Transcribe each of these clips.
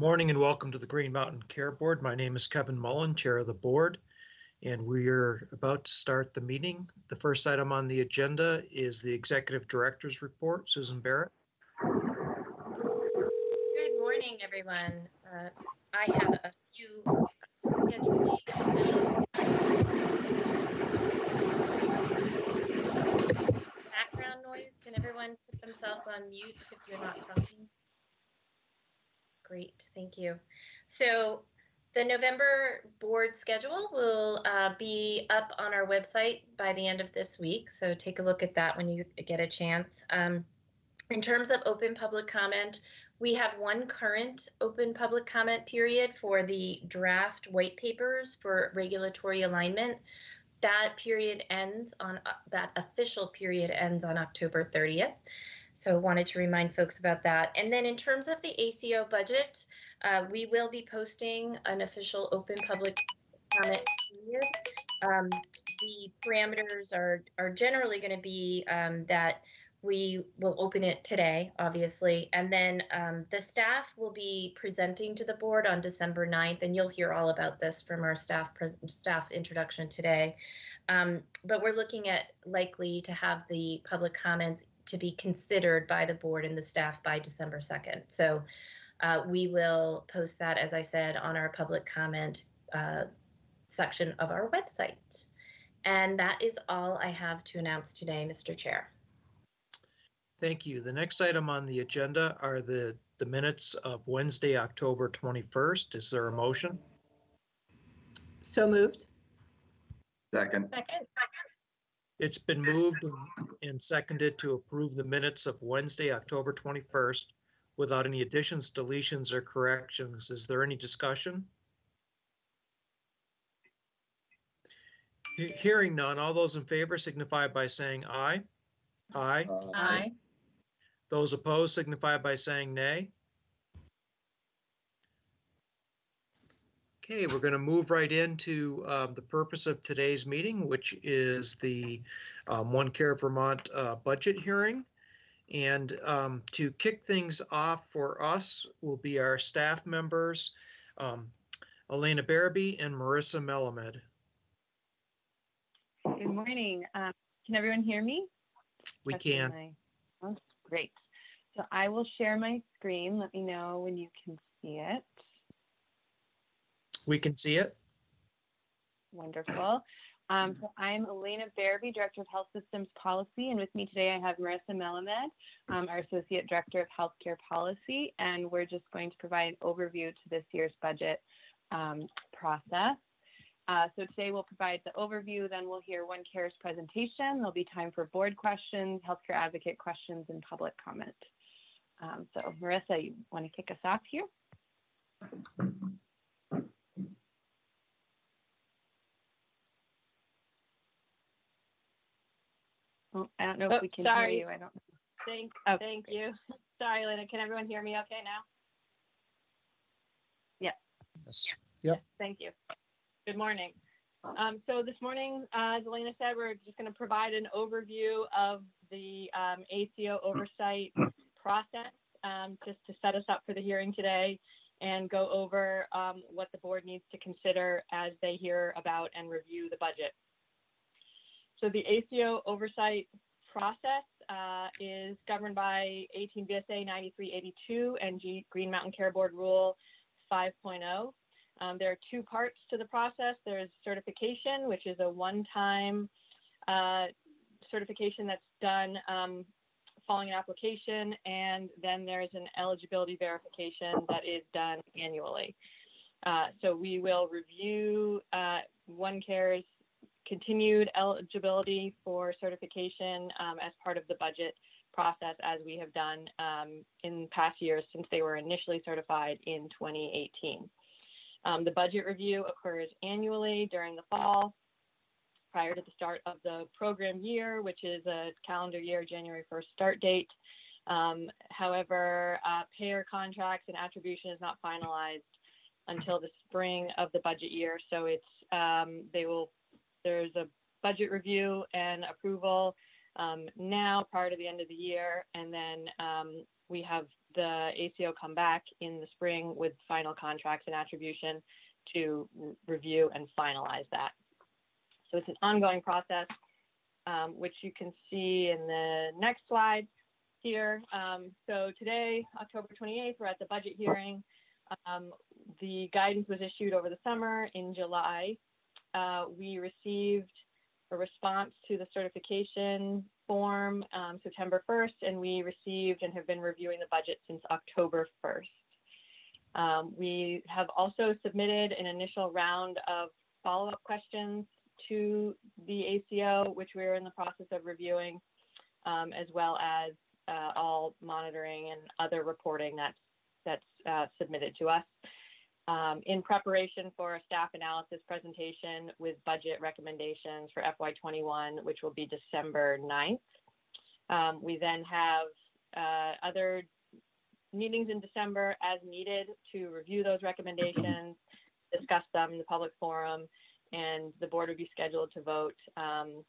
Morning and welcome to the Green Mountain Care Board. My name is Kevin Mullin, Chair of the Board, and we are about to start the meeting. The first item on the agenda is the Executive Director's Report. Susan Barrett. Good morning, everyone. Uh, I have a few scheduling. Background noise, can everyone put themselves on mute if you're not talking? Great, thank you. So the November board schedule will uh, be up on our website by the end of this week. So take a look at that when you get a chance. Um, in terms of open public comment, we have one current open public comment period for the draft white papers for regulatory alignment. That period ends on that official period ends on October 30th. So wanted to remind folks about that. And then in terms of the ACO budget, uh, we will be posting an official open public comment period. Um, the parameters are are generally going to be um, that we will open it today, obviously, and then um, the staff will be presenting to the board on December 9th, and you'll hear all about this from our staff staff introduction today. Um, but we're looking at likely to have the public comments to be considered by the board and the staff by December 2nd. So uh, we will post that, as I said, on our public comment uh, section of our website. And that is all I have to announce today, Mr. Chair. Thank you. The next item on the agenda are the, the minutes of Wednesday, October 21st. Is there a motion? So moved. Second. Second. It's been moved and seconded to approve the minutes of Wednesday, October 21st without any additions, deletions, or corrections. Is there any discussion? Hearing none, all those in favor signify by saying aye. Aye. Aye. Those opposed signify by saying nay. Okay, we're going to move right into um, the purpose of today's meeting, which is the um, One Care Vermont uh, budget hearing. And um, to kick things off for us will be our staff members, um, Elena Barabee and Marissa Melamed. Good morning. Um, can everyone hear me? We That's can. my- oh, Great. So I will share my screen. Let me know when you can see it. We can see it. Wonderful. Um, so I'm Elena Barabee, Director of Health Systems Policy, and with me today I have Marissa Melamed, um, our Associate Director of Healthcare Policy, and we're just going to provide an overview to this year's budget um, process. Uh, so today we'll provide the overview, then we'll hear One Care's presentation. There'll be time for board questions, healthcare advocate questions, and public comment. Um, so Marissa, you want to kick us off here? I don't know if Oh, we can sorry. hear you. I don't. Thank, Oh, thank you. Sorry, Lena. Can everyone hear me okay now? Yeah. Yes. Yep. Thank you. Good morning. Um, so this morning, uh, as Elena said, we're just going to provide an overview of the um, ACO oversight process, um, just to set us up for the hearing today and go over um, what the board needs to consider as they hear about and review the budget. So the ACO oversight process uh, is governed by 18 VSA 9382 and G Green Mountain Care Board Rule 5.0. Um, there are two parts to the process. There's certification, which is a one-time uh, certification that's done um, following an application, and then there's an eligibility verification that is done annually. Uh, so we will review uh, OneCare's continued eligibility for certification um, as part of the budget process as we have done um, in past years since they were initially certified in 2018. Um, the budget review occurs annually during the fall prior to the start of the program year, which is a calendar year January 1st start date. Um, however, uh, payer contracts and attribution is not finalized until the spring of the budget year. So it's um, they will there's a budget review and approval um, now prior to the end of the year, and then um, we have the ACO come back in the spring with final contracts and attribution to review and finalize that. So it's an ongoing process, um, which you can see in the next slide here. Um, so today, October 28th, we're at the budget hearing. Um, the guidance was issued over the summer in July. Uh, we received a response to the certification form um, September 1st, and we received and have been reviewing the budget since October 1st. Um, we have also submitted an initial round of follow-up questions to the ACO, which we're in the process of reviewing, um, as well as uh, all monitoring and other reporting that's that's uh, submitted to us. Um, in preparation for a staff analysis presentation with budget recommendations for FY21, which will be December 9th. Um, we then have uh, other meetings in December as needed to review those recommendations, discuss them in the public forum, and the board would be scheduled to vote. Um,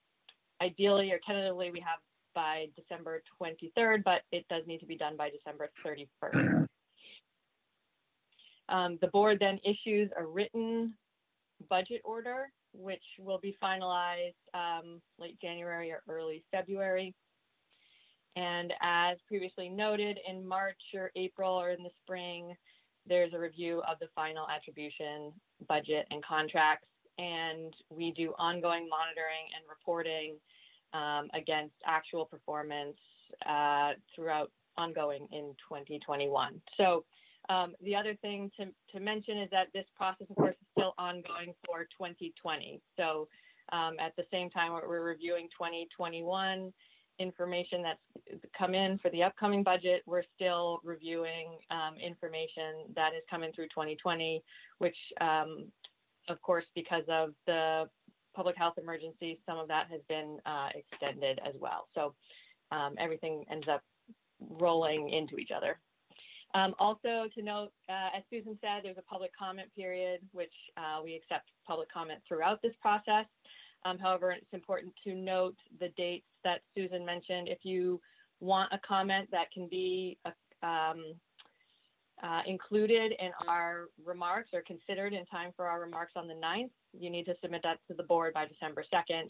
ideally or tentatively, we have by December 23rd, but it does need to be done by December 31st. Um, the board then issues a written budget order, which will be finalized um, late January or early February. And as previously noted, in March or April or in the spring, there's a review of the final attribution budget and contracts. And we do ongoing monitoring and reporting um, against actual performance uh, throughout ongoing in 2021. So um, the other thing to, to mention is that this process, of course, is still ongoing for 2020. So um, at the same time, we're, reviewing 2021 information that's come in for the upcoming budget. We're still reviewing um, information that is coming through 2020, which, um, of course, because of the public health emergency, some of that has been uh, extended as well. So um, everything ends up rolling into each other. Um, also to note, uh, as Susan said, there's a public comment period, which uh, we accept public comment throughout this process. Um, however, it's important to note the dates that Susan mentioned. If you want a comment that can be uh, um, uh, included in our remarks or considered in time for our remarks on the 9th, you need to submit that to the board by December 2nd.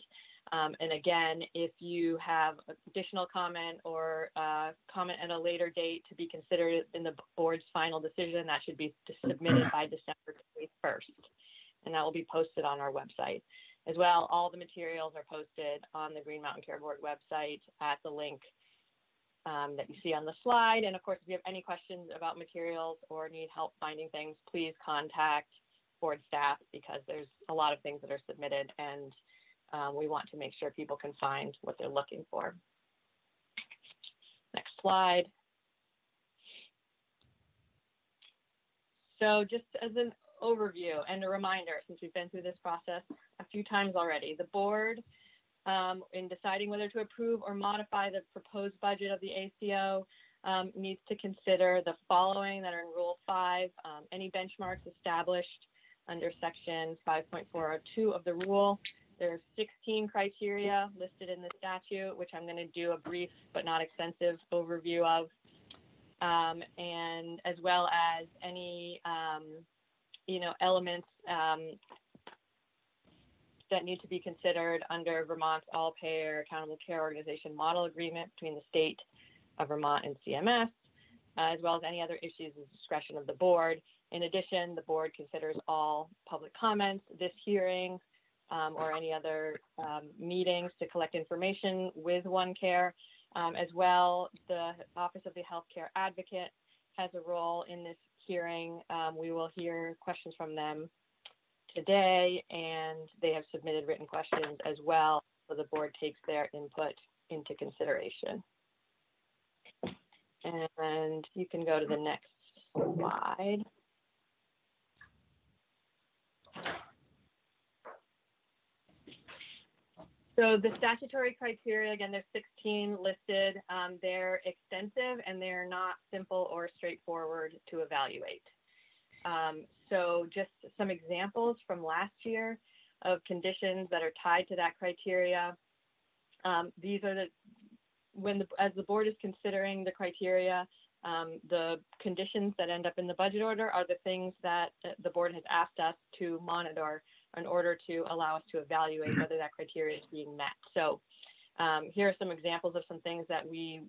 Um, and again, if you have additional comment or uh, comment at a later date to be considered in the board's final decision, that should be submitted by December 21st. And that will be posted on our website. As well, all the materials are posted on the Green Mountain Care Board website at the link um, that you see on the slide. And of course, if you have any questions about materials or need help finding things, please contact board staff because there's a lot of things that are submitted and um, we want to make sure people can find what they're looking for. Next slide. So just as an overview and a reminder, since we've been through this process a few times already, the board, um, in deciding whether to approve or modify the proposed budget of the ACO, um, needs to consider the following that are in Rule 5, um, any benchmarks established under Section 5.402 of the rule. There are 16 criteria listed in the statute, which I'm going to do a brief but not extensive overview of, um, and as well as any um, you know elements um, that need to be considered under Vermont's all-payer accountable care organization model agreement between the state of Vermont and CMS, uh, as well as any other issues of discretion of the board. In addition, the board considers all public comments, this hearing, um, or any other um, meetings to collect information with OneCare. Um, as well, the Office of the Healthcare Advocate has a role in this hearing. Um, we will hear questions from them today, and they have submitted written questions as well, so the board takes their input into consideration. And you can go to the next slide. So the statutory criteria, again, there's 16 listed. Um, they're extensive and they're not simple or straightforward to evaluate. Um, so just some examples from last year of conditions that are tied to that criteria. Um, these are the, when the, as the board is considering the criteria, Um, the conditions that end up in the budget order are the things that uh, the board has asked us to monitor in order to allow us to evaluate whether that criteria is being met. So um, here are some examples of some things that we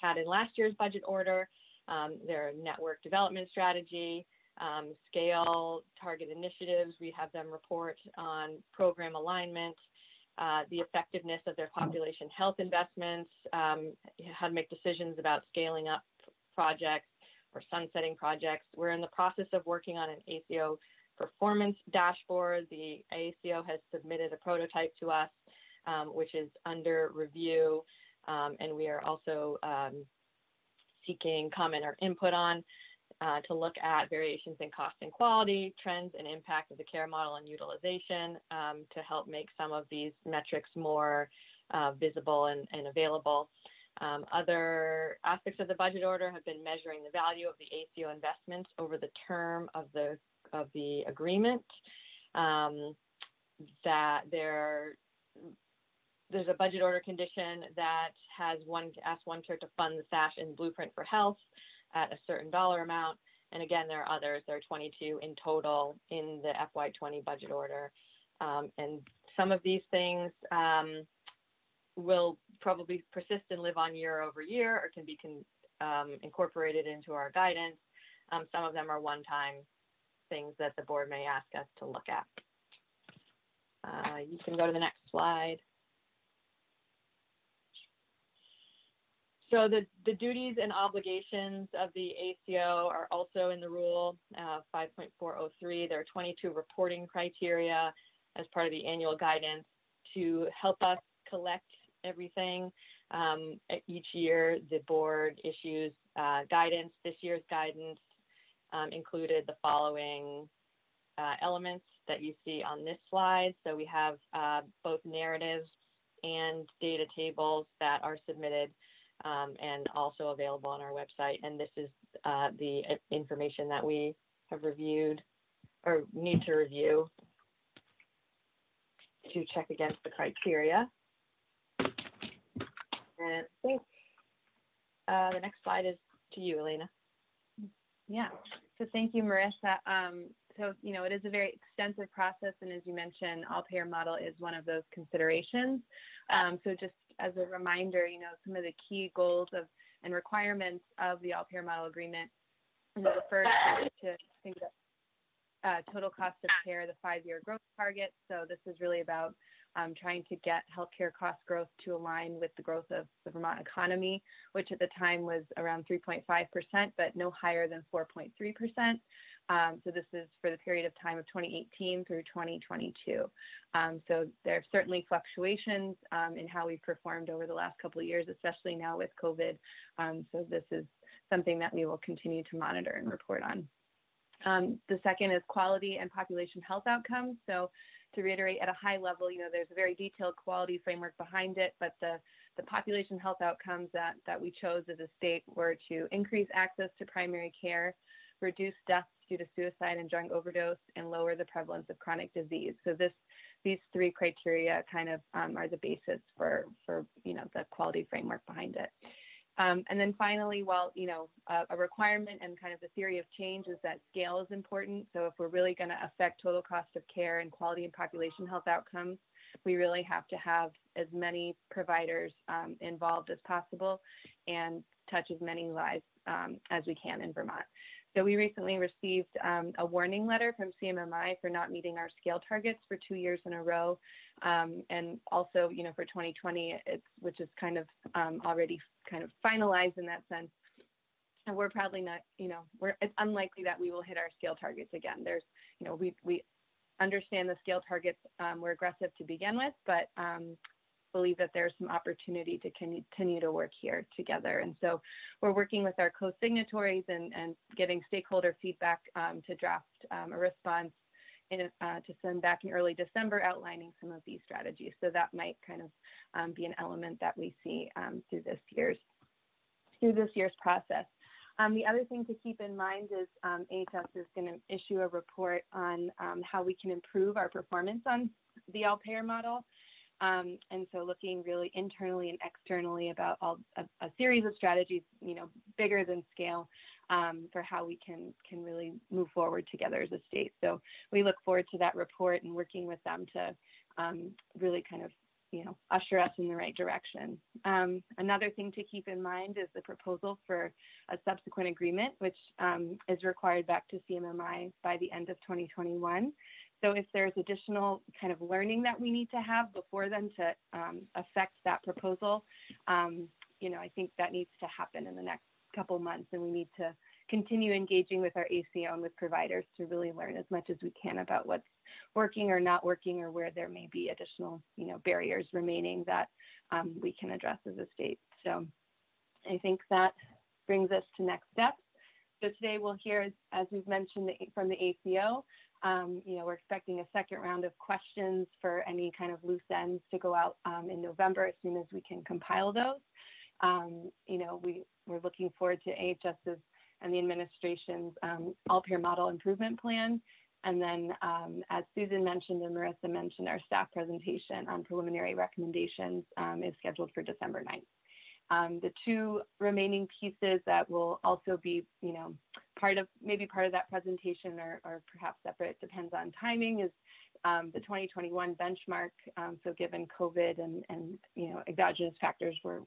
had in last year's budget order. Um, their network development strategy, um, scale target initiatives. We have them report on program alignment, uh, the effectiveness of their population health investments, um, how to make decisions about scaling up projects or sunsetting projects. We're in the process of working on an ACO performance dashboard. The ACO has submitted a prototype to us, um, which is under review, um, and we are also um, seeking comment or input on uh, to look at variations in cost and quality, trends and impact of the care model and utilization um, to help make some of these metrics more uh, visible and, and available. Um, other aspects of the budget order have been measuring the value of the ACO investments over the term of the of the agreement. Um, that there there's a budget order condition that has one asked OneCare to fund the SASH and Blueprint for Health at a certain dollar amount. And again, there are others. There are 22 in total in the FY20 budget order. Um, and some of these things um, will probably persist and live on year over year or can be con- um, incorporated into our guidance. Um, some of them are one-time things that the board may ask us to look at. Uh, you can go to the next slide. So the, the duties and obligations of the ACO are also in the rule uh, 5.403. There are 22 reporting criteria as part of the annual guidance to help us collect everything. Um, each year, the board issues uh, guidance. This year's guidance um, included the following uh, elements that you see on this slide. So we have uh, both narratives and data tables that are submitted um, and also available on our website. And this is uh, the information that we have reviewed or need to review to check against the criteria. And I think uh, the next slide is to you, Elena. Yeah. So thank you, Marissa. Um, so, you know, it is a very extensive process. And as you mentioned, all payer model is one of those considerations. Um, so just as a reminder, you know, some of the key goals of and requirements of the all payer model agreement. The first to think of uh, total cost of care, the five-year growth target. So this is really about um, trying to get healthcare cost growth to align with the growth of the Vermont economy, which at the time was around 3.5%, but no higher than 4.3%. Um, so this is for the period of time of 2018 through 2022. Um, so there are certainly fluctuations um, in how we've performed over the last couple of years, especially now with COVID. Um, so this is something that we will continue to monitor and report on. Um, the second is quality and population health outcomes. So to reiterate at a high level, you know, there's a very detailed quality framework behind it, but the, the population health outcomes that, that we chose as a state were to increase access to primary care, reduce deaths due to suicide and drug overdose, and lower the prevalence of chronic disease. So this, these three criteria kind of um, are the basis for, for, you know, the quality framework behind it. Um, and then finally, while you know a requirement and kind of the theory of change is that scale is important. So if we're really going to affect total cost of care and quality and population health outcomes, we really have to have as many providers um, involved as possible and touch as many lives um, as we can in Vermont. So we recently received um, a warning letter from CMMI for not meeting our scale targets for two years in a row. Um, and also, you know, for 2020, it's, which is kind of um, already kind of finalized in that sense. And we're probably not, you know, we're, it's unlikely that we will hit our scale targets again. There's, you know, we, we understand the scale targets um, were aggressive to begin with, but um, believe that there's some opportunity to continue to work here together. And so we're working with our co-signatories and, and getting stakeholder feedback um, to draft um, a response in, uh, to send back in early December outlining some of these strategies. So that might kind of um, be an element that we see um, through this year's through this year's process. Um, the other thing to keep in mind is um, AHS is going to issue a report on um, how we can improve our performance on the all payer model. Um, and so looking really internally and externally about all a, a series of strategies, you know, bigger than scale um, for how we can can really move forward together as a state. So we look forward to that report and working with them to um, really kind of you know usher us in the right direction. Um, another thing to keep in mind is the proposal for a subsequent agreement, which um, is required back to CMMI by the end of 2021. So if there's additional kind of learning that we need to have before then to um, affect that proposal, um, you know, I think that needs to happen in the next couple months, and we need to continue engaging with our ACO and with providers to really learn as much as we can about what's working or not working, or where there may be additional, you know, barriers remaining that um, we can address as a state. So I think that brings us to next steps. So today we'll hear, as we've mentioned from the ACO, um, you know, we're expecting a second round of questions for any kind of loose ends to go out um, in November as soon as we can compile those. Um, you know, we, we're looking forward to AHS's and the administration's um, all-payer model improvement plan. And then, um, as Susan mentioned and Marissa mentioned, our staff presentation on preliminary recommendations um, is scheduled for December 9th. Um, the two remaining pieces that will also be, you know, part of maybe part of that presentation or, or perhaps separate, depends on timing, is um, the 2021 benchmark. Um, so given COVID and, and, you know, exogenous factors, we're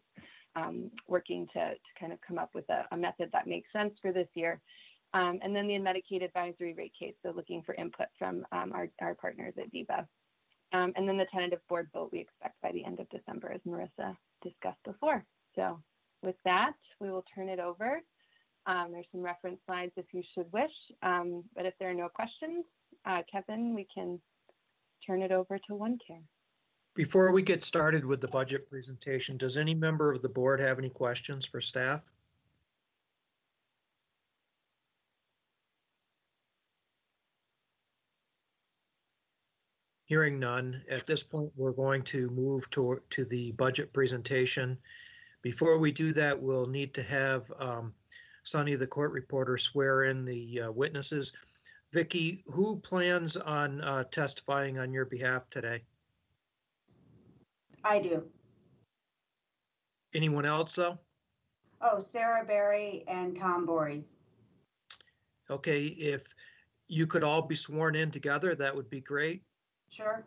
um, working to, to kind of come up with a, a, method that makes sense for this year. Um, and then the Medicaid advisory rate case, so looking for input from um, our, our partners at DVHA. and then the tentative board vote we expect by the end of December, as Marissa discussed before. So with that, we will turn it over. Um, there's some reference slides if you should wish, um, but if there are no questions, uh, Kevin, we can turn it over to OneCare. Before we get started with the budget presentation, does any member of the board have any questions for staff? Hearing none, at this point, we're going to move to, to the budget presentation. Before we do that, we'll need to have um, Sunny, the court reporter, swear in the uh, witnesses. Vicki, who plans on uh, testifying on your behalf today? I do. Anyone else, though? Oh, Sara Barry and Tom Borys. Okay, if you could all be sworn in together, that would be great. Sure.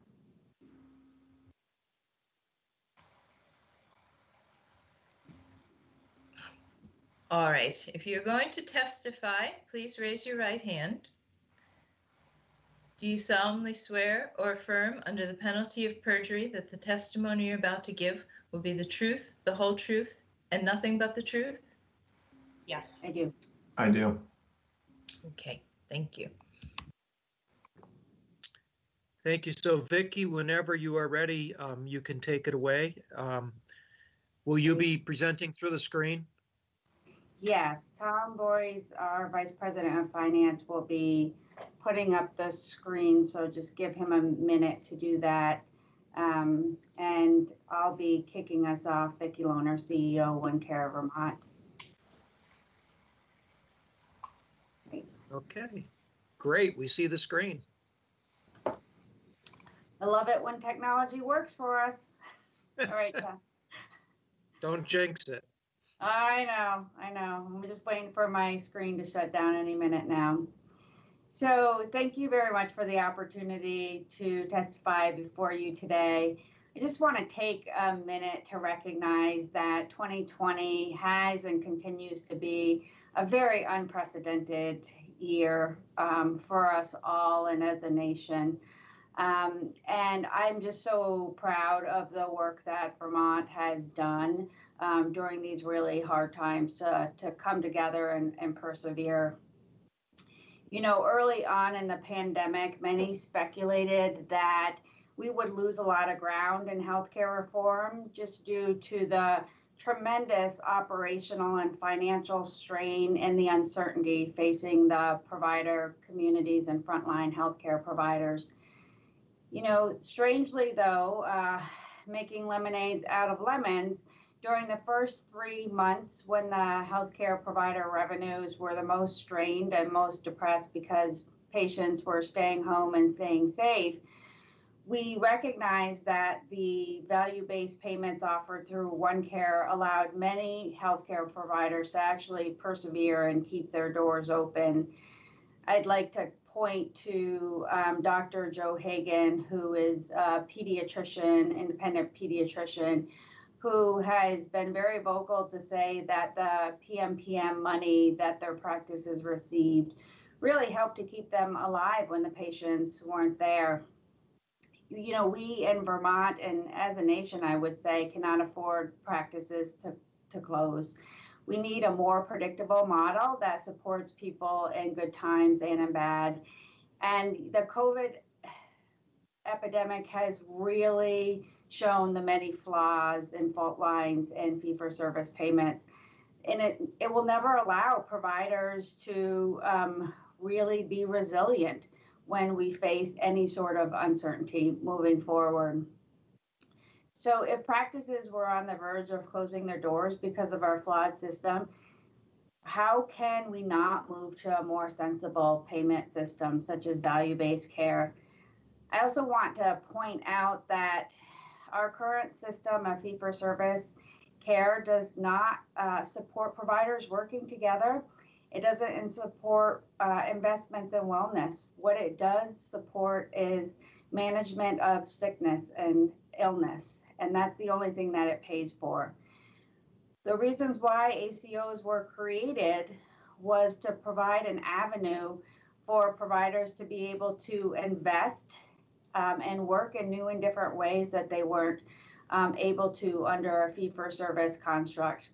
All right, if you're going to testify, please raise your right hand. Do you solemnly swear or affirm under the penalty of perjury that the testimony you're about to give will be the truth, the whole truth, and nothing but the truth? Yes, I do. I do. Okay, thank you. Thank you. So Vicki, whenever you are ready, um, you can take it away. Um, will you be presenting through the screen? Yes, Tom Borys, our Vice President of Finance, will be putting up the screen, so just give him a minute to do that. Um, and I'll be kicking us off, Vicki Loner, CEO, One Care Vermont. Okay, great. We see the screen. I love it when technology works for us. All right, Tom. Don't jinx it. I know, I know. I'm just waiting for my screen to shut down any minute now. So thank you very much for the opportunity to testify before you today. I just want to take a minute to recognize that 2020 has and continues to be a very unprecedented year um, for us all and as a nation. Um, and I'm just so proud of the work that Vermont has done um, during these really hard times to, to come together and, and persevere. You know, early on in the pandemic, many speculated that we would lose a lot of ground in healthcare reform just due to the tremendous operational and financial strain and the uncertainty facing the provider communities and frontline healthcare providers. You know, strangely though, uh, making lemonades out of lemons, during the first three months when the healthcare provider revenues were the most strained and most depressed because patients were staying home and staying safe, we recognize that the value-based payments offered through OneCare allowed many healthcare providers to actually persevere and keep their doors open. I'd like to point to um, Dr. Joe Hagan, who is a pediatrician, independent pediatrician, who has been very vocal to say that the PMPM money that their practices received really helped to keep them alive when the patients weren't there you know, we in Vermont and as a nation, I would say, cannot afford practices to, to close. We need a more predictable model that supports people in good times and in bad. And the COVID epidemic has really shown the many flaws and fault lines in fee for service payments. And it, it will never allow providers to um, really be resilient when we face any sort of uncertainty moving forward. So, if practices were on the verge of closing their doors because of our flawed system, how can we not move to a more sensible payment system such as value based care? I also want to point out that our current system of fee for service care does not uh, support providers working together it doesn't support uh, investments in wellness. What it does support is management of sickness and illness, and that's the only thing that it pays for. The reasons why ACOs were created was to provide an avenue for providers to be able to invest um, and work in new and different ways that they weren't um, able to under a fee for service construct.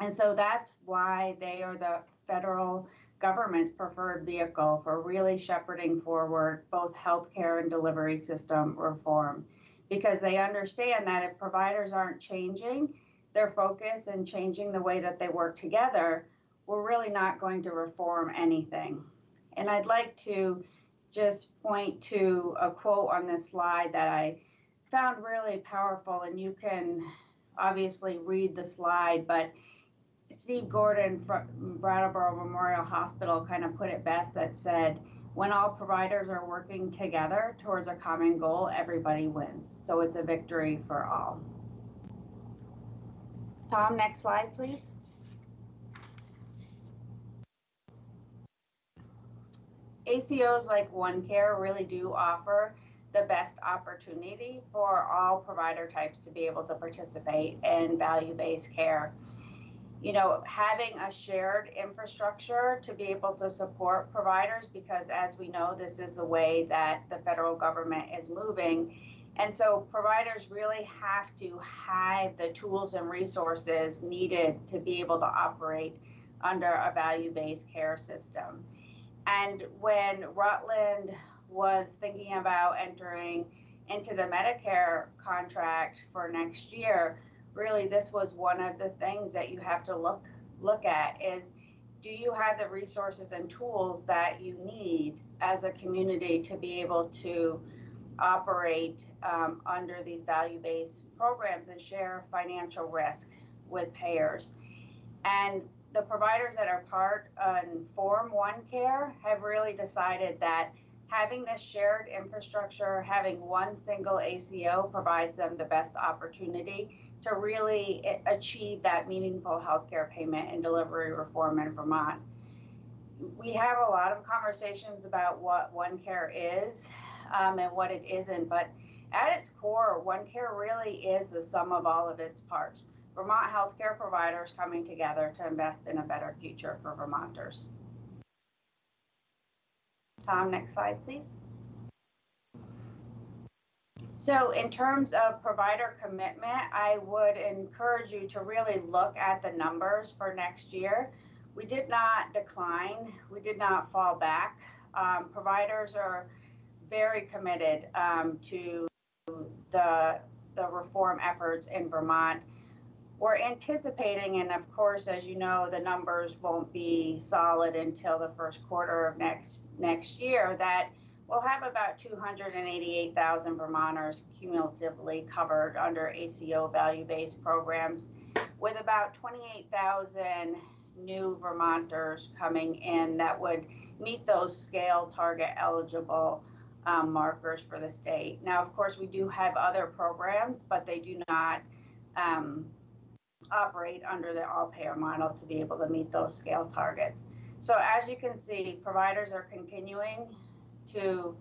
And so that's why they are the federal government's preferred vehicle for really shepherding forward both healthcare and delivery system reform because they understand that if providers aren't changing their focus and changing the way that they work together, we're really not going to reform anything. And I'd like to just point to a quote on this slide that I found really powerful, and you can obviously read the slide, but Steve Gordon from Brattleboro Memorial Hospital kind of put it best that said, when all providers are working together towards a common goal, everybody wins. So it's a victory for all. Tom, next slide, please. ACOs like OneCare really do offer the best opportunity for all provider types to be able to participate in value-based care you know, having a shared infrastructure to be able to support providers because as we know, this is the way that the federal government is moving. And so providers really have to have the tools and resources needed to be able to operate under a value-based care system. And when Rutland was thinking about entering into the Medicare contract for next year, really this was one of the things that you have to look look at is do you have the resources and tools that you need as a community to be able to operate um, under these value-based programs and share financial risk with payers? And the providers that are part on form one care have really decided that having this shared infrastructure having one single aco provides them the best opportunity to really achieve that meaningful healthcare payment and delivery reform in Vermont. We have a lot of conversations about what One Care is um, and what it isn't, but at its core, One Care really is the sum of all of its parts. Vermont healthcare providers coming together to invest in a better future for Vermonters. Tom, next slide, please. So in terms of provider commitment, I would encourage you to really look at the numbers for next year. We did not decline. We did not fall back. Um, providers are very committed um, to the, the reform efforts in Vermont. We're anticipating, and of course, as you know, the numbers won't be solid until the first quarter of next next year, that we'll have about 288,000 Vermonters cumulatively covered under ACO value-based programs, with about 28,000 new Vermonters coming in that would meet those scale target eligible um, markers for the state. Now, of course, we do have other programs, but they do not um, operate under the all payer model to be able to meet those scale targets. So as you can see, providers are continuing to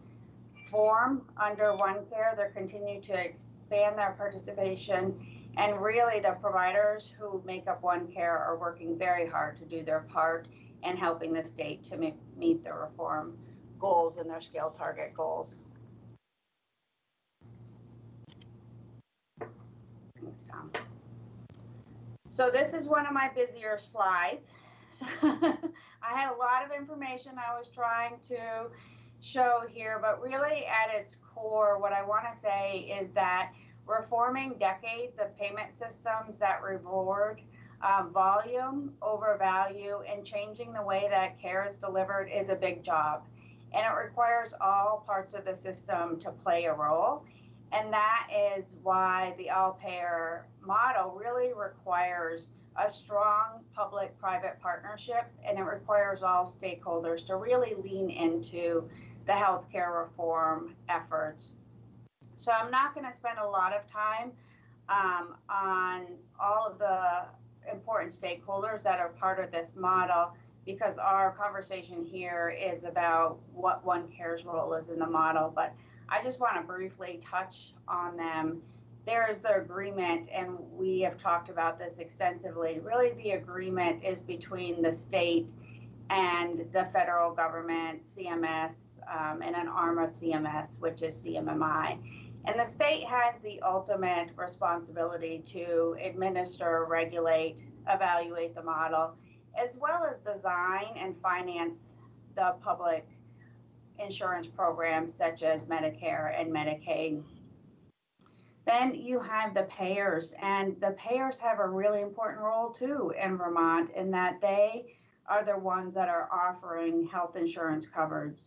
form under OneCare. They're continuing to expand their participation. And really, the providers who make up OneCare are working very hard to do their part in helping the state to meet the reform goals and their scale target goals. Thanks, Tom. So this is one of my busier slides. I had a lot of information I was trying to show here, but really at its core, what I want to say is that reforming decades of payment systems that reward um, volume over value and changing the way that care is delivered is a big job. And it requires all parts of the system to play a role. And that is why the all payer model really requires a strong public private partnership and it requires all stakeholders to really lean into the healthcare reform efforts. So I'm not going to spend a lot of time um, on all of the important stakeholders that are part of this model because our conversation here is about what one cares role is in the model. But I just want to briefly touch on them. There is the agreement, and we have talked about this extensively. Really, the agreement is between the state and the federal government, CMS, um, and an arm of CMS, which is CMMI. And the state has the ultimate responsibility to administer, regulate, evaluate the model, as well as design and finance the public insurance programs such as Medicare and Medicaid. Then you have the payers, and the payers have a really important role too in Vermont in that they are the ones that are offering health insurance coverage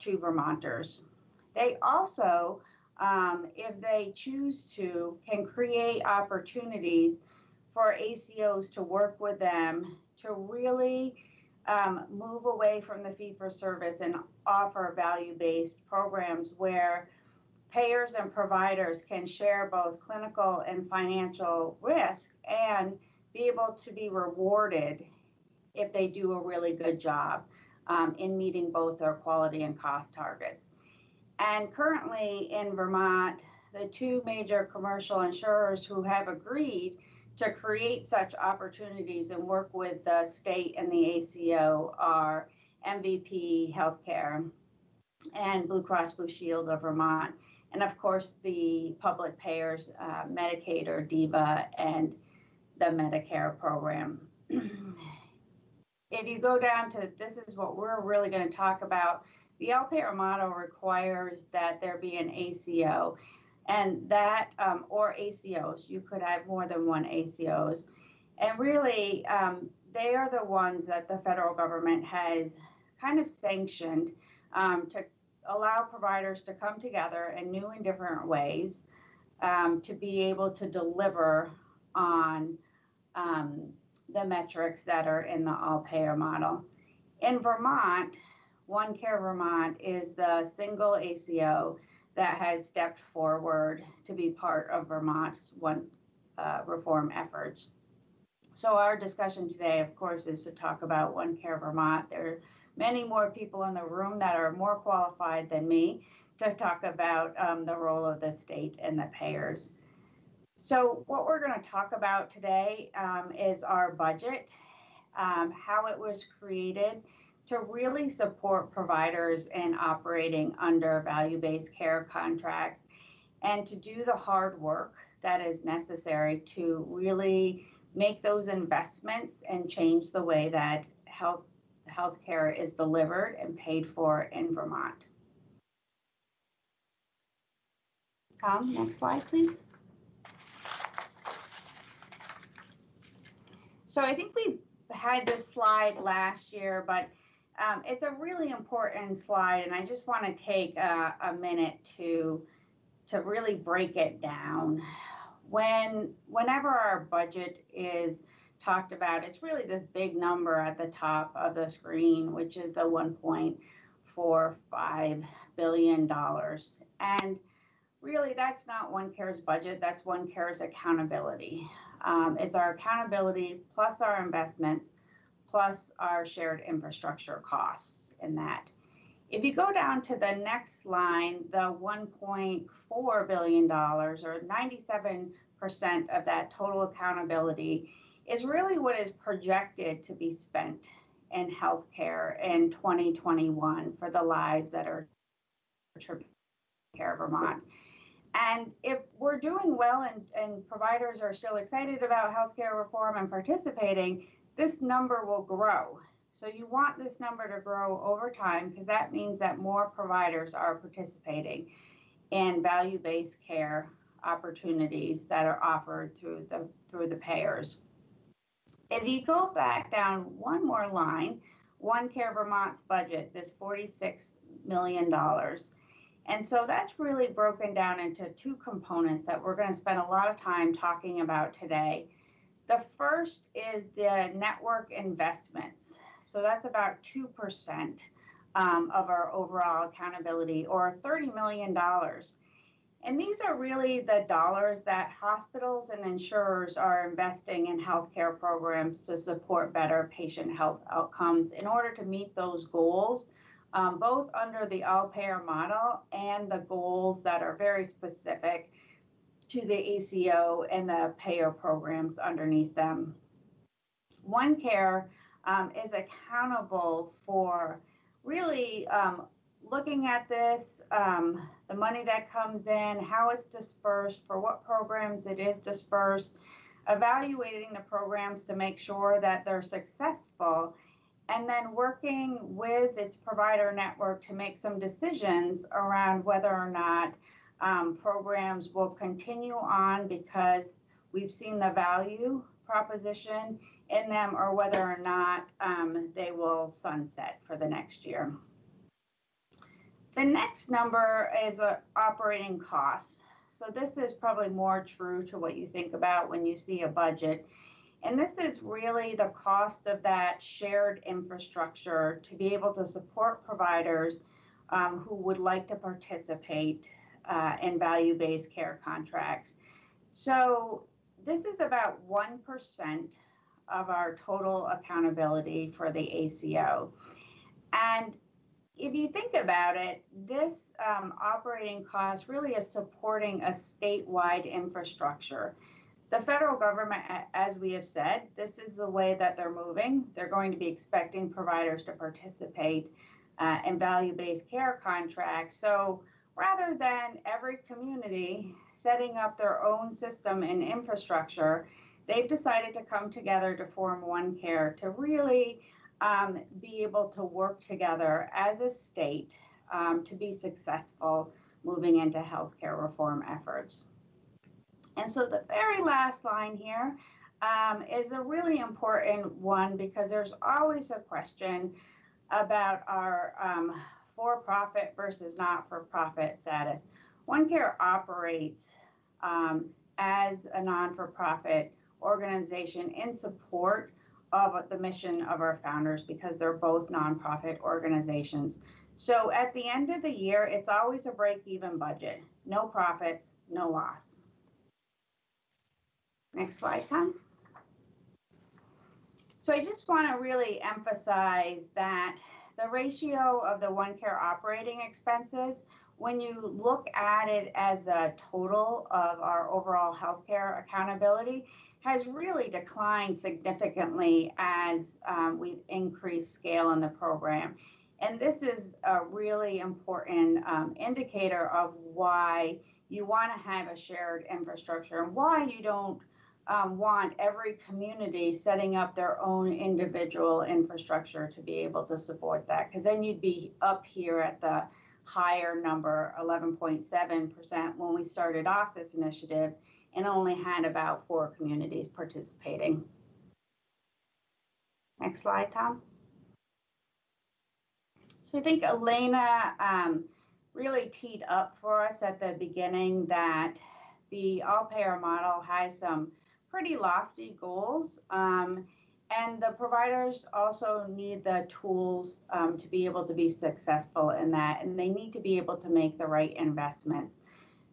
to Vermonters. They also, um, if they choose to, can create opportunities for ACOs to work with them to really um, move away from the fee for service and offer value based programs where payers and providers can share both clinical and financial risk and be able to be rewarded if they do a really good job um, in meeting both their quality and cost targets. And currently in Vermont, the two major commercial insurers who have agreed to create such opportunities and work with the state and the ACO are MVP Healthcare and Blue Cross Blue Shield of Vermont. And of course, the public payers, uh, Medicaid or DVHA, and the Medicare program. if you go down to this is what we're really going to talk about. The all payer model requires that there be an ACO and that um, or ACOs. You could have more than one ACOs, and really um, they are the ones that the federal government has kind of sanctioned um, to allow providers to come together in new and different ways um, to be able to deliver on um, the metrics that are in the all payer model. In Vermont, OneCare Vermont is the single ACO that has stepped forward to be part of Vermont's one uh, reform efforts. So our discussion today, of course, is to talk about OneCare Vermont. There many more people in the room that are more qualified than me to talk about um, the role of the state and the payers. So what we're going to talk about today um, is our budget, um, how it was created, to really support providers in operating under value based care contracts and to do the hard work that is necessary to really make those investments and change the way that health healthcare is delivered and paid for in Vermont. Tom, next slide, please. So I think we had this slide last year, but um, it's a really important slide, and I just want to take a, a, minute to to really break it down. When whenever our budget is talked about, it's really this big number at the top of the screen, which is the $1.45 billion. And really, that's not OneCare's budget, that's OneCare's accountability. Um, it's our accountability plus our investments plus our shared infrastructure costs in that. If you go down to the next line, the $1.4 billion or 97% of that total accountability is really what is projected to be spent in healthcare in 2021 for the lives that are Care of Vermont. And if we're doing well and, and providers are still excited about healthcare reform and participating, this number will grow. So you want this number to grow over time because that means that more providers are participating in value-based care opportunities that are offered through the through the payers. If you go back down one more line, One Care Vermont's budget, this $46 million. And so that's really broken down into two components that we're going to spend a lot of time talking about today. The first is the network investments. So that's about 2% um, of our overall accountability or $30 million. And these are really the dollars that hospitals and insurers are investing in healthcare programs to support better patient health outcomes in order to meet those goals, um, both under the all payer model and the goals that are very specific to the ACO and the payer programs underneath them. OneCare um, is accountable for really um, looking at this, um, the money that comes in, how it's dispersed, for what programs it is dispersed, evaluating the programs to make sure that they're successful, and then working with its provider network to make some decisions around whether or not um, programs will continue on because we've seen the value proposition in them or whether or not um, they will sunset for the next year. The next number is operating costs. So this is probably more true to what you think about when you see a budget. And this is really the cost of that shared infrastructure to be able to support providers um, who would like to participate uh, in value-based care contracts. So this is about 1% of our total accountability for the ACO. And if you think about it, this um, operating cost really is supporting a statewide infrastructure. The federal government, as we have said, this is the way that they're moving. They're going to be expecting providers to participate uh, in value based care contracts. So rather than every community setting up their own system and infrastructure, they've decided to come together to form one care to really um, be able to work together as a state um, to be successful moving into healthcare reform efforts. And so the very last line here um, is a really important one because there's always a question about our um, for-profit versus not-for-profit status. OneCare operates um, as a non-for-profit organization in support of the mission of our founders because they're both nonprofit organizations. So at the end of the year, it's always a break even budget no profits, no loss. Next slide, Tom. So I just want to really emphasize that the ratio of the OneCare operating expenses, when you look at it as a total of our overall healthcare accountability, has really declined significantly as um, we've increased scale in the program. And this is a really important um, indicator of why you want to have a shared infrastructure and why you don't um, want every community setting up their own individual infrastructure to be able to support that. Because then you'd be up here at the higher number, 11.7% when we started off this initiative and only had about four communities participating. Next slide, Tom. So I think Elena um, really teed up for us at the beginning that the all payer model has some pretty lofty goals. Um, And the providers also need the tools um, to be able to be successful in that, and they need to be able to make the right investments.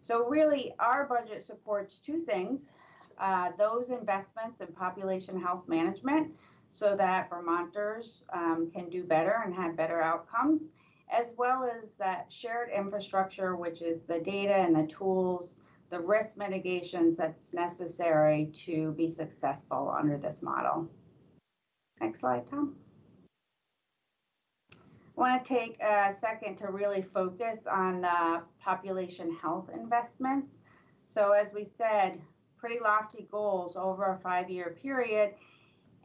So, really, our budget supports two things uh, those investments in population health management so that Vermonters um, can do better and have better outcomes, as well as that shared infrastructure, which is the data and the tools, the risk mitigations that's necessary to be successful under this model. Next slide, Tom. Want to take a second to really focus on the population health investments. So as we said, pretty lofty goals over a five-year period.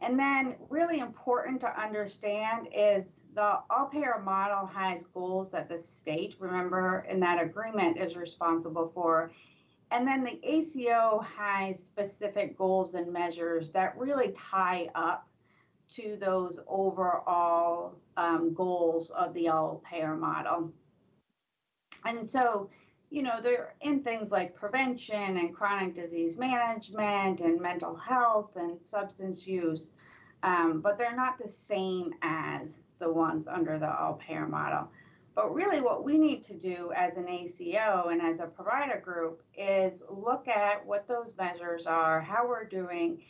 And then really important to understand is the all-payer model has goals that the state, remember, in that agreement is responsible for. And then the ACO has specific goals and measures that really tie up to those overall um, goals of the all payer model. And so, you know, they're in things like prevention and chronic disease management and mental health and substance use, um, but they're not the same as the ones under the all payer model. But really, what we need to do as an ACO and as a provider group is look at what those measures are, how we're doing,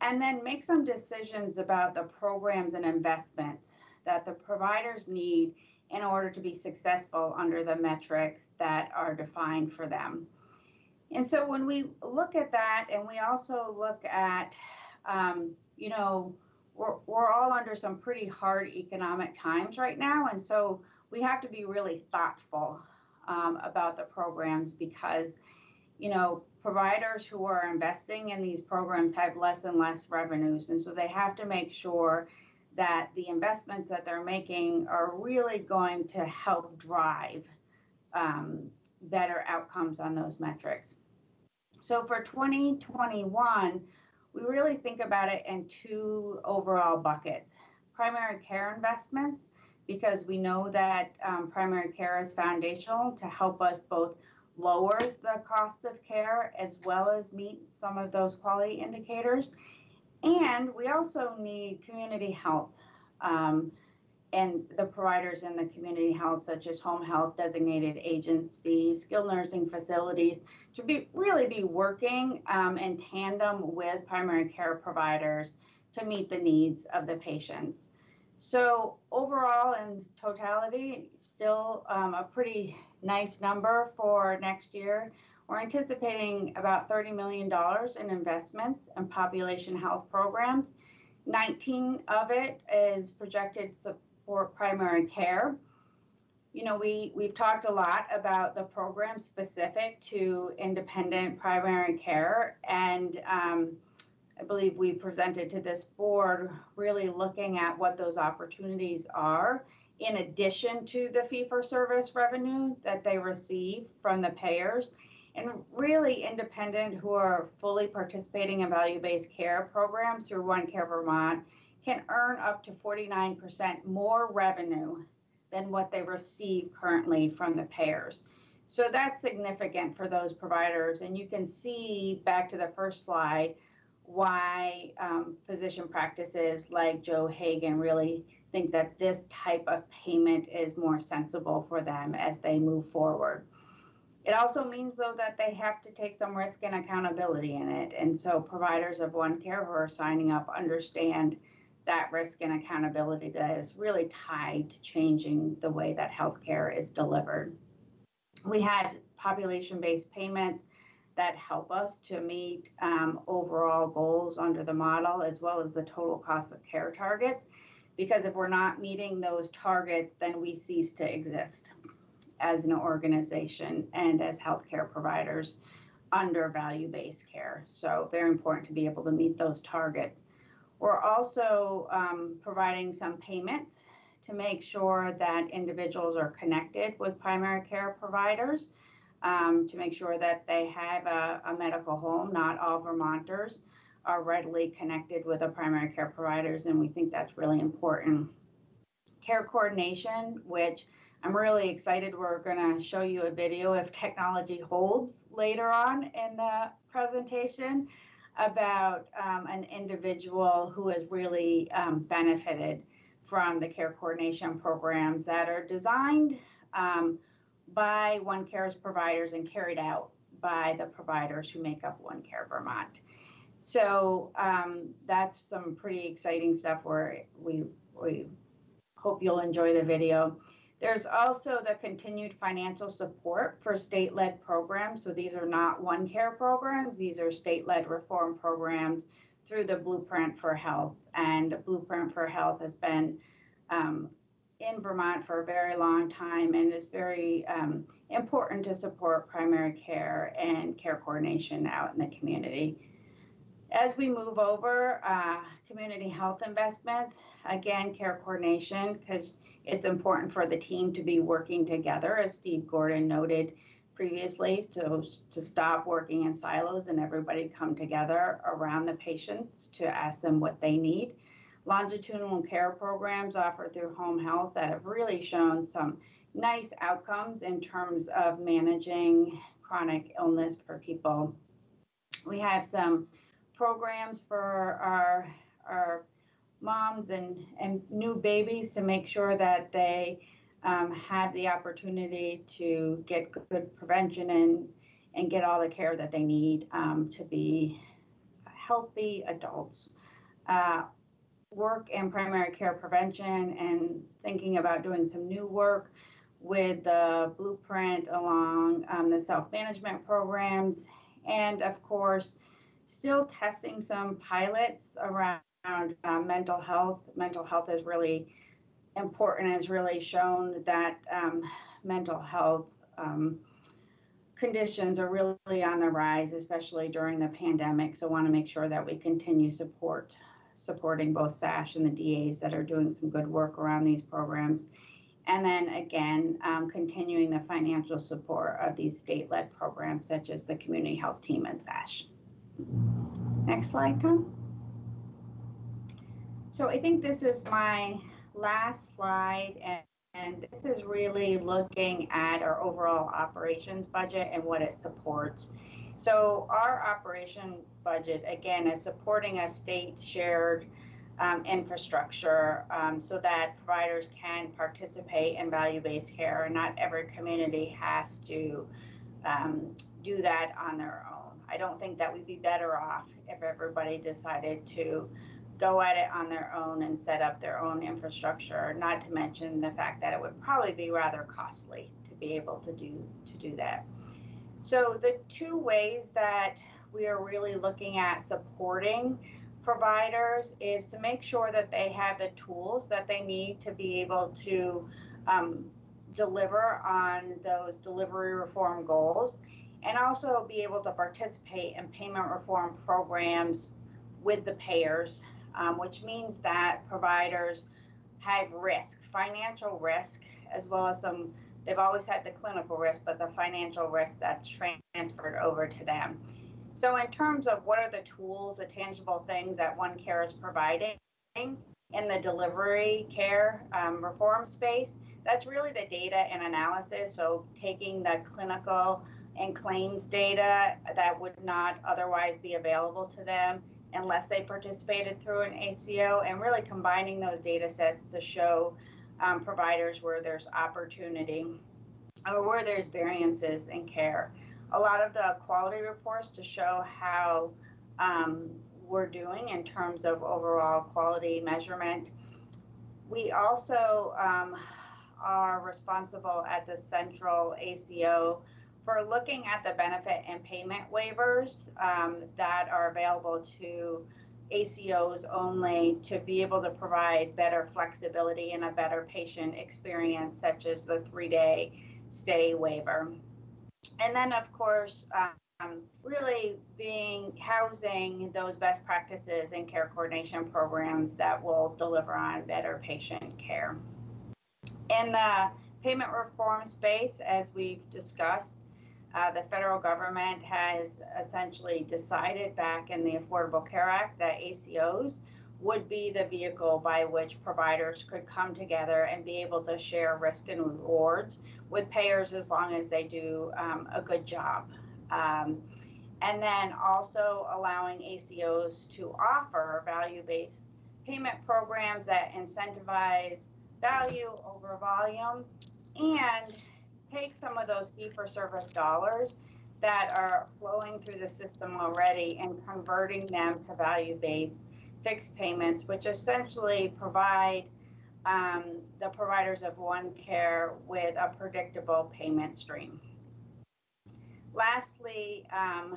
and then make some decisions about the programs and investments that the providers need in order to be successful under the metrics that are defined for them. And so when we look at that, and we also look at, um, you know, we're, we're all under some pretty hard economic times right now. And so we have to be really thoughtful um, about the programs because, you know, providers who are investing in these programs have less and less revenues. And so they have to make sure that the investments that they're making are really going to help drive um, better outcomes on those metrics. So for 2021, we really think about it in two overall buckets primary care investments, because we know that um, primary care is foundational to help us both lower the cost of care as well as meet some of those quality indicators. And we also need community health um, and the providers in the community health, such as home health designated agencies, skilled nursing facilities, to be really be working um, in tandem with primary care providers to meet the needs of the patients. So overall, in totality, still um, a pretty nice number for next year. We're anticipating about $30 million in investments in population health programs. 19 of it is projected to support primary care. You know, we, we've talked a lot about the program specific to independent primary care and um, I believe we presented to this board, really looking at what those opportunities are in addition to the fee for service revenue that they receive from the payers. And really independent who are fully participating in value-based care programs through One Care Vermont can earn up to 49% more revenue than what they receive currently from the payers. So that's significant for those providers. And you can see back to the first slide, why um, physician practices like Joe Hagan really think that this type of payment is more sensible for them as they move forward. It also means, though, that they have to take some risk and accountability in it. And so, providers of One Care who are signing up understand that risk and accountability that is really tied to changing the way that healthcare is delivered. We had population based payments that help us to meet um, overall goals under the model as well as the total cost of care targets. Because if we're not meeting those targets, then we cease to exist as an organization and as healthcare providers under value based care. So, very important to be able to meet those targets. We're also um, providing some payments to make sure that individuals are connected with primary care providers um, to make sure that they have a, a, medical home. Not all Vermonters are readily connected with the primary care providers, and we think that's really important. Care coordination, which I'm really excited. We're going to show you a video if technology holds later on in the presentation. about um, an individual who has really um, benefited from the care coordination programs that are designed um, by One Care's providers and carried out by the providers who make up One Care Vermont. So um, that's some pretty exciting stuff where we, we hope you'll enjoy the video. There's also the continued financial support for state-led programs. So these are not one care programs, these are state-led reform programs through the Blueprint for Health. And Blueprint for Health has been um, in Vermont for a very long time and is very um, important to support primary care and care coordination out in the community. As we move over, uh, community health investments, again, care coordination, because it's important for the team to be working together, as Steve Gordon noted previously, to, to stop working in silos and everybody come together around the patients to ask them what they need. Longitudinal care programs offered through home health that have really shown some nice outcomes in terms of managing chronic illness for people. We have some programs for our, our moms and, and new babies to make sure that they um, have the opportunity to get good prevention and, and get all the care that they need um, to be healthy adults. Uh, work in primary care prevention and thinking about doing some new work with the blueprint along um, the self-management programs and of course still testing some pilots around uh, mental health. Mental health is really important, has really shown that um, mental health um, conditions are really on the rise, especially during the pandemic. So want to make sure that we continue support supporting both SASH and the DAs that are doing some good work around these programs. And then again, um, continuing the financial support of these state-led programs such as the community health team and SASH. Next slide, Tom. So I think this is my last slide and, and this is really looking at our overall operations budget and what it supports. So our operation budget, again, is supporting a state shared um, infrastructure um, so that providers can participate in value-based care and not every community has to um, do that on their own. I don't think that we'd be better off if everybody decided to go at it on their own and set up their own infrastructure, not to mention the fact that it would probably be rather costly to be able to do to do that. So the two ways that we are really looking at supporting providers is to make sure that they have the tools that they need to be able to um, deliver on those delivery reform goals and also be able to participate in payment reform programs with the payers, um, which means that providers have risk, financial risk, as well as some, they've always had the clinical risk, but the financial risk that's transferred over to them. So, in terms of what are the tools, the tangible things that One Care is providing in the delivery care um, reform space, that's really the data and analysis. So, taking the clinical and claims data that would not otherwise be available to them unless they participated through an ACO and really combining those data sets to show um, providers where there's opportunity or where there's variances in care. A lot of the quality reports to show how um, we're doing in terms of overall quality measurement. We also um, are responsible at the central ACO for looking at the benefit and payment waivers um, that are available to ACOs only to be able to provide better flexibility and a better patient experience, such as the three day stay waiver. And then, of course, um, really being housing those best practices and care coordination programs that will deliver on better patient care. In the payment reform space, as we've discussed, uh, the federal government has essentially decided back in the Affordable Care Act that ACOs would be the vehicle by which providers could come together and be able to share risk and rewards with payers as long as they do um, a good job. Um, And then also allowing ACOs to offer value-based payment programs that incentivize value over volume and take some of those fee-for-service dollars that are flowing through the system already and converting them to value-based fixed payments, which essentially provide um, the providers of one care with a predictable payment stream. Lastly, um,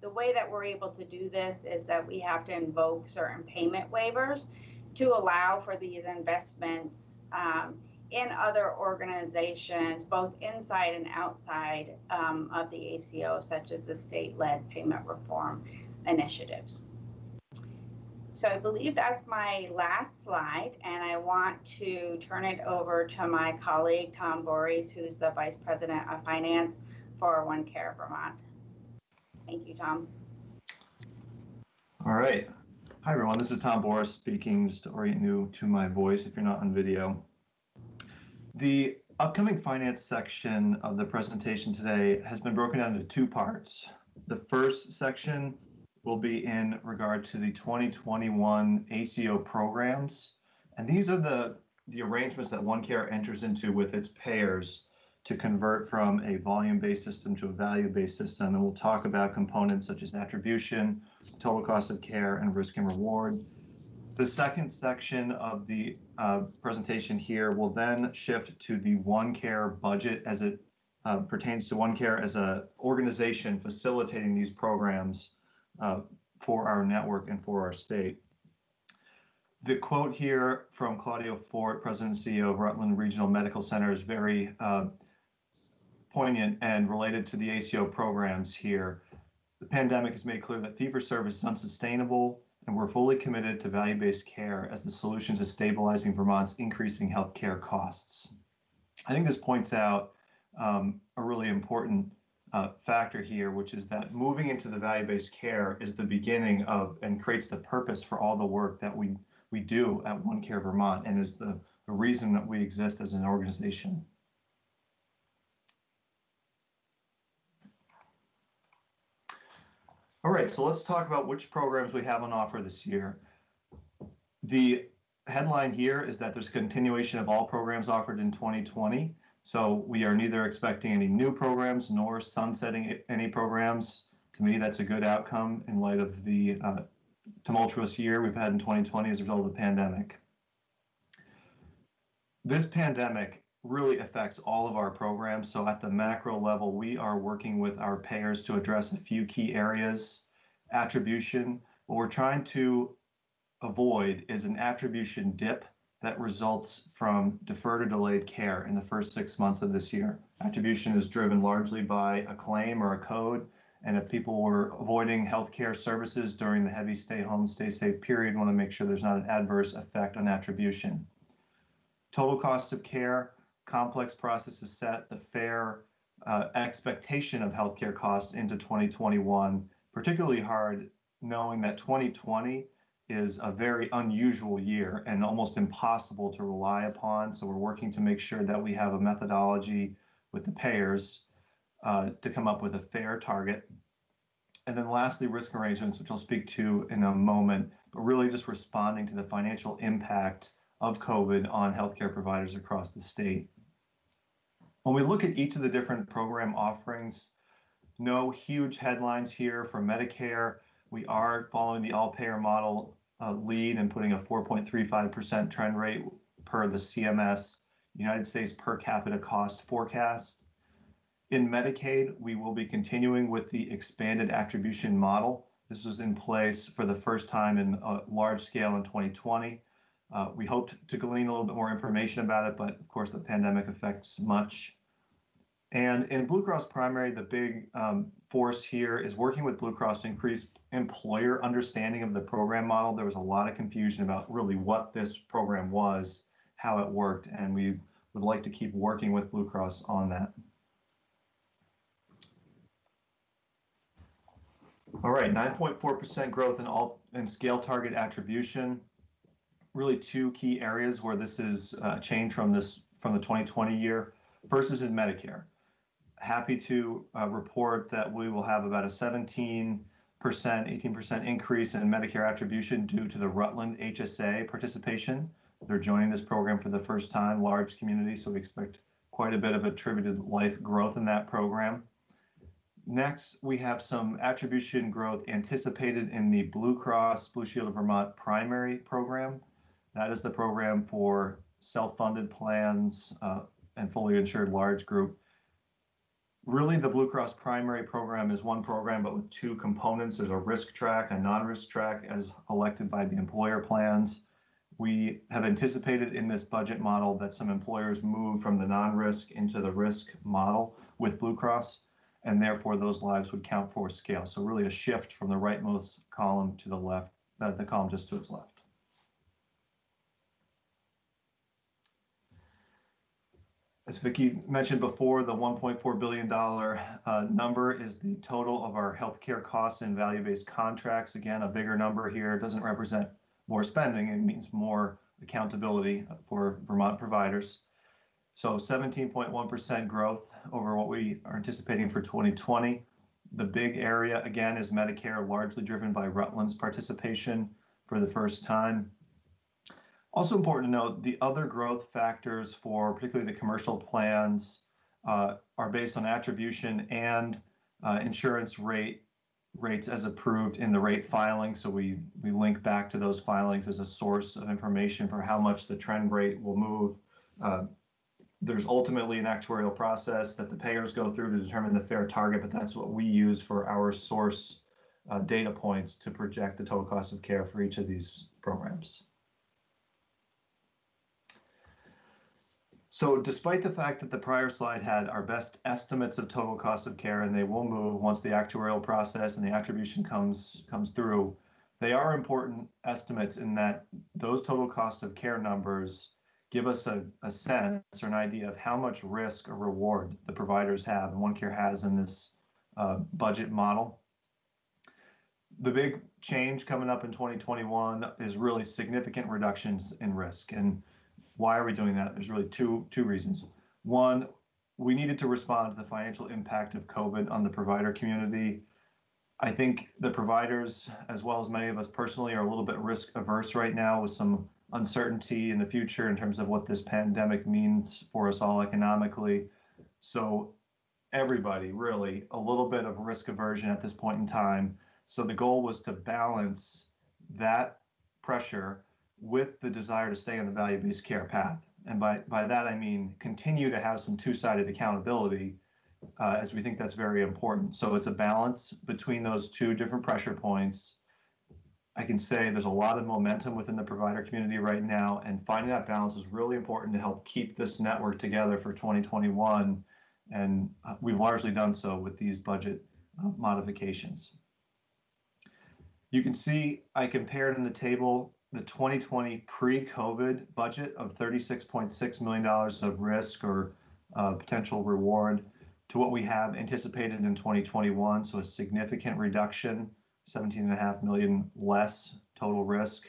the way that we're able to do this is that we have to invoke certain payment waivers to allow for these investments um, in other organizations, both inside and outside um, of the ACO, such as the state-led payment reform initiatives. So I believe that's my last slide, and I want to turn it over to my colleague, Tom Borys, who's the Vice President of Finance for One Care Vermont. Thank you, Tom. All right. Hi, everyone. This is Tom Borys speaking, just to orient you to my voice if you're not on video. The upcoming finance section of the presentation today has been broken down into two parts. The first section will be in regard to the 2021 ACO programs. And these are the, the arrangements that OneCare enters into with its payers to convert from a volume-based system to a value-based system. And we'll talk about components such as attribution, total cost of care, and risk and reward. The second section of the uh, presentation here will then shift to the OneCare budget as it uh, pertains to OneCare as an organization facilitating these programs uh, for our network and for our state. The quote here from Claudio Fort, President and CEO of Rutland Regional Medical Center, is very uh, poignant and related to the ACO programs here. The pandemic has made clear that fee for service is unsustainable, and we're fully committed to value based care as the solution to stabilizing Vermont's increasing healthcare costs. I think this points out um, a really important uh, factor here, which is that moving into the value-based care is the beginning of and creates the purpose for all the work that we we do at One Care Vermont and is the, the reason that we exist as an organization. All right, so let's talk about which programs we have on offer this year. The headline here is that there's continuation of all programs offered in 2020. So we are neither expecting any new programs nor sunsetting any programs. To me, that's a good outcome in light of the uh, tumultuous year we've had in 2020 as a result of the pandemic. This pandemic really affects all of our programs. So at the macro level, we are working with our payers to address a few key areas. Attribution, what we're trying to avoid is an attribution dip that results from deferred or delayed care in the first six months of this year. Attribution is driven largely by a claim or a code. And if people were avoiding healthcare services during the heavy stay home, stay safe period, want to make sure there's not an adverse effect on attribution. Total cost of care, complex processes set the fair uh, expectation of healthcare costs into 2021, particularly hard knowing that 2020 is a very unusual year and almost impossible to rely upon. So we're working to make sure that we have a methodology with the payers uh, to come up with a fair target. And then lastly, risk arrangements, which I'll speak to in a moment, but really just responding to the financial impact of COVID on healthcare providers across the state. When we look at each of the different program offerings, no huge headlines here for Medicare. We are following the all payer model uh, lead and putting a 4.35% trend rate per the CMS United States per capita cost forecast. In Medicaid, we will be continuing with the expanded attribution model. This was in place for the first time in a large scale in 2020. Uh, we hoped to glean a little bit more information about it, but of course the pandemic affects much. And in Blue Cross Primary, the big um, force here is working with Blue Cross to increase employer understanding of the program model. There was a lot of confusion about really what this program was, how it worked, and we would like to keep working with Blue Cross on that. All right, 9.4% growth in all in scale target attribution. Really two key areas where this is uh, changed from this from the 2020 year. First is in Medicare happy to uh, report that we will have about a 17%, 18% increase in Medicare attribution due to the Rutland HSA participation. They're joining this program for the first time, large community, so we expect quite a bit of attributed life growth in that program. Next, we have some attribution growth anticipated in the Blue Cross Blue Shield of Vermont primary program. That is the program for self-funded plans uh, and fully insured large group. Really, the Blue Cross primary program is one program, but with two components. There's a risk track, a non-risk track as elected by the employer plans. We have anticipated in this budget model that some employers move from the non-risk into the risk model with Blue Cross and therefore those lives would count for scale. So really a shift from the rightmost column to the left, uh, the column just to its left. As Vicki mentioned before, the $1.4 billion uh, number is the total of our healthcare costs and value-based contracts. Again, a bigger number here doesn't represent more spending. It means more accountability for Vermont providers. So 17.1% growth over what we are anticipating for 2020. The big area, again, is Medicare, largely driven by Rutland's participation for the first time. Also important to note, the other growth factors for particularly the commercial plans uh, are based on attribution and uh, insurance rate rates as approved in the rate filing. So we, we link back to those filings as a source of information for how much the trend rate will move uh, there's ultimately an actuarial process that the payers go through to determine the fair target, but that's what we use for our source data points to project the total cost of care for each of these programs. So despite the fact that the prior slide had our best estimates of total cost of care, and they will move once the actuarial process and the attribution comes, comes through, they are important estimates in that those total cost of care numbers give us a, a sense or an idea of how much risk or reward the providers have and OneCare has in this uh, budget model. The big change coming up in 2021 is really significant reductions in risk. And why are we doing that? There's really two, two reasons. One, we needed to respond to the financial impact of COVID on the provider community. I think the providers, as well as many of us personally, are a little bit risk averse right now with some uncertainty in the future in terms of what this pandemic means for us all economically. So, everybody really a little bit of risk aversion at this point in time. So, the goal was to balance that pressure with the desire to stay on the value based care path. And by, by that, I mean continue to have some two sided accountability, uh, as we think that's very important. So, it's a balance between those two different pressure points I can say there's a lot of momentum within the provider community right now, and finding that balance is really important to help keep this network together for 2021. And uh, we've largely done so with these budget uh, modifications. You can see I compared in the table the 2020 pre-COVID budget of $36.6 million of risk or uh, potential reward to what we have anticipated in 2021. So a significant reduction 17 and a half million less total risk.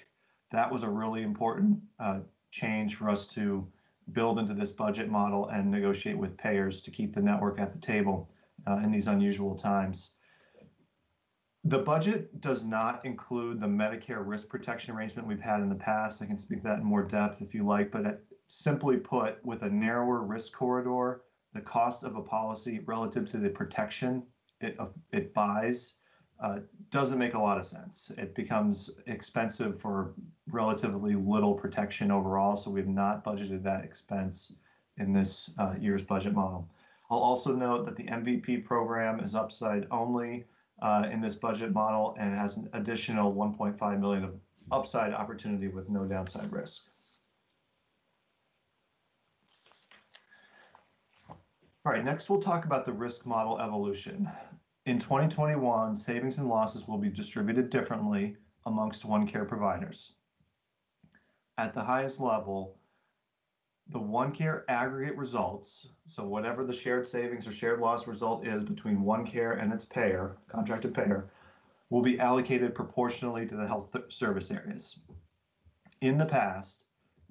That was a really important uh, change for us to build into this budget model and negotiate with payers to keep the network at the table uh, in these unusual times. The budget does not include the Medicare risk protection arrangement we've had in the past. I can speak that in more depth if you like, but simply put, with a narrower risk corridor, the cost of a policy relative to the protection it, it buys uh, doesn't make a lot of sense. It becomes expensive for relatively little protection overall, so we've not budgeted that expense in this uh, year's budget model. I'll also note that the MVP program is upside only uh, in this budget model and has an additional 1.5 million of upside opportunity with no downside risk. All right, next we'll talk about the risk model evolution. In 2021, savings and losses will be distributed differently amongst one care providers. At the highest level, the OneCare aggregate results, so whatever the shared savings or shared loss result is between OneCare and its payer, contracted payer, will be allocated proportionally to the health service areas. In the past,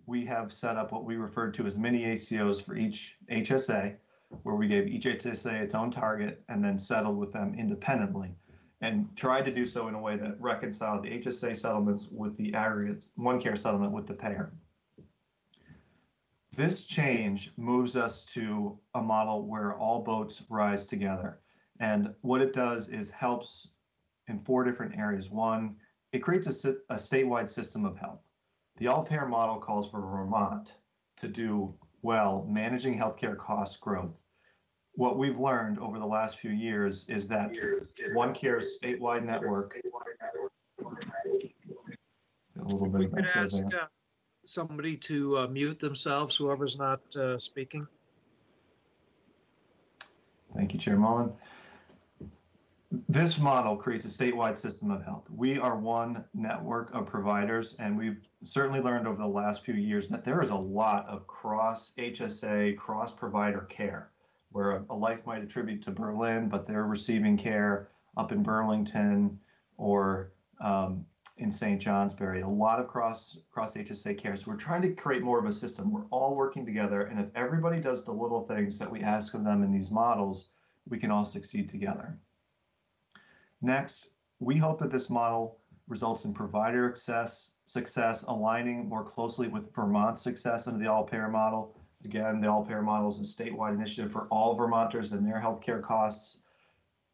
we have set up what we referred to as mini ACOs for each HSA where we gave each HSA its own target and then settled with them independently and tried to do so in a way that reconciled the HSA settlements with the aggregate one care settlement with the payer. This change moves us to a model where all boats rise together. And what it does is helps in four different areas. One, it creates a, a statewide system of health. The all payer model calls for Vermont to do well managing healthcare cost growth. What we've learned over the last few years is that One Care's statewide network. A little If we bit could of echo ask uh, somebody to uh, mute themselves, whoever's not uh, speaking. Thank you, Chair Mullin. This model creates a statewide system of health. We are one network of providers, and we've certainly learned over the last few years that there is a lot of cross HSA, cross provider care, where a, life might attribute to Berlin, but they're receiving care up in Burlington or um, in St. Johnsbury. A lot of cross cross HSA care. So we're trying to create more of a system. We're all working together, and if everybody does the little things that we ask of them in these models, we can all succeed together. Next, we hope that this model results in provider access, success aligning more closely with Vermont's success under the all-payer model. Again, the all-payer model is a statewide initiative for all Vermonters and their healthcare costs.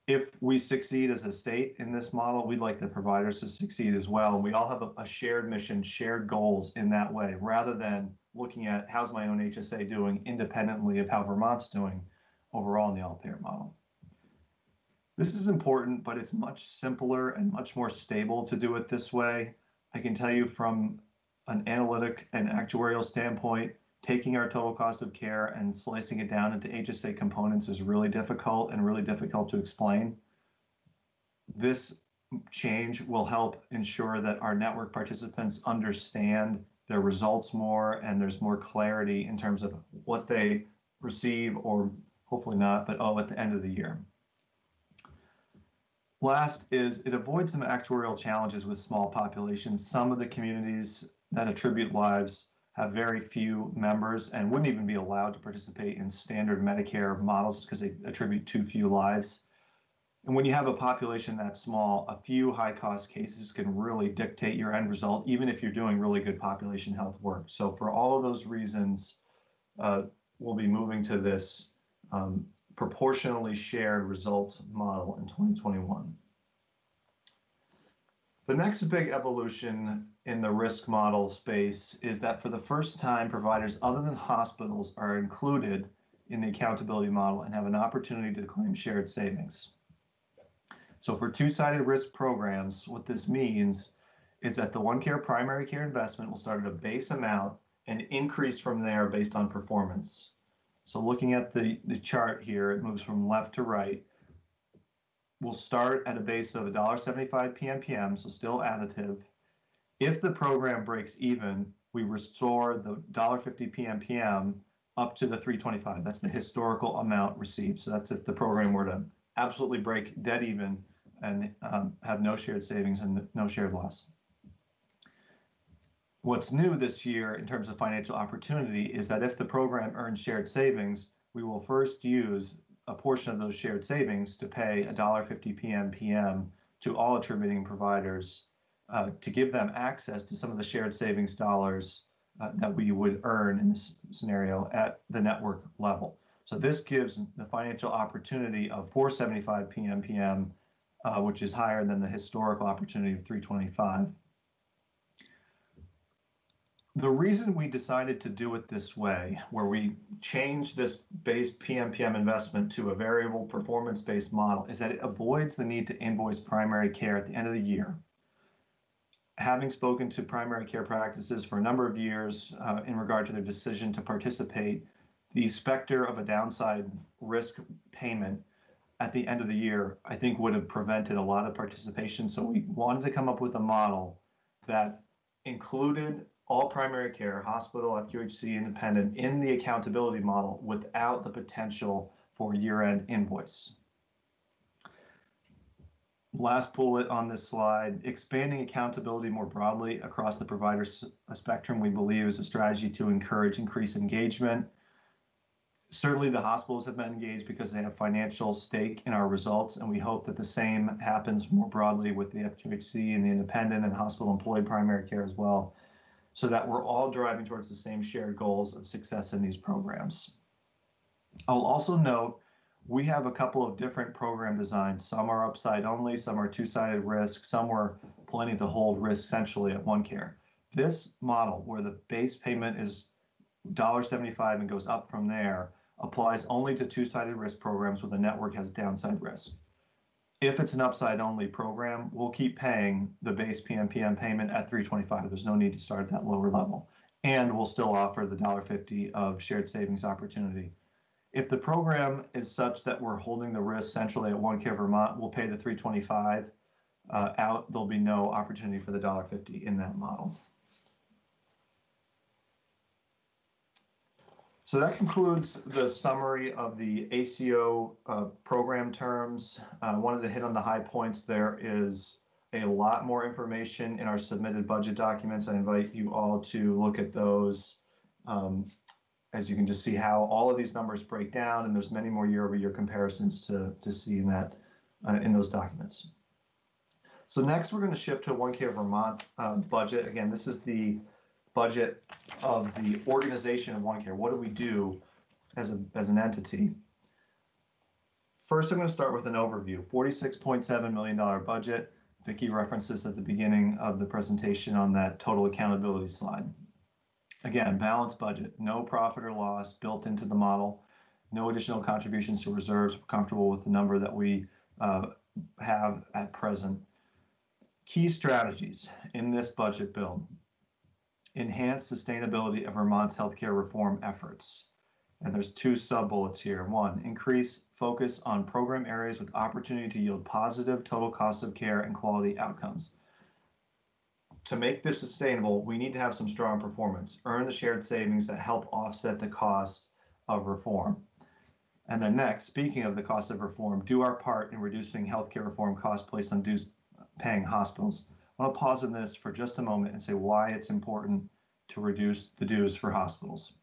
If we succeed as a state in this model, we'd like the providers to succeed as well. And we all have a, a shared mission, shared goals in that way, rather than looking at how's my own HSA doing independently of how Vermont's doing overall in the all-payer model. This is important, but it's much simpler and much more stable to do it this way. I can tell you from an analytic and actuarial standpoint, taking our total cost of care and slicing it down into HSA components is really difficult and really difficult to explain. This change will help ensure that our network participants understand their results more and there's more clarity in terms of what they receive or hopefully not, but oh, at the end of the year. Last is it avoids some actuarial challenges with small populations. Some of the communities that attribute lives have very few members and wouldn't even be allowed to participate in standard Medicare models because they attribute too few lives. And when you have a population that small, a few high cost cases can really dictate your end result, even if you're doing really good population health work. So, for all of those reasons, uh, we'll be moving to this um, proportionally shared results model in 2021. The next big evolution in the risk model space is that for the first time, providers other than hospitals are included in the accountability model and have an opportunity to claim shared savings. So for two-sided risk programs, what this means is that the one care primary care investment will start at a base amount and increase from there based on performance. So looking at the, the chart here, it moves from left to right. We'll start at a base of $1.75 PMPM, so still additive. If the program breaks even, we restore the $1.50 PMPM up to the 325. That's the historical amount received. So that's if the program were to absolutely break dead even and um, have no shared savings and no shared loss. What's new this year in terms of financial opportunity is that if the program earns shared savings, we will first use a portion of those shared savings to pay $1.50 PMPM to all attributing providers uh, to give them access to some of the shared savings dollars uh, that we would earn in this scenario at the network level. So this gives the financial opportunity of 475 PMPM, uh, which is higher than the historical opportunity of 325. The reason we decided to do it this way, where we change this base PMPM investment to a variable performance-based model, is that it avoids the need to invoice primary care at the end of the year. Having spoken to primary care practices for a number of years uh, in regard to their decision to participate, the specter of a downside risk payment at the end of the year, I think would have prevented a lot of participation. So we wanted to come up with a model that included all primary care, hospital, FQHC, independent in the accountability model without the potential for year-end invoice. Last bullet on this slide, expanding accountability more broadly across the provider uh, spectrum, we believe is a strategy to encourage increased engagement. Certainly, the hospitals have been engaged because they have financial stake in our results, and we hope that the same happens more broadly with the FQHC and the independent and hospital employed primary care as well, so that we're all driving towards the same shared goals of success in these programs. I'll also note we have a couple of different program designs. Some are upside only, some are two-sided risk, some we're planning to hold risk centrally at one care. This model, where the base payment is $1.75 and goes up from there, applies only to two-sided risk programs where the network has downside risk. If it's an upside only program, we'll keep paying the base PMPM payment at 325. There's no need to start at that lower level. And we'll still offer the $1.50 of shared savings opportunity. If the program is such that we're holding the risk centrally at OneCare Vermont, we'll pay the 325 uh, out. There'll be no opportunity for the $1.50 in that model. So that concludes the summary of the ACO uh, program terms. I uh, wanted to hit on the high points. There is a lot more information in our submitted budget documents. I invite you all to look at those. Um, as you can just see how all of these numbers break down, and there's many more year-over-year comparisons to, to see in that uh, in those documents. So next, we're going to shift to OneCare Vermont uh, budget. Again, this is the budget of the organization of OneCare. What do we do as, a, as an entity? First, I'm going to start with an overview. $46.7 million budget. Vicki referenced this at the beginning of the presentation on that total accountability slide. Again, balanced budget, no profit or loss built into the model, no additional contributions to reserves. We're comfortable with the number that we uh, have at present. Key strategies in this budget build enhance sustainability of Vermont's healthcare reform efforts. And there's two sub bullets here. One, increase focus on program areas with opportunity to yield positive total cost of care and quality outcomes. To make this sustainable, we need to have some strong performance, earn the shared savings that help offset the cost of reform. And then next, speaking of the cost of reform, do our part in reducing healthcare reform costs placed on dues paying hospitals. I want to pause on this for just a moment and say why it's important to reduce the dues for hospitals.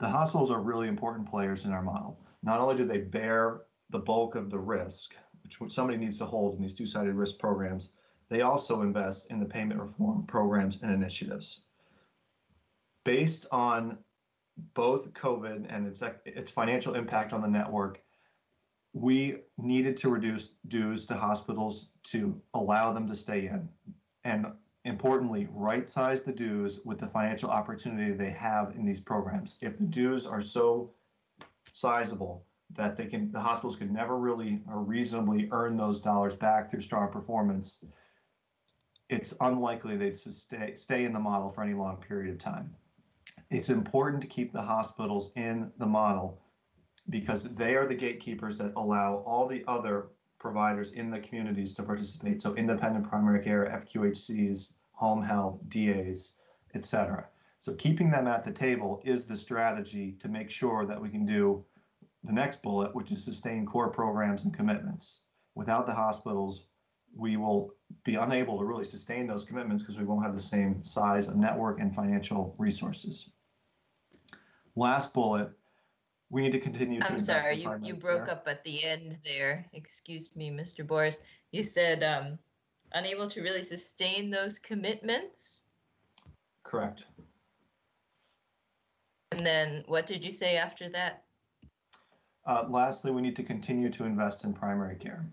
The hospitals are really important players in our model. Not only do they bear the bulk of the risk, which somebody needs to hold in these two-sided risk programs, they also invest in the payment reform programs and initiatives. Based on both COVID and its, its financial impact on the network, we needed to reduce dues to hospitals to allow them to stay in. And importantly, right size the dues with the financial opportunity they have in these programs. If the dues are so sizable that they can, the hospitals could never really or reasonably earn those dollars back through strong performance, it's unlikely they'd stay, stay in the model for any long period of time. It's important to keep the hospitals in the model because they are the gatekeepers that allow all the other providers in the communities to participate. So independent primary care, FQHCs, home health, DAs, etc. So keeping them at the table is the strategy to make sure that we can do the next bullet, which is sustain core programs and commitments. Without the hospitals, we will be unable to really sustain those commitments because we won't have the same size of network and financial resources. Last bullet we need to continue. To I'm sorry, you, you broke care. up at the end there. Excuse me, Mr. Borys. You said um, unable to really sustain those commitments? Correct. And then what did you say after that? Uh, lastly, we need to continue to invest in primary care.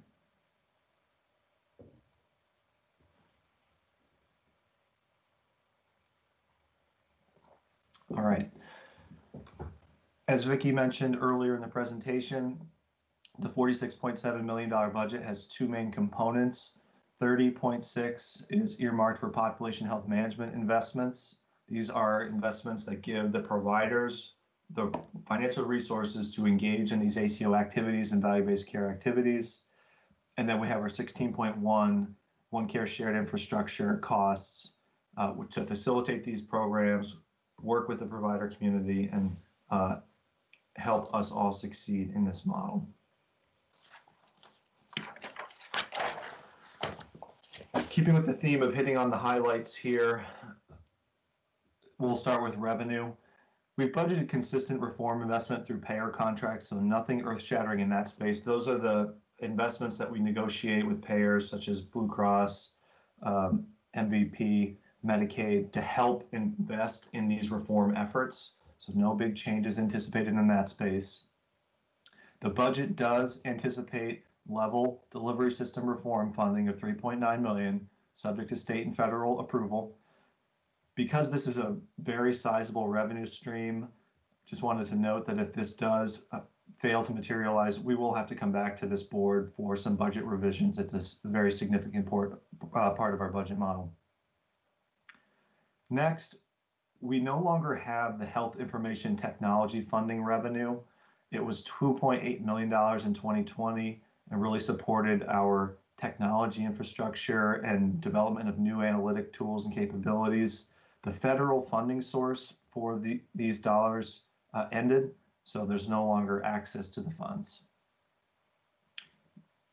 All right. As Vicki mentioned earlier in the presentation, the $46.7 million budget has two main components. 30.6 is earmarked for population health management investments. These are investments that give the providers the financial resources to engage in these ACO activities and value-based care activities. And then we have our 16.1 One Care shared infrastructure costs uh, to facilitate these programs, work with the provider community, and uh, help us all succeed in this model. Keeping with the theme of hitting on the highlights here, we'll start with revenue. We've budgeted consistent reform investment through payer contracts, so nothing earth-shattering in that space. Those are the investments that we negotiate with payers such as Blue Cross, um, MVP, Medicaid to help invest in these reform efforts. So no big changes anticipated in that space. The budget does anticipate level delivery system reform funding of 3.9 million, subject to state and federal approval. Because this is a very sizable revenue stream, just wanted to note that if this does uh, fail to materialize, we will have to come back to this board for some budget revisions. It's a very significant part, uh, part of our budget model. Next, we no longer have the health information technology funding revenue. It was $2.8 million in 2020 and really supported our technology infrastructure and development of new analytic tools and capabilities. The federal funding source for the, these dollars uh, ended, so there's no longer access to the funds.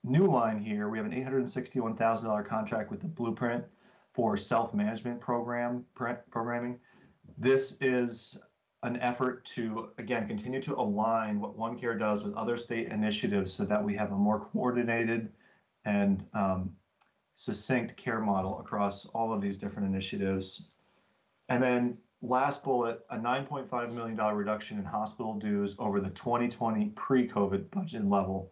New line here, we have an $861,000 contract with the Blueprint for self-management program programming. This is an effort to, again, continue to align what OneCare does with other state initiatives so that we have a more coordinated and um, succinct care model across all of these different initiatives. And then last bullet, a $9.5 million reduction in hospital dues over the 2020 pre-COVID budget level.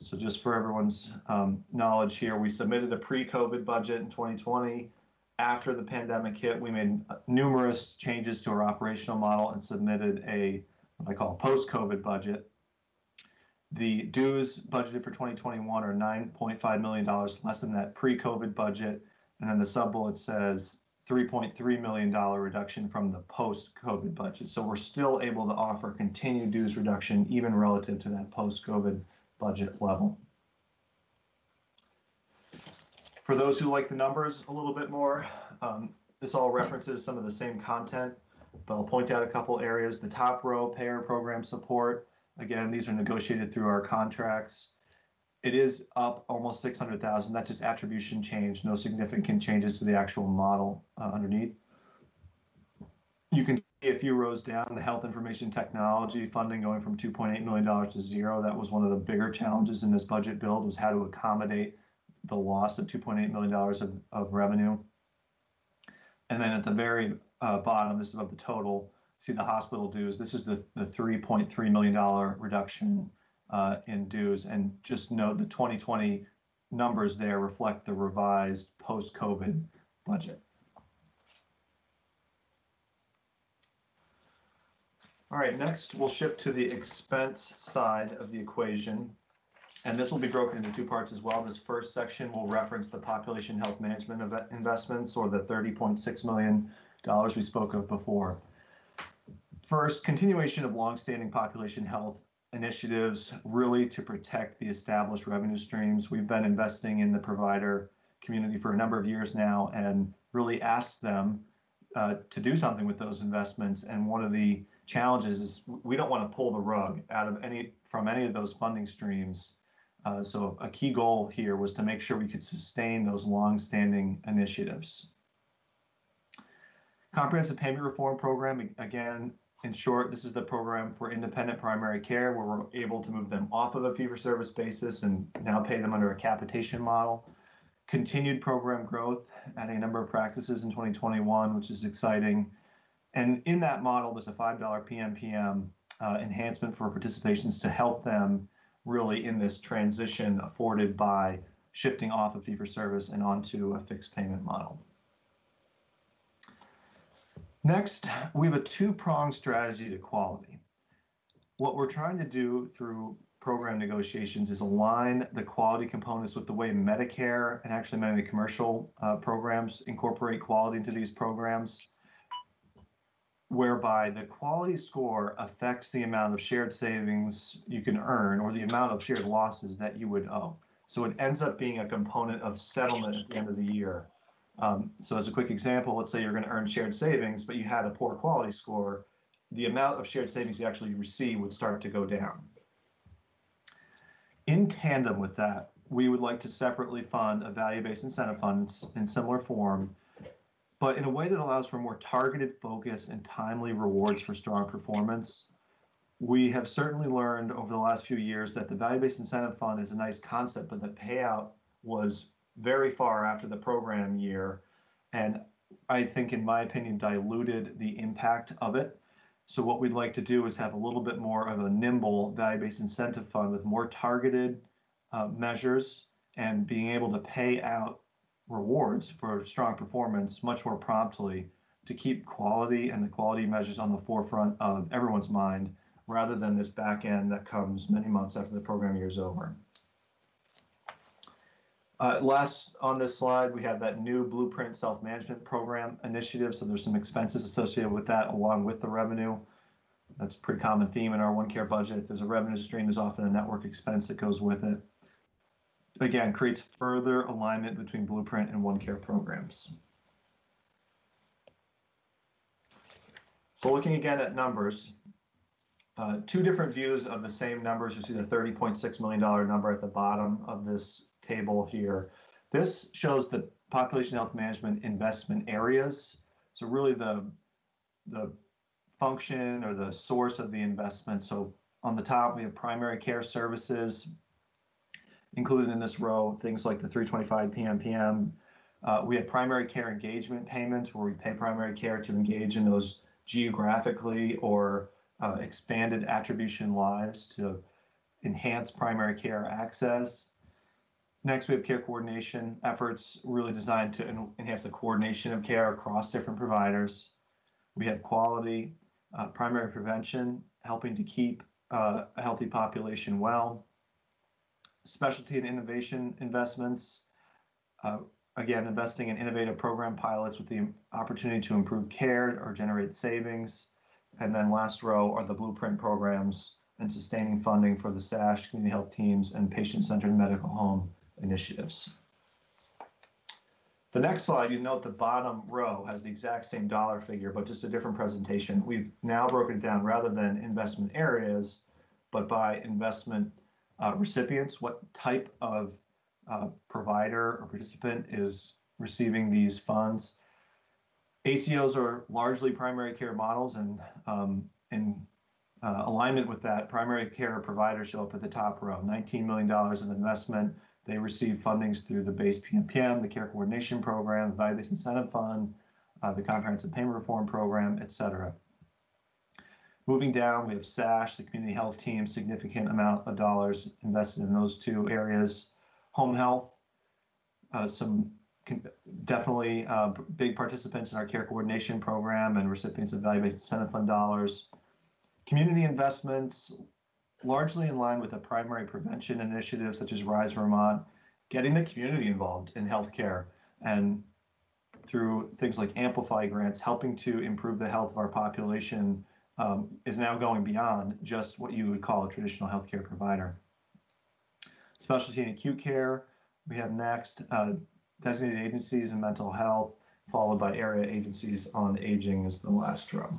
So just for everyone's um, knowledge here, we submitted a pre-COVID budget in 2020 after the pandemic hit, we made numerous changes to our operational model and submitted a what I call a post-COVID budget. The dues budgeted for 2021 are 9.5 million dollars less than that pre-COVID budget, and then the sub-bullet says 3.3 million dollar reduction from the post-COVID budget. So we're still able to offer continued dues reduction even relative to that post-COVID budget level. For those who like the numbers a little bit more, um, this all references some of the same content, but I'll point out a couple areas. The top row, payer program support. Again, these are negotiated through our contracts. It is up almost 600,000. That's just attribution change, no significant changes to the actual model uh, underneath. You can see a few rows down, the health information technology funding going from $2.8 million to zero. That was one of the bigger challenges in this budget build was how to accommodate the loss of $2.8 million of, of revenue. And then at the very uh, bottom, this is of the total, see the hospital dues. This is the, the $3.3 million reduction uh, in dues. And just note the 2020 numbers there reflect the revised post-COVID budget. All right, next we'll shift to the expense side of the equation. And this will be broken into two parts as well. This first section will reference the population health management investments or the $30.6 million we spoke of before. First, continuation of longstanding population health initiatives really to protect the established revenue streams. We've been investing in the provider community for a number of years now and really asked them uh, to do something with those investments. And one of the challenges is we don't want to pull the rug out of any from any of those funding streams uh, so a key goal here was to make sure we could sustain those long-standing initiatives. Comprehensive Payment Reform Program, again, in short, this is the program for independent primary care where we're able to move them off of a fee-for-service basis and now pay them under a capitation model. Continued program growth at a number of practices in 2021, which is exciting. And in that model, there's a $5 PMPM uh, enhancement for participations to help them really in this transition afforded by shifting off of fee for service and onto a fixed payment model. Next, we have a two-pronged strategy to quality. What we're trying to do through program negotiations is align the quality components with the way Medicare and actually many of the commercial uh, programs incorporate quality into these programs whereby the quality score affects the amount of shared savings you can earn or the amount of shared losses that you would owe. So it ends up being a component of settlement at the end of the year. Um, so as a quick example, let's say you're going to earn shared savings, but you had a poor quality score, the amount of shared savings you actually receive would start to go down. In tandem with that, we would like to separately fund a value-based incentive fund in similar form but in a way that allows for more targeted focus and timely rewards for strong performance. We have certainly learned over the last few years that the value-based incentive fund is a nice concept, but the payout was very far after the program year. And I think, in my opinion, diluted the impact of it. So what we'd like to do is have a little bit more of a nimble value-based incentive fund with more targeted uh, measures and being able to pay out rewards for strong performance much more promptly to keep quality and the quality measures on the forefront of everyone's mind rather than this back end that comes many months after the program year is over. Uh, last on this slide, we have that new Blueprint Self-Management Program initiative. So there's some expenses associated with that along with the revenue. That's a pretty common theme in our one care budget. If there's a revenue stream, there's often a network expense that goes with it. Again, creates further alignment between Blueprint and OneCare programs. So looking again at numbers, uh, two different views of the same numbers. You see the $30.6 million number at the bottom of this table here. This shows the population health management investment areas. So really the, the function or the source of the investment. So on the top, we have primary care services, included in this row, things like the 325 PMPM. Uh, we have primary care engagement payments where we pay primary care to engage in those geographically or uh, expanded attribution lives to enhance primary care access. Next, we have care coordination efforts really designed to enhance the coordination of care across different providers. We have quality, uh, primary prevention, helping to keep uh, a healthy population well. Specialty and innovation investments, uh, again, investing in innovative program pilots with the opportunity to improve care or generate savings. And then last row are the blueprint programs and sustaining funding for the SASH, community health teams, and patient-centered medical home initiatives. The next slide, you note the bottom row has the exact same dollar figure, but just a different presentation. We've now broken it down rather than investment areas, but by investment uh, recipients, what type of uh, provider or participant is receiving these funds. ACOs are largely primary care models, and um, in uh, alignment with that, primary care providers show up at the top row. $19 million of investment they receive fundings through the base PMPM, the Care Coordination Program, the Value-Based Incentive Fund, uh, the Comprehensive Payment Reform Program, et cetera. Moving down, we have SASH, the Community Health Team, significant amount of dollars invested in those two areas. Home health, uh, some definitely uh, big participants in our care coordination program and recipients of value-based incentive fund dollars. Community investments, largely in line with the primary prevention initiatives such as Rise Vermont, getting the community involved in healthcare and through things like Amplify grants, helping to improve the health of our population um, is now going beyond just what you would call a traditional healthcare provider. Specialty and acute care, we have next uh, designated agencies in mental health, followed by area agencies on aging is the last row.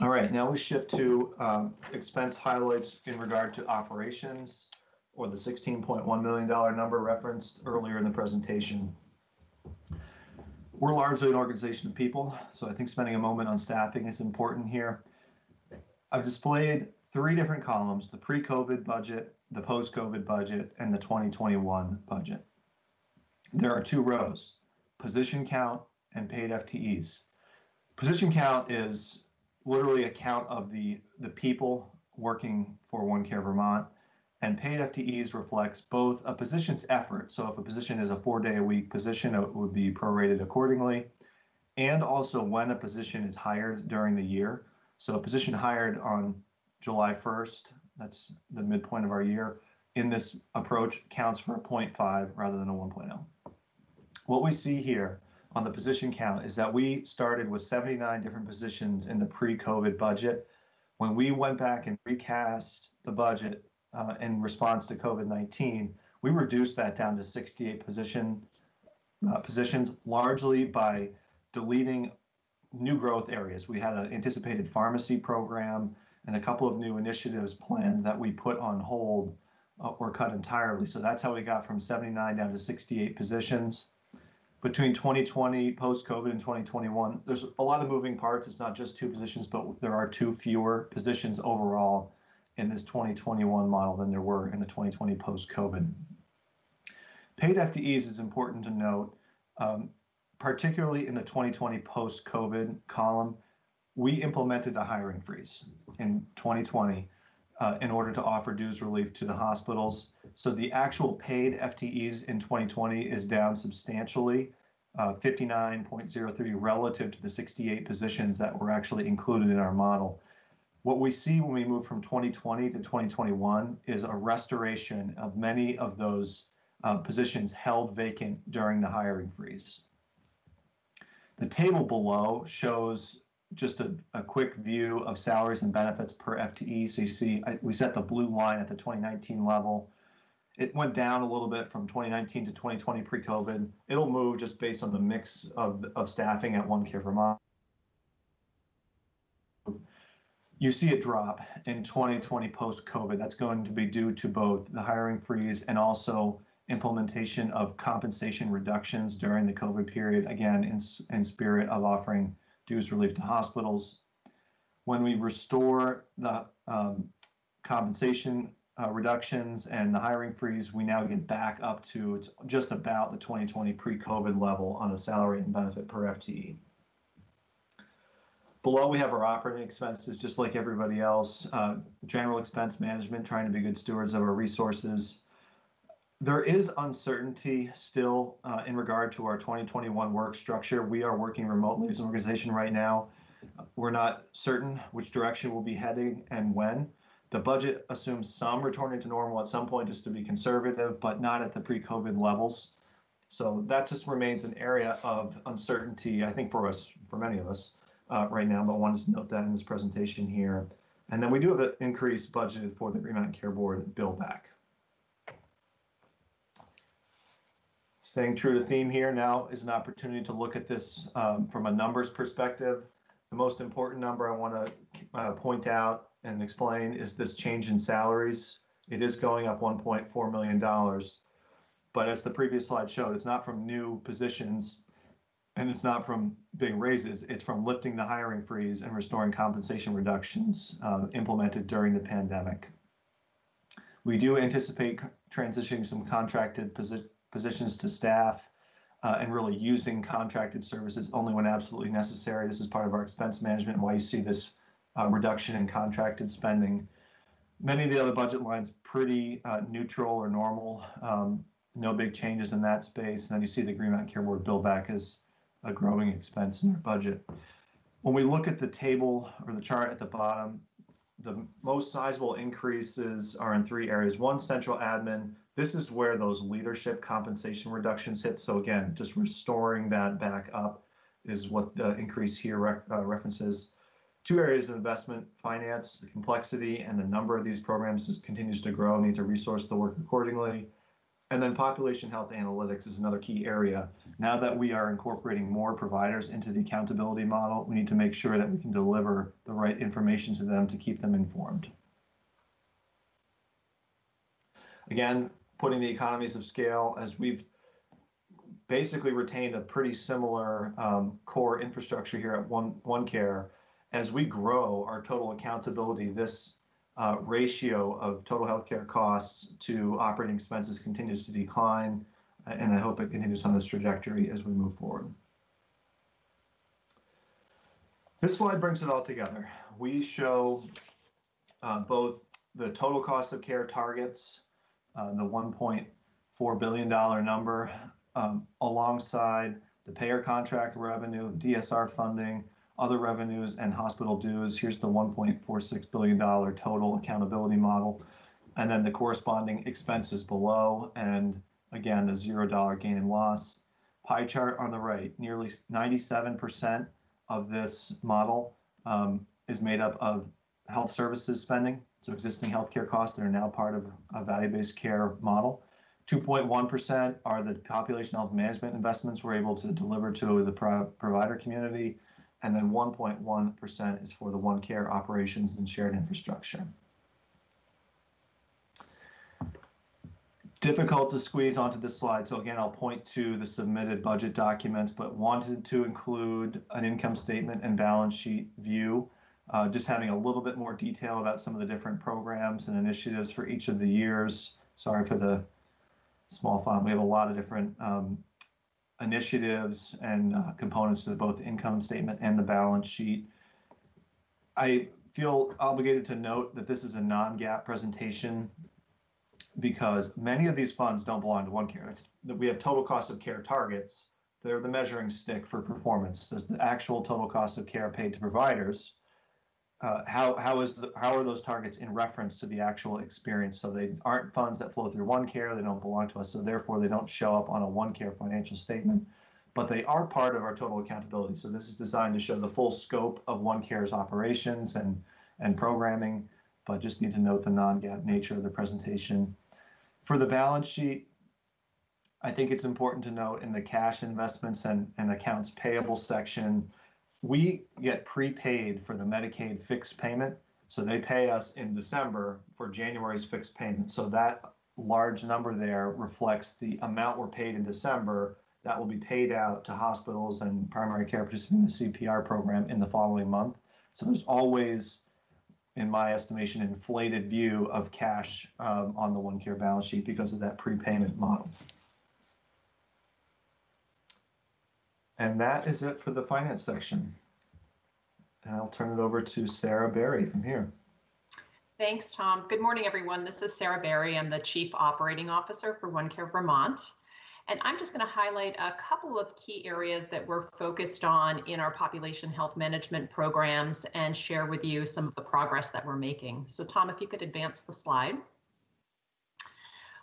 All right, now we shift to um, expense highlights in regard to operations or the $16.1 million number referenced earlier in the presentation. We're largely an organization of people, so I think spending a moment on staffing is important here. I've displayed three different columns, the pre-COVID budget, the post-COVID budget, and the 2021 budget. There are two rows, position count and paid FTEs. Position count is literally a count of the, the people working for OneCare Vermont. And paid FTEs reflects both a position's effort. So if a position is a four day a week position, it would be prorated accordingly. And also when a position is hired during the year. So a position hired on July 1st, that's the midpoint of our year, in this approach counts for a 0.5 rather than a 1.0. What we see here on the position count is that we started with 79 different positions in the pre-COVID budget. When we went back and recast the budget in response to COVID-19, we reduced that down to 68 position uh, positions, largely by deleting new growth areas. We had an anticipated pharmacy program and a couple of new initiatives planned that we put on hold uh, or cut entirely. So that's how we got from 79 down to 68 positions. Between 2020, post-COVID, and 2021, there's a lot of moving parts. It's not just two positions, but there are two fewer positions overall in this 2021 model than there were in the 2020 post-COVID. Paid FTEs is important to note, um, particularly in the 2020 post-COVID column. We implemented a hiring freeze in 2020 uh, in order to offer dues relief to the hospitals. So the actual paid FTEs in 2020 is down substantially, uh, 59.03 relative to the 68 positions that were actually included in our model. What we see when we move from 2020 to 2021 is a restoration of many of those uh, positions held vacant during the hiring freeze. The table below shows just a, a quick view of salaries and benefits per FTE. So you see, I, we set the blue line at the 2019 level. It went down a little bit from 2019 to 2020 pre-COVID. It'll move just based on the mix of, of staffing at One Care Vermont. You see a drop in 2020 post-COVID. That's going to be due to both the hiring freeze and also implementation of compensation reductions during the COVID period, again, in, in spirit of offering dues relief to hospitals. When we restore the um, compensation uh, reductions and the hiring freeze, we now get back up to it's just about the 2020 pre-COVID level on a salary and benefit per FTE. Below, we have our operating expenses, just like everybody else. Uh, general expense management, trying to be good stewards of our resources. There is uncertainty still uh, in regard to our 2021 work structure. We are working remotely as an organization right now. We're not certain which direction we'll be heading and when. The budget assumes some returning to normal at some point just to be conservative, but not at the pre-COVID levels. So that just remains an area of uncertainty, I think, for us, for many of us uh, right now, but I wanted to note that in this presentation here. And then we do have an increased budgeted for the Green Mountain Care Board bill back. Staying true to theme here now is an opportunity to look at this um, from a numbers perspective. The most important number I want to uh, point out and explain is this change in salaries. It is going up $1.4 million. But as the previous slide showed, it's not from new positions and it's not from big raises. It's from lifting the hiring freeze and restoring compensation reductions uh, implemented during the pandemic. We do anticipate transitioning some contracted positions positions to staff uh, and really using contracted services only when absolutely necessary. This is part of our expense management and why you see this uh, reduction in contracted spending. Many of the other budget lines pretty uh, neutral or normal. Um, no big changes in that space. And then you see the Green Mountain Care Board bill back as a growing expense in our budget. When we look at the table or the chart at the bottom, the most sizable increases are in three areas. One, central admin, this is where those leadership compensation reductions hit. So again, just restoring that back up is what the increase here re uh, references. Two areas of investment, finance, the complexity and the number of these programs just continues to grow, need to resource the work accordingly. And then population health analytics is another key area. Now that we are incorporating more providers into the accountability model, we need to make sure that we can deliver the right information to them to keep them informed. Again, putting the economies of scale as we've basically retained a pretty similar um, core infrastructure here at One One Care. As we grow our total accountability, this ratio of total healthcare costs to operating expenses continues to decline, and I hope it continues on this trajectory as we move forward. This slide brings it all together. We show uh, both the total cost of care targets uh, the $1.4 billion number um, alongside the payer contract revenue, the DSR funding, other revenues, and hospital dues. Here's the $1.46 billion total accountability model. And then the corresponding expenses below, and again, the $0 gain and loss. Pie chart on the right, nearly 97% of this model um, is made up of health services spending, so existing healthcare costs that are now part of a value-based care model. 2.1% are the population health management investments we're able to deliver to the pro provider community. And then 1.1% is for the one care operations and shared infrastructure. difficult to squeeze onto this slide. So again, I'll point to the submitted budget documents, but wanted to include an income statement and balance sheet view. Uh, just having a little bit more detail about some of the different programs and initiatives for each of the years. Sorry for the small font. We have a lot of different um, initiatives and uh, components to both income statement and the balance sheet. I feel obligated to note that this is a non-GAAP presentation because many of these funds don't belong to one care. It's, we have total cost of care targets. They're the measuring stick for performance. As the actual total cost of care paid to providers. Uh, how how is the, how are those targets in reference to the actual experience? So they aren't funds that flow through one care. They don't belong to us. So therefore, they don't show up on a one care financial statement. But they are part of our total accountability. So this is designed to show the full scope of one care's operations and and programming. But just need to note the non-GAAP nature of the presentation. For the balance sheet, I think it's important to note in the cash investments and, and accounts payable section, we get prepaid for the Medicaid fixed payment. So they pay us in December for January's fixed payment. So that large number there reflects the amount we're paid in December that will be paid out to hospitals and primary care participants in the CPR program in the following month. So there's always in my estimation, inflated view of cash um, on the one care balance sheet because of that prepayment model. And that is it for the finance section. And I'll turn it over to Sara Barry from here. Thanks, Tom. Good morning, everyone. This is Sara Barry. I'm the Chief Operating Officer for OneCare Vermont. And I'm just going to highlight a couple of key areas that we're focused on in our population health management programs and share with you some of the progress that we're making. So Tom, if you could advance the slide.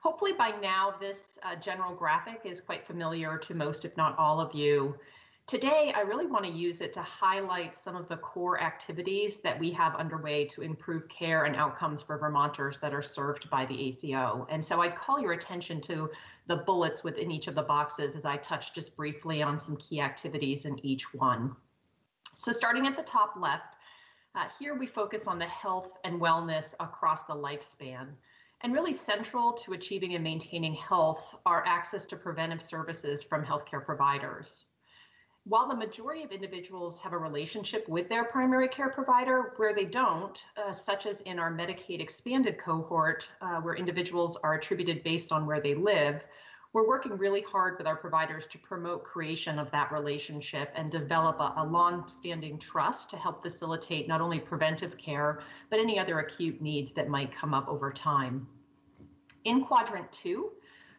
Hopefully by now, this uh, general graphic is quite familiar to most, if not all of you. Today, I really want to use it to highlight some of the core activities that we have underway to improve care and outcomes for Vermonters that are served by the ACO. And so I call your attention to the bullets within each of the boxes as I touch just briefly on some key activities in each one. So starting at the top left, uh, here we focus on the health and wellness across the lifespan. And really central to achieving and maintaining health are access to preventive services from healthcare providers. While the majority of individuals have a relationship with their primary care provider, where they don't, uh, such as in our Medicaid expanded cohort, uh, where individuals are attributed based on where they live, we're working really hard with our providers to promote creation of that relationship and develop a, a long-standing trust to help facilitate not only preventive care, but any other acute needs that might come up over time. In quadrant two,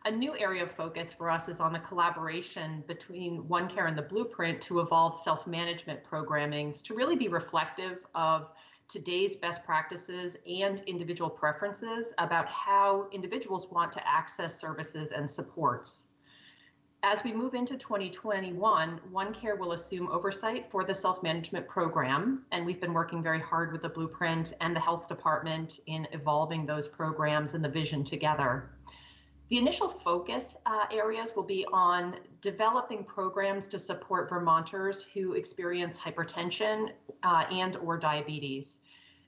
a new area of focus for us is on the collaboration between OneCare and the Blueprint to evolve self-management programmings to really be reflective of today's best practices and individual preferences about how individuals want to access services and supports. As we move into 2021, OneCare will assume oversight for the self-management program, and we've been working very hard with the Blueprint and the Health Department in evolving those programs and the vision together. The initial focus uh, areas will be on developing programs to support Vermonters who experience hypertension uh, and or diabetes.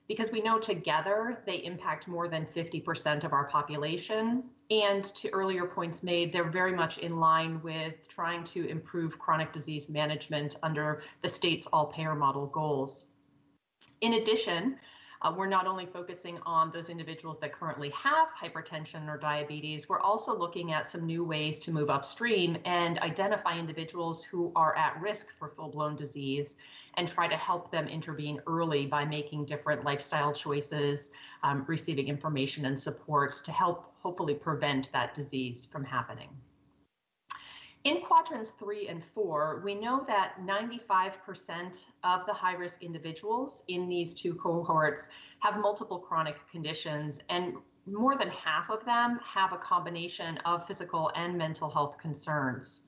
Because we know together they impact more than 50% of our population. And to earlier points made, they're very much in line with trying to improve chronic disease management under the state's all payer model goals. In addition, uh, we're not only focusing on those individuals that currently have hypertension or diabetes, we're also looking at some new ways to move upstream and identify individuals who are at risk for full blown disease and try to help them intervene early by making different lifestyle choices, um, receiving information and supports to help hopefully prevent that disease from happening. In quadrants three and four, we know that 95% of the high risk individuals in these two cohorts have multiple chronic conditions, and more than half of them have a combination of physical and mental health concerns.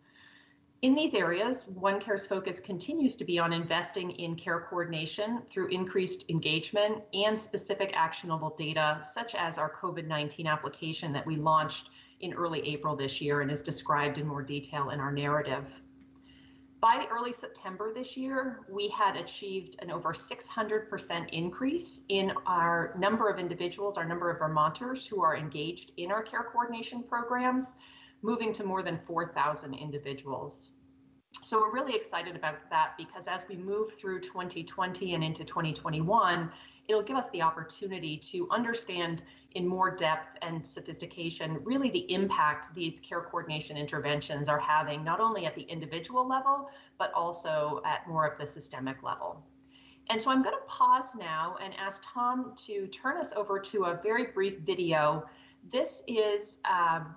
In these areas, OneCare's focus continues to be on investing in care coordination through increased engagement and specific actionable data, such as our COVID 19 application that we launched in early April this year and is described in more detail in our narrative. By early September this year, we had achieved an over 600% increase in our number of individuals, our number of Vermonters who are engaged in our care coordination programs, moving to more than 4,000 individuals. So we're really excited about that because as we move through 2020 and into 2021, it'll give us the opportunity to understand in more depth and sophistication really the impact these care coordination interventions are having, not only at the individual level, but also at more of the systemic level. And so I'm going to pause now and ask Tom to turn us over to a very brief video. This is um,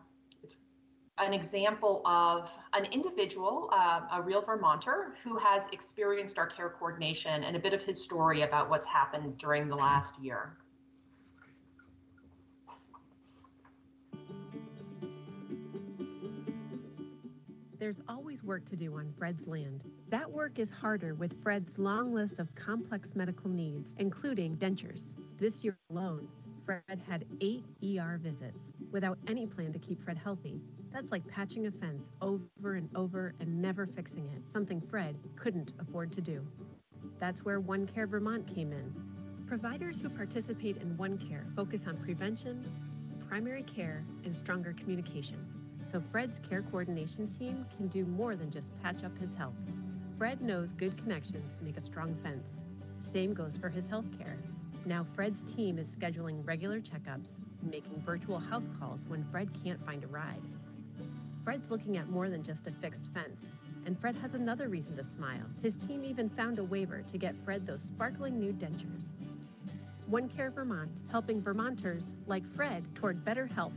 an example of an individual, uh, a real Vermonter, who has experienced our care coordination and a bit of his story about what's happened during the last year. There's always work to do on Fred's land. That work is harder with Fred's long list of complex medical needs, including dentures. This year alone, Fred had eight ER visits without any plan to keep Fred healthy. That's like patching a fence over and over and never fixing it, something Fred couldn't afford to do. That's where One Care Vermont came in. Providers who participate in One Care focus on prevention, primary care, and stronger communication. So Fred's care coordination team can do more than just patch up his health. Fred knows good connections make a strong fence. Same goes for his health care. Now Fred's team is scheduling regular checkups and making virtual house calls when Fred can't find a ride. Fred's looking at more than just a fixed fence. And Fred has another reason to smile. His team even found a waiver to get Fred those sparkling new dentures. One Care Vermont, helping Vermonters like Fred toward better health.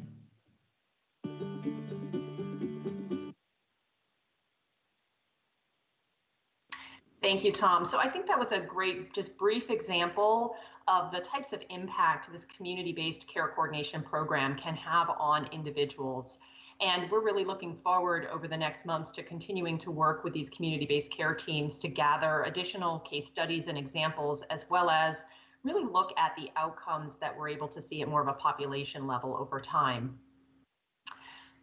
Thank you, Tom. So I think that was a great, just brief example of the types of impact this community-based care coordination program can have on individuals. And we're really looking forward over the next months to continuing to work with these community-based care teams to gather additional case studies and examples, as well as really look at the outcomes that we're able to see at more of a population level over time.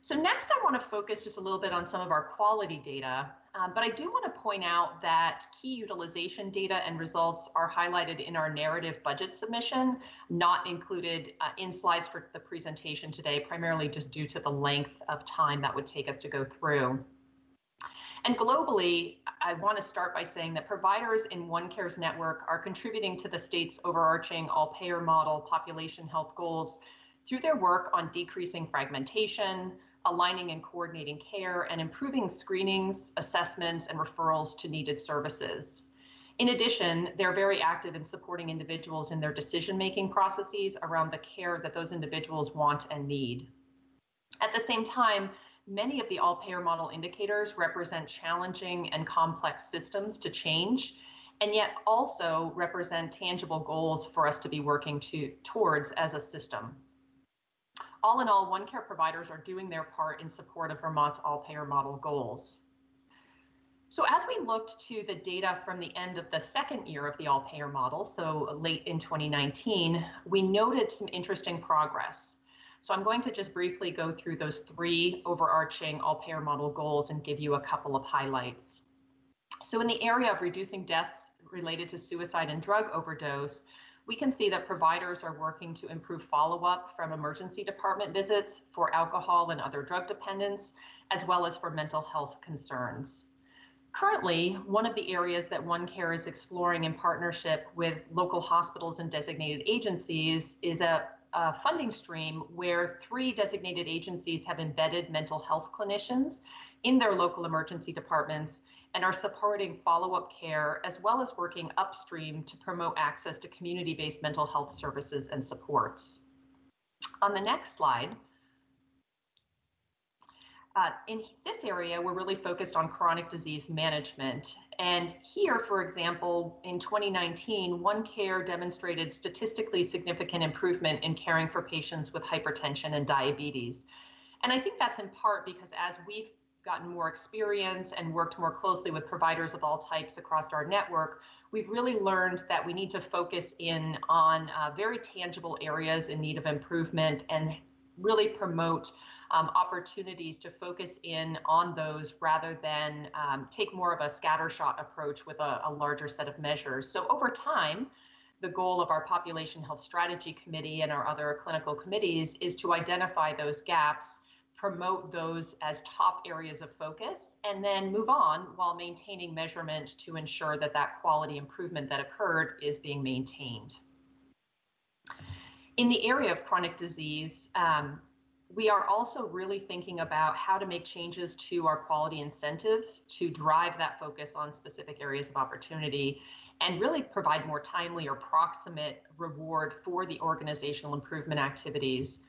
So next I want to focus just a little bit on some of our quality data, um, but I do want to point out that key utilization data and results are highlighted in our narrative budget submission, not included uh, in slides for the presentation today, primarily just due to the length of time that would take us to go through. And globally, I want to start by saying that providers in OneCare's network are contributing to the state's overarching all payer model population health goals through their work on decreasing fragmentation, aligning and coordinating care, and improving screenings, assessments, and referrals to needed services. In addition, they're very active in supporting individuals in their decision-making processes around the care that those individuals want and need. At the same time, many of the all-payer model indicators represent challenging and complex systems to change, and yet also represent tangible goals for us to be working to, towards as a system. All in all, one care providers are doing their part in support of Vermont's all-payer model goals. So as we looked to the data from the end of the second year of the all-payer model, so late in 2019, we noted some interesting progress. So I'm going to just briefly go through those three overarching all-payer model goals and give you a couple of highlights. So in the area of reducing deaths related to suicide and drug overdose, we can see that providers are working to improve follow-up from emergency department visits for alcohol and other drug dependence, as well as for mental health concerns. Currently, one of the areas that OneCare is exploring in partnership with local hospitals and designated agencies is a, a, funding stream where three designated agencies have embedded mental health clinicians in their local emergency departments and are supporting follow-up care as well as working upstream to promote access to community-based mental health services and supports. On the next slide, uh, in this area, we're really focused on chronic disease management. And here, for example, in 2019, One Care demonstrated statistically significant improvement in caring for patients with hypertension and diabetes. And I think that's in part because as we've gotten more experience and worked more closely with providers of all types across our network, we've really learned that we need to focus in on uh, very tangible areas in need of improvement and really promote um, opportunities to focus in on those rather than um, take more of a scattershot approach with a, a larger set of measures. So over time, the goal of our population health strategy committee and our other clinical committees is to identify those gaps promote those as top areas of focus and then move on while maintaining measurement to ensure that that quality improvement that occurred is being maintained. In the area of chronic disease, um, we are also really thinking about how to make changes to our quality incentives to drive that focus on specific areas of opportunity and really provide more timely or proximate reward for the organizational improvement activities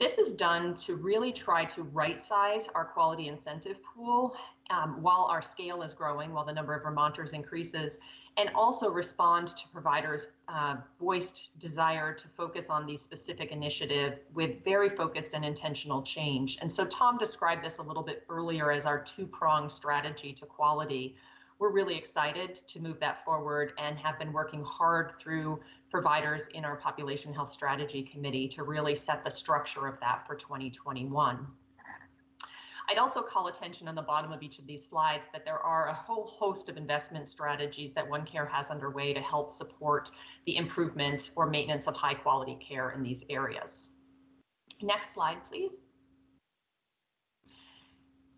this is done to really try to right size our quality incentive pool um, while our scale is growing, while the number of Vermonters increases, and also respond to providers' uh, voiced desire to focus on these specific initiative with very focused and intentional change. And so Tom described this a little bit earlier as our two-pronged strategy to quality we're really excited to move that forward and have been working hard through providers in our population health strategy committee to really set the structure of that for 2021. I'd also call attention on the bottom of each of these slides that there are a whole host of investment strategies that OneCare has underway to help support the improvement or maintenance of high quality care in these areas. Next slide, please.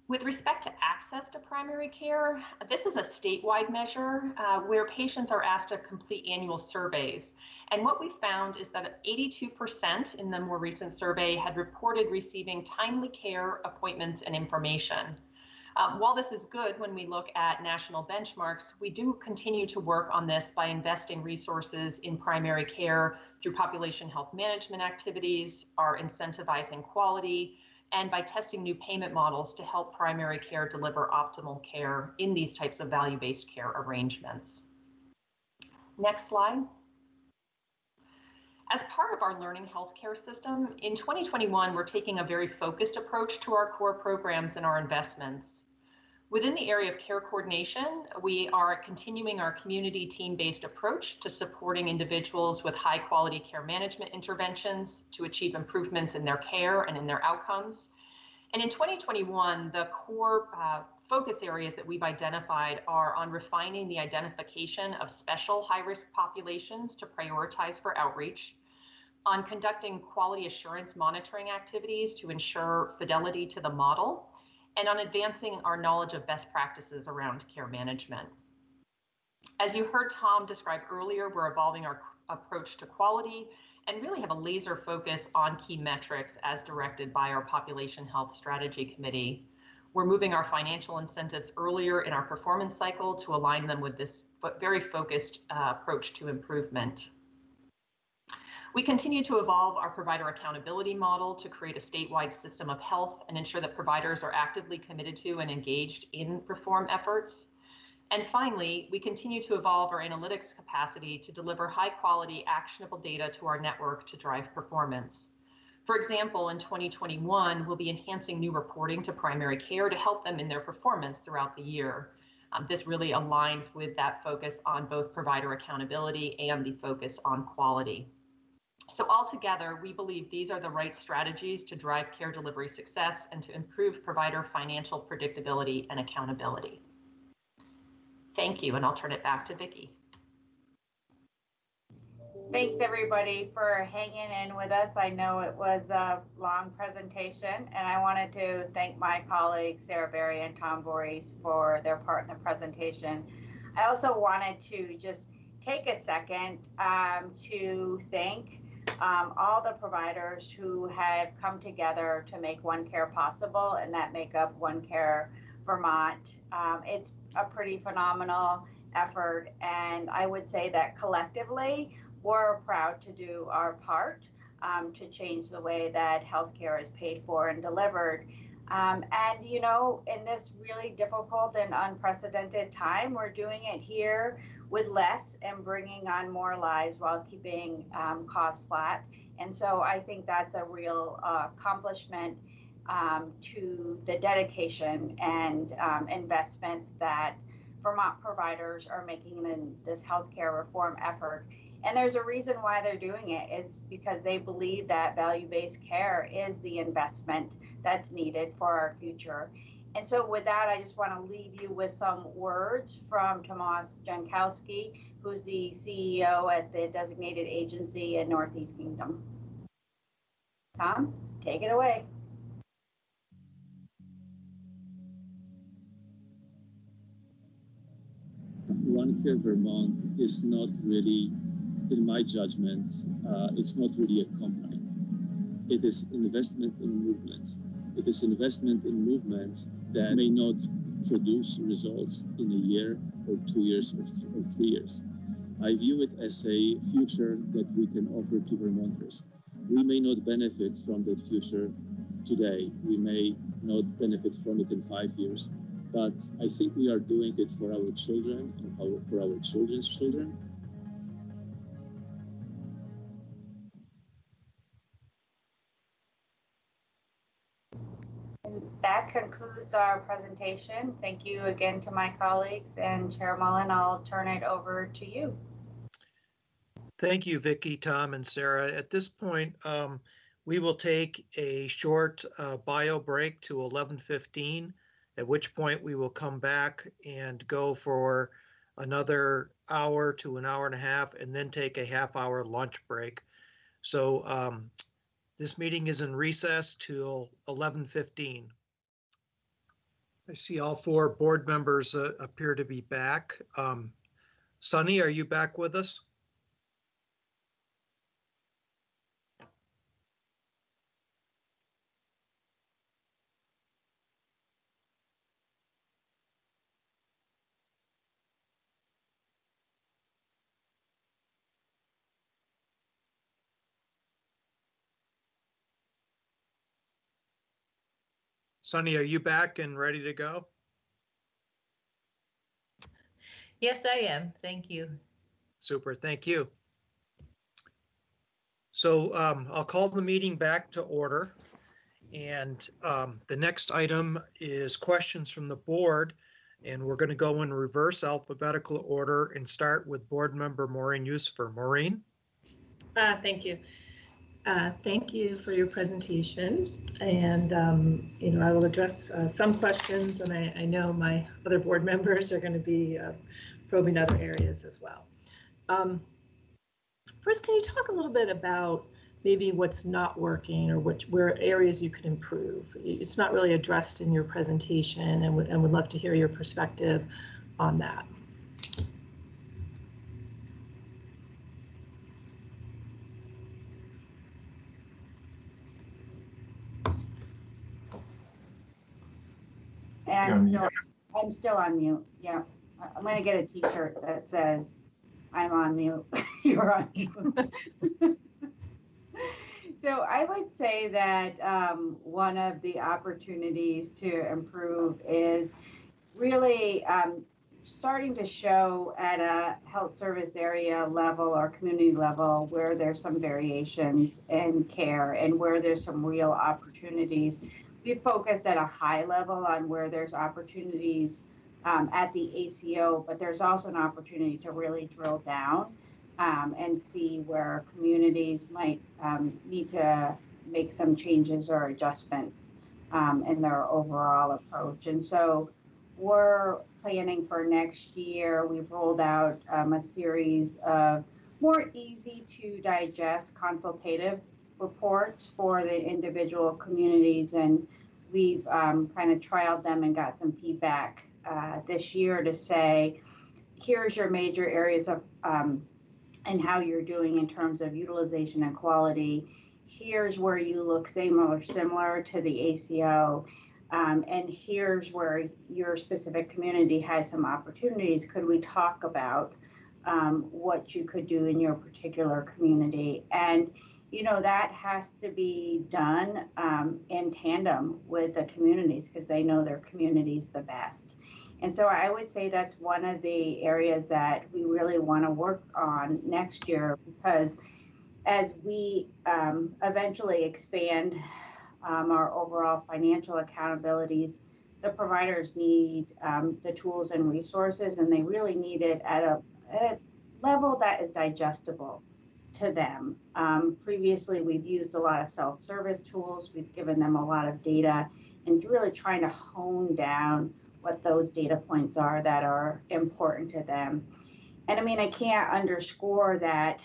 With respect to access to primary care, this is a statewide measure uh, where patients are asked to complete annual surveys. And what we found is that 82% in the more recent survey had reported receiving timely care, appointments, and information. Um, while this is good when we look at national benchmarks, we do continue to work on this by investing resources in primary care through population health management activities, our incentivizing quality, and by testing new payment models to help primary care deliver optimal care in these types of value-based care arrangements. Next slide. As part of our learning healthcare system, in 2021, we're taking a very focused approach to our core programs and our investments. Within the area of care coordination, we are continuing our community team-based approach to supporting individuals with high quality care management interventions to achieve improvements in their care and in their outcomes. And in 2021, the core uh, focus areas that we've identified are on refining the identification of special high-risk populations to prioritize for outreach, on conducting quality assurance monitoring activities to ensure fidelity to the model, and on advancing our knowledge of best practices around care management. As you heard Tom describe earlier, we're evolving our approach to quality and really have a laser focus on key metrics as directed by our Population Health Strategy Committee. We're moving our financial incentives earlier in our performance cycle to align them with this very focused uh, approach to improvement. We continue to evolve our provider accountability model to create a statewide system of health and ensure that providers are actively committed to and engaged in reform efforts. And finally, we continue to evolve our analytics capacity to deliver high quality, actionable data to our network to drive performance. For example, in 2021, we'll be enhancing new reporting to primary care to help them in their performance throughout the year. Um, this really aligns with that focus on both provider accountability and the focus on quality. So altogether, we believe these are the right strategies to drive care delivery success and to improve provider financial predictability and accountability. Thank you, and I'll turn it back to Vicki. Thanks everybody for hanging in with us. I know it was a long presentation and I wanted to thank my colleagues Sara Barry and Tom Borys for their part in the presentation. I also wanted to just take a second um, to thank um, all the providers who have come together to make OneCare possible and that make up OneCare Vermont. Um, it's a pretty phenomenal effort, and I would say that collectively, we're proud to do our part um, to change the way that healthcare is paid for and delivered. Um, and, you know, in this really difficult and unprecedented time, we're doing it here with less and bringing on more lives while keeping um, costs flat. And so I think that's a real uh, accomplishment um, to the dedication and um, investments that Vermont providers are making in this healthcare reform effort. And there's a reason why they're doing. It's because they believe that value based care is the investment that's needed for our future. And so, with that, I just want to leave you with some words from Tomas Jankowski, who's the CEO at the designated agency at Northeast Kingdom. Tom, take it away. OneCare Vermont is not really, in my judgment, uh, it's not really a company. It is investment in movement. It is investment in movement that may not produce results in a year or two years or, th- or three years. I view it as a future that we can offer to Vermonters. We may not benefit from that future today. We may not benefit from it in five years, but I think we are doing it for our children and for our, for our children's children. That concludes our presentation. Thank you again to my colleagues and Chair Mullin. I'll turn it over to you. Thank you, Vicki, Tom, and Sara. At this point, um, we will take a short uh, bio break to 11:15, at which point we will come back and go for another hour to an hour and a half, and then take a half hour lunch break. So um, this meeting is in recess till 11:15. I see all four board members uh, appear to be back. Um, Sunny, are you back with us? Sunny, are you back and ready to go? Yes, I am. Thank you. Super, thank you. So um, I'll call the meeting back to order. And um, the next item is questions from the board. And we're going to go in reverse alphabetical order and start with board member Maureen Usifer. Maureen? Uh, thank you. Uh, thank you for your presentation. And, um, you know, I will address uh, some questions and I, I, know my other board members are going to be uh, probing other areas as well. Um, first, can you talk a little bit about maybe what's not working or which where areas you could improve? It's not really addressed in your presentation and and would love to hear your perspective on that. And I'm still, I'm still on mute. Yeah. I'm gonna get a t-shirt that says, I'm on mute, you're on mute. So I would say that um, one of the opportunities to improve is really um, starting to show at a health service area level or community level where there's some variations in care and where there's some real opportunities we focused at a high level on where there's opportunities um, at the ACO, but there's also an opportunity to really drill down um, and see where communities might um, need to make some changes or adjustments um, in their overall approach. And so we're planning for next year. We've rolled out um, a series of more easy to digest consultative reports for the individual communities and we've um, kind of trialed them and got some feedback uh, this year to say here's your major areas of um, and how you're doing in terms of utilization and quality. Here's where you look same or similar to the ACO um, and here's where your specific community has some opportunities. Could we talk about um, what you could do in your particular community? And you know, that has to be done um, in tandem with the communities because they know their communities the best. And so I would say that's one of the areas that we really want to work on next year because as we um, eventually expand um, our overall financial accountabilities, the providers need um, the tools and resources, and they really need it at a, at a level that is digestible to them. Um, previously, we've used a lot of self-service tools. We've given them a lot of data and really trying to hone down what those data points are that are important to them. And I mean, I can't underscore that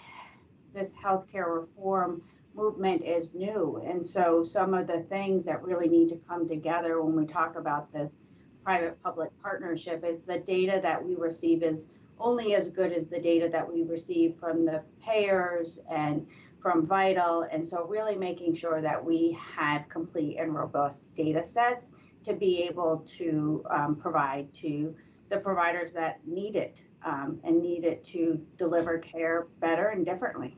this healthcare reform movement is new. And so some of the things that really need to come together when we talk about this private public partnership is the data that we receive is only as good as the data that we receive from the payers and from VITL. And so really making sure that we have complete and robust data sets to be able to um, provide to the providers that need it um, and need it to deliver care better and differently.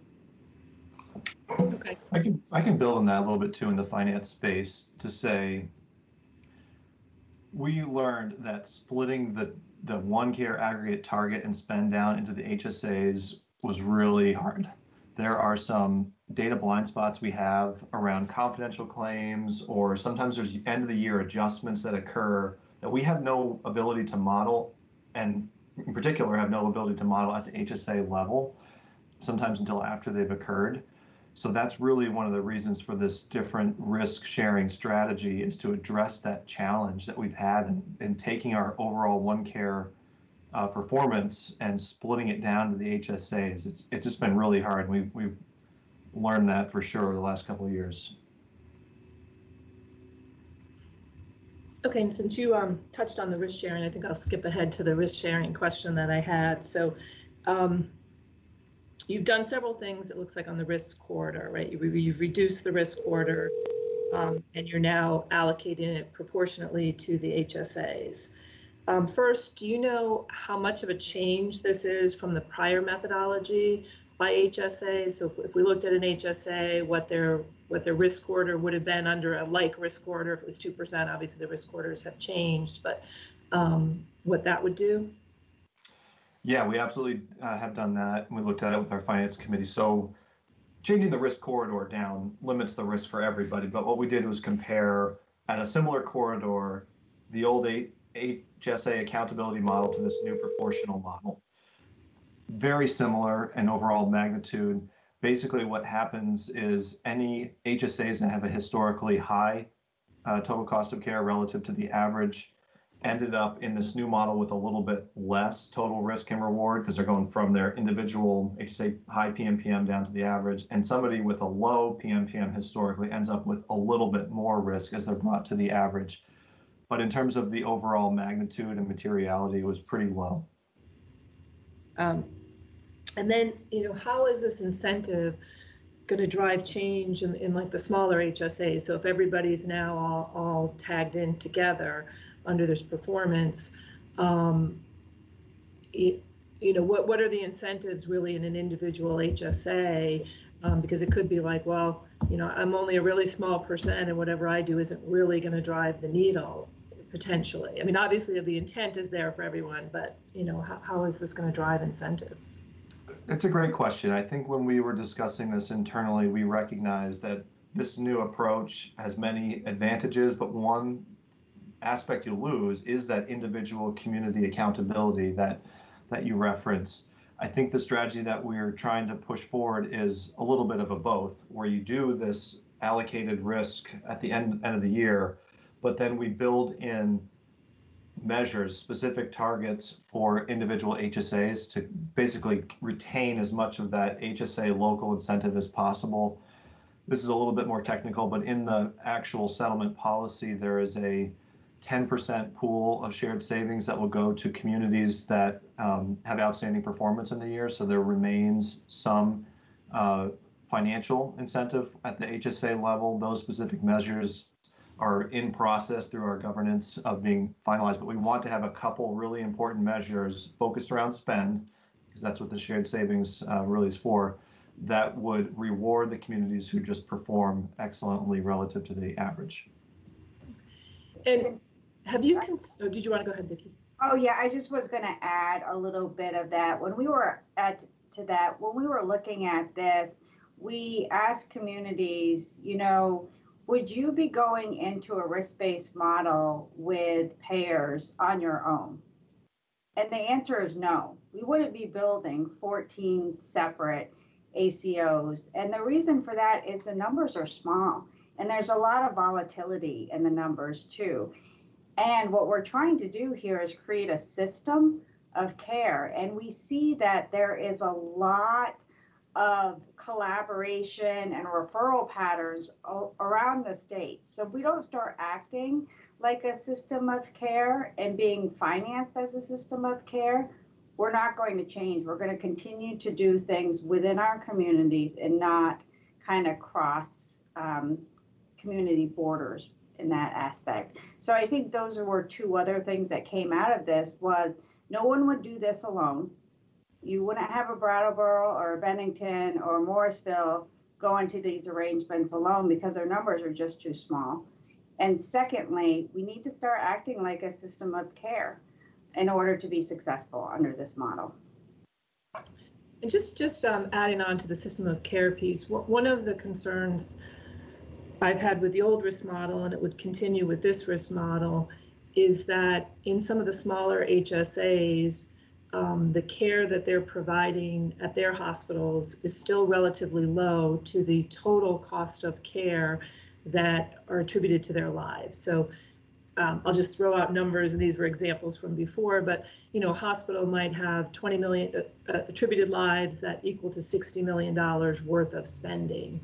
Okay. I can I can build on that a little bit too in the finance space to say we learned that splitting the the one care aggregate target and spend down into the HSAs was really hard. There are some data blind spots we have around confidential claims, or sometimes there's end of the year adjustments that occur that we have no ability to model, and in particular have no ability to model at the HSA level, sometimes until after they've occurred. So that's really one of the reasons for this different risk sharing strategy is to address that challenge that we've had in, in taking our overall one care uh, performance and splitting it down to the HSAs. It's, it's just been really hard. We've, we've learned that for sure over the last couple of years. Okay, and since you um, touched on the risk sharing, I think I'll skip ahead to the risk sharing question that I had. So um, you've done several things, it looks like, on the risk corridor, right? You, you've reduced the risk corridor um, and you're now allocating it proportionately to the HSAs. Um, first, do you know how much of a change this is from the prior methodology by HSA? So if, if we looked at an HSA, what their what their risk corridor would have been under a like risk corridor, if it was 2%, obviously the risk corridors have changed, but um, what that would do? Yeah, we absolutely uh, have done that. We looked at it with our finance committee. So changing the risk corridor down limits the risk for everybody. But what we did was compare at a similar corridor the old HSA accountability model to this new proportional model. Very similar in overall magnitude. Basically, what happens is any HSAs that have a historically high uh, total cost of care relative to the average ended up in this new model with a little bit less total risk and reward because they're going from their individual HSA high PMPM down to the average. And somebody with a low PMPM historically ends up with a little bit more risk as they're brought to the average. But in terms of the overall magnitude and materiality, it was pretty low. Um, and then, you know, how is this incentive going to drive change in, in like the smaller HSAs? So if everybody's now all, all tagged in together, under this performance. Um, it, you know, what, what are the incentives really in an individual HSA? Um, because it could be like, well, you know, I'm only a really small percent and whatever I do isn't really going to drive the needle potentially. I mean, obviously the intent is there for everyone, but, you know, how, how is this going to drive incentives? It's a great question. I think when we were discussing this internally, we recognized that this new approach has many advantages, but one aspect you lose is that individual community accountability that that you reference. I think the strategy that we're trying to push forward is a little bit of a both, where you do this allocated risk at the end, end of the year, but then we build in measures, specific targets for individual HSAs to basically retain as much of that HSA local incentive as possible. This is a little bit more technical, but in the actual settlement policy, there is a 10% pool of shared savings that will go to communities that um, have outstanding performance in the year. So there remains some uh, financial incentive at the HSA level. Those specific measures are in process through our governance of being finalized, but we want to have a couple really important measures focused around spend, because that's what the shared savings uh, really is for, that would reward the communities who just perform excellently relative to the average. And have you, cons- oh, did you want to go ahead, Vicki? Oh, yeah, I just was going to add a little bit of that. When we were at, to that, when we were looking at this, we asked communities, you know, would you be going into a risk-based model with payers on your own? And the answer is no. We wouldn't be building 14 separate ACOs. And the reason for that is the numbers are small and there's a lot of volatility in the numbers too. And what we're trying to do here is create a system of care. And we see that there is a lot of collaboration and referral patterns around the state. So if we don't start acting like a system of care and being financed as a system of care, we're not going to change. We're going to continue to do things within our communities and not kind of cross um, community borders in that aspect. So I think those were two other things that came out of this was no one would do this alone. You wouldn't have a Brattleboro or a Bennington or Morrisville go into these arrangements alone because their numbers are just too small. And secondly, we need to start acting like a system of care in order to be successful under this model. And just just um, adding on to the system of care piece, one of the concerns I've had with the old risk model, and it would continue with this risk model, is that in some of the smaller HSAs, um, the care that they're providing at their hospitals is still relatively low to the total cost of care that are attributed to their lives. So um, I'll just throw out numbers, and these were examples from before, but you know, a hospital might have 20 million uh, uh attributed lives that equal to 60 million dollars worth of spending,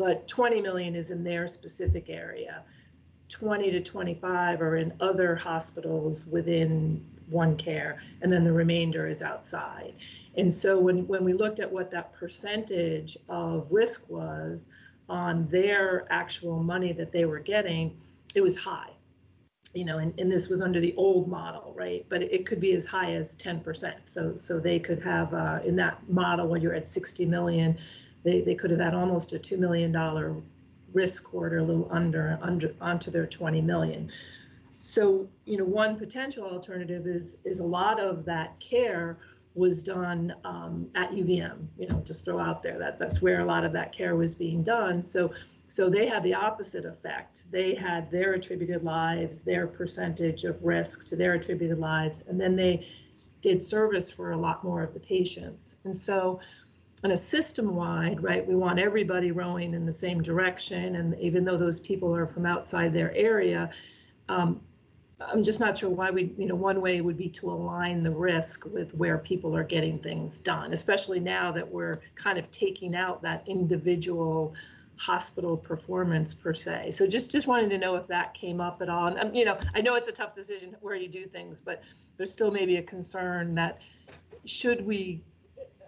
but 20 million is in their specific area. 20 to 25 are in other hospitals within one care, and then the remainder is outside. And so when, when we looked at what that percentage of risk was on their actual money that they were getting, it was high. You know, and, and this was under the old model, right? But it could be as high as 10%. So so they could have uh, in that model when you're at 60 million, they, they could have had almost a $2 million risk corridor, a little under, under onto their 20 million. So, you know, one potential alternative is is a lot of that care was done um, at UVM. You know, just throw out there that that's where a lot of that care was being done. So, so they had the opposite effect. They had their attributed lives, their percentage of risk to their attributed lives, and then they did service for a lot more of the patients. And so, on a system wide, right, we want everybody rowing in the same direction. And even though those people are from outside their area, um, I'm just not sure why we, you know, one way would be to align the risk with where people are getting things done, especially now that we're kind of taking out that individual hospital performance per se. So just just wanted to know if that came up at all. And um, you know, I know it's a tough decision where you do things, but there's still maybe a concern that should we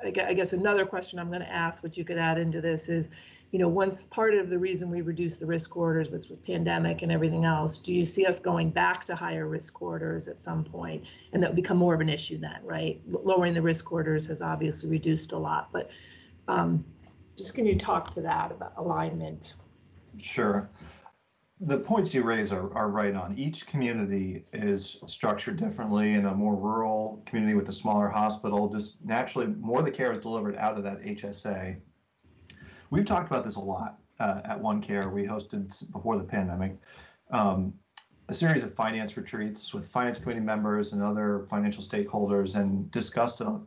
I guess another question I'm going to ask, which you could add into this, is, you know, once part of the reason we reduced the risk corridors was with pandemic and everything else, do you see us going back to higher risk corridors at some point, and that would become more of an issue then, right? lowering the risk corridors has obviously reduced a lot, but um, just can you talk to that about alignment? Sure the points you raise are, are right on. Each community is structured differently. In a more rural community with a smaller hospital, just naturally more of the care is delivered out of that HSA. We've talked about this a lot uh, at OneCare. We hosted before the pandemic um, a series of finance retreats with finance committee members and other financial stakeholders and discussed a,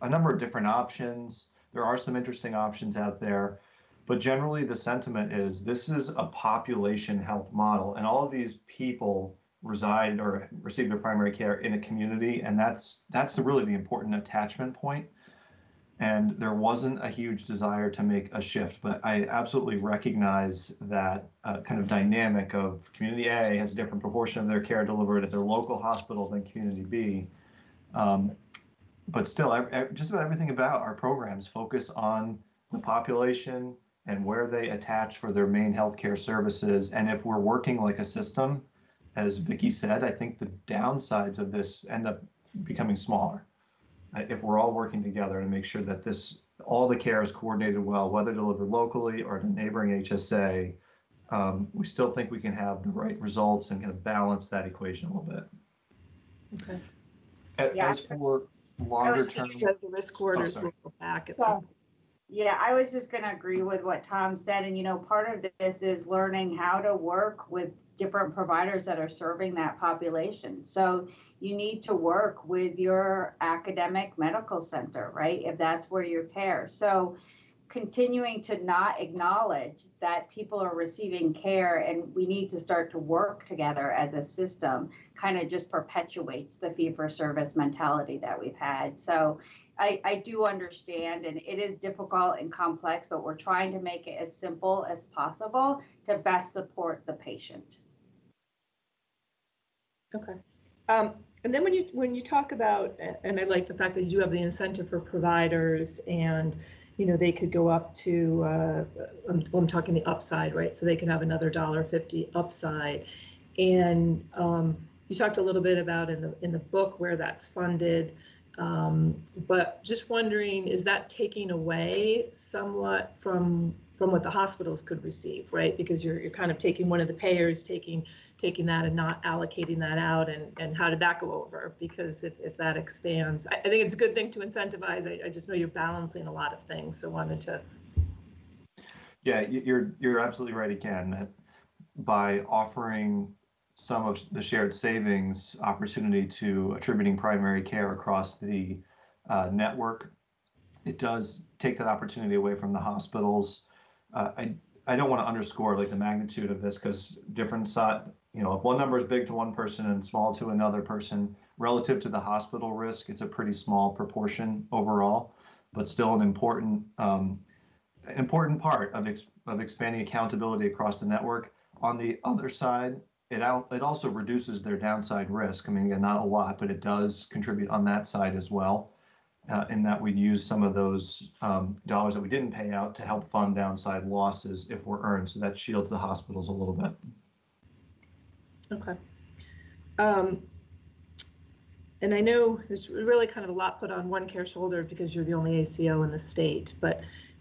a number of different options. There are some interesting options out there. But generally, the sentiment is this is a population health model, and all of these people reside or receive their primary care in a community, and that's that's really the important attachment point. And there wasn't a huge desire to make a shift, but I absolutely recognize that uh, kind of dynamic of community A has a different proportion of their care delivered at their local hospital than community B. Um, but still, I, I, just about everything about our programs focus on the population and where they attach for their main healthcare services. And if we're working like a system, as Vicki said, I think the downsides of this end up becoming smaller. Uh, if we're all working together to make sure that this all the care is coordinated well, whether delivered locally or at a neighboring HSA, um, we still think we can have the right results and kind of balance that equation a little bit. Okay. As, Yeah. as for longer term, The risk corridors Oh, will go back at So- some Yeah, I was just going to agree with what Tom said. And, you know, part of this is learning how to work with different providers that are serving that population. So you need to work with your academic medical center, right? If that's where you care. So continuing to not acknowledge that people are receiving care and we need to start to work together as a system kind of just perpetuates the fee for service mentality that we've had. So I, I do understand, and it is difficult and complex, but we're trying to make it as simple as possible to best support the patient. Okay. Um, and then when you when you talk about, and I like the fact that you do have the incentive for providers, and you know they could go up to, uh, I'm, I'm talking the upside, right? So they could have another dollar fifty upside, and um, you talked a little bit about in the in the book where that's funded. Um, but just wondering, is that taking away somewhat from from what the hospitals could receive, right? Because you're you're kind of taking one of the payers, taking taking that and not allocating that out, and and how did that go over? Because if if that expands, I, I think it's a good thing to incentivize. I, I just know you're balancing a lot of things, so wanted to. Yeah, you're you're absolutely right again that by offering some of the shared savings opportunity to attributing primary care across the uh, network. It does take that opportunity away from the hospitals. Uh, I I don't want to underscore like the magnitude of this because different side, you know, if one number is big to one person and small to another person, relative to the hospital risk, it's a pretty small proportion overall, but still an important um, an important part of ex- of expanding accountability across the network. On the other side, it al- it also reduces their downside risk. I mean, again, not a lot, but it does contribute on that side as well. Uh, in that we'd use some of those um, dollars that we didn't pay out to help fund downside losses if we're earned. So that shields the hospitals a little bit. Okay. Um, and I know there's really kind of a lot put on one care shoulder because you're the only ACO in the state, but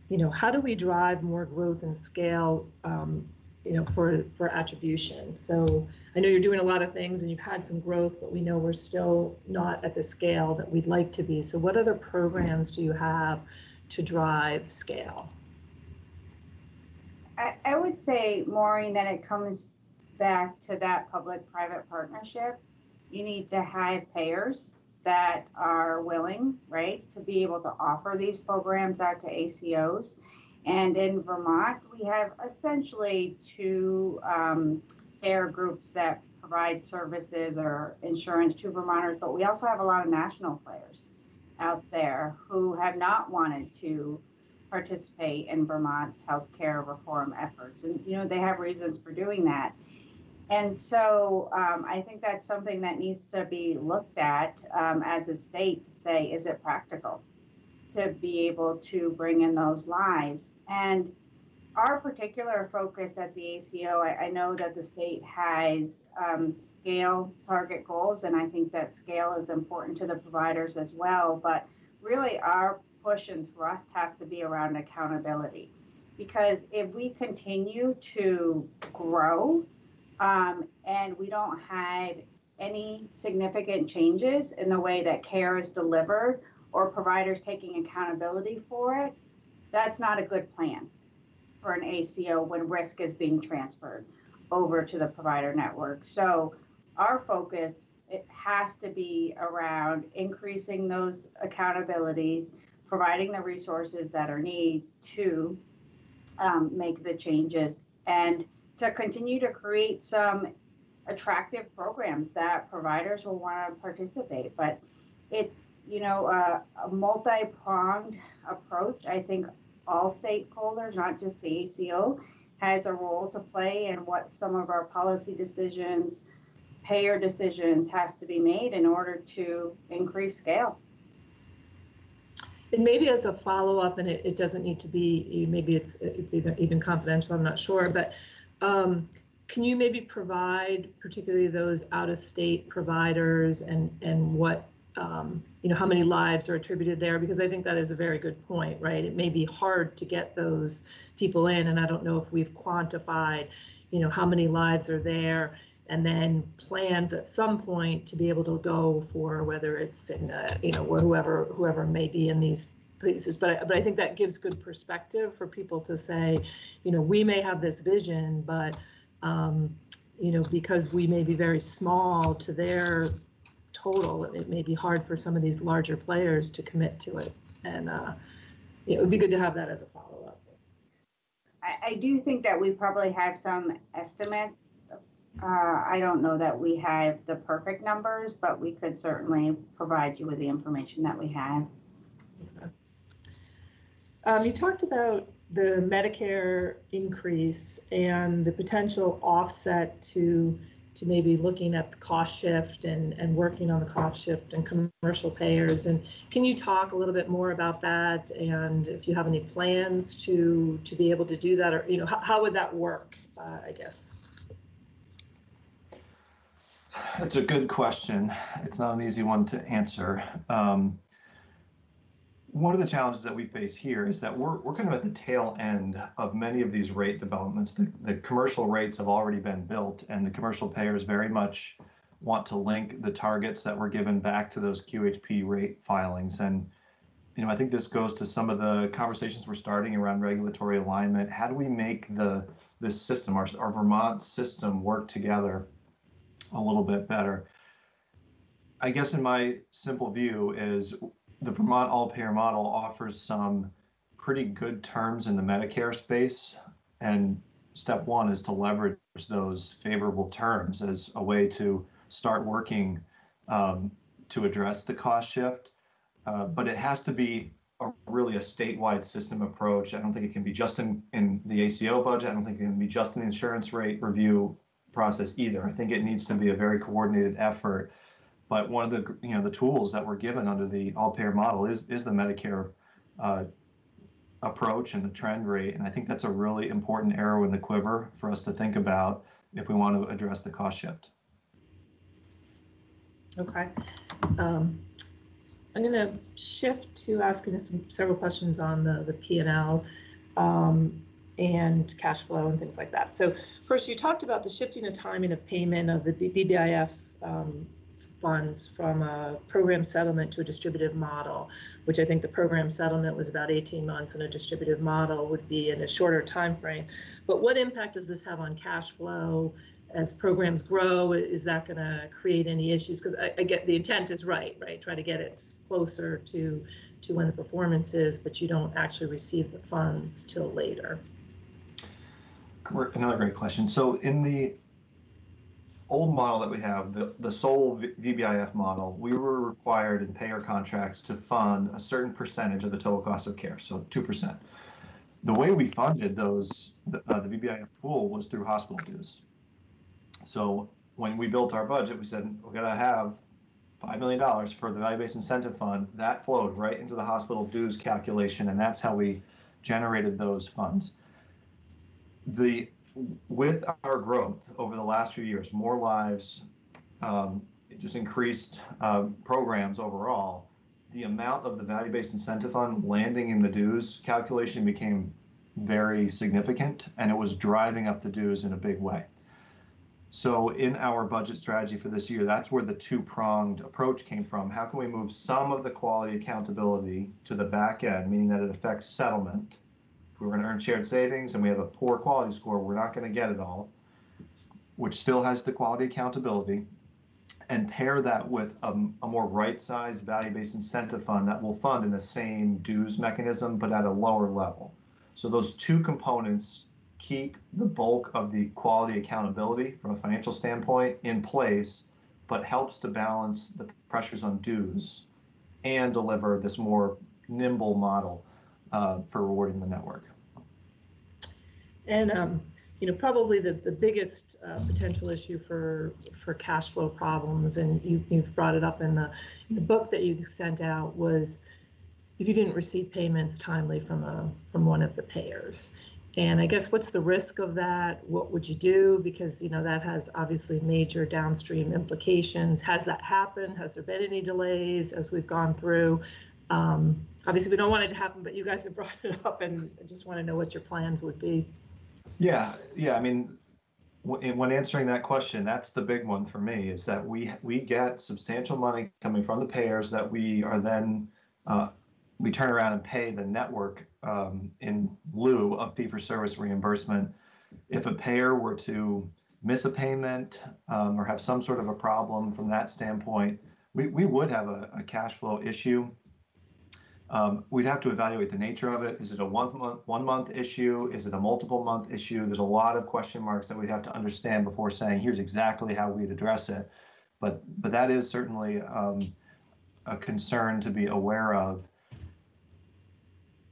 you know, how do we drive more growth and scale um, you know, for, for attribution. So I know you're doing a lot of things and you've had some growth, but we know we're still not at the scale that we'd like to be. So what other programs do you have to drive scale? I, I would say, Maureen, that it comes back to that public-private partnership. You need to have payers that are willing, right, to be able to offer these programs out to ACOs and in Vermont, we have essentially two um, payer groups that provide services or insurance to Vermonters, but we also have a lot of national players out there who have not wanted to participate in Vermont's healthcare reform efforts. And, you know, they have reasons for doing that. And so um, I think that's something that needs to be looked at um, as a state to say, is it practical? To be able to bring in those lives. And our particular focus at the ACO, I, I know that the state has um, scale target goals, and I think that scale is important to the providers as well. But really, our push and thrust has to be around accountability. Because if we continue to grow um, and we don't have any significant changes in the way that care is delivered or providers taking accountability for it, that's not a good plan for an ACO when risk is being transferred over to the provider network. So our focus it has to be around increasing those accountabilities, providing the resources that are needed to um, make the changes, and to continue to create some attractive programs that providers will want to participate. But it's you know, a, a multi-pronged approach. I think all stakeholders, not just the ACO, has a role to play in what some of our policy decisions, payer decisions has to be made in order to increase scale. And maybe as a follow-up, and it, it doesn't need to be, maybe it's it's either even confidential, I'm not sure, but um, can you maybe provide particularly those out-of-state providers and and what um, you know, how many lives are attributed there, because I think that is a very good point, right? It may be hard to get those people in, and I don't know if we've quantified, you know, how many lives are there, and then plans at some point to be able to go for whether it's in, a, you know, whoever whoever may be in these places. but I, but I think that gives good perspective for people to say, you know, we may have this vision, but um, you know, because we may be very small to their total, it may be hard for some of these larger players to commit to it. And uh, it would be good to have that as a follow-up. I, I do think that we probably have some estimates. Uh, I don't know that we have the perfect numbers, but we could certainly provide you with the information that we have. Um, you talked about the Medicare increase and the potential offset to to maybe looking at the cost shift and, and working on the cost shift and commercial payers. And can you talk a little bit more about that? And if you have any plans to to be able to do that, or you know, how, how would that work? Uh, I guess. That's a good question. It's not an easy one to answer. Um, one of the challenges that we face here is that we're, we're kind of at the tail end of many of these rate developments. The, the commercial rates have already been built, and the commercial payers very much want to link the targets that were given back to those QHP rate filings. And you know, I think this goes to some of the conversations we're starting around regulatory alignment. How do we make the this system, our, our Vermont system, work together a little bit better? I guess in my simple view is the Vermont all payer model offers some pretty good terms in the Medicare space. And step one is to leverage those favorable terms as a way to start working um, to address the cost shift. Uh, but it has to be a, really a statewide system approach. I don't think it can be just in, in the ACO budget. I don't think it can be just in the insurance rate review process either. I think it needs to be a very coordinated effort but one of the you know the tools that we're given under the all payer model is is the Medicare uh, approach and the trend rate, and I think that's a really important arrow in the quiver for us to think about if we want to address the cost shift. Okay. Um, I'm going to shift to asking some several questions on the the P and L. Um, and cash flow and things like that. So first, you talked about the shifting of timing of payment of the VBIF um, funds from a program settlement to a distributive model, which I think the program settlement was about 18 months and a distributive model would be in a shorter time frame. But what impact does this have on cash flow as programs grow? Is that going to create any issues? Because I, I, get the intent is right, right? Try to get it closer to to when the performance is, but you don't actually receive the funds till later. Another great question. So in the old model that we have, the, the sole VBIF model, we were required in payer contracts to fund a certain percentage of the total cost of care, so 2%. The way we funded those, the, uh, the VBIF pool was through hospital dues. So when we built our budget, we said we're going to have $5 million for the value-based incentive fund. That flowed right into the hospital dues calculation, and that's how we generated those funds. The with our growth over the last few years, more lives, um, just increased uh, programs overall, the amount of the value-based incentive fund landing in the dues calculation became very significant, and it was driving up the dues in a big way. So in our budget strategy for this year, that's where the two-pronged approach came from. How can we move some of the quality accountability to the back end, meaning that it affects settlement, we're going to earn shared savings and we have a poor quality score, we're not going to get it all, which still has the quality accountability, and pair that with a, a more right-sized value-based incentive fund that will fund in the same dues mechanism, but at a lower level. So those two components keep the bulk of the quality accountability from a financial standpoint in place, but helps to balance the pressures on dues and deliver this more nimble model uh, for rewarding the network. And um, you know, probably the, the biggest uh, potential issue for for cash flow problems, and you, you've brought it up in the, in the book that you sent out, was if you didn't receive payments timely from a from one of the payers. And I guess what's the risk of that? What would you do? Because you know that has obviously major downstream implications. Has that happened? Has there been any delays as we've gone through? Um, obviously, we don't want it to happen, but you guys have brought it up, and I just want to know what your plans would be. Yeah, yeah. I mean, when answering that question, that's the big one for me is that we we get substantial money coming from the payers that we are then uh, we turn around and pay the network um, in lieu of fee-for-service reimbursement. If a payer were to miss a payment um, or have some sort of a problem from that standpoint, we, we would have a, a cash flow issue. Um, we'd have to evaluate the nature of it. Is it a one month one month issue? Is it a multiple month issue? There's a lot of question marks that we'd have to understand before saying here's exactly how we'd address it. But but that is certainly um, a concern to be aware of.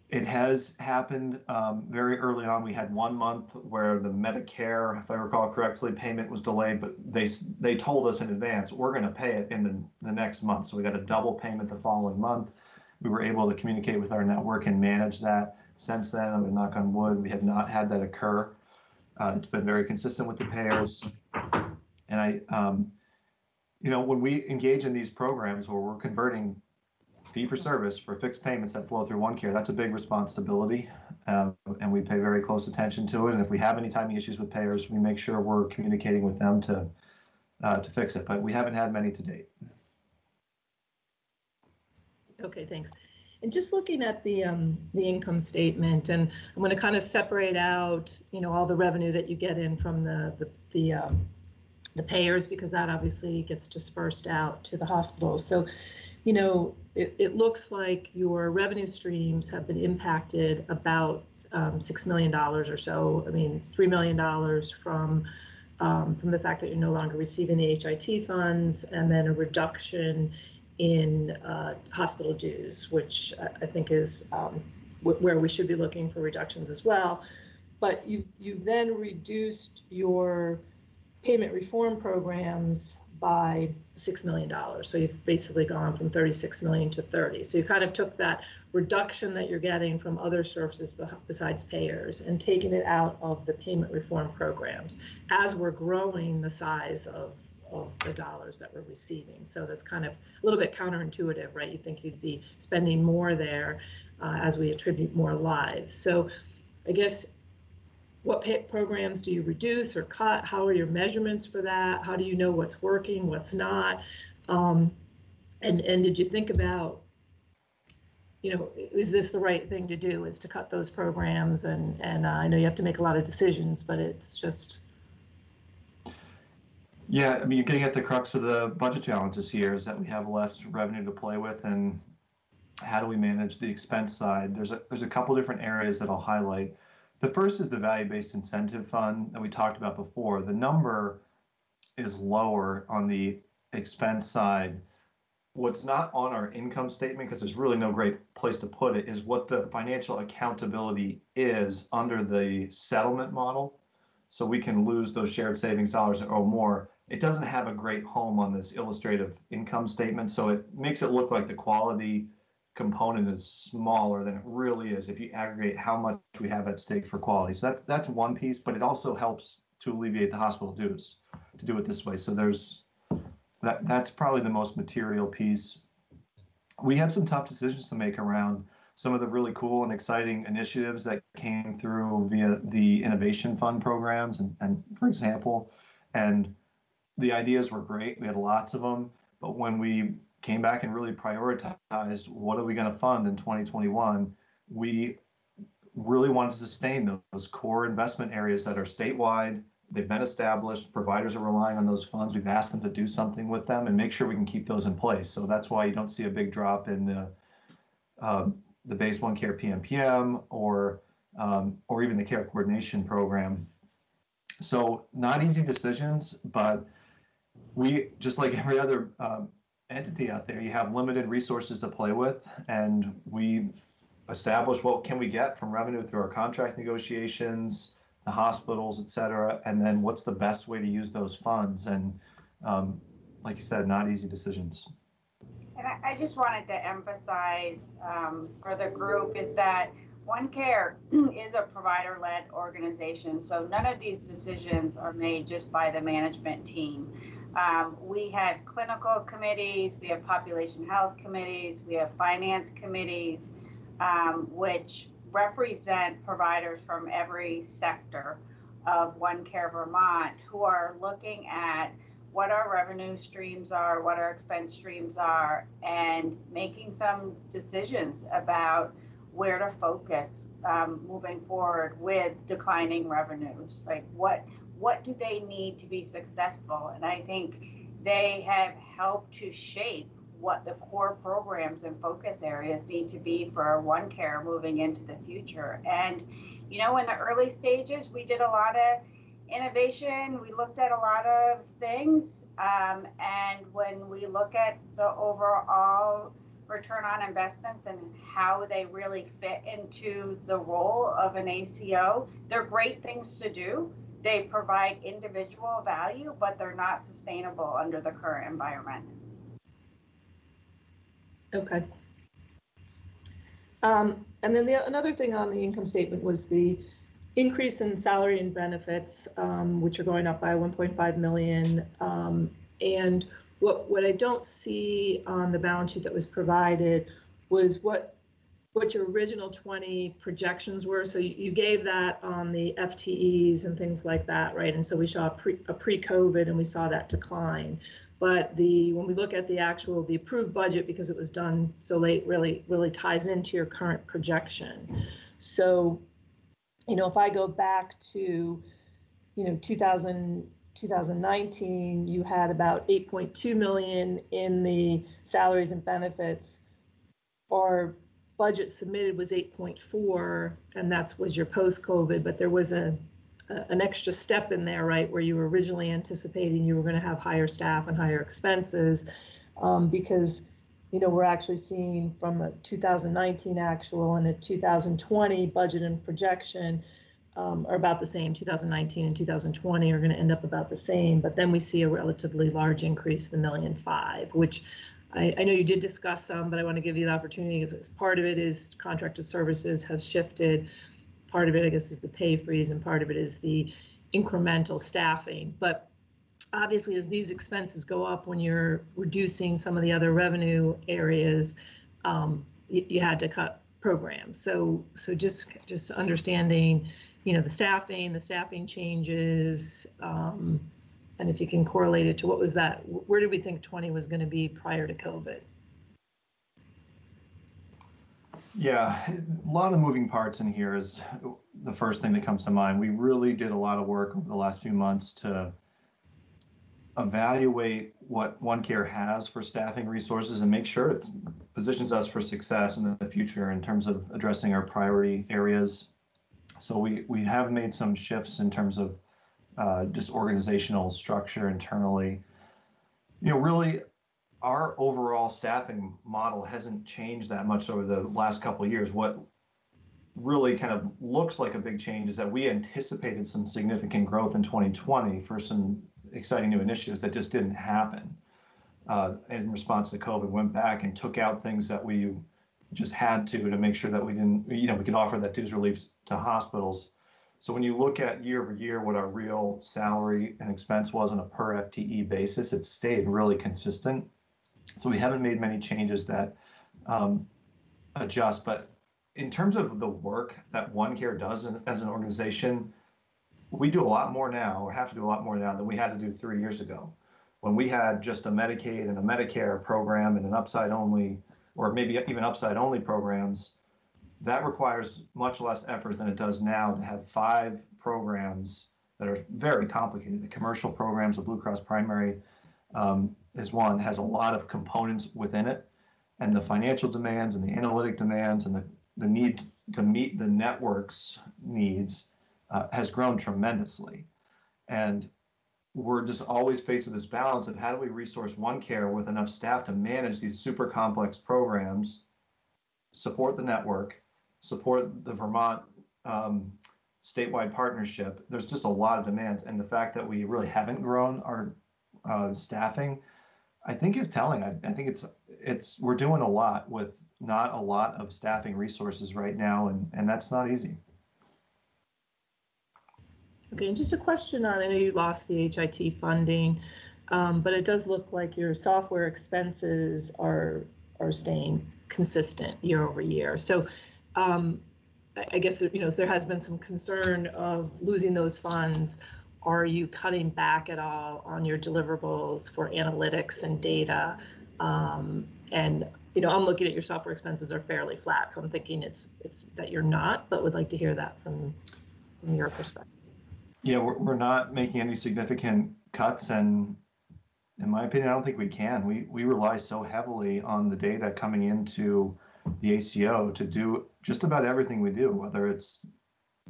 It has happened um, very early on. We had one month where the Medicare, if I recall correctly, payment was delayed, but they they told us in advance we're going to pay it in the, the next month. So we got a double payment the following month we were able to communicate with our network and manage that. Since then, I'm going to knock on wood, we have not had that occur. Uh, it's been very consistent with the payers. And I, um, you know, when we engage in these programs where we're converting fee for service for fixed payments that flow through OneCare, that's a big responsibility. Uh, and we pay very close attention to it. And if we have any timing issues with payers, we make sure we're communicating with them to uh, to fix it. But we haven't had many to date. Okay, thanks. And just looking at the um, the income statement, and I'm going to kind of separate out, you know, all the revenue that you get in from the the the, um, the payers because that obviously gets dispersed out to the hospitals. So, you know, it, it looks like your revenue streams have been impacted about um, six million dollars or so. I mean, three million dollars from um, from the fact that you're no longer receiving the HIT funds, and then a reduction in uh, hospital dues, which I think is um, where we should be looking for reductions as well. But you you've then reduced your payment reform programs by six million dollars. So you've basically gone from 36 million to 30. So you kind of took that reduction that you're getting from other services besides payers and taken it out of the payment reform programs as we're growing the size of of the dollars that we're receiving. So that's kind of a little bit counterintuitive, right? You think you'd be spending more there uh, as we attribute more lives. So I guess what programs do you reduce or cut? How are your measurements for that? How do you know what's working, what's not? Um, and, and did you think about, you know, is this the right thing to do is to cut those programs? And, and uh, I know you have to make a lot of decisions, but it's just, yeah, I mean, you're getting at the crux of the budget challenges here is that we have less revenue to play with, and how do we manage the expense side? There's a there's a couple different areas that I'll highlight. The first is the value-based incentive fund that we talked about before. The number is lower on the expense side. What's not on our income statement, because there's really no great place to put it, is what the financial accountability is under the settlement model. So we can lose those shared savings dollars or more it doesn't have a great home on this illustrative income statement, so it makes it look like the quality component is smaller than it really is if you aggregate how much we have at stake for quality. So that's that's one piece, but it also helps to alleviate the hospital dues to do it this way. So there's that that's probably the most material piece. We had some tough decisions to make around some of the really cool and exciting initiatives that came through via the innovation fund programs and, and for example and the ideas were great. We had lots of them, but when we came back and really prioritized what are we going to fund in 2021, we really wanted to sustain those core investment areas that are statewide. They've been established. Providers are relying on those funds. We've asked them to do something with them and make sure we can keep those in place. So that's why you don't see a big drop in the uh, the base OneCare PMPM or um, or even the care coordination program. So not easy decisions, but we just like every other um, entity out there, you have limited resources to play with, and we establish what can we get from revenue through our contract negotiations, the hospitals, et cetera, and then what's the best way to use those funds. And um, like you said, not easy decisions. And I, I just wanted to emphasize um, for the group is that OneCare is a provider-led organization, so none of these decisions are made just by the management team. Um, we have clinical committees, we have population health committees, we have finance committees, um, which represent providers from every sector of OneCare Vermont who are looking at what our revenue streams are, what our expense streams are, and making some decisions about where to focus um, moving forward with declining revenues. Like what what do they need to be successful? And I think they have helped to shape what the core programs and focus areas need to be for OneCare moving into the future. And you know, in the early stages, we did a lot of innovation. We looked at a lot of things. Um, and when we look at the overall return on investments and how they really fit into the role of an ACO, they're great things to do. They provide individual value, but they're not sustainable under the current environment. Okay. Um, and then the, another thing on the income statement was the increase in salary and benefits, um, which are going up by 1.5 million. Um, and what what I don't see on the balance sheet that was provided was what what your original 20 projections were. So you, you gave that on the FTEs and things like that, right? And so we saw a pre a pre-COVID and we saw that decline. But the when we look at the actual the approved budget because it was done so late really really ties into your current projection. So you know if I go back to you know 2000 2019, you had about 8.2 million in the salaries and benefits. Our budget submitted was 8.4, and that's was your post-COVID, but there was a, a, an extra step in there, right, where you were originally anticipating you were going to have higher staff and higher expenses, um, because you know we're actually seeing from a 2019 actual and a 2020 budget and projection um, are about the same. 2019 and 2020 are going to end up about the same, but then we see a relatively large increase, the million five, which I, I know you did discuss some, but I want to give you the opportunity because part of it is contracted services have shifted. Part of it, I guess, is the pay freeze, and part of it is the incremental staffing. But obviously, as these expenses go up when you're reducing some of the other revenue areas, um, you, you had to cut programs. So, so just just understanding you know, the staffing, the staffing changes, um, and if you can correlate it to what was that, where did we think 20 was going to be prior to COVID? Yeah, a lot of moving parts in here is the first thing that comes to mind. We really did a lot of work over the last few months to evaluate what OneCare has for staffing resources and make sure it positions us for success in the future in terms of addressing our priority areas so we, we have made some shifts in terms of uh, just organizational structure internally. You know, really, our overall staffing model hasn't changed that much over the last couple of years. What really kind of looks like a big change is that we anticipated some significant growth in 2020 for some exciting new initiatives that just didn't happen. Uh, in response to COVID, went back and took out things that we just had to to make sure that we didn't, you know, we could offer that dues relief to hospitals. So when you look at year over year what our real salary and expense was on a per FTE basis, it stayed really consistent. So we haven't made many changes that um, adjust. But in terms of the work that OneCare does as an organization, we do a lot more now, or have to do a lot more now than we had to do three years ago. When we had just a Medicaid and a Medicare program and an upside only or maybe even upside only programs, that requires much less effort than it does now to have five programs that are very complicated. The commercial programs, the Blue Cross Primary um, is one, has a lot of components within it. And the financial demands and the analytic demands and the, the need to meet the network's needs uh, has grown tremendously. And we're just always faced with this balance of how do we resource OneCare with enough staff to manage these super complex programs, support the network, support the Vermont um, statewide partnership. There's just a lot of demands, and the fact that we really haven't grown our uh, staffing, I think is telling. I, I think it's it's we're doing a lot with not a lot of staffing resources right now, and and that's not easy. Okay, and just a question on, I know you lost the HIT funding, um, but it does look like your software expenses are are staying consistent year over year. So um, I, guess, you know, there has been some concern of losing those funds. are you cutting back at all on your deliverables for analytics and data? Um, and you know, I'm looking at your software expenses are fairly flat, so I'm thinking it's it's that you're not, but would like to hear that from from your perspective. Yeah, we're, we're not making any significant cuts, and in my opinion, I don't think we can. We we rely so heavily on the data coming into the ACO to do just about everything we do, whether it's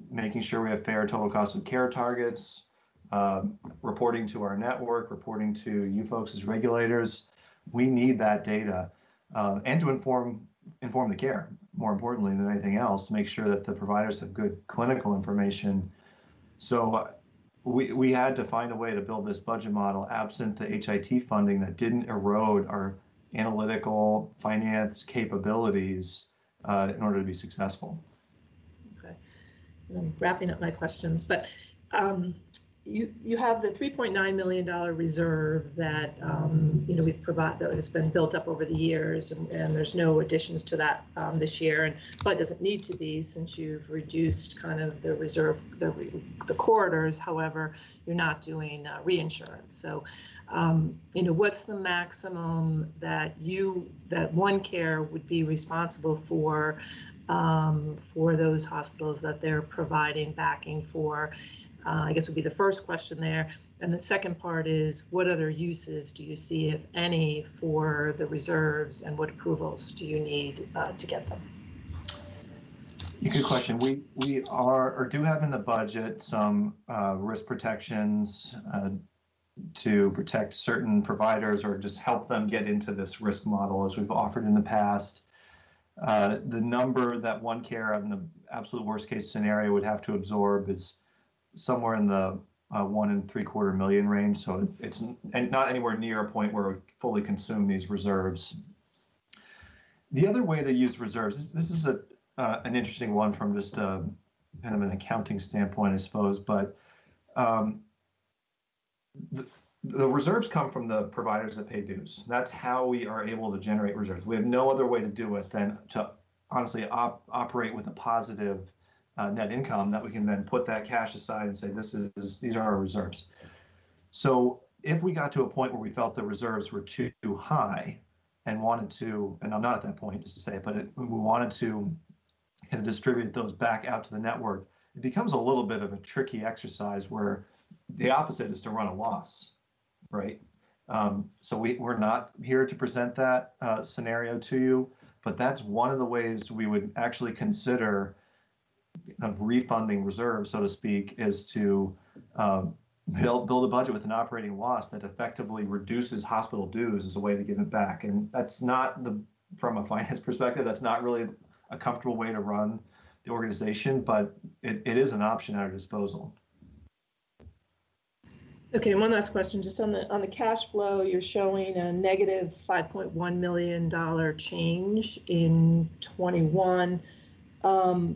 making sure we have fair total cost of care targets, uh, reporting to our network, reporting to you folks as regulators. We need that data uh, and to inform inform the care. More importantly than anything else, to make sure that the providers have good clinical information. So uh, we we had to find a way to build this budget model absent the HIT funding that didn't erode our analytical finance capabilities uh, in order to be successful. Okay, I'm wrapping up my questions, but um, you you have the 3.9 million dollar reserve that um, you know we've provided that has been built up over the years, and, and there's no additions to that um, this year, and but doesn't need to be since you've reduced kind of the reserve the the corridors. However, you're not doing uh, reinsurance, so. Um, you know what's the maximum that you that OneCare would be responsible for um, for those hospitals that they're providing backing for uh, I guess would be the first question there. And the second part is what other uses do you see, if any, for the reserves and what approvals do you need uh, to get them? Good question. We we are or do have in the budget some uh, risk protections uh, to protect certain providers or just help them get into this risk model as we've offered in the past. Uh, the number that OneCare in the absolute worst case scenario would have to absorb is somewhere in the uh, one and three quarter million range. So it's and not anywhere near a point where we fully consume these reserves. The other way to use reserves, this, is a uh, an interesting one from just a, uh, kind of an accounting standpoint, I suppose, but um, the, the reserves come from the providers that pay dues. That's how we are able to generate reserves. We have no other way to do it than to honestly op operate with a positive uh, net income that we can then put that cash aside and say this is these are our reserves. So if we got to a point where we felt the reserves were too, too high and wanted to, and I'm not at that point just to say it, but it, we wanted to kind of distribute those back out to the network, it becomes a little bit of a tricky exercise where the opposite is to run a loss, right? Um, so we, we're not here to present that uh, scenario to you, but that's one of the ways we would actually consider of refunding reserves, so to speak, is to um, build build a budget with an operating loss that effectively reduces hospital dues as a way to give it back. And that's not the from a finance perspective, that's not really a comfortable way to run the organization, but it, it is an option at our disposal. Okay, one last question, just on the on the cash flow, you're showing a negative 5.1 million dollar change in 21. Um,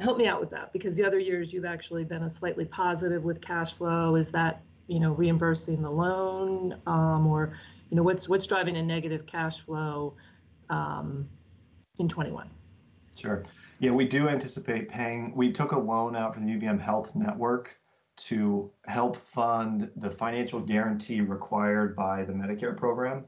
help me out with that because the other years you've actually been a slightly positive with cash flow. Is that you know reimbursing the loan um, or you know what's what's driving a negative cash flow um, in 21? Sure. Yeah, we do anticipate paying. We took a loan out from the UVM Health Network to help fund the financial guarantee required by the Medicare program.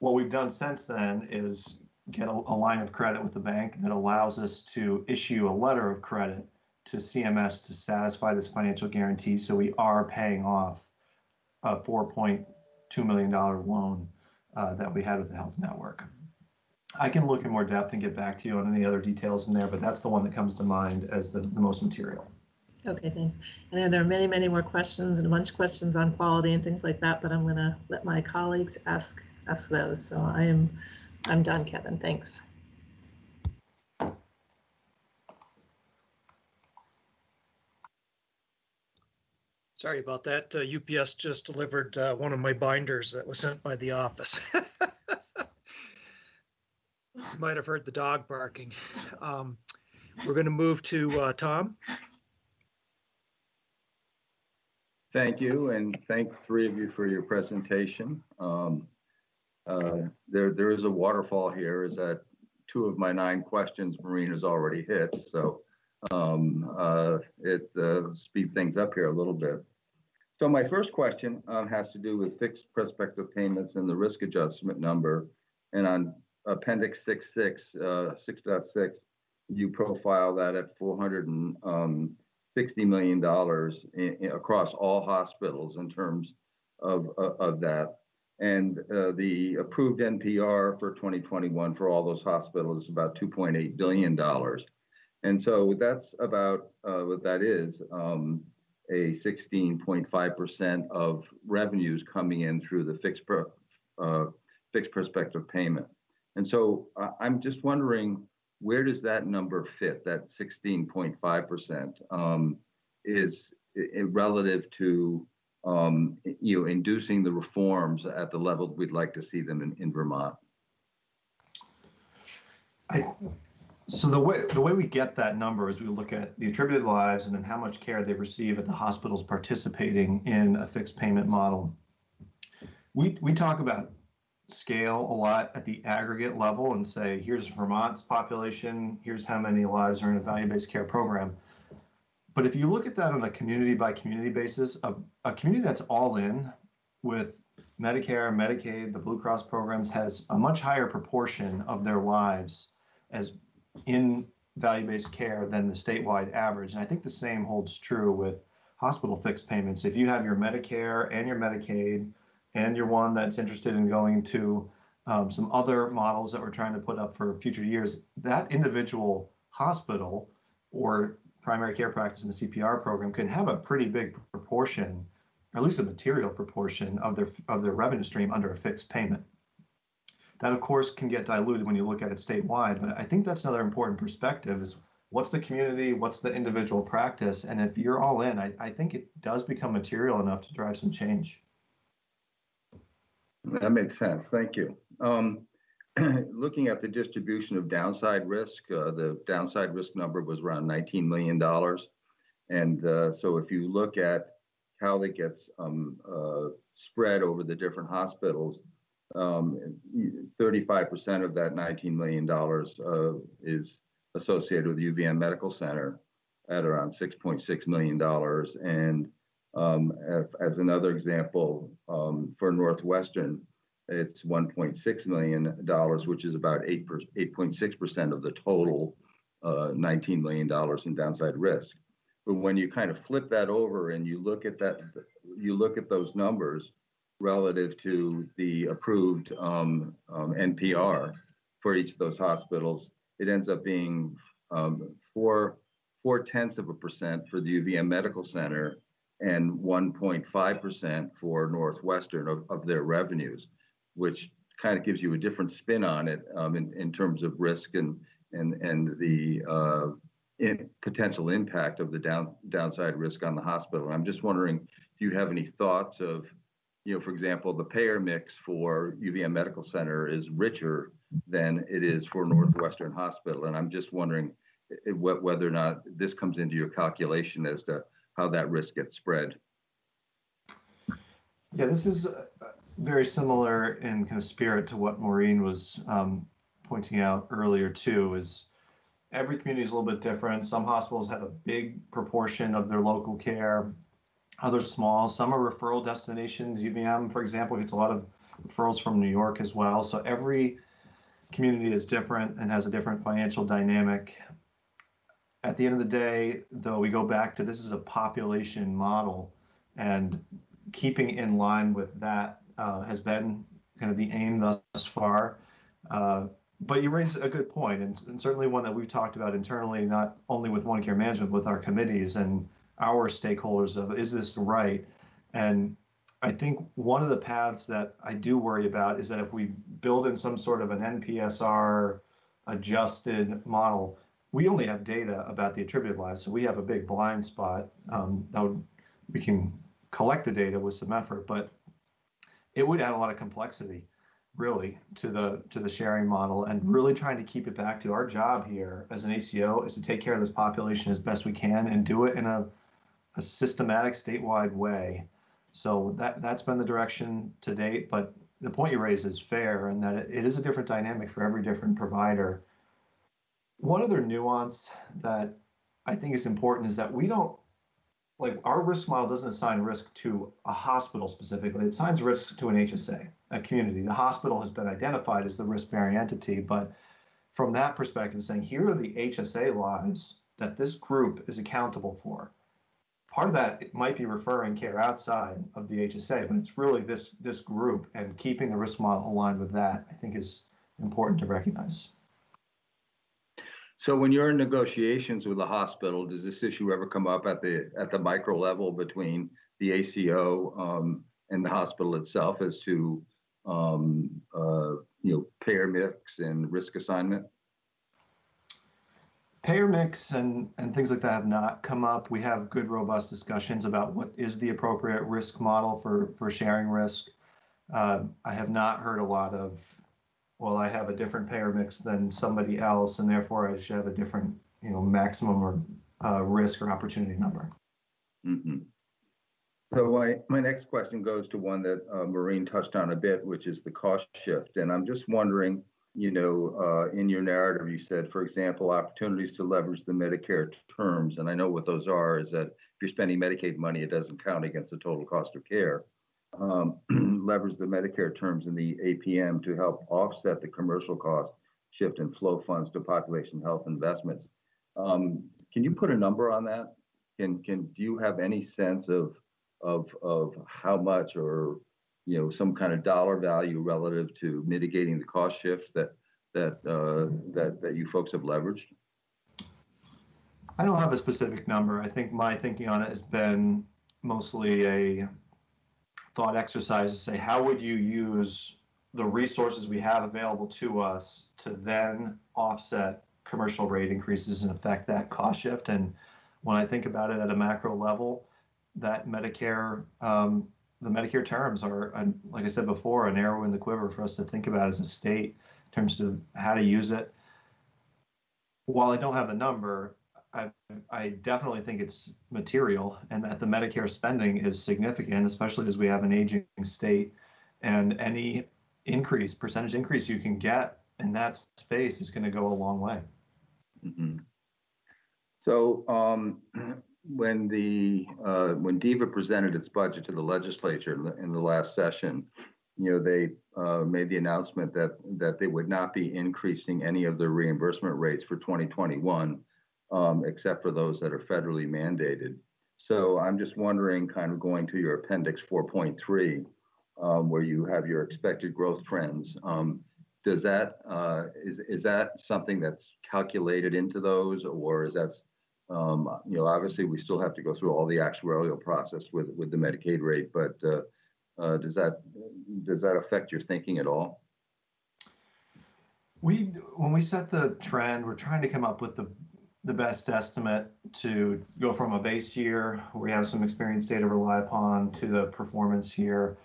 What we've done since then is get a, a, line of credit with the bank that allows us to issue a letter of credit to CMS to satisfy this financial guarantee. So we are paying off a $4.2 million loan uh, that we had with the health network. I can look in more depth and get back to you on any other details in there, but that's the one that comes to mind as the, the most material. Okay, thanks. And there are many, many more questions and a bunch of questions on quality and things like that, but I'm going to let my colleagues ask ask those. So I am I'm done, Kevin. Thanks. Sorry about that. Uh, UPS just delivered uh, one of my binders that was sent by the office. you might have heard the dog barking. Um, we're going to move to uh, Tom. Thank you, and thank three of you for your presentation. Um, uh, there, there is a waterfall here is that two of my nine questions Maureen has already hit. So um, uh, it uh, speed things up here a little bit. So my first question um, has to do with fixed prospective payments and the risk adjustment number. And on Appendix 6.6, uh, 6.6, you profile that at $460 million in, in, across all hospitals in terms of, uh, of that. And uh, the approved NPR for 2021 for all those hospitals is about $2.8 billion. And so that's about uh, what that is um, a 16.5% of revenues coming in through the fixed, pro, uh, fixed prospective payment. And so uh, I'm just wondering where does that number fit, that 16.5% um, is relative to um, you know, inducing the reforms at the level we'd like to see them in, in Vermont? I, so the way the way we get that number is we look at the attributed lives and then how much care they receive at the hospitals participating in a fixed payment model. We we talk about scale a lot at the aggregate level and say here's Vermont's population, here's how many lives are in a value-based care program. But if you look at that on a community by community basis, a, a community that's all in with Medicare, Medicaid, the Blue Cross programs has a much higher proportion of their lives as in value-based care than the statewide average. And I think the same holds true with hospital fixed payments. If you have your Medicare and your Medicaid, and you're one that's interested in going to um, some other models that we're trying to put up for future years, that individual hospital or primary care practice in the CPR program can have a pretty big proportion, or at least a material proportion of their of their revenue stream under a fixed payment. That of course can get diluted when you look at it statewide, but I think that's another important perspective is what's the community, what's the individual practice, and if you're all in, I, I think it does become material enough to drive some change. That makes sense. Thank you. Um, looking at the distribution of downside risk, uh, the downside risk number was around $19 million. And uh, so if you look at how that gets um, uh, spread over the different hospitals, 35% um, of that $19 million uh, is associated with UVM Medical Center at around $6.6 million. And um, as another example, um, for Northwestern, it's $1.6 million, which is about 8.6% of the total uh, $19 million in downside risk. But when you kind of flip that over and you look at that, you look at those numbers relative to the approved um, um, NPR for each of those hospitals, it ends up being um, four four tenths of a percent for the UVM Medical Center and 1.5% for Northwestern of, of their revenues which kind of gives you a different spin on it um, in, in terms of risk and and and the uh, in potential impact of the down downside risk on the hospital. And I'm just wondering if you have any thoughts of, you know, for example, the payer mix for UVM Medical Center is richer than it is for Northwestern Hospital, and I'm just wondering whether or not this comes into your calculation as to how that risk gets spread. Yeah, this is very similar in kind of spirit to what Maureen was um, pointing out earlier too. Is every community is a little bit different. Some hospitals have a big proportion of their local care, others small. Some are referral destinations. UVM, for example, gets a lot of referrals from New York as well. So every community is different and has a different financial dynamic. At the end of the day, though, we go back to this is a population model and keeping in line with that uh, has been kind of the aim thus far. Uh, but you raise a good point, and, and, certainly one that we've talked about internally, not only with OneCare Management, with our committees and our stakeholders of is this right? And I think one of the paths that I do worry about is that if we build in some sort of an NPSR adjusted model, we only have data about the attributed lives, so we have a big blind spot. Um, that would, we can collect the data with some effort, but it would add a lot of complexity really to the to the sharing model and really trying to keep it back to our job here as an ACO is to take care of this population as best we can and do it in a, a systematic statewide way. So that that's been the direction to date, but the point you raise is fair and that it, it is a different dynamic for every different provider. One other nuance that I think is important is that we don't like our risk model doesn't assign risk to a hospital specifically. It assigns risk to an HSA, a community. The hospital has been identified as the risk bearing entity, but from that perspective, saying here are the HSA lives that this group is accountable for. Part of that it might be referring care outside of the HSA, but it's really this this group and keeping the risk model aligned with that, I think is important to recognize. So when you're in negotiations with a hospital, does this issue ever come up at the at the micro level between the ACO um, and the hospital itself as to um, uh, you know payer mix and risk assignment? Payer mix and and things like that have not come up. We have good, robust discussions about what is the appropriate risk model for for sharing risk. Uh, I have not heard a lot of well, I have a different payer mix than somebody else, and therefore I should have a different, you know, maximum or uh, risk or opportunity number. Mm-hmm. So my, my next question goes to one that uh, Maureen touched on a bit, which is the cost shift. And I'm just wondering, you know, uh, in your narrative, you said, for example, opportunities to leverage the Medicare terms. And I know what those are is that if you're spending Medicaid money, it doesn't count against the total cost of care um, leverage the Medicare terms in the APM to help offset the commercial cost shift and flow funds to population health investments. Um, can you put a number on that? Can can do you have any sense of of of how much or you know some kind of dollar value relative to mitigating the cost shift that that uh, that that you folks have leveraged? I don't have a specific number. I think my thinking on it has been mostly a thought exercise to say how would you use the resources we have available to us to then offset commercial rate increases and affect that cost shift. And when I think about it at a macro level, that Medicare, um, the Medicare terms are, like I said before, an arrow in the quiver for us to think about as a state in terms of how to use it. While I don't have a number, I, I definitely think it's material and that the Medicare spending is significant, especially as we have an aging state. And any increase, percentage increase you can get in that space is going to go a long way. Mm-hmm. So um, when the uh, when DVHA presented its budget to the legislature in the, in the last session, you know they uh, made the announcement that that they would not be increasing any of the reimbursement rates for 2021 um, except for those that are federally mandated. So I'm just wondering, kind of going to your appendix 4.3, um, where you have your expected growth trends. Um, does that uh, is is that something that's calculated into those, or is that um, you know obviously we still have to go through all the actuarial process with with the Medicaid rate, but uh, uh, does that does that affect your thinking at all? We when we set the trend, we're trying to come up with the the best estimate to go from a base year where we have some experience data to rely upon to the performance here.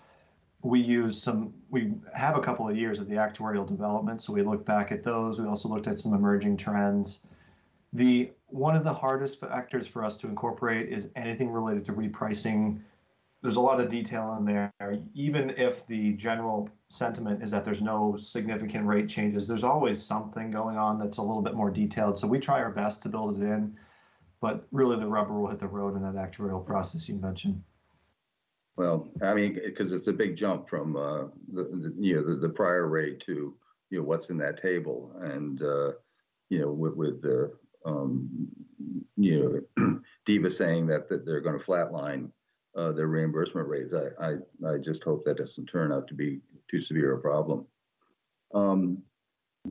We use some, we have a couple of years of the actuarial development, so we look back at those. We also looked at some emerging trends. The one of the hardest factors for us to incorporate is anything related to repricing there's a lot of detail in there. Even if the general sentiment is that there's no significant rate changes, there's always something going on that's a little bit more detailed. So we try our best to build it in, but really the rubber will hit the road in that actuarial process you mentioned. Well, I mean, because it's a big jump from uh, the, the, you know the, the, prior rate to you know what's in that table, and uh, you know with, with the um, you know DVHA saying that, that they're going to flatline uh, their reimbursement rates. I, I, I just hope that doesn't turn out to be too severe a problem. Um,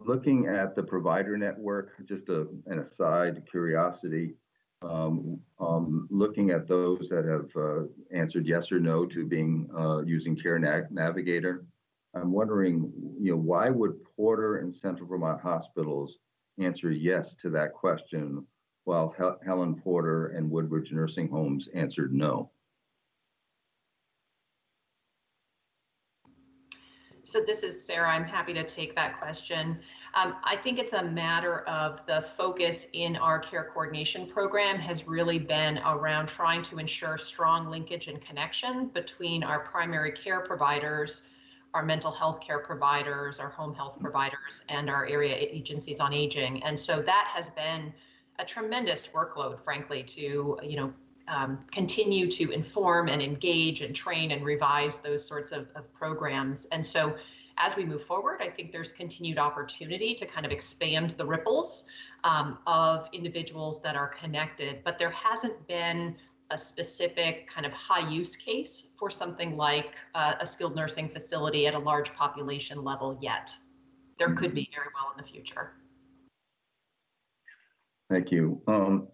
looking at the provider network, just a, an aside curiosity, um, um, looking at those that have uh, answered yes or no to being uh, using Care Navigator, I'm wondering, you know, why would Porter and Central Vermont hospitals answer yes to that question, while Hel Helen Porter and Woodridge Nursing Homes answered no? So this is Sara. I'm happy to take that question. Um, I think it's a matter of the focus in our care coordination program has really been around trying to ensure strong linkage and connection between our primary care providers, our mental health care providers, our home health providers, and our area agencies on aging. And so that has been a tremendous workload, frankly, to you know um, continue to inform and engage and train and revise those sorts of, of programs. And so as we move forward, I think there's continued opportunity to kind of expand the ripples um, of individuals that are connected, but there hasn't been a specific kind of high use case for something like uh, a skilled nursing facility at a large population level yet. There could be very well in the future. Thank you. Um,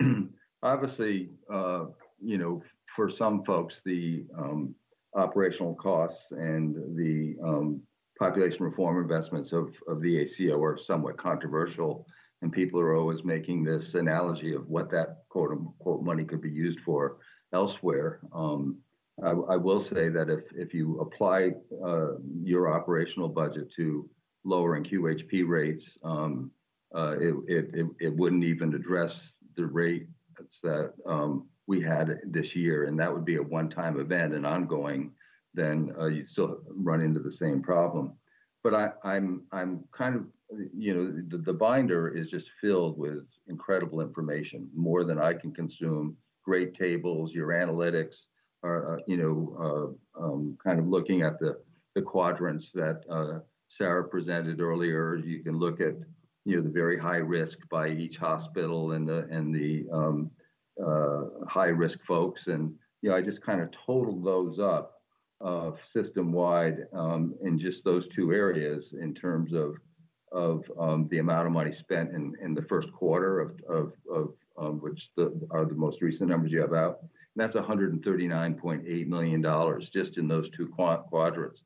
obviously, uh, you know, for some folks, the um, operational costs and the um, population reform investments of, of the ACO are somewhat controversial. And people are always making this analogy of what that quote unquote money could be used for elsewhere. Um, I, I, will say that if, if you apply uh, your operational budget to lowering QHP rates, um, uh, it, it, it, wouldn't even address the rate that um, we had this year, and that would be a one-time event and ongoing, then uh, you still run into the same problem. But I, I'm I'm kind of you know the, the binder is just filled with incredible information, more than I can consume. Great tables, your analytics are uh, you know uh, um, kind of looking at the the quadrants that uh, Sara presented earlier. You can look at you know the very high risk by each hospital and the and the um, uh, high risk folks. And, you know, I just kind of totaled those up uh, system wide um, in just those two areas in terms of of um, the amount of money spent in, in the first quarter of, of, of um, which the, are the most recent numbers you have out. And that's $139.8 million just in those two quadrants.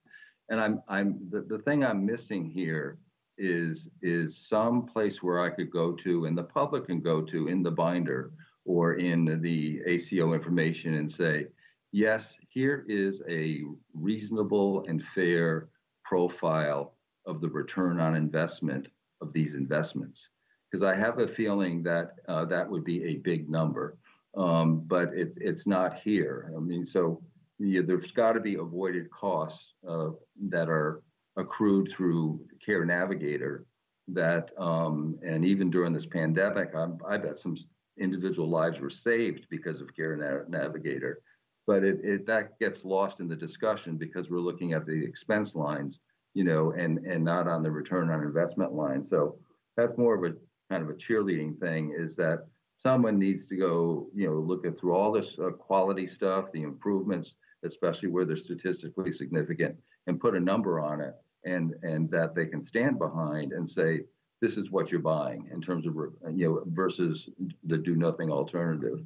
And I'm, I'm the, the thing I'm missing here is, is some place where I could go to and the public can go to in the binder or in the ACO information and say, yes, here is a reasonable and fair profile of the return on investment of these investments. Because I have a feeling that uh, that would be a big number, um, but it's it's not here. I mean, so yeah, there's got to be avoided costs uh, that are accrued through Care Navigator. That um, and even during this pandemic, I, I bet some individual lives were saved because of Care Navigator. But it, it, that gets lost in the discussion because we're looking at the expense lines, you know, and and not on the return on investment line. So that's more of a kind of a cheerleading thing. Is that someone needs to go, you know, look at through all this uh, quality stuff, the improvements, especially where they're statistically significant, and put a number on it, and and that they can stand behind and say, this is what you're buying in terms of you know versus the do nothing alternative.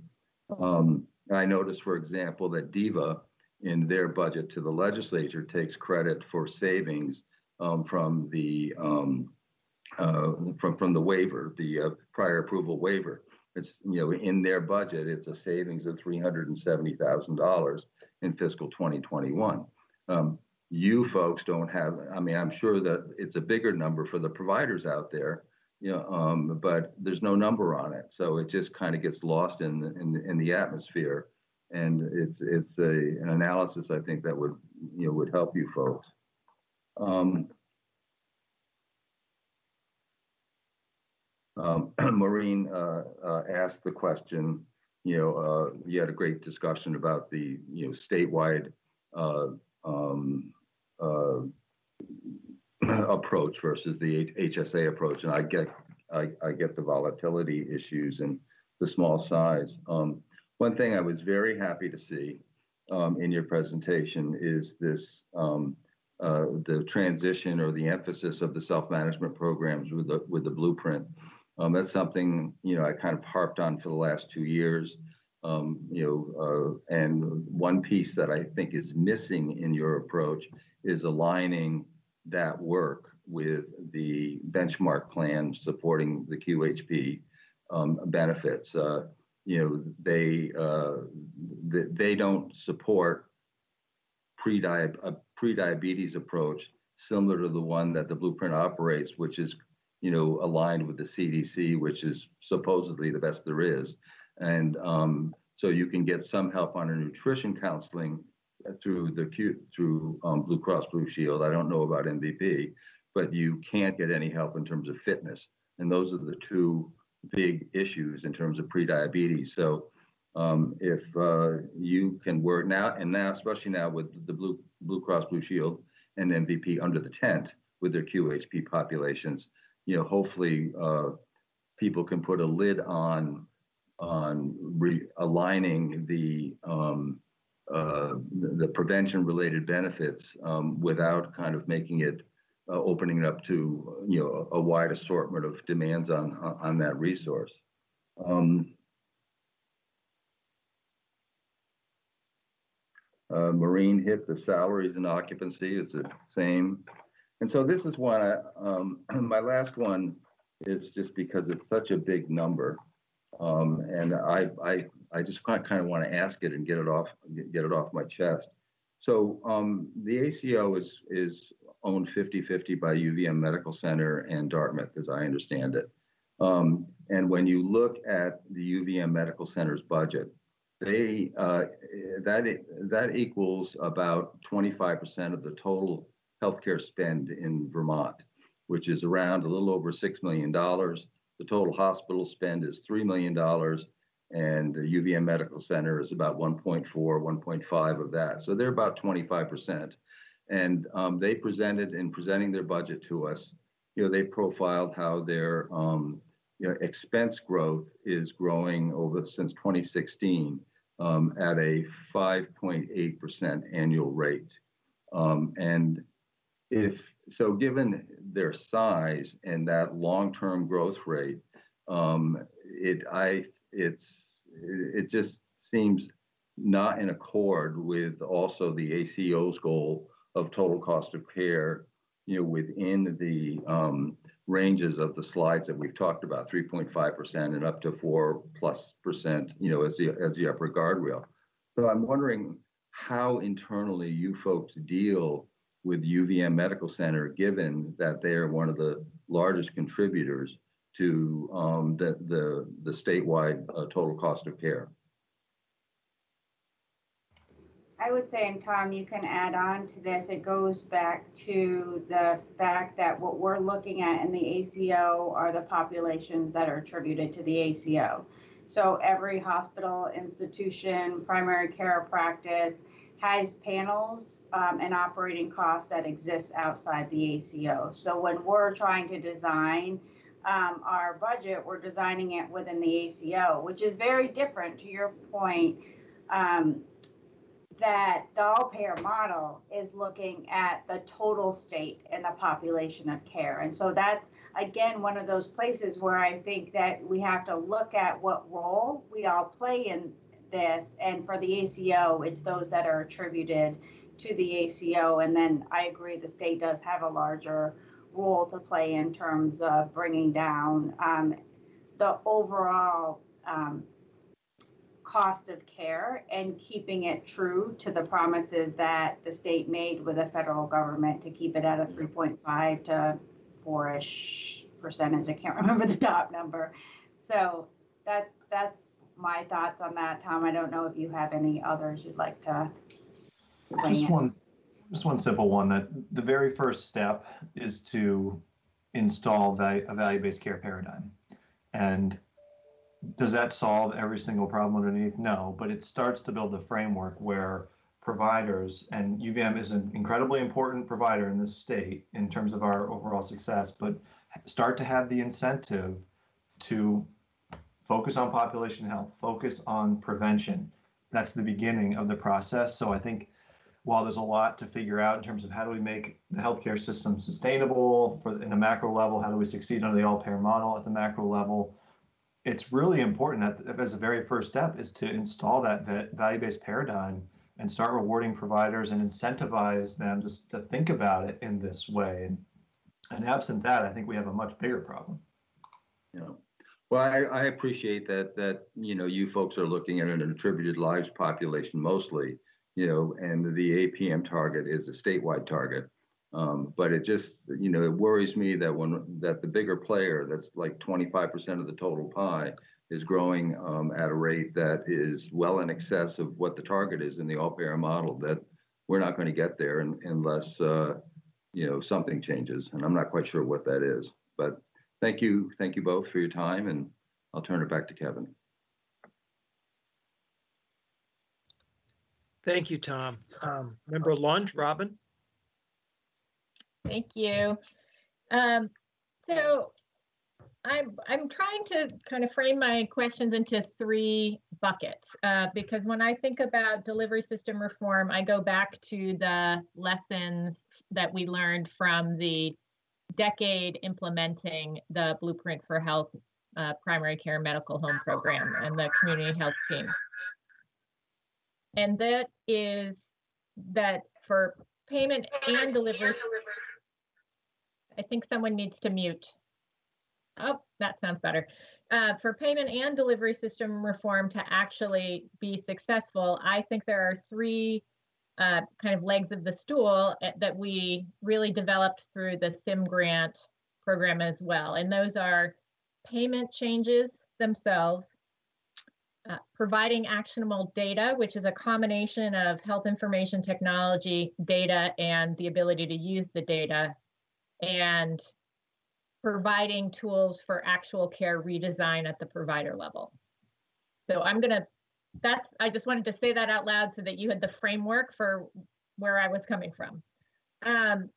Um, I noticed, for example, that DVHA in their budget to the legislature takes credit for savings um, from the um, uh, from from the waiver, the uh, prior approval waiver. It's you know in their budget, it's a savings of three hundred and seventy thousand dollars in fiscal 2021. Um, you folks don't have i mean i'm sure that it's a bigger number for the providers out there you know um, but there's no number on it. So it just kind of gets lost in the, in, in the atmosphere. And it's it's a, an analysis i think that would you know would help you folks. Um, um, Maureen uh, uh, asked the question, you know, uh, you had a great discussion about the, you know, statewide uh, um, uh, approach versus the HSA approach. And I get I, I, get the volatility issues and the small size. Um, one thing I was very happy to see um, in your presentation is this um, uh, the transition or the emphasis of the self-management programs with the with the blueprint. Um, that's something you know I kind of harped on for the last two years. Um, you know, uh, and one piece that I think is missing in your approach is aligning that work with the benchmark plan supporting the QHP um, benefits. Uh, you know, they uh, they don't support pre-di- a pre-diabetes approach similar to the one that the blueprint operates, which is you know aligned with the CDC, which is supposedly the best there is, and um, so you can get some help on a nutrition counseling through the Q, through um, Blue Cross Blue Shield. I don't know about MVP, but you can't get any help in terms of fitness. And those are the two big issues in terms of prediabetes. So um, if uh, you can work now, and now, especially now with the Blue, Blue Cross Blue Shield and MVP under the tent with their QHP populations, you know, hopefully uh, people can put a lid on on aligning the um, uh, the, prevention related benefits um, without kind of making it uh, opening it up to you know a, wide assortment of demands on on that resource. Um, uh, Maureen hit the salaries and occupancy. is the same. And so this is one, um, my last one is just because it's such a big number. Um, and I, I, I just kind of want to ask it and get it off, get it off my chest. So um, the ACO is, is owned 50-50 by UVM Medical Center and Dartmouth, as I understand it. Um, and when you look at the UVM Medical Center's budget, they uh, that that equals about 25% of the total healthcare spend in Vermont, which is around a little over six million dollars. The total hospital spend is three million dollars, and the UVM Medical Center is about 1.4, 1.5 of that. So they're about 25%. And um, they presented in presenting their budget to us, you know, they profiled how their um, you know, expense growth is growing over since 2016 um, at a 5.8% annual rate. Um, and if so, given their size and that long-term growth rate, um, it I it's it just seems not in accord with also the ACO's goal of total cost of care, you know, within the um, ranges of the slides that we've talked about, 3.5% and up to 4 plus percent, you know, as the, as the upper guardrail. So I'm wondering how internally you folks deal with UVM Medical Center, given that they are one of the largest contributors to um, the, the, the statewide uh, total cost of care. I would say, and Tom, you can add on to this, it goes back to the fact that what we're looking at in the ACO are the populations that are attributed to the ACO. So every hospital, institution, primary care practice has panels um, and operating costs that exist outside the ACO. So when we're trying to design um, our budget, we're designing it within the ACO, which is very different to your point. Um, that the all payer model is looking at the total state and the population of care. And so that's, again, one of those places where I think that we have to look at what role we all play in this. And for the ACO, it's those that are attributed to the ACO. And then I agree, the state does have a larger role to play in terms of bringing down um, the overall um, cost of care and keeping it true to the promises that the state made with the federal government to keep it at a 3.5 to 4ish percentage. I can't remember the top number. So that that's my thoughts on that, Tom. I don't know if you have any others you'd like to. Just one, just one simple one. That the very first step is to install value, a value-based care paradigm, and does that solve every single problem underneath? No, but it starts to build the framework where providers and UVM is an incredibly important provider in this state in terms of our overall success, but start to have the incentive to focus on population health, focus on prevention. That's the beginning of the process. So I think while there's a lot to figure out in terms of how do we make the healthcare system sustainable for in a macro level, how do we succeed under the all payer model at the macro level, it's really important that as a very first step is to install that value-based paradigm and start rewarding providers and incentivize them just to think about it in this way. And, and absent that, I think we have a much bigger problem. Yeah. Well, I, I appreciate that that you know you folks are looking at an attributed lives population mostly, you know, and the APM target is a statewide target. Um, but it just, you know, it worries me that when that the bigger player, that's like 25% of the total pie, is growing um, at a rate that is well in excess of what the target is in the all-payer model. That we're not going to get there in, unless, uh, you know, something changes, and I'm not quite sure what that is. But thank you, thank you both for your time, and I'll turn it back to Kevin. Thank you, Tom. Um, Member Lunge, Robin? Thank you. Um, so I'm, I'm trying to kind of frame my questions into three buckets uh, because when I think about delivery system reform, I go back to the lessons that we learned from the decade implementing the Blueprint for Health uh, primary care medical home program and the community health teams. And that is that for payment and delivery. I think someone needs to mute. Oh, that sounds better. Uh, for payment and delivery system reform to actually be successful, I think there are three uh, kind of legs of the stool eh, that we really developed through the SIM grant program as well. And those are payment changes themselves, uh, providing actionable data, which is a combination of health information technology, data, and the ability to use the data, and providing tools for actual care redesign at the provider level. So I'm going to, that's, I just wanted to say that out loud so that you had the framework for where I was coming from. Um,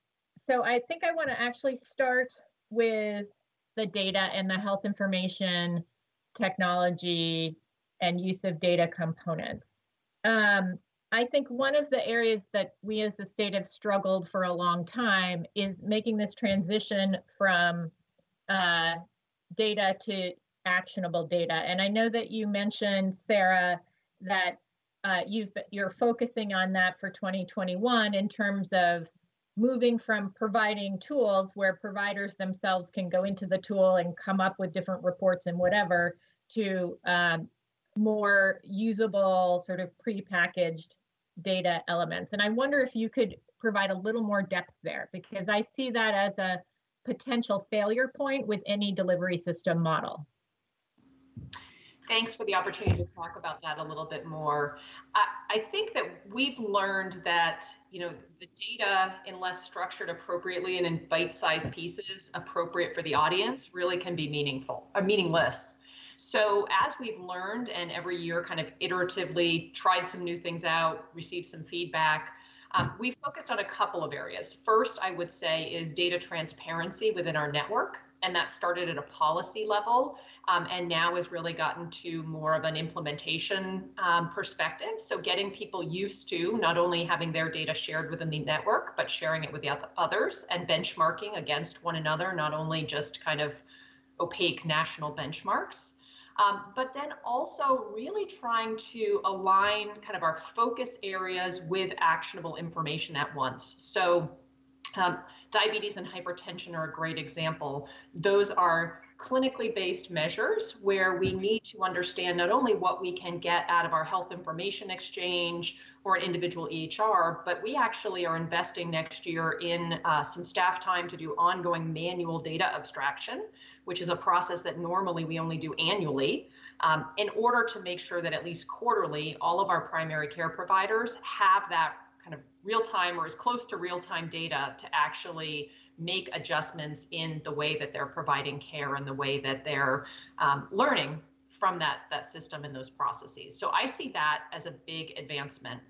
so I think I want to actually start with the data and the health information technology and use of data components. Um, I think one of the areas that we as the state have struggled for a long time is making this transition from uh, data to actionable data. And I know that you mentioned, Sara, that uh, you've, you're focusing on that for 2021 in terms of moving from providing tools where providers themselves can go into the tool and come up with different reports and whatever to um, more usable sort of pre-packaged data elements. And I wonder if you could provide a little more depth there because I see that as a potential failure point with any delivery system model. Thanks for the opportunity to talk about that a little bit more. I, I think that we've learned that you know the data, unless structured appropriately and in bite-sized pieces appropriate for the audience, really can be meaningful or uh, meaningless. So as we've learned and every year kind of iteratively tried some new things out, received some feedback, um, we focused on a couple of areas. First, I would say is data transparency within our network. And that started at a policy level um, and now has really gotten to more of an implementation um, perspective. So getting people used to not only having their data shared within the network, but sharing it with the others and benchmarking against one another, not only just kind of opaque national benchmarks. Um, but then also really trying to align kind of our focus areas with actionable information at once. So um, diabetes and hypertension are a great example. Those are clinically based measures where we need to understand not only what we can get out of our health information exchange or an individual EHR, but we actually are investing next year in uh, some staff time to do ongoing manual data abstraction which is a process that normally we only do annually, um, in order to make sure that at least quarterly, all of our primary care providers have that kind of real time or as close to real time data to actually make adjustments in the way that they're providing care and the way that they're um, learning from that, that system and those processes. So I see that as a big advancement.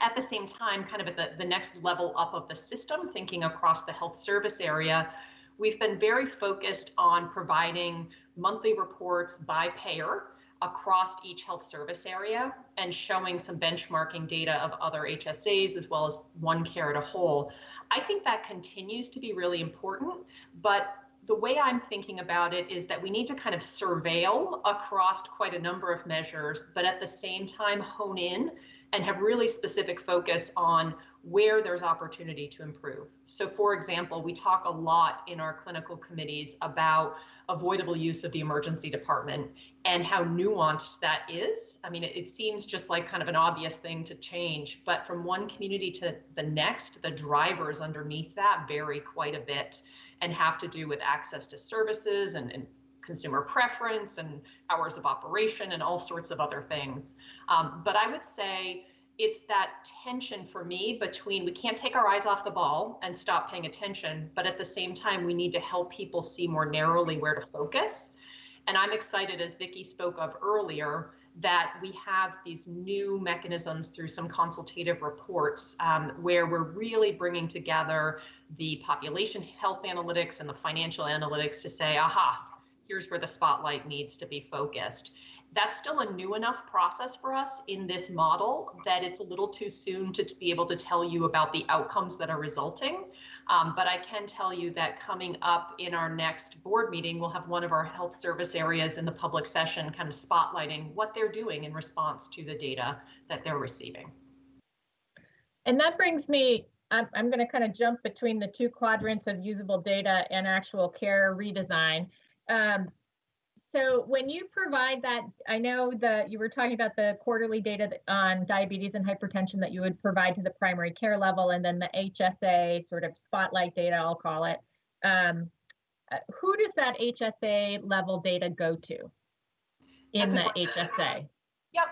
At the same time, kind of at the, the next level up of the system, thinking across the health service area, we've been very focused on providing monthly reports by payer across each health service area and showing some benchmarking data of other HSAs as well as OneCare at a whole. I think that continues to be really important, but the way I'm thinking about it is that we need to kind of surveil across quite a number of measures, but at the same time hone in and have really specific focus on where there's opportunity to improve. So, for example, we talk a lot in our clinical committees about avoidable use of the emergency department and how nuanced that is. I mean, it, it, seems just like kind of an obvious thing to change, but from one community to the next, the drivers underneath that vary quite a bit and have to do with access to services and, and consumer preference and hours of operation and all sorts of other things. Um, but I would say it's that tension for me between we can't take our eyes off the ball and stop paying attention, but at the same time, we need to help people see more narrowly where to focus. And I'm excited, as Vicki spoke of earlier, that we have these new mechanisms through some consultative reports um, where we're really bringing together the population health analytics and the financial analytics to say, aha, here's where the spotlight needs to be focused. That's still a new enough process for us in this model that it's a little too soon to be able to tell you about the outcomes that are resulting. Um, but I can tell you that coming up in our next board meeting, we'll have one of our health service areas in the public session kind of spotlighting what they're doing in response to the data that they're receiving. And that brings me, I'm, I'm going to kind of jump between the two quadrants of usable data and actual care redesign. Um, so when you provide that, I know that you were talking about the quarterly data on diabetes and hypertension that you would provide to the primary care level, and then the HSA sort of spotlight data, I'll call it. Um, uh, who does that HSA level data go to in the HSA? Yep.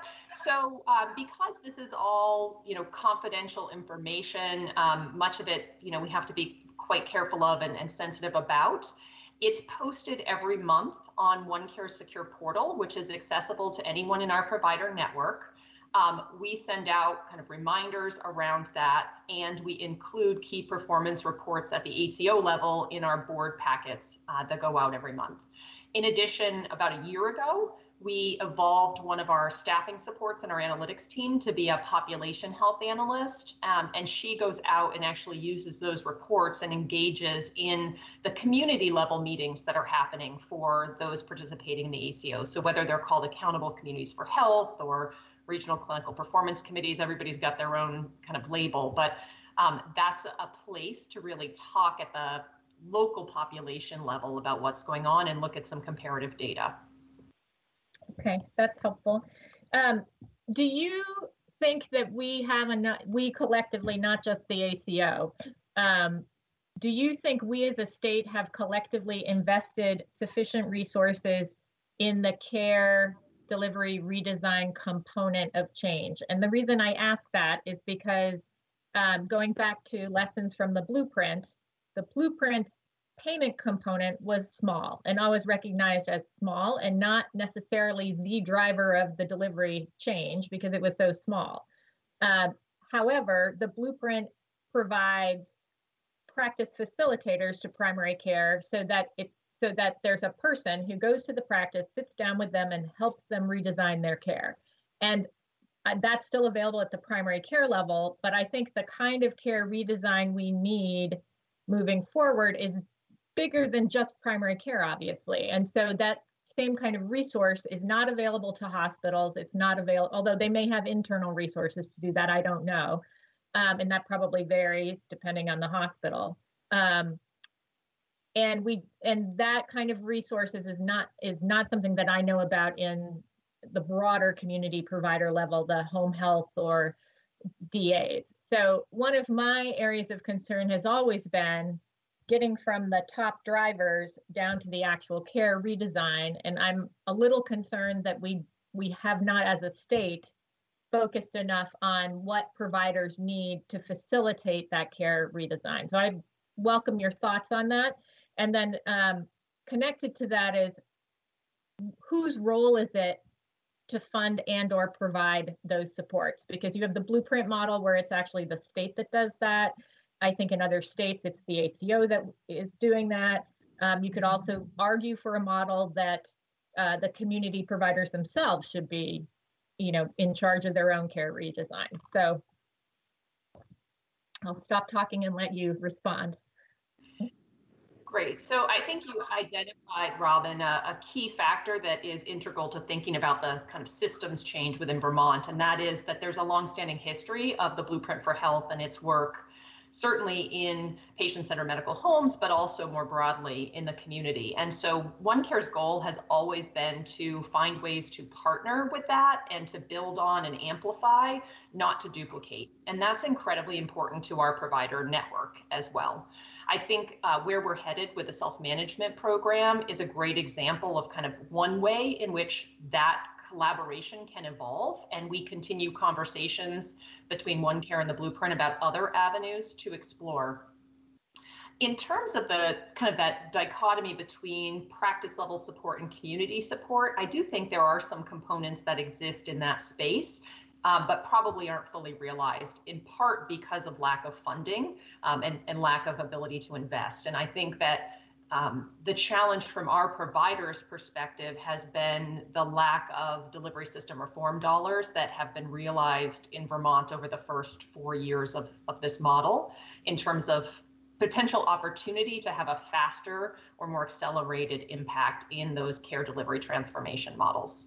So uh, because this is all, you know, confidential information, um, much of it, you know, we have to be quite careful of and, and sensitive about. It's posted every month on OneCare Secure Portal, which is accessible to anyone in our provider network. Um, we send out kind of reminders around that, and we include key performance reports at the ACO level in our board packets uh, that go out every month. In addition, about a year ago, we evolved one of our staffing supports in our analytics team to be a population health analyst. Um, and she goes out and actually uses those reports and engages in the community level meetings that are happening for those participating in the ACO. So whether they're called accountable communities for health or regional clinical performance committees, everybody's got their own kind of label. But um, that's a place to really talk at the local population level about what's going on and look at some comparative data. Okay, that's helpful. Um, do you think that we have enough, we collectively, not just the ACO, um, do you think we as a state have collectively invested sufficient resources in the care delivery redesign component of change? And the reason I ask that is because um, going back to lessons from the blueprint, the blueprint's payment component was small and always recognized as small and not necessarily the driver of the delivery change because it was so small. Uh, however, the blueprint provides practice facilitators to primary care so that it so that there's a person who goes to the practice, sits down with them, and helps them redesign their care. And uh, that's still available at the primary care level, but I think the kind of care redesign we need moving forward is bigger than just primary care, obviously. And so that same kind of resource is not available to hospitals. It's not available, although they may have internal resources to do that. I don't know. Um, and that probably varies depending on the hospital. Um, and we and that kind of resources is not is not something that I know about in the broader community provider level, the home health or DAs. So one of my areas of concern has always been getting from the top drivers down to the actual care redesign. And I'm a little concerned that we we have not as a state focused enough on what providers need to facilitate that care redesign. So I welcome your thoughts on that. And then um, connected to that is whose role is it to fund and or provide those supports? Because you have the blueprint model where it's actually the state that does that. I think in other states, it's the ACO that is doing that. Um, you could also argue for a model that uh, the community providers themselves should be, you know, in charge of their own care redesign. So I'll stop talking and let you respond. Great. So I think you identified, Robin, a, a, key factor that is integral to thinking about the kind of systems change within Vermont, and that is that there's a longstanding history of the Blueprint for Health and its work certainly in patient-centered medical homes, but also more broadly in the community. And so OneCare's goal has always been to find ways to partner with that and to build on and amplify, not to duplicate. And that's incredibly important to our provider network as well. I think uh, where we're headed with the self-management program is a great example of kind of one way in which that collaboration can evolve and we continue conversations between OneCare and the Blueprint about other avenues to explore. in terms of the kind of that dichotomy between practice level support and community support, I do think there are some components that exist in that space. Um, but probably aren't fully realized in part because of lack of funding um, and, and, lack of ability to invest. And I think that um, the challenge from our providers' perspective has been the lack of delivery system reform dollars that have been realized in Vermont over the first four years of, of this model in terms of potential opportunity to have a faster or more accelerated impact in those care delivery transformation models.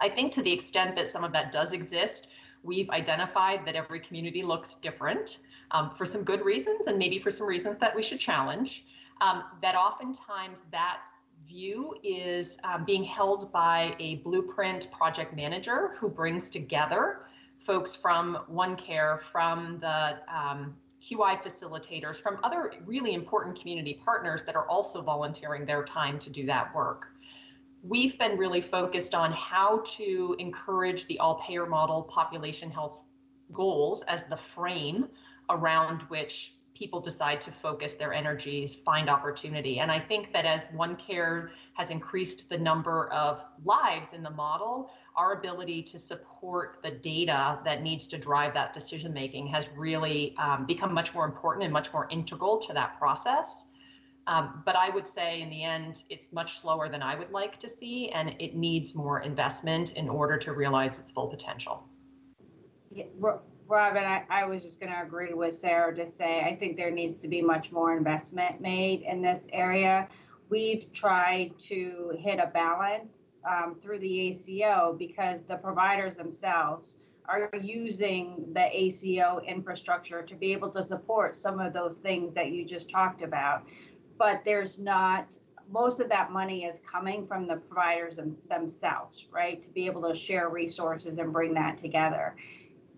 I think to the extent that some of that does exist, we've identified that every community looks different um, for some good reasons and maybe for some reasons that we should challenge. Um, that oftentimes that view is um, being held by a blueprint project manager who brings together folks from OneCare, from the um, QI facilitators, from other really important community partners that are also volunteering their time to do that work. We've been really focused on how to encourage the all payer model population health goals as the frame around which people decide to focus their energies, find opportunity. And I think that as OneCare has increased the number of lives in the model, our ability to support the data that needs to drive that decision making has really um, become much more important and much more integral to that process. Um, but I would say in the end, it's much slower than I would like to see, and it needs more investment in order to realize its full potential. Yeah, Robin, I, I was just going to agree with Sara to say I think there needs to be much more investment made in this area. We've tried to hit a balance um, through the ACO because the providers themselves are using the ACO infrastructure to be able to support some of those things that you just talked about. But there's not, most of that money is coming from the providers themselves, right? To be able to share resources and bring that together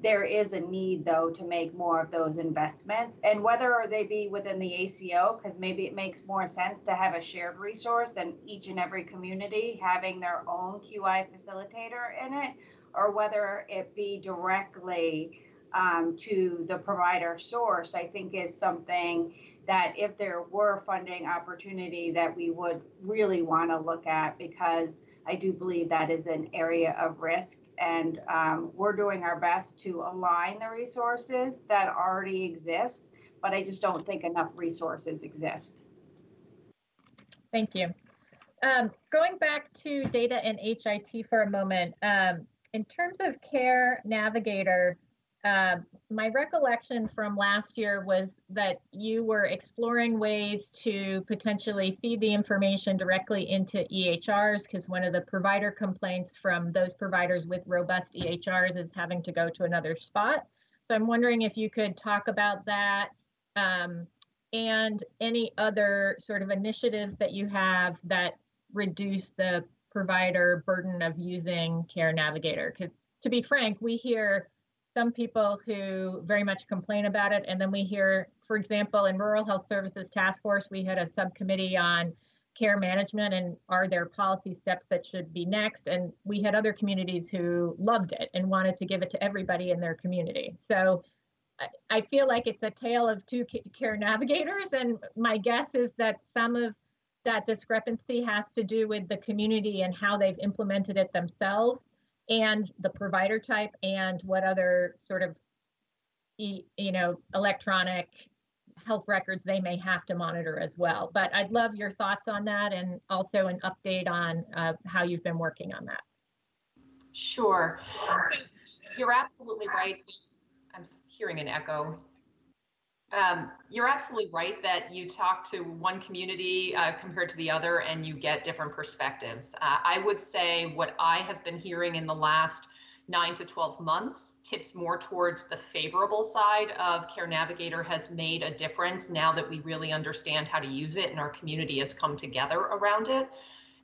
there is a need though to make more of those investments. And whether they be within the ACO because maybe it makes more sense to have a shared resource and each and every community having their own QI facilitator in it or whether it be directly um, to the provider source I think is something that if there were funding opportunity that we would really want to look at because I do believe that is an area of risk and um, we're doing our best to align the resources that already exist, but I just don't think enough resources exist. Thank you. Um, going back to data and HIT for a moment, um, in terms of Care Navigator, um, my recollection from last year was that you were exploring ways to potentially feed the information directly into EHRs because one of the provider complaints from those providers with robust EHRs is having to go to another spot. So I'm wondering if you could talk about that um, and any other sort of initiatives that you have that reduce the provider burden of using Care Navigator. Because to be frank, we hear some people who very much complain about it. And then we hear, for example, in Rural Health Services Task Force, we had a subcommittee on care management and are there policy steps that should be next? And we had other communities who loved it and wanted to give it to everybody in their community. So I feel like it's a tale of two care navigators. And my guess is that some of that discrepancy has to do with the community and how they've implemented it themselves and the provider type and what other sort of you know electronic health records they may have to monitor as well. But i'd love your thoughts on that and also an update on uh, how you've been working on that. Sure. So you're absolutely right. I'm hearing an echo um, you're absolutely right that you talk to one community uh, compared to the other and you get different perspectives. Uh, I would say what I have been hearing in the last nine to 12 months tips more towards the favorable side of Care Navigator has made a difference now that we really understand how to use it and our community has come together around it.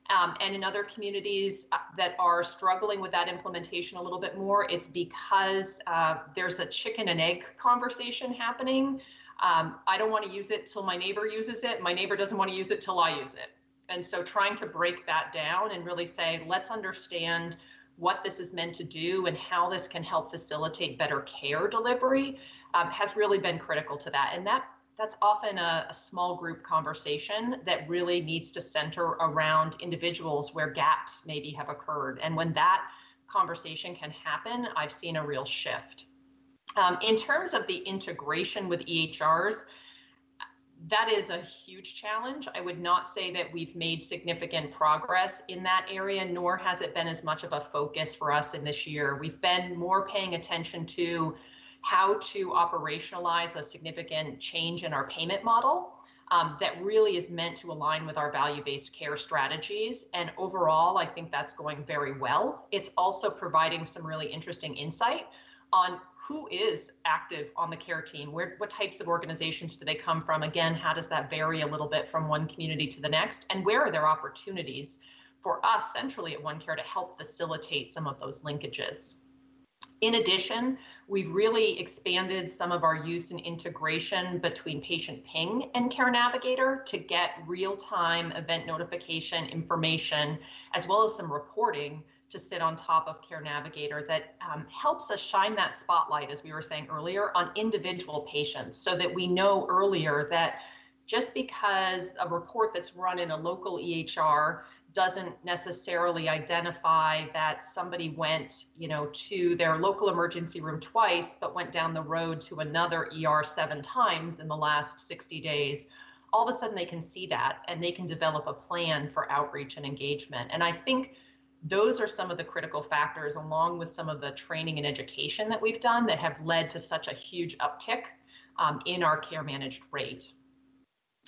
Um, and in other communities uh, that are struggling with that implementation a little bit more, it's because uh, there's a chicken and egg conversation happening. Um, I don't want to use it till my neighbor uses it. My neighbor doesn't want to use it till I use it. And so trying to break that down and really say, let's understand what this is meant to do and how this can help facilitate better care delivery um, has really been critical to that. And that that's often a, a, small group conversation that really needs to center around individuals where gaps maybe have occurred. And when that conversation can happen, I've seen a real shift. Um, in terms of the integration with EHRs, that is a huge challenge. I would not say that we've made significant progress in that area, nor has it been as much of a focus for us in this year. We've been more paying attention to how to operationalize a significant change in our payment model um, that really is meant to align with our value-based care strategies. And overall, I think that's going very well. It's also providing some really interesting insight on who is active on the care team where what types of organizations do they come from again how does that vary a little bit from one community to the next and where are there opportunities for us centrally at OneCare to help facilitate some of those linkages in addition we've really expanded some of our use and integration between PatientPing and care navigator to get real-time event notification information as well as some reporting to sit on top of Care Navigator that um, helps us shine that spotlight, as we were saying earlier, on individual patients so that we know earlier that just because a report that's run in a local EHR doesn't necessarily identify that somebody went, you know, to their local emergency room twice, but went down the road to another ER seven times in the last 60 days. All of a sudden, they can see that and they can develop a plan for outreach and engagement. And I think those are some of the critical factors, along with some of the training and education that we've done, that have led to such a huge uptick um, in our care managed rate.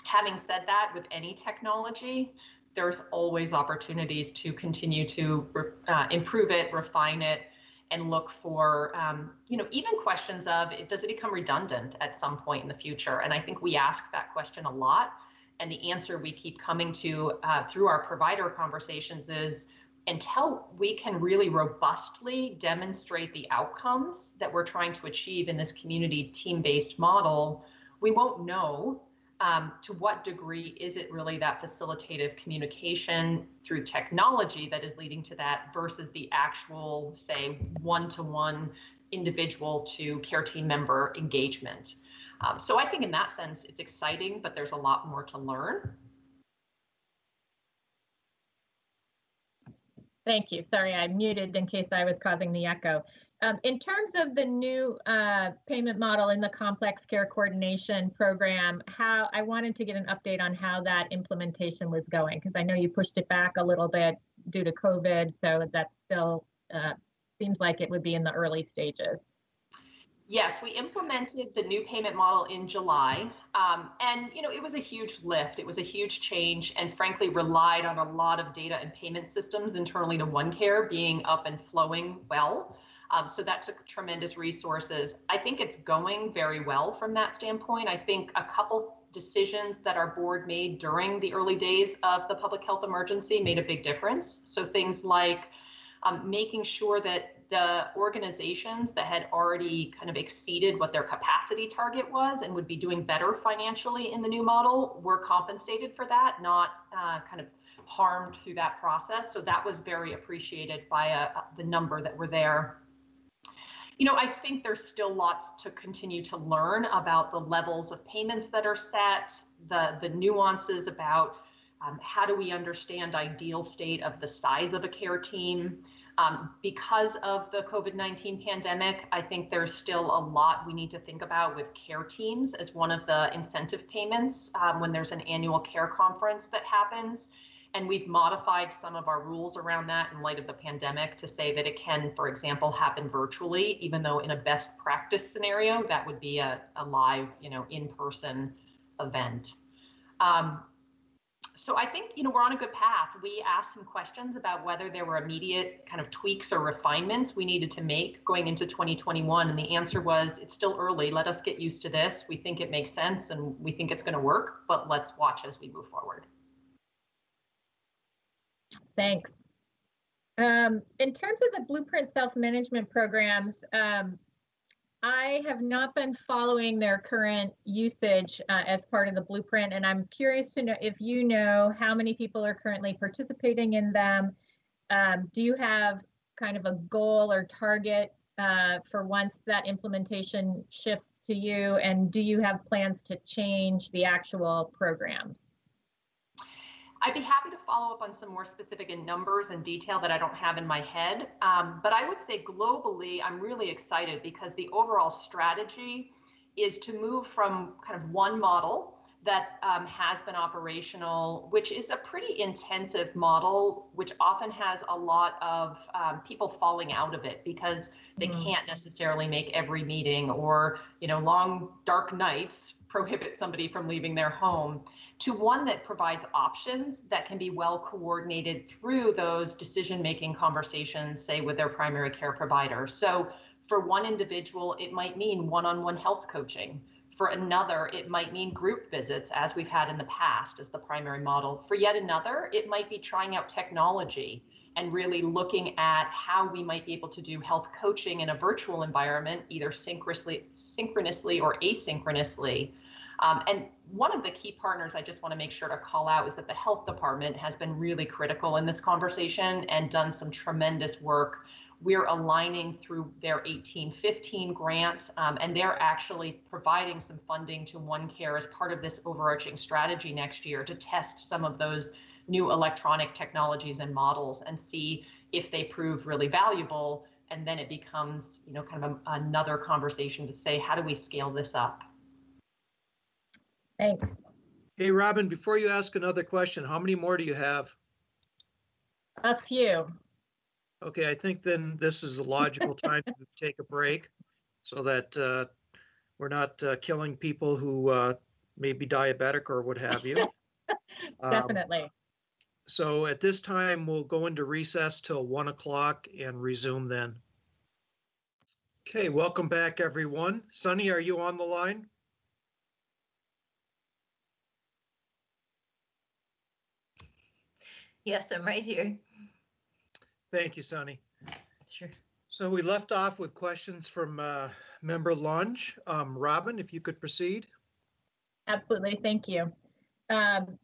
Having said that, with any technology, there's always opportunities to continue to uh, improve it, refine it, and look for, um, you know, even questions of does it become redundant at some point in the future? And I think we ask that question a lot. And the answer we keep coming to uh, through our provider conversations is until we can really robustly demonstrate the outcomes that we're trying to achieve in this community team-based model, we won't know um, to what degree is it really that facilitative communication through technology that is leading to that versus the actual, say, one-to-one individual to care team member engagement. Um, so I think in that sense, it's exciting, but there's a lot more to learn. Thank you. Sorry, I muted in case I was causing the echo. Um, in terms of the new uh, payment model in the complex care coordination program, how I wanted to get an update on how that implementation was going because I know you pushed it back a little bit due to COVID, so that still uh, seems like it would be in the early stages. Yes, we implemented the new payment model in July. Um, and, you know, it was a huge lift. It was a huge change and frankly relied on a lot of data and payment systems internally to OneCare being up and flowing well. Um, so that took tremendous resources. I think it's going very well from that standpoint. I think a couple decisions that our board made during the early days of the public health emergency made a big difference. So things like um, making sure that the organizations that had already kind of exceeded what their capacity target was and would be doing better financially in the new model were compensated for that, not uh, kind of harmed through that process. So that was very appreciated by uh, the number that were there. You know, I think there's still lots to continue to learn about the levels of payments that are set, the, the nuances about um, how do we understand ideal state of the size of a care team. Um, because of the COVID 19 pandemic, I think there's still a lot we need to think about with care teams as one of the incentive payments um, when there's an annual care conference that happens. And we've modified some of our rules around that in light of the pandemic to say that it can, for example, happen virtually, even though in a best practice scenario, that would be a, a live, you know, in person event. Um, so I think you know we're on a good path. We asked some questions about whether there were immediate kind of tweaks or refinements we needed to make going into 2021, and the answer was it's still early. Let us get used to this. We think it makes sense, and we think it's going to work, but let's watch as we move forward. Thanks. Um, in terms of the Blueprint self-management programs, um, I have not been following their current usage uh, as part of the blueprint, and I'm curious to know if you know how many people are currently participating in them. Um, do you have kind of a goal or target uh, for once that implementation shifts to you? And do you have plans to change the actual programs? I'd be happy to follow up on some more specific in numbers and detail that I don't have in my head. Um, but I would say globally, I'm really excited because the overall strategy is to move from kind of one model that um, has been operational, which is a pretty intensive model, which often has a lot of um, people falling out of it because they mm. can't necessarily make every meeting or, you know, long dark nights prohibit somebody from leaving their home to one that provides options that can be well coordinated through those decision making conversations, say with their primary care provider. So for one individual, it might mean one on one health coaching. For another, it might mean group visits, as we've had in the past as the primary model. For yet another, it might be trying out technology and really looking at how we might be able to do health coaching in a virtual environment, either synchronously, synchronously or asynchronously. Um, and one of the key partners I just want to make sure to call out is that the health department has been really critical in this conversation and done some tremendous work we're aligning through their 1815 grant, um, and they're actually providing some funding to OneCare as part of this overarching strategy next year to test some of those new electronic technologies and models and see if they prove really valuable. And then it becomes, you know, kind of a, another conversation to say, how do we scale this up? Thanks. Hey, Robin, before you ask another question, how many more do you have? A few. Okay, I think then this is a logical time to take a break so that uh, we're not uh, killing people who uh, may be diabetic or what have you. Um, Definitely. Um, so at this time, we'll go into recess till one o'clock and resume then. Okay, welcome back, everyone. Sunny, are you on the line? Yes, I'm right here. Thank you, Sunny. Sure. So we left off with questions from uh, member Lunge. Um, Robin, if you could proceed. Absolutely, thank you. Um,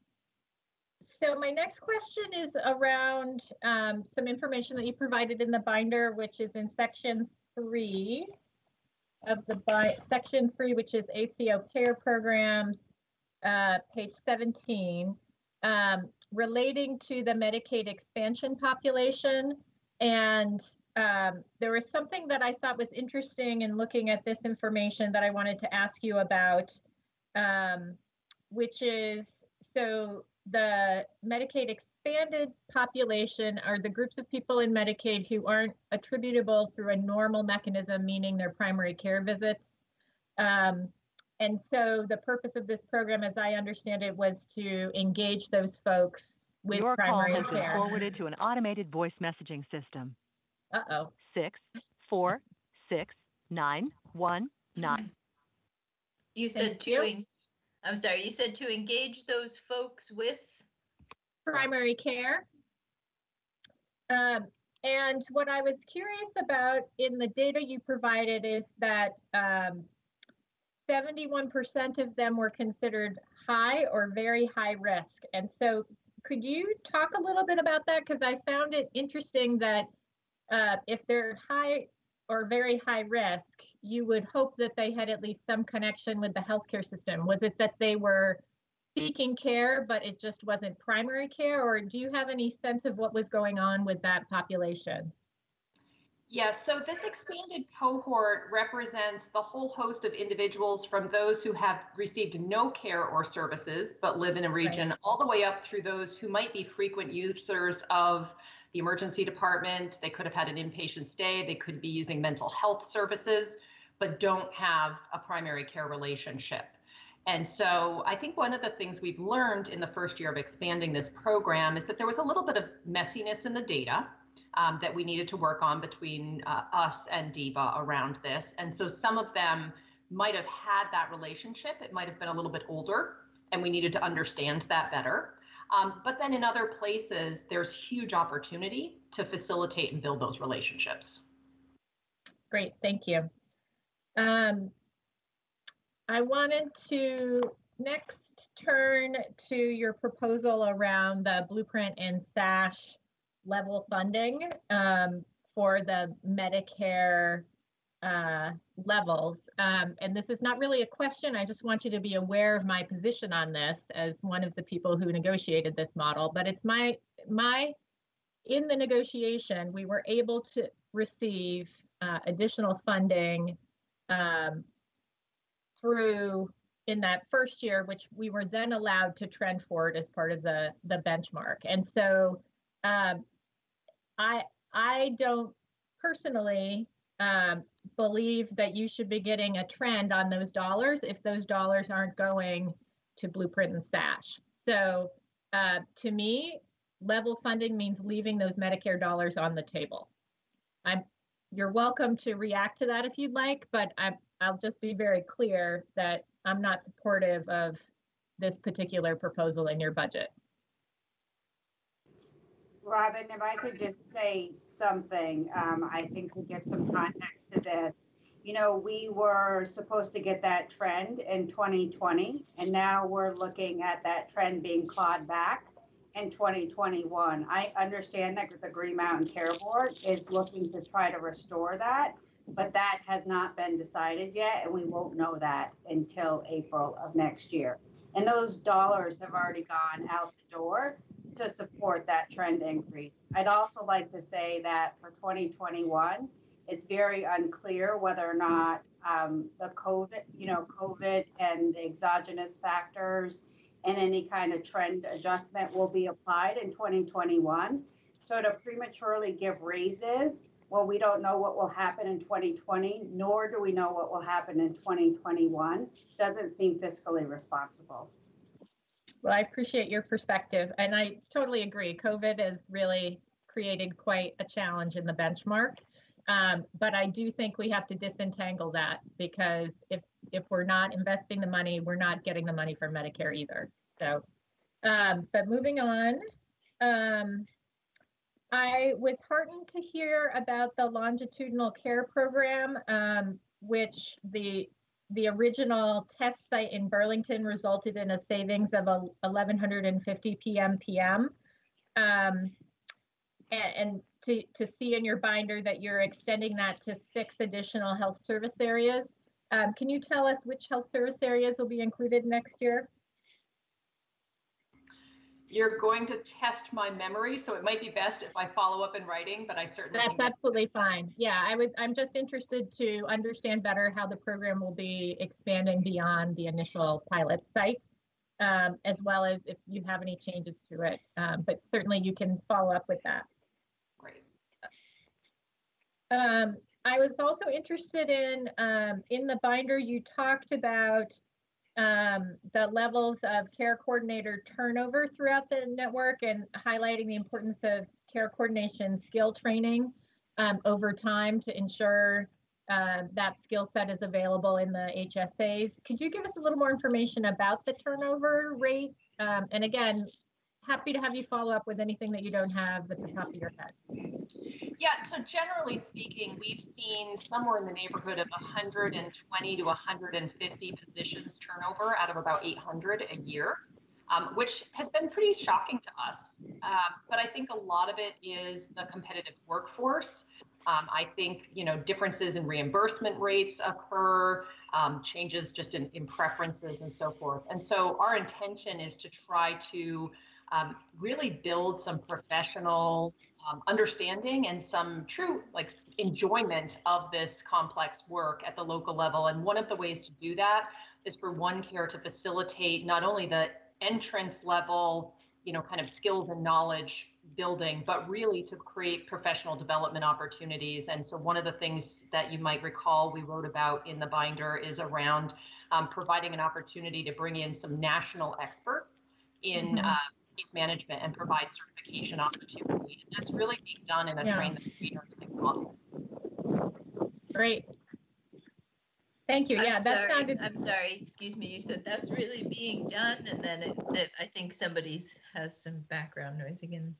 so my next question is around um, some information that you provided in the binder, which is in section three of the bi section three, which is ACO payer programs, uh, page 17. Um, relating to the Medicaid expansion population. And um, there was something that I thought was interesting in looking at this information that I wanted to ask you about, um, which is so the Medicaid expanded population are the groups of people in Medicaid who aren't attributable through a normal mechanism, meaning their primary care visits. Um, and so the purpose of this program, as I understand it, was to engage those folks with Your primary call has care. been forwarded to an automated voice messaging system. Uh-oh. Six, four, six, nine, one, nine. You said to, en- I'm sorry, you said to engage those folks with? primary care. Um, and what I was curious about in the data you provided is that um, 71% of them were considered high or very high risk. And so could you talk a little bit about that? Because I found it interesting that uh, if they're high or very high risk, you would hope that they had at least some connection with the healthcare system. Was it that they were seeking care, but it just wasn't primary care? Or do you have any sense of what was going on with that population? Yes, so this expanded cohort represents the whole host of individuals from those who have received no care or services but live in a region, right. all the way up through those who might be frequent users of the emergency department. They could have had an inpatient stay, they could be using mental health services, but don't have a primary care relationship. And so I think one of the things we've learned in the first year of expanding this program is that there was a little bit of messiness in the data um, that we needed to work on between uh, us and DVHA around this. And so some of them might have had that relationship. It might have been a little bit older, and we needed to understand that better. Um, but then in other places, there's huge opportunity to facilitate and build those relationships. Great, thank you. Um, I wanted to next turn to your proposal around the blueprint and SASH level funding um, for the Medicare uh, levels. Um, and this is not really a question. I just want you to be aware of my position on this as one of the people who negotiated this model. But it's my my in the negotiation, we were able to receive uh, additional funding um, through in that first year, which we were then allowed to trend forward as part of the the benchmark. And so um, I I don't personally um, believe that you should be getting a trend on those dollars if those dollars aren't going to Blueprint and SASH. So uh, to me, level funding means leaving those Medicare dollars on the table. I'm, you're welcome to react to that if you'd like, but I, I'll just be very clear that I'm not supportive of this particular proposal in your budget. Robin, if I could just say something, um, I think to give some context to this. You know, we were supposed to get that trend in 2020, and now we're looking at that trend being clawed back in 2021. I understand that the Green Mountain Care Board is looking to try to restore that, but that has not been decided yet, and we won't know that until April of next year. And those dollars have already gone out the door to support that trend increase. I'd also like to say that for 2021, it's very unclear whether or not um, the COVID, you know, COVID and the exogenous factors and any kind of trend adjustment will be applied in 2021. So to prematurely give raises, well, we don't know what will happen in 2020, nor do we know what will happen in 2021, doesn't seem fiscally responsible. Well, I appreciate your perspective, and I totally agree. COVID has really created quite a challenge in the benchmark. Um, but I do think we have to disentangle that because if if we're not investing the money, we're not getting the money from Medicare either. So, um, but moving on, um, I was heartened to hear about the longitudinal care program, um, which the the original test site in Burlington resulted in a savings of 1150 PMPM. Um, and, and to, to see in your binder that you're extending that to six additional health service areas. Um, can you tell us which health service areas will be included next year? You're going to test my memory, so it might be best if I follow up in writing, but I certainly. That's absolutely fine. Yeah, I would, I'm just interested to understand better how the program will be expanding beyond the initial pilot site, um, as well as if you have any changes to it. Um, but certainly you can follow up with that. Great. Um, I was also interested in, um, in the binder, you talked about um, the levels of care coordinator turnover throughout the network and highlighting the importance of care coordination skill training um, over time to ensure uh, that skill set is available in the HSAs. Could you give us a little more information about the turnover rate? Um, and again, happy to have you follow up with anything that you don't have at the top of your head. Yeah, so generally speaking, we've seen somewhere in the neighborhood of 120 to 150 positions turnover out of about 800 a year, um, which has been pretty shocking to us. Uh, but I think a lot of it is the competitive workforce. Um, I think you know differences in reimbursement rates occur, um, changes just in, in preferences and so forth. And so our intention is to try to um, really build some professional um, understanding and some true like enjoyment of this complex work at the local level. And one of the ways to do that is for OneCare to facilitate not only the entrance level, you know, kind of skills and knowledge building, but really to create professional development opportunities. And so one of the things that you might recall we wrote about in the binder is around um, providing an opportunity to bring in some national experts in mm-hmm. uh, case management and provide certification opportunity. And that's really being done in a yeah. train the trainer type model. Great. Thank you. Yeah, I'm that sorry, sounded. I'm sorry. Excuse me. You said that's really being done, and then it, that I think somebody's has some background noise again.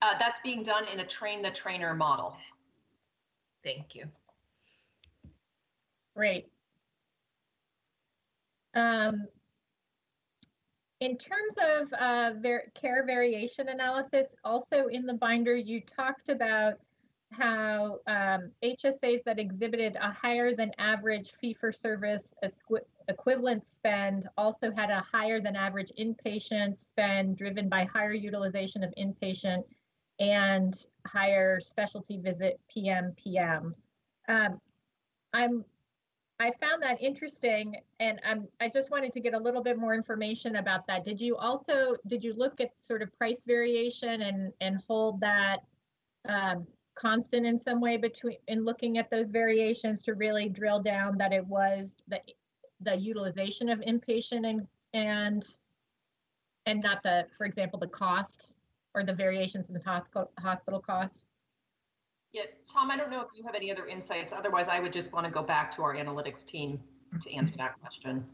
Uh, that's being done in a train the trainer model. Thank you. Great. Um, in terms of uh, care variation analysis, also in the binder, you talked about how um, HSAs that exhibited a higher than average fee for service equivalent spend also had a higher than average inpatient spend driven by higher utilization of inpatient and higher specialty visit PM PMs. Um, I'm I found that interesting and I'm, I just wanted to get a little bit more information about that. Did you also, did you look at sort of price variation and, and hold that um, constant in some way between, in looking at those variations to really drill down that it was the, the utilization of inpatient and, and, and not the, for example, the cost or the variations in the hospital, hospital cost? Yeah, Tom, I don't know if you have any other insights. Otherwise, I would just want to go back to our analytics team to answer that question.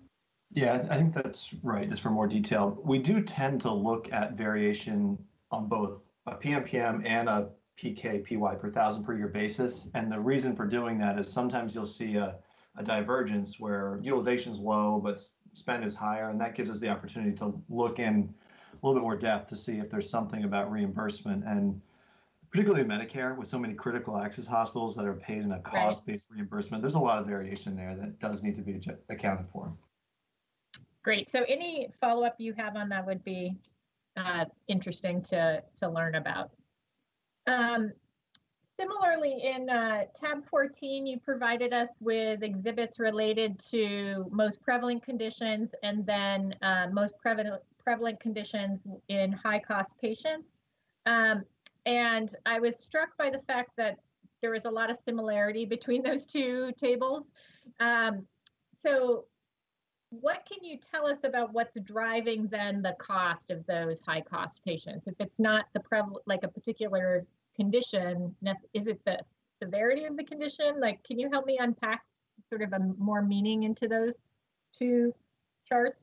Yeah, I think that's right. Just for more detail, we do tend to look at variation on both a PMPM and a PK PY per thousand per year basis. And the reason for doing that is sometimes you'll see a, a divergence where utilization is low, but spend is higher. And that gives us the opportunity to look in a little bit more depth to see if there's something about reimbursement. And particularly Medicare, with so many critical access hospitals that are paid in a cost-based right. reimbursement, there's a lot of variation there that does need to be accounted for. Great. So any follow-up you have on that would be uh, interesting to, to learn about. Um, similarly, in uh, tab 14, you provided us with exhibits related to most prevalent conditions and then uh, most prevalent, prevalent conditions in high-cost patients. Um, and I was struck by the fact that there was a lot of similarity between those two tables. Um, so what can you tell us about what's driving then the cost of those high cost patients? If it's not the prevalent, like a particular condition, is it the severity of the condition? Like, can you help me unpack sort of a more meaning into those two charts?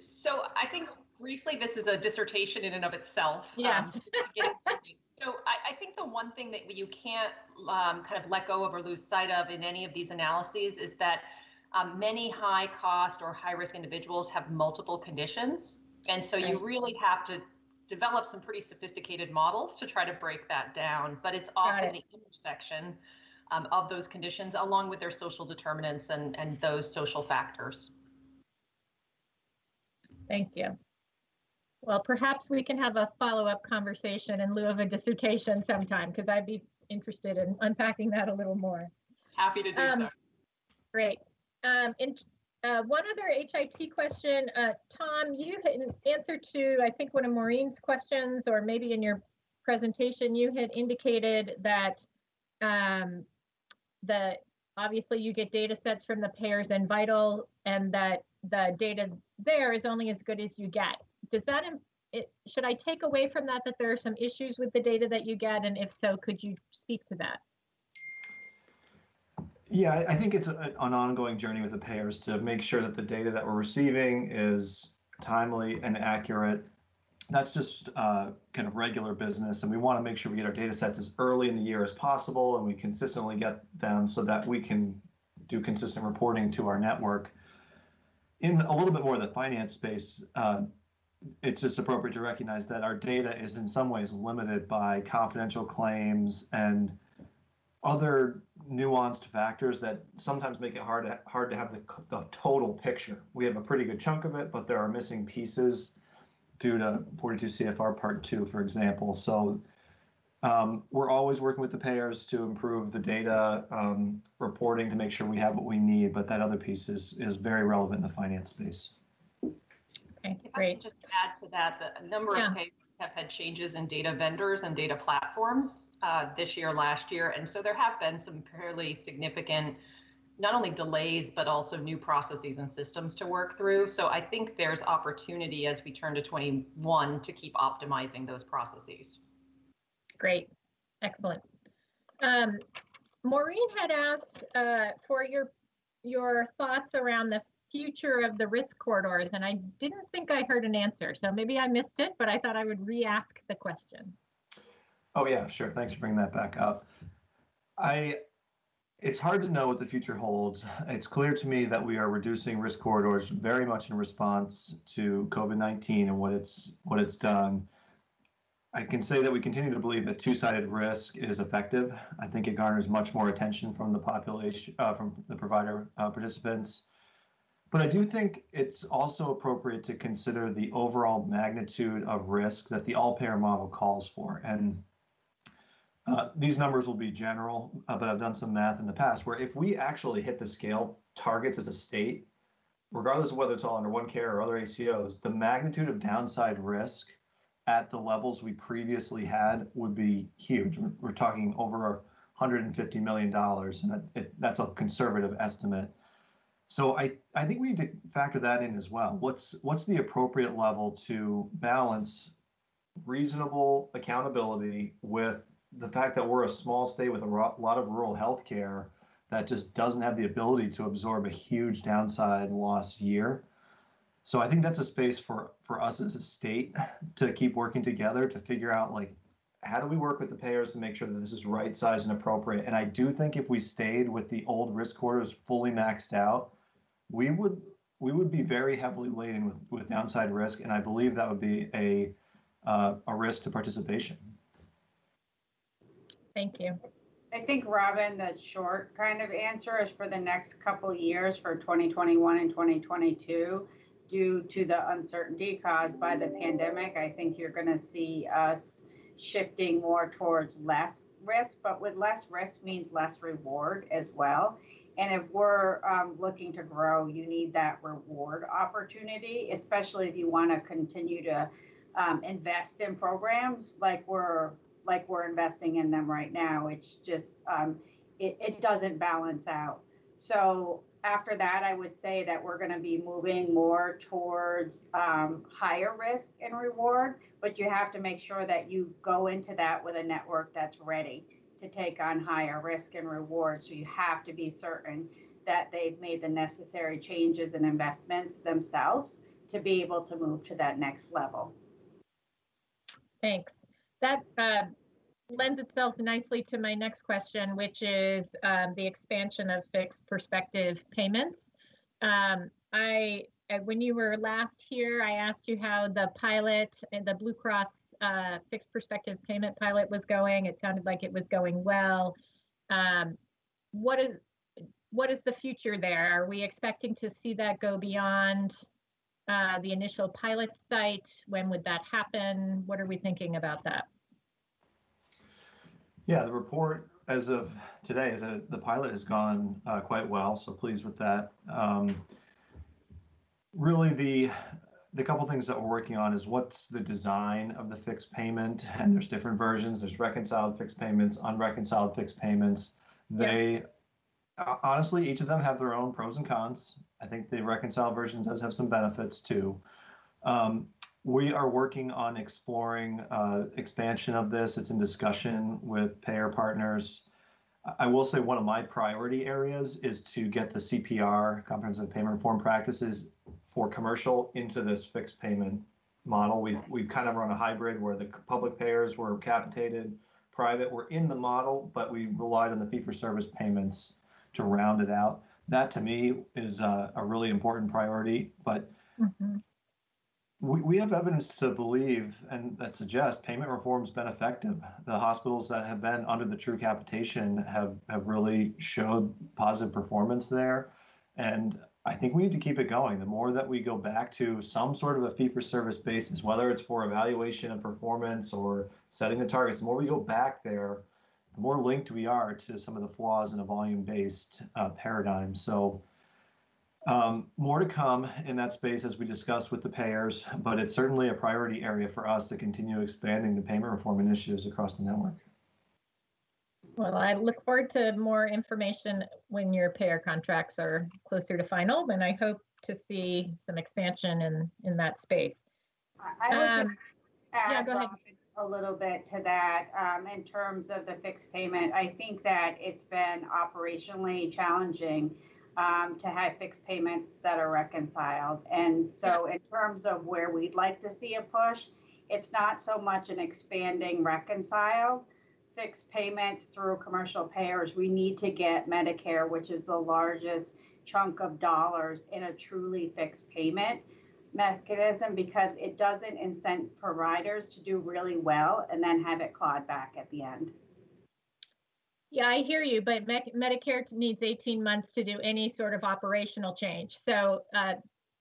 So I think briefly, this is a dissertation in and of itself. Um, yes. Um, so I, I, think the one thing that you can't um, kind of let go of or lose sight of in any of these analyses is that um, many high cost or high risk individuals have multiple conditions. And so you really have to develop some pretty sophisticated models to try to break that down. But it's often it. the intersection um, of those conditions along with their social determinants and, and those social factors. Thank you. Well, perhaps we can have a follow-up conversation in lieu of a dissertation sometime, because I'd be interested in unpacking that a little more. Happy to do um, so. Great. Um, and uh, one other HIT question, uh, Tom, you had answer to, I think, one of Maureen's questions, or maybe in your presentation, you had indicated that um, the obviously you get data sets from the payers and VITL, and that the data there is only as good as you get does that it, should I take away from that that there are some issues with the data that you get, and if so, could you speak to that? Yeah, I think it's a, an ongoing journey with the payers to make sure that the data that we're receiving is timely and accurate. That's just uh, kind of regular business, and we want to make sure we get our data sets as early in the year as possible, and we consistently get them so that we can do consistent reporting to our network. In a little bit more of the finance space, uh, it's just appropriate to recognize that our data is in some ways limited by confidential claims and other nuanced factors that sometimes make it hard to, hard to have the, the total picture. We have a pretty good chunk of it, but there are missing pieces due to 42 CFR Part 2, for example. So um, we're always working with the payers to improve the data um, reporting to make sure we have what we need, but that other piece is, is very relevant in the finance space. Okay, if great. I can just add to that, that a number yeah. of payers have had changes in data vendors and data platforms uh, this year, last year. And so there have been some fairly significant, not only delays, but also new processes and systems to work through. So I think there's opportunity as we turn to 21 to keep optimizing those processes. Great, excellent. Um, Maureen had asked uh, for your your thoughts around the future of the risk corridors, and I didn't think I heard an answer. So maybe I missed it, but I thought I would re-ask the question. Oh yeah, sure. Thanks for bringing that back up. I, it's hard to know what the future holds. It's clear to me that we are reducing risk corridors very much in response to COVID-19 and what it's what it's done. I can say that we continue to believe that two-sided risk is effective. I think it garners much more attention from the population, uh, from the provider uh, participants. But I do think it's also appropriate to consider the overall magnitude of risk that the all-payer model calls for. And uh, these numbers will be general, uh, but I've done some math in the past where if we actually hit the scale targets as a state, regardless of whether it's all under OneCare or other ACOs, the magnitude of downside risk at the levels we previously had would be huge. We're, we're talking over 150 million dollars, and it, it, that's a conservative estimate. So I, I think we need to factor that in as well. What's what's the appropriate level to balance reasonable accountability with the fact that we're a small state with a lot of rural health care that just doesn't have the ability to absorb a huge downside loss year. So I think that's a space for for us as a state to keep working together to figure out like how do we work with the payers to make sure that this is right size and appropriate. And I do think if we stayed with the old risk corridors fully maxed out, we would we would be very heavily laden with with downside risk, and I believe that would be a uh, a risk to participation. Thank you. I think, Robin, the short kind of answer is for the next couple years for 2021 and 2022 due to the uncertainty caused by the pandemic, I think you're going to see us shifting more towards less risk, but with less risk means less reward as well. And if we're um, looking to grow, you need that reward opportunity, especially if you want to continue to um, invest in programs like we're like we're investing in them right now. It's just um, it, it doesn't balance out. So after that, I would say that we're going to be moving more towards um, higher risk and reward, but you have to make sure that you go into that with a network that's ready to take on higher risk and reward. So you have to be certain that they've made the necessary changes and investments themselves to be able to move to that next level. Thanks. That uh, lends itself nicely to my next question, which is um, the expansion of fixed perspective payments. Um, I, when you were last here, I asked you how the pilot and the Blue Cross uh, fixed perspective payment pilot was going. It sounded like it was going well. Um, what is what is the future there? Are we expecting to see that go beyond uh, the initial pilot site? When would that happen? What are we thinking about that? Yeah, the report as of today is that the pilot has gone uh, quite well, so pleased with that. Um, really, the the couple things that we're working on is what's the design of the fixed payment, and there's different versions. There's reconciled fixed payments, unreconciled fixed payments. They yeah. honestly, each of them have their own pros and cons. I think the reconciled version does have some benefits too. Um, we are working on exploring uh, expansion of this. It's in discussion with payer partners. I will say one of my priority areas is to get the CPR, comprehensive payment reform practices, for commercial into this fixed payment model. We've we've kind of run a hybrid where the public payers were capitated, private were in the model, but we relied on the fee for service payments to round it out. That to me is a, a really important priority, but mm-hmm we, we have evidence to believe and that suggests payment reform's been effective. The hospitals that have been under the true capitation have, have really showed positive performance there. And I think we need to keep it going. The more that we go back to some sort of a fee for service basis, whether it's for evaluation and performance or setting the targets, the more we go back there, the more linked we are to some of the flaws in a volume based uh, paradigm. So um, more to come in that space as we discuss with the payers, but it's certainly a priority area for us to continue expanding the payment reform initiatives across the network. Well, I look forward to more information when your payer contracts are closer to final, and I hope to see some expansion in, in that space. I would um, just add yeah, go ahead. a little bit to that um, in terms of the fixed payment. I think that it's been operationally challenging um, to have fixed payments that are reconciled. And so, in terms of where we'd like to see a push, it's not so much an expanding reconciled fixed payments through commercial payers. We need to get Medicare, which is the largest chunk of dollars, in a truly fixed payment mechanism because it doesn't incent providers to do really well and then have it clawed back at the end. Yeah, I hear you, but Med- Medicare needs 18 months to do any sort of operational change. So uh,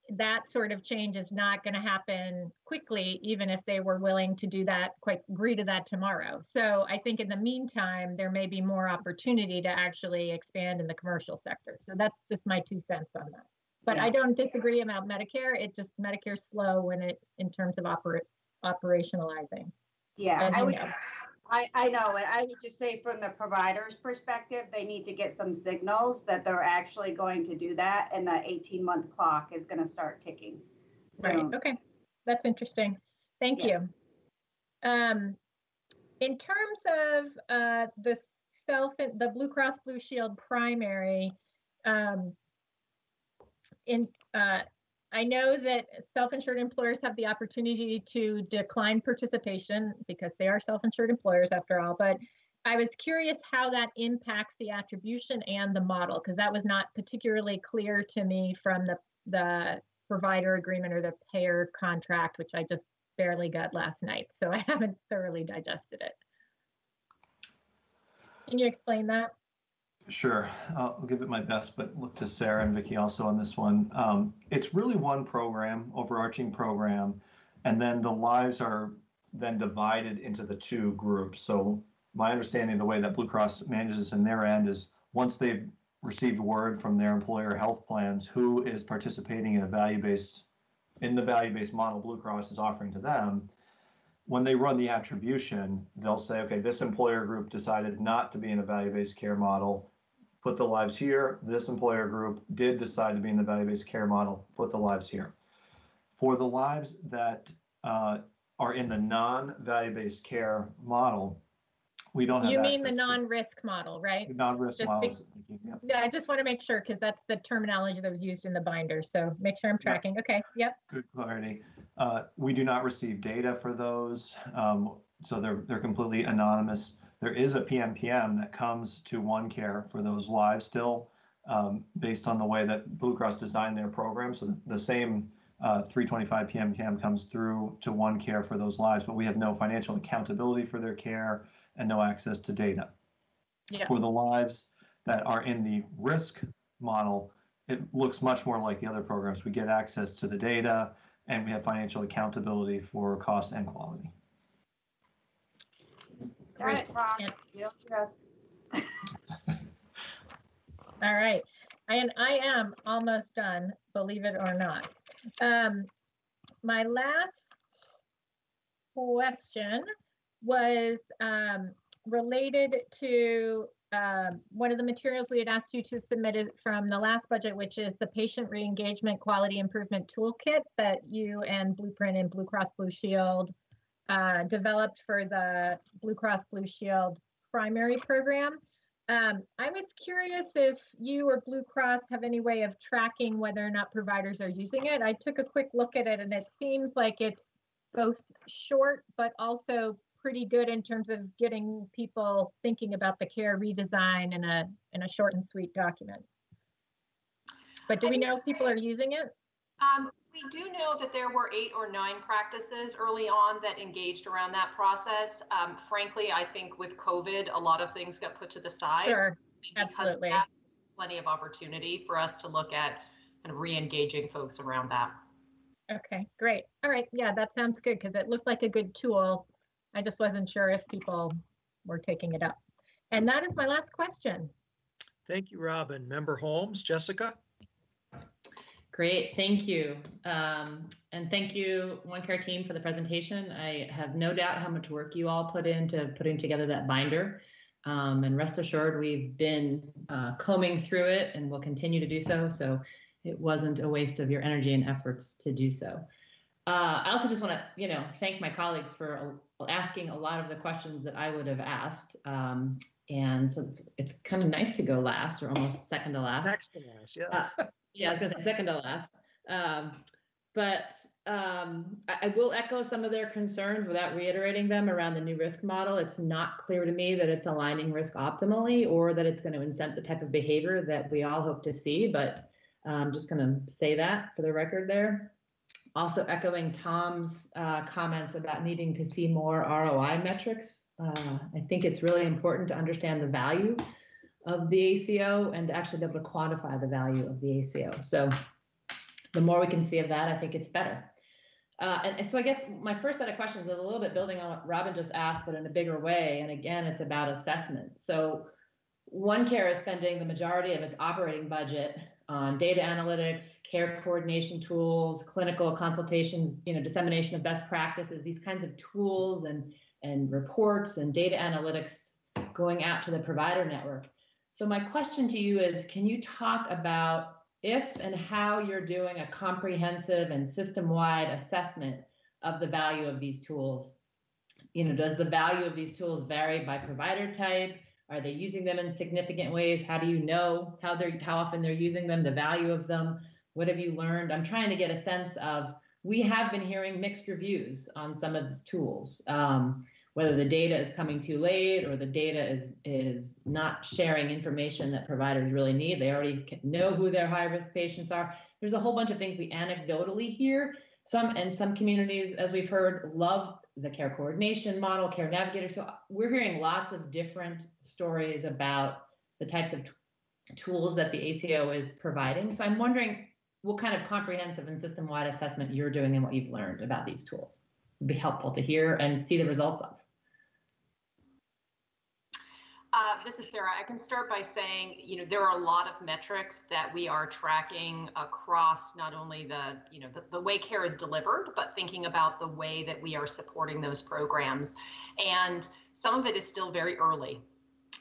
that sort of change is not going to happen quickly, even if they were willing to do that, quite agree to that tomorrow. So I think in the meantime, there may be more opportunity to actually expand in the commercial sector. So that's just my two cents on that. But I don't disagree about Medicare. It just Medicare's slow when it in terms of oper- operationalizing. Yeah, I would, know. I, I know, and I would just say from the provider's perspective, they need to get some signals that they're actually going to do that and the eighteen month clock is gonna start ticking. Right, okay, that's interesting. Thank Yeah. you. Um, in terms of uh, the self, the Blue Cross Blue Shield primary, um, in, uh, I know that self-insured employers have the opportunity to decline participation because they are self-insured employers after all, but I was curious how that impacts the attribution and the model, because that was not particularly clear to me from the, the provider agreement or the payer contract, which I just barely got last night. So I haven't thoroughly digested it. Can you explain that? Sure, I'll give it my best, but look to Sara and Vicki also on this one. Um, it's really one program, overarching program, and then the lives are then divided into the two groups. So my understanding, of the way that Blue Cross manages in their end is once they've received word from their employer health plans who is participating in a value-based, in the value-based model Blue Cross is offering to them, when they run the attribution, they'll say, okay, this employer group decided not to be in a value-based care model, put the lives here. This employer group did decide to be in the value-based care model, put the lives here. For the lives that uh, are in the non-value-based care model, we don't have You mean the non-risk model, right? the non-risk be- Yep. Yeah, I just want to make sure because that's the terminology that was used in the binder. So make sure I'm tracking. Okay, yep. Good clarity. Uh, We do not receive data for those, um, so they're, they're completely anonymous. There is a PMPM that comes to OneCare for those lives still, um, based on the way that Blue Cross designed their program. So the- the same uh, 325 PMPM comes through to OneCare for those lives, but we have no financial accountability for their care and no access to data. Yeah. For the lives that are in the risk model, it looks much more like the other programs. We get access to the data and we have financial accountability for cost and quality. Got it, Tom. You don't. All right. And I am almost done, believe it or not. Um, my last question was um, related to um, one of the materials we had asked you to submit it from the last budget, which is the patient reengagement quality improvement toolkit that you and Blueprint and Blue Cross Blue Shield uh, developed for the Blue Cross Blue Shield primary program. Um, I was curious if you or Blue Cross have any way of tracking whether or not providers are using it. I took a quick look at it and it seems like it's both short but also pretty good in terms of getting people thinking about the care redesign in a in a short and sweet document. But do we know if people are using it? Um, we do know that there were eight or nine practices early on that engaged around that process. Um, frankly, I think with COVID, a lot of things got put to the side. Sure, Because of absolutely. that, Plenty of opportunity for us to look at kind of re-engaging folks around that. Okay, great. All right, yeah, that sounds good because it looked like a good tool. I just wasn't sure if people were taking it up. And that is my last question. Thank you, Robin. Member Holmes, Jessica? Great, thank you. Um, and thank you, OneCare team, for the presentation. I have no doubt how much work you all put into putting together that binder. Um, and rest assured, we've been uh, combing through it and will continue to do so. So it wasn't a waste of your energy and efforts to do so. Uh, I also just want to, you know, thank my colleagues for uh, asking a lot of the questions that I would have asked. Um, and so it's, it's kind of nice to go last or almost second to last. Next to last, yeah. Uh, yeah, I was gonna say second to last. Um, but um, I, I will echo some of their concerns without reiterating them around the new risk model. It's not clear to me that it's aligning risk optimally or that it's going to incent the type of behavior that we all hope to see. But I'm just going to say that for the record there. also echoing Tom's uh, comments about needing to see more ROI metrics. Uh, I think it's really important to understand the value of the ACO and actually be able to quantify the value of the ACO. So the more we can see of that, I think it's better. Uh, and, and so I guess my first set of questions is a little bit building on what Robin just asked, but in a bigger way. And again, it's about assessment. So OneCare is spending the majority of its operating budget on data analytics, care coordination tools, clinical consultations, you know, dissemination of best practices, these kinds of tools and, and reports and data analytics going out to the provider network. So my question to you is, can you talk about if and how you're doing a comprehensive and system-wide assessment of the value of these tools? You know, does the value of these tools vary by provider type? Are they using them in significant ways? How do you know how they're how often they're using them, the value of them? What have you learned? I'm trying to get a sense of we have been hearing mixed reviews on some of these tools. Um, whether the data is coming too late or the data is is not sharing information that providers really need. They already know who their high risk patients are. There's a whole bunch of things we anecdotally hear. Some and some communities, as we've heard, love the care coordination model, care navigator. So uh, we're hearing lots of different stories about the types of tools that the ACO is providing. So I'm wondering what kind of comprehensive and system-wide assessment you're doing and what you've learned about these tools. It'd be helpful to hear and see the results of. Uh, this is Sara. I can start by saying, you know, there are a lot of metrics that we are tracking across not only the, you know, the, the way care is delivered, but thinking about the way that we are supporting those programs. And some of it is still very early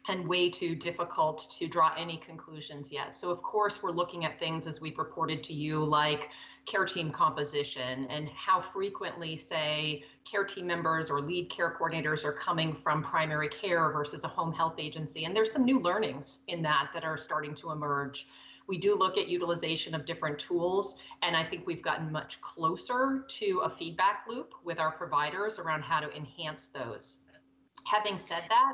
and way too difficult to draw any conclusions yet. So of course, we're looking at things as we've reported to you, like care team composition and how frequently, say, care team members or lead care coordinators are coming from primary care versus a home health agency. And there's some new learnings in that that are starting to emerge. We do look at utilization of different tools, and I think we've gotten much closer to a feedback loop with our providers around how to enhance those. Having said that,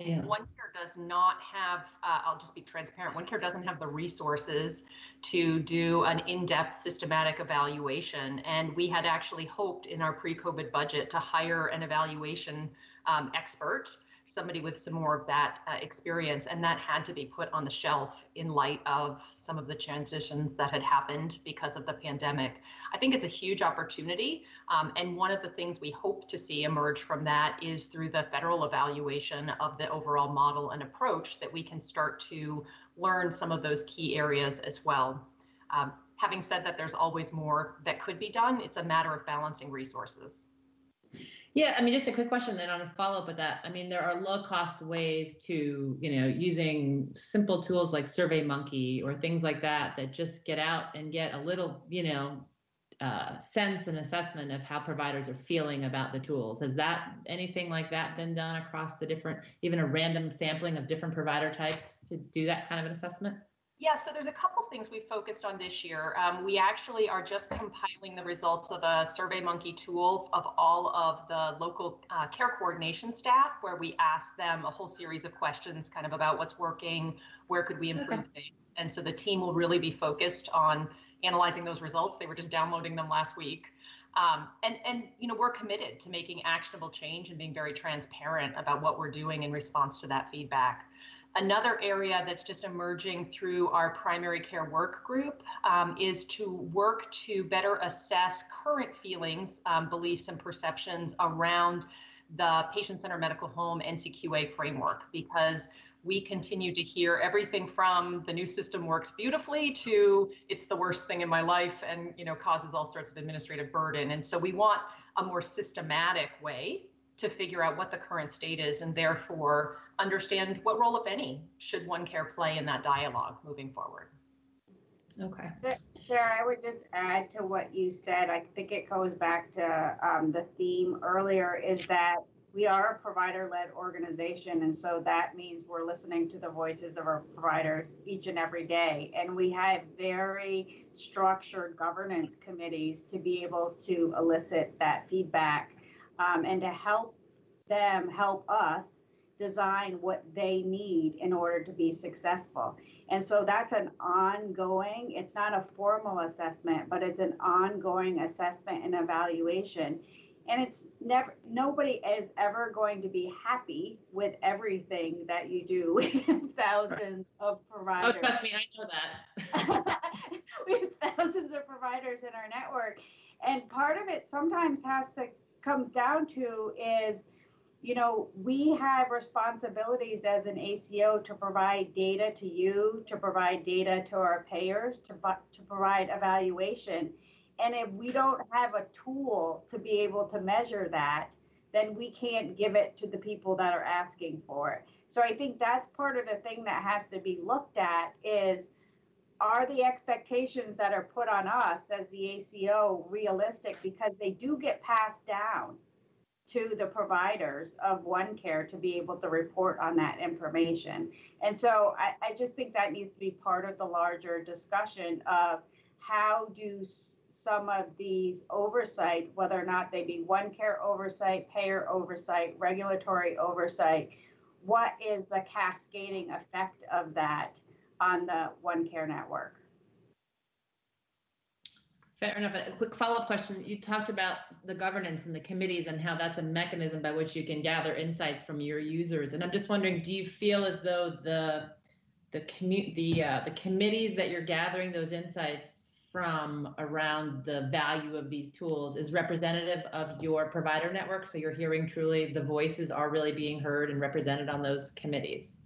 yeah. OneCare does not have, uh, I'll just be transparent, OneCare doesn't have the resources to do an in-depth systematic evaluation. And we had actually hoped in our pre-COVID budget to hire an evaluation um, expert somebody with some more of that uh, experience. And that had to be put on the shelf in light of some of the transitions that had happened because of the pandemic. I think it's a huge opportunity. Um, and one of the things we hope to see emerge from that is through the federal evaluation of the overall model and approach that we can start to learn some of those key areas as well. Um, having said that, there's always more that could be done. It's a matter of balancing resources. Yeah, I mean, just a quick question then on a follow up with that. I mean, there are low cost ways to, you know, using simple tools like SurveyMonkey or things like that that just get out and get a little, you know, uh, sense and assessment of how providers are feeling about the tools. Has that anything like that been done across the different, even a random sampling of different provider types to do that kind of an assessment? Yeah, so there's a couple things we focused on this year. Um, we actually are just compiling the results of a SurveyMonkey tool of all of the local uh, care coordination staff, where we ask them a whole series of questions kind of about what's working, where could we improve okay. things. And so the team will really be focused on analyzing those results. They were just downloading them last week. Um, and, and, you know, we're committed to making actionable change and being very transparent about what we're doing in response to that feedback. Another area that's just emerging through our primary care work group um, is to work to better assess current feelings, um, beliefs, and perceptions around the patient centered medical home NCQA framework because we continue to hear everything from the new system works beautifully to it's the worst thing in my life and you know causes all sorts of administrative burden. And so we want a more systematic way to figure out what the current state is and therefore understand what role, if any, should OneCare play in that dialogue moving forward. Okay. Sara, I would just add to what you said. I think it goes back to um, the theme earlier is that we are a provider led organization. And so that means we're listening to the voices of our providers each and every day. And we have very structured governance committees to be able to elicit that feedback um, and to help them help us design what they need in order to be successful. And so that's an ongoing, it's not a formal assessment, but it's an ongoing assessment and evaluation. And it's never, nobody is ever going to be happy with everything that you do. with thousands of Oh, providers. trust me, I know that. we have thousands of providers in our network. And part of it sometimes has to, comes down to is, you know, we have responsibilities as an ACO to provide data to you, to provide data to our payers, to, to provide evaluation. And if we don't have a tool to be able to measure that, then we can't give it to the people that are asking for it. So I think that's part of the thing that has to be looked at is are the expectations that are put on us as the ACO realistic? Because they do get passed down to the providers of OneCare to be able to report on that information. And so I, I just think that needs to be part of the larger discussion of how do some of these oversight, whether or not they be OneCare oversight, payer oversight, regulatory oversight, what is the cascading effect of that on the OneCare network? Fair enough. A quick follow-up question. You talked about the governance and the committees and how that's a mechanism by which you can gather insights from your users. And I'm just wondering, do you feel as though the the commu- the uh, the committees that you're gathering those insights from around the value of these tools is representative of your provider network? So you're hearing truly the voices are really being heard and represented on those committees.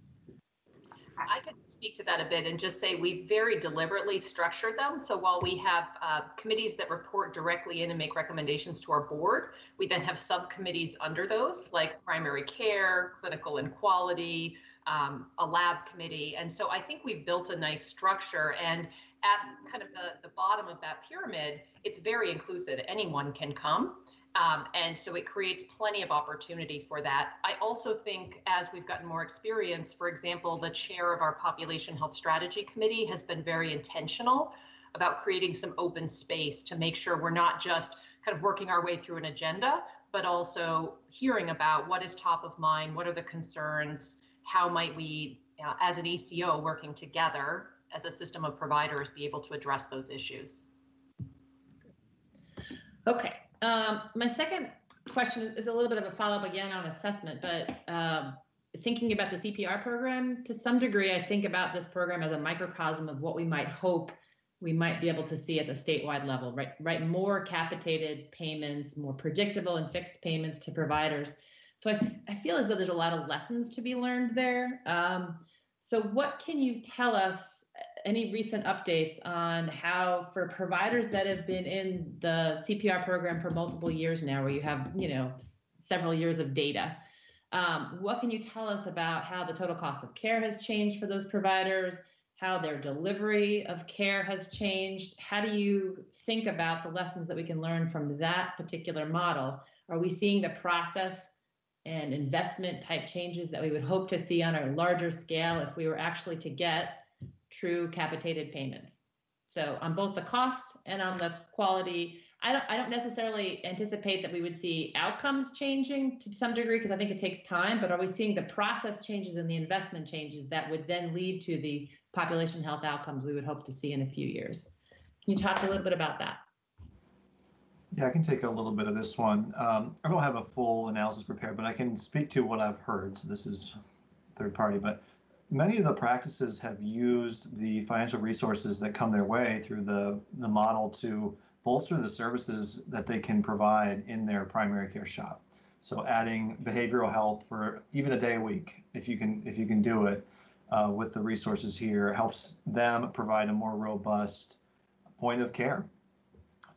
I could speak to that a bit and just say we very deliberately structured them. So while we have uh, committees that report directly in and make recommendations to our board, we then have subcommittees under those, like primary care, clinical and quality, um, a lab committee. And so I think we've built a nice structure. And at kind of the, the bottom of that pyramid, it's very inclusive. Anyone can come. Um, and so it creates plenty of opportunity for that. I also think as we've gotten more experience, for example, the chair of our Population Health Strategy Committee has been very intentional about creating some open space to make sure we're not just kind of working our way through an agenda, but also hearing about what is top of mind, what are the concerns, how might we, uh, as an ACO working together as a system of providers, be able to address those issues. Okay. Um, my second question is a little bit of a follow-up again on assessment, but um, thinking about the CPR program, to some degree, I think about this program as a microcosm of what we might hope we might be able to see at the statewide level, right? Right, more capitated payments, more predictable and fixed payments to providers. So I, f- I feel as though there's a lot of lessons to be learned there. Um, so what can you tell us any recent updates on how for providers that have been in the CPR program for multiple years now, where you have, you know, several years of data, um, what can you tell us about how the total cost of care has changed for those providers, how their delivery of care has changed? How do you think about the lessons that we can learn from that particular model? Are we seeing the process and investment type changes that we would hope to see on a larger scale if we were actually to get true capitated payments. So on both the cost and on the quality, I don't I don't necessarily anticipate that we would see outcomes changing to some degree because I think it takes time, but are we seeing the process changes and the investment changes that would then lead to the population health outcomes we would hope to see in a few years? Can you talk a little bit about that? Yeah, I can take a little bit of this one. Um, I don't have a full analysis prepared, but I can speak to what I've heard. So this is third party, but many of the practices have used the financial resources that come their way through the, the model to bolster the services that they can provide in their primary care shop. So adding behavioral health for even a day a week, if you can if you can do it uh, with the resources here, helps them provide a more robust point of care.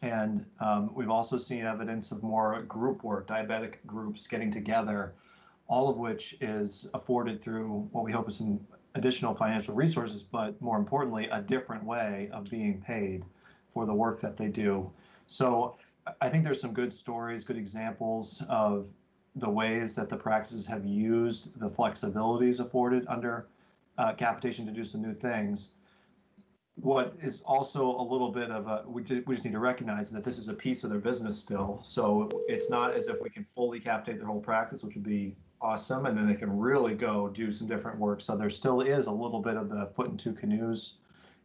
And um, we've also seen evidence of more group work, diabetic groups getting together all of which is afforded through what we hope is some additional financial resources, but more importantly, a different way of being paid for the work that they do. So I think there's some good stories, good examples of the ways that the practices have used the flexibilities afforded under uh, capitation to do some new things. what is also a little bit of a we just, we just need to recognize that this is a piece of their business still. So it's not as if we can fully captate their whole practice, which would be awesome, and then they can really go do some different work. So there still is a little bit of the foot in two canoes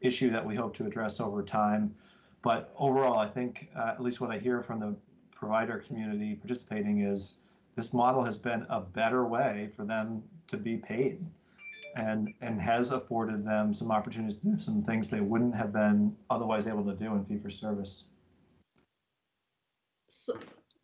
issue that we hope to address over time. But overall, I think uh, at least what I hear from the provider community participating is this model has been a better way for them to be paid and and has afforded them some opportunities to do some things they wouldn't have been otherwise able to do in fee for service. So,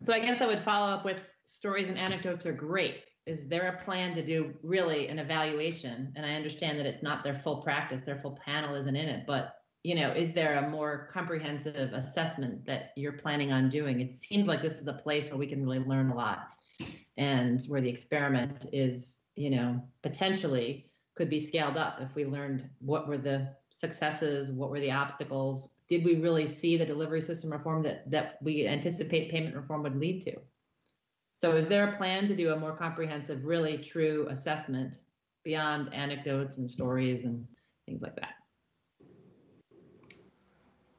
so I guess I would follow up with stories and anecdotes are great. Is there a plan to do really an evaluation? And I understand that it's not their full practice, their full panel isn't in it, but you know, is there a more comprehensive assessment that you're planning on doing? It seems like this is a place where we can really learn a lot and where the experiment is, you know, potentially could be scaled up if we learned what were the successes, what were the obstacles, did we really see the delivery system reform that that we anticipate payment reform would lead to? So is there a plan to do a more comprehensive, really true assessment beyond anecdotes and stories and things like that?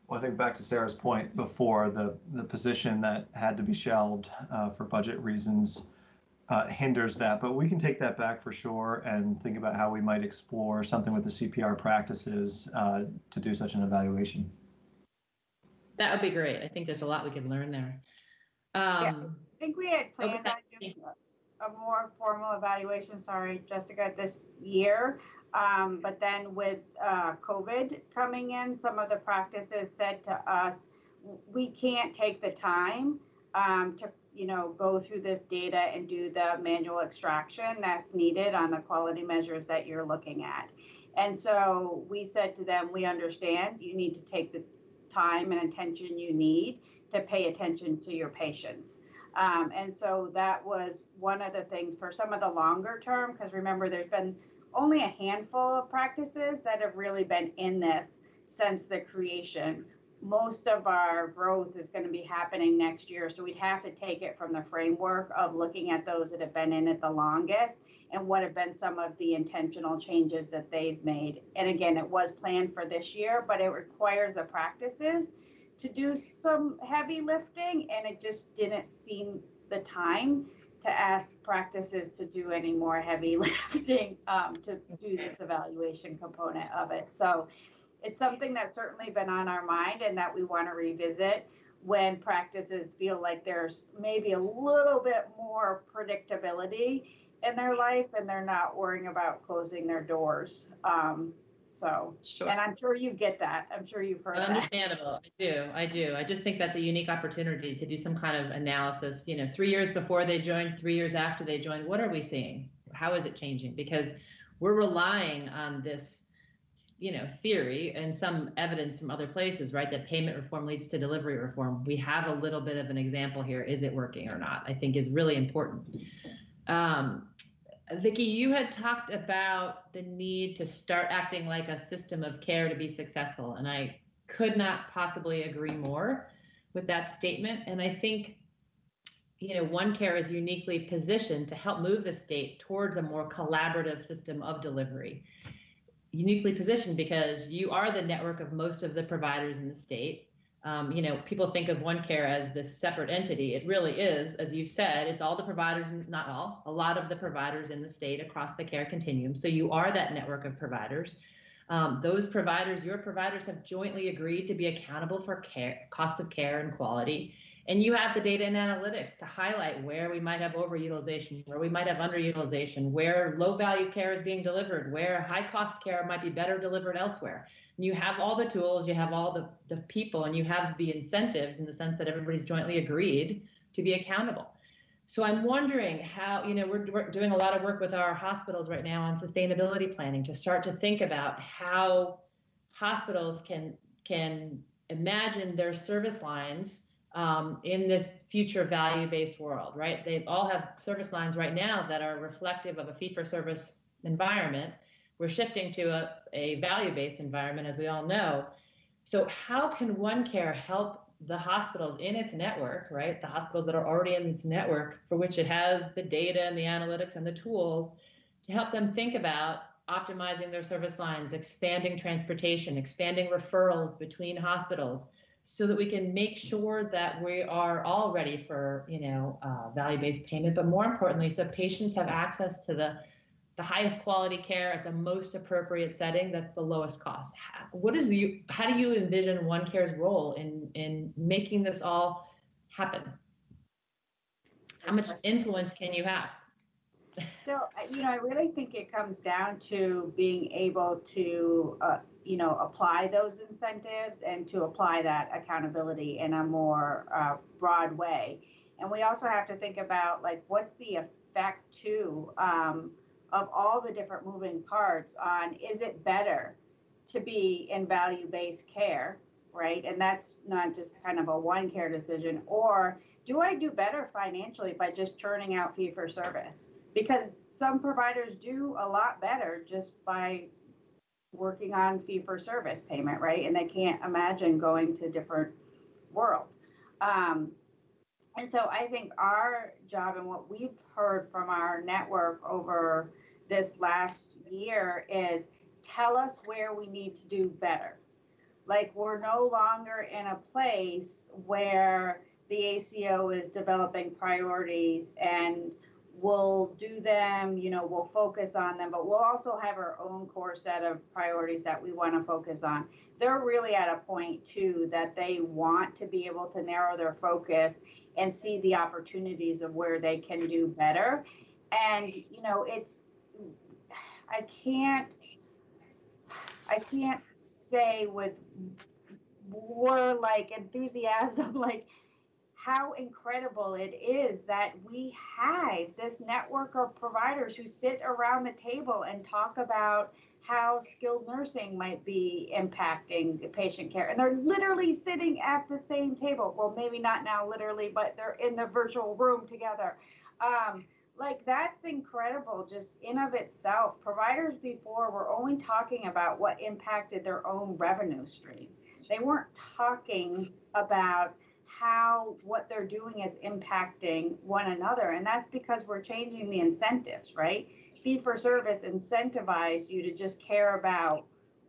Well, I think back to Sara's point before, the the position that had to be shelved uh, for budget reasons uh, hinders that, but we can take that back for sure and think about how we might explore something with the CPR practices uh, to do such an evaluation. That would be great. I think there's a lot we can learn there. Um, yeah, I think we had planned okay. on doing a more formal evaluation, sorry, Jessica, this year. Um, but then with uh, COVID coming in, some of the practices said to us, we can't take the time um, to you know, go through this data and do the manual extraction that's needed on the quality measures that you're looking at. And so we said to them, we understand you need to take the time and attention you need to pay attention to your patients. Um, and so that was one of the things for some of the longer term, because remember, there's been only a handful of practices that have really been in this since the creation most of our growth is going to be happening next year. So we'd have to take it from the framework of looking at those that have been in it the longest and what have been some of the intentional changes that they've made. And again, it was planned for this year, but it requires the practices to do some heavy lifting, and it just didn't seem the time to ask practices to do any more heavy lifting um, to do this evaluation component of it. So it's something that's certainly been on our mind and that we want to revisit when practices feel like there's maybe a little bit more predictability in their life and they're not worrying about closing their doors. Um, so, sure. and I'm sure you get that. I'm sure you've heard Understandable. That. I do. I do. I just think that's a unique opportunity to do some kind of analysis. You know, three years before they joined, three years after they joined, what are we seeing? How is it changing? Because we're relying on this you know theory and some evidence from other places right that payment reform leads to delivery reform we have a little bit of an example here is it working or not i think is really important um, vicki you had talked about the need to start acting like a system of care to be successful and i could not possibly agree more with that statement and i think you know OneCare is uniquely positioned to help move the state towards a more collaborative system of delivery uniquely positioned because you are the network of most of the providers in the state. Um, you know, people think of OneCare as this separate entity. It really is, as you've said, it's all the providers, not all, a lot of the providers in the state across the care continuum. So you are that network of providers. Um, those providers, your providers, have jointly agreed to be accountable for care, cost of care and quality. And you have the data and analytics to highlight where we might have overutilization, where we might have underutilization, where low value care is being delivered, where high cost care might be better delivered elsewhere. You have all the tools, you have all the, the people, and you have the incentives in the sense that everybody's jointly agreed to be accountable. So I'm wondering how, you know, we're, we're doing a lot of work with our hospitals right now on sustainability planning to start to think about how hospitals can can imagine their service lines um, in this future value-based world, right? They all have service lines right now that are reflective of a fee-for-service environment. We're shifting to a, a value-based environment, as we all know. So how can OneCare help the hospitals in its network, right? The hospitals that are already in its network, for which it has the data and the analytics and the tools to help them think about optimizing their service lines, expanding transportation, expanding referrals between hospitals so that we can make sure that we are all ready for, you know, uh, value-based payment, but more importantly, so patients have access to the the highest quality care at the most appropriate setting that's the lowest cost. How, what is the how do you envision OneCare's role in in making this all happen? How much influence can you have? So, you know, I really think it comes down to being able to, uh, you know, apply those incentives and to apply that accountability in a more uh, broad way. And we also have to think about like what's the effect too um, of all the different moving parts on is it better to be in value-based care, right? And that's not just kind of a OneCare decision, or do I do better financially by just churning out fee for service? Because some providers do a lot better just by working on fee for service payment, right? And they can't imagine going to a different world. Um, and so I think our job and what we've heard from our network over this last year is tell us where we need to do better. Like we're no longer in a place where the ACO is developing priorities and we'll do them, you know, we'll focus on them, but we'll also have our own core set of priorities that we want to focus on. They're really at a point too that they want to be able to narrow their focus and see the opportunities of where they can do better. And, you know, it's, I can't, I can't say with more like enthusiasm, like, how incredible it is that we have this network of providers who sit around the table and talk about how skilled nursing might be impacting patient care. And they're literally sitting at the same table. Well, maybe not now, literally, but they're in the virtual room together. Um, like that's incredible just in of itself providers before were only talking about what impacted their own revenue stream they weren't talking about how what they're doing is impacting one another. And that's because we're changing the incentives, right? Fee for service incentivize you to just care about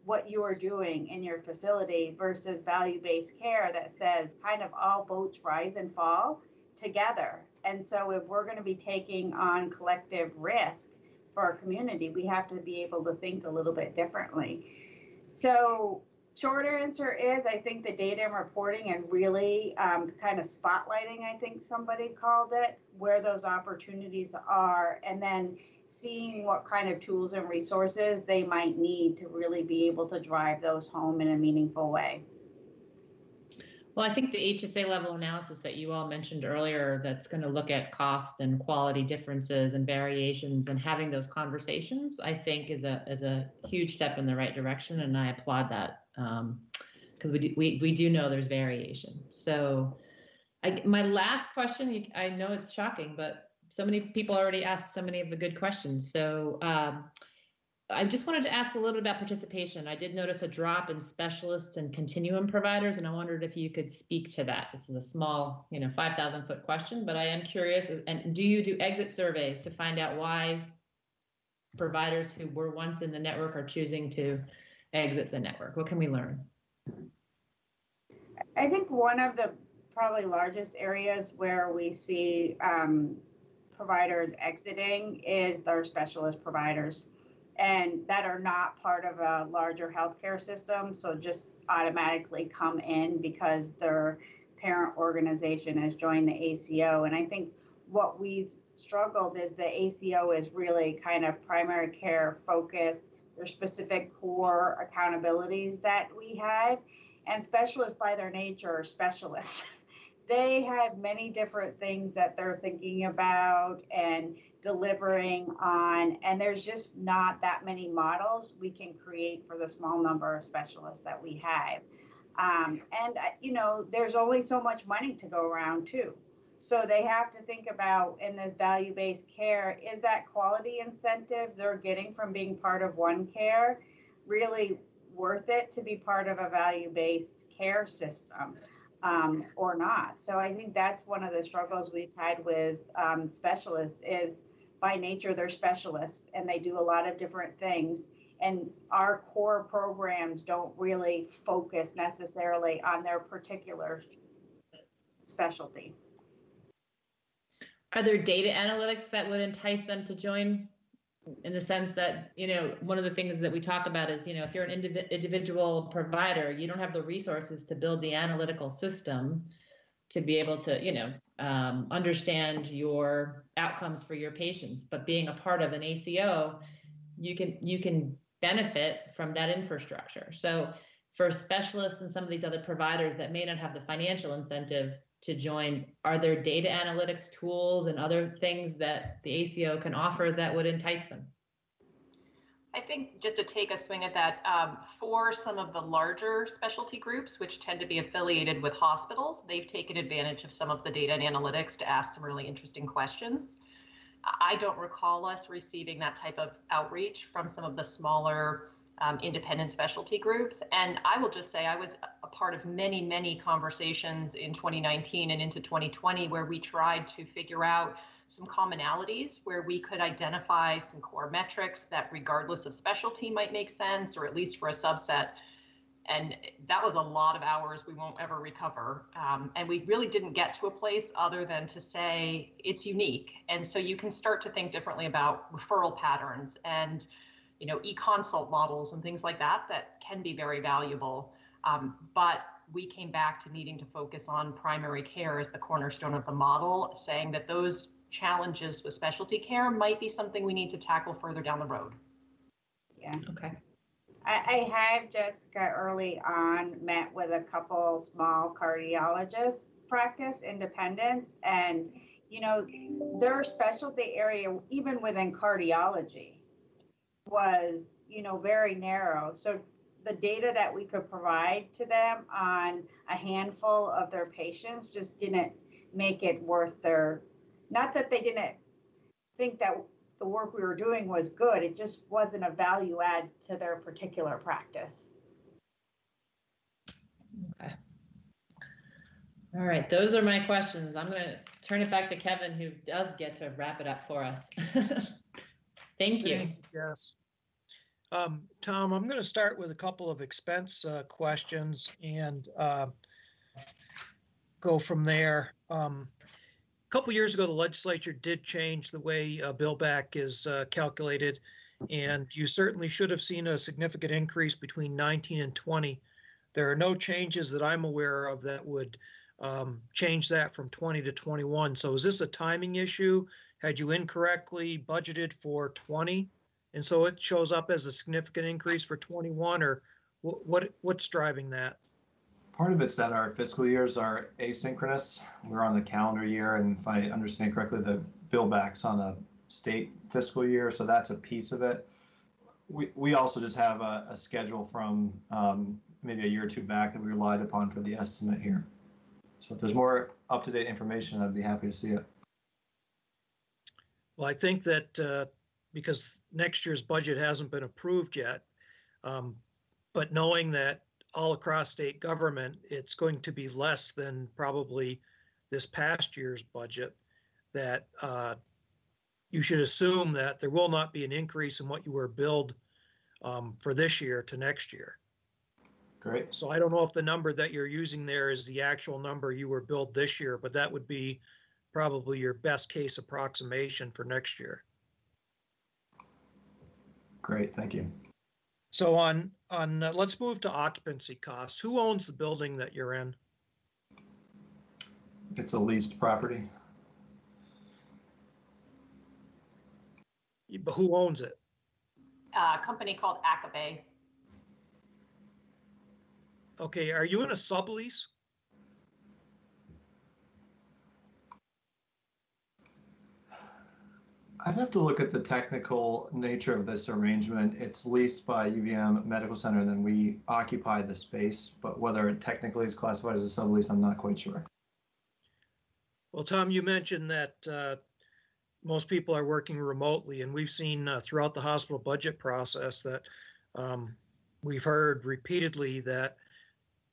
what you're doing in your facility versus value based care that says kind of all boats rise and fall together. And so if we're going to be taking on collective risk for our community, we have to be able to think a little bit differently. So short answer is I think the data and reporting and really um, kind of spotlighting, I think somebody called it, where those opportunities are, and then seeing what kind of tools and resources they might need to really be able to drive those home in a meaningful way. Well, I think the HSA level analysis that you all mentioned earlier that's going to look at cost and quality differences and variations and having those conversations, I think is a is a huge step in the right direction, and I applaud that because um, we we we do know there's variation. So, I, my last question, I know it's shocking, but so many people already asked so many of the good questions. So. Um, I just wanted to ask a little bit about participation. I did notice a drop in specialists and continuum providers, and I wondered if you could speak to that. This is a small, you know, 5,000 foot question, but I am curious. And do you do exit surveys to find out why providers who were once in the network are choosing to exit the network? What can we learn? I think one of the probably largest areas where we see um, providers exiting is their specialist providers and that are not part of a larger healthcare system. So just automatically come in because their parent organization has joined the ACO. And I think what we've struggled is the ACO is really kind of primary care focused. There's specific core accountabilities that we have. And specialists by their nature are specialists. they have many different things that they're thinking about and delivering on and there's just not that many models we can create for the small number of specialists that we have. Um, and uh, you know there's only so much money to go around too. So they have to think about in this value-based care is that quality incentive they're getting from being part of OneCare really worth it to be part of a value-based care system um, or not so i think that's one of the struggles we've had with um, specialists is by nature they're specialists and they do a lot of different things and our core programs don't really focus necessarily on their particular specialty. Are there data analytics that would entice them to join? In the sense that, you know, one of the things that we talk about is, you know, if you're an indiv- individual provider, you don't have the resources to build the analytical system to be able to, you know, um, understand your outcomes for your patients. But being a part of an ACO, you can you can benefit from that infrastructure. So for specialists and some of these other providers that may not have the financial incentive to join, are there data analytics tools and other things that the ACO can offer that would entice them? I think just to take a swing at that, um, for some of the larger specialty groups, which tend to be affiliated with hospitals, they've taken advantage of some of the data and analytics to ask some really interesting questions. I don't recall us receiving that type of outreach from some of the smaller um, independent specialty groups. And I will just say I was a part of many, many conversations in 2019 and into 2020 where we tried to figure out some commonalities where we could identify some core metrics that regardless of specialty might make sense or at least for a subset. And that was a lot of hours we won't ever recover. Um, and we really didn't get to a place other than to say it's unique. And so you can start to think differently about referral patterns. And you know e-consult models and things like that that can be very valuable. Um, but we came back to needing to focus on primary care as the cornerstone of the model saying that those challenges with specialty care might be something we need to tackle further down the road. Yeah. Okay. I, I have Jessica early on met with a couple small cardiologists practice independence and you know their specialty area even within cardiology was you know very narrow so the data that we could provide to them on a handful of their patients just didn't make it worth their not that they didn't think that the work we were doing was good. It just wasn't a value add to their particular practice. Okay. All right, those are my questions. I'm going to turn it back to Kevin, who does get to wrap it up for us. Thank you. Thank you, Jess. Um, Tom, I'm going to start with a couple of expense uh, questions and uh, go from there. Um, a couple years ago, the legislature did change the way uh, bill back is uh, calculated, and you certainly should have seen a significant increase between 19 and 20. There are no changes that I'm aware of that would um, change that from 20 to 21. So is this a timing issue? Had you incorrectly budgeted for 20? And so it shows up as a significant increase for 21 or what, what what's driving that? Part of it's that our fiscal years are asynchronous. We're on the calendar year, and if I understand correctly, the bill back's on a state fiscal year, so that's a piece of it. We, we also just have a, a schedule from um, maybe a year or two back that we relied upon for the estimate here. So if there's more up-to-date information, I'd be happy to see it. Well, I think that uh, because next year's budget hasn't been approved yet, um, but knowing that all across state government, it's going to be less than probably this past year's budget, that uh, you should assume that there will not be an increase in what you were billed um, for this year to next year. Great. So I don't know if the number that you're using there is the actual number you were billed this year, but that would be probably your best case approximation for next year. Great, thank you. So on on uh, let's move to occupancy costs. Who owns the building that you're in? It's a leased property. But who owns it? Uh, a company called Akabe. Okay, are you in a sublease? I'd have to look at the technical nature of this arrangement. It's leased by UVM Medical Center, and then we occupy the space. But whether it technically is classified as a sublease, I'm not quite sure. Well, Tom, you mentioned that uh, most people are working remotely, and we've seen uh, throughout the hospital budget process that um, we've heard repeatedly that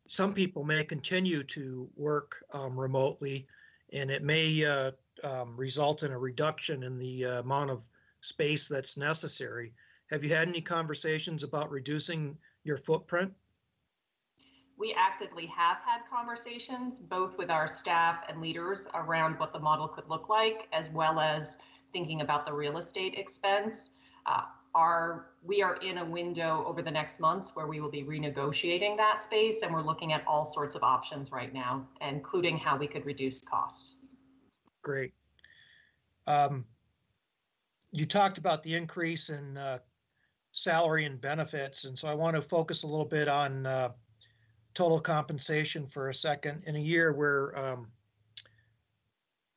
some people may continue to work um, remotely, and it may uh, um, result in a reduction in the uh, amount of space that's necessary. have you had any conversations about reducing your footprint? We actively have had conversations, both with our staff and leaders around what the model could look like, as well as thinking about the real estate expense. Uh, our, we are in a window over the next months where we will be renegotiating that space, and we're looking at all sorts of options right now, including how we could reduce costs. Great. Um, you talked about the increase in uh, salary and benefits, and so I want to focus a little bit on uh, total compensation for a second. In a year where um,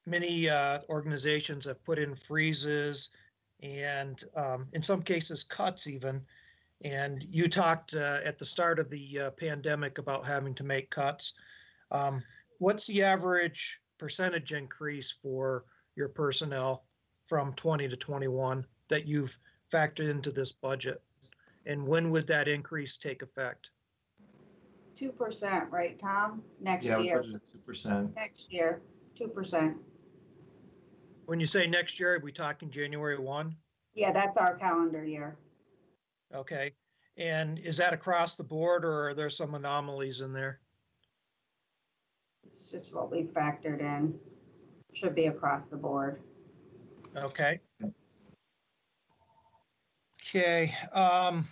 many uh, organizations have put in freezes and um, in some cases cuts even. And you talked uh, at the start of the uh, pandemic about having to make cuts. Um, what's the average percentage increase for your personnel from 20 to 21 that you've factored into this budget? And when would that increase take effect? Two percent, right, Tom? Next Yeah, we year, budgeted two percent. next year, two percent. When you say next year, are we talking January 1? Yeah, that's our calendar year. Okay. And is that across the board or are there some anomalies in there? It's just what we factored in. Should be across the board. Okay. Okay, um.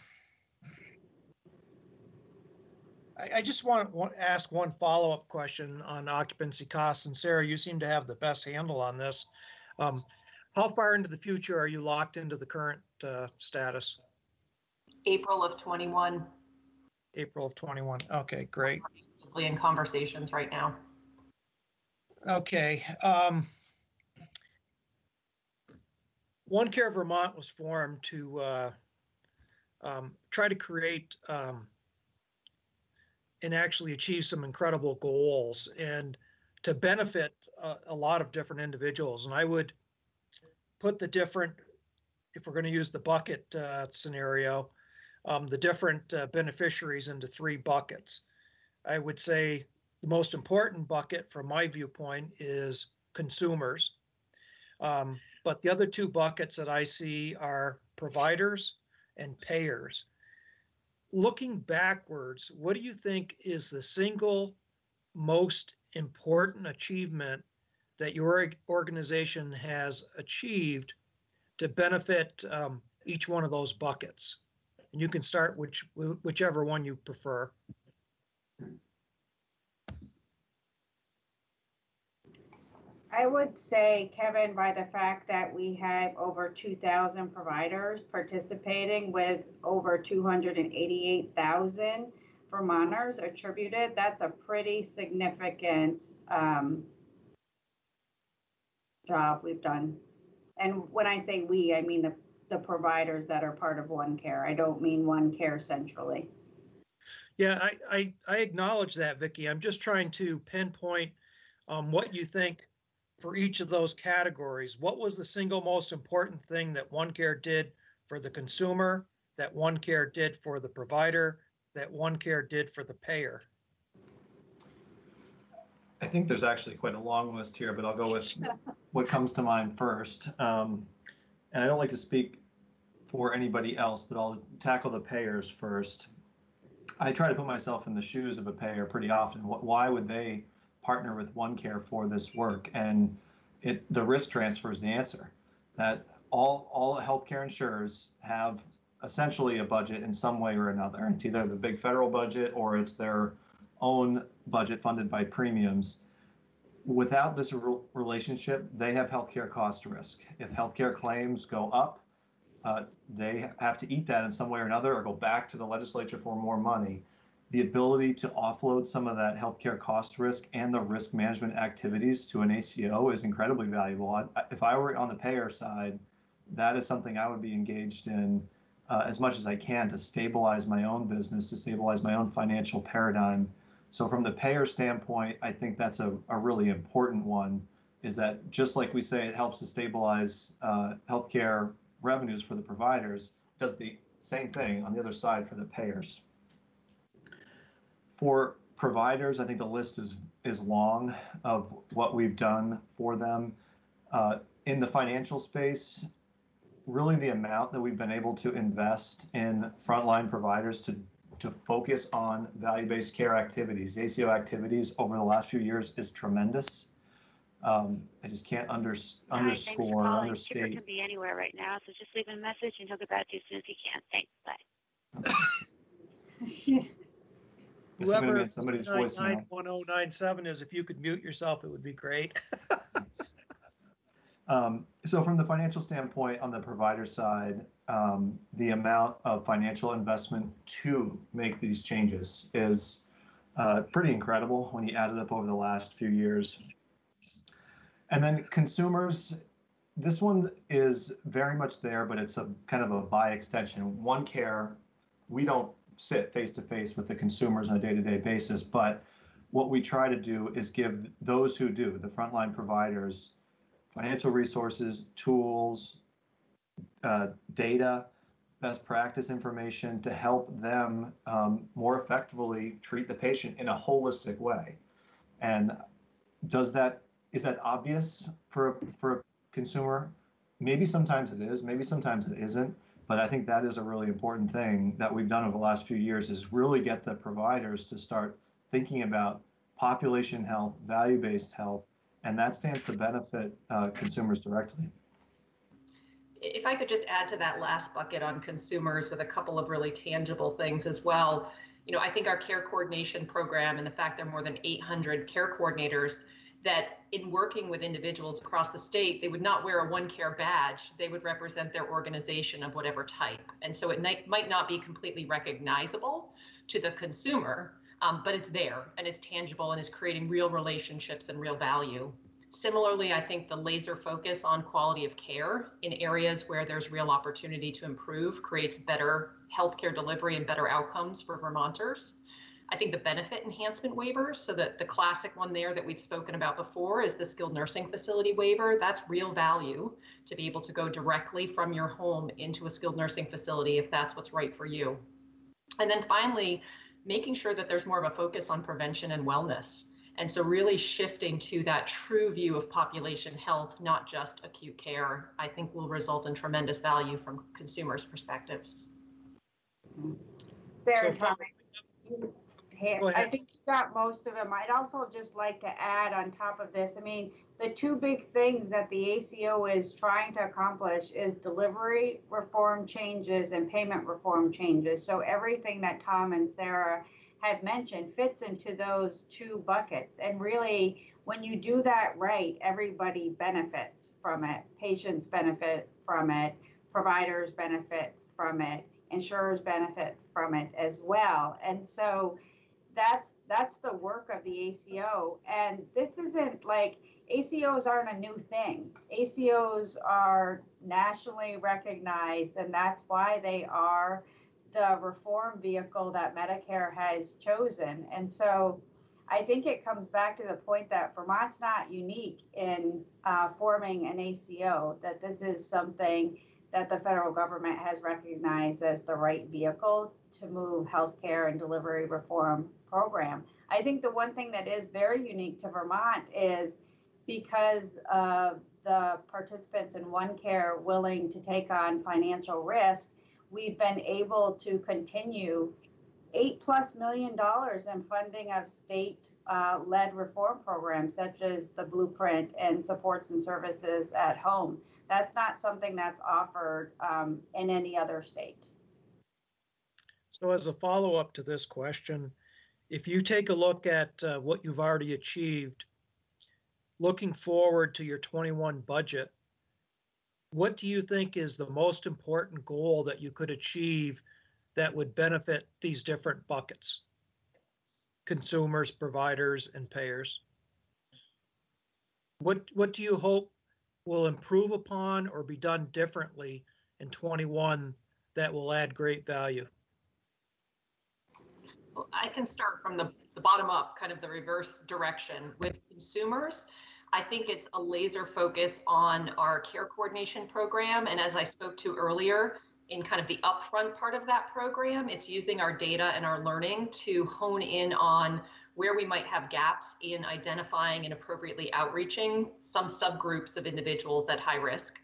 I, I just want, want to ask one follow-up question on occupancy costs, and Sara, you seem to have the best handle on this. Um, how far into the future are you locked into the current, uh, status? April of 21, April of twenty-one, okay, great. In conversations right now. Okay, um. OneCare Vermont was formed to, uh, um, try to create, um, and actually achieve some incredible goals and to benefit a, a lot of different individuals. And I would put the different, if we're going to use the bucket, uh, scenario, um, the different uh, beneficiaries into three buckets. I would say the most important bucket from my viewpoint is consumers. Um, but the other two buckets that I see are providers and payers. Looking backwards, what do you think is the single most important achievement that your organization has achieved to benefit um, each one of those buckets? And you can start which whichever one you prefer. I would say, Kevin, by the fact that we have over two thousand providers participating with over two hundred and eighty-eight thousand Vermonters attributed, that's a pretty significant um, job we've done. And when I say we, I mean the, the providers that are part of OneCare. I don't mean OneCare centrally. Yeah, I, I, I acknowledge that, Vicki. I'm just trying to pinpoint um, what you think for each of those categories. What was the single most important thing that OneCare did for the consumer, that OneCare did for the provider, that OneCare did for the payer? I think there's actually quite a long list here, but I'll go with what comes to mind first. Um, and I don't like to speak for anybody else, but I'll tackle the payers first. I try to put myself in the shoes of a payer pretty often. Why would they partner with OneCare for this work? And it the risk transfer is the answer. That all all healthcare insurers have essentially a budget in some way or another. It's either the big federal budget or it's their own budget funded by premiums. Without this re- relationship, they have healthcare cost risk. If healthcare claims go up, uh, they have to eat that in some way or another or go back to the legislature for more money. The ability to offload some of that healthcare cost risk and the risk management activities to an ACO is incredibly valuable. I, if I were on the payer side, that is something I would be engaged in uh, as much as I can to stabilize my own business, to stabilize my own financial paradigm. So, from the payer standpoint, I think that's a, a really important one. Is that just like we say it helps to stabilize uh, healthcare revenues for the providers, does the same thing on the other side for the payers. For providers, I think the list is is long of what we've done for them. Uh, in the financial space, really the amount that we've been able to invest in frontline providers to to focus on value-based care activities, ACO activities over the last few years is tremendous. Um, I just can't under, Hi, thanks for underscore, calling. Skipper understate. can be anywhere right now, so just leave a message and he'll get back to you as soon as he can. Thanks. Bye. Gonna Whoever somebody's voicemail. 1097 is, if you could mute yourself, it would be great. Um, so from the financial standpoint, on the provider side, um, the amount of financial investment to make these changes is uh, pretty incredible when you add it up over the last few years. And then consumers, this one is very much there, but it's a kind of a by extension. OneCare, we don't sit face to face with the consumers on a day-to-day basis, but what we try to do is give those who do, the frontline providers, financial resources, tools, uh, data, best practice information to help them um, more effectively treat the patient in a holistic way. And does that is that obvious for a, for a consumer? Maybe sometimes it is, maybe sometimes it isn't. But I think that is a really important thing that we've done over the last few years is really get the providers to start thinking about population health, value-based health, and that stands to benefit uh, consumers directly. If I could just add to that last bucket on consumers with a couple of really tangible things as well. You know, I think our care coordination program and the fact there are more than 800 care coordinators that in working with individuals across the state, they would not wear a OneCare badge. They would represent their organization of whatever type. And so it might, not be completely recognizable to the consumer, um, but it's there and it's tangible and is creating real relationships and real value. Similarly, I think the laser focus on quality of care in areas where there's real opportunity to improve creates better healthcare delivery and better outcomes for Vermonters. I think the benefit enhancement waivers, so that the classic one there that we've spoken about before is the skilled nursing facility waiver. That's real value to be able to go directly from your home into a skilled nursing facility if that's what's right for you. And then finally, making sure that there's more of a focus on prevention and wellness. And so, really shifting to that true view of population health, not just acute care, I think will result in tremendous value from consumers' perspectives. Sara, So- Tom, you- hey, Go I think you got most of them. I'd also just like to add on top of this, I mean, the two big things that the ACO is trying to accomplish is delivery reform changes and payment reform changes. So everything that Tom and Sara have mentioned fits into those two buckets. And really, when you do that right, everybody benefits from it. Patients benefit from it, providers benefit from it, insurers benefit from it as well. And so that's that's the work of the ACO. And this isn't like ACOs aren't a new thing. ACOs are nationally recognized, and that's why they are the reform vehicle that Medicare has chosen. And so I think it comes back to the point that Vermont's not unique in uh, forming an ACO, that this is something that the federal government has recognized as the right vehicle to move healthcare and delivery reform program. I think the one thing that is very unique to Vermont is because of the participants in OneCare willing to take on financial risk, we've been able to continue eight plus million dollars in funding of state uh, led reform programs such as the blueprint and supports and services at home. That's not something that's offered um, in any other state. So as a follow-up to this question, if you take a look at uh, what you've already achieved, looking forward to your 21 budget, what do you think is the most important goal that you could achieve that would benefit these different buckets? Consumers, providers, and payers. What, what do you hope will improve upon or be done differently in 21 that will add great value? I can start from the, the bottom up, kind of the reverse direction. With consumers, I think it's a laser focus on our care coordination program. And as I spoke to earlier, in kind of the upfront part of that program, it's using our data and our learning to hone in on where we might have gaps in identifying and appropriately outreaching some subgroups of individuals at high risk.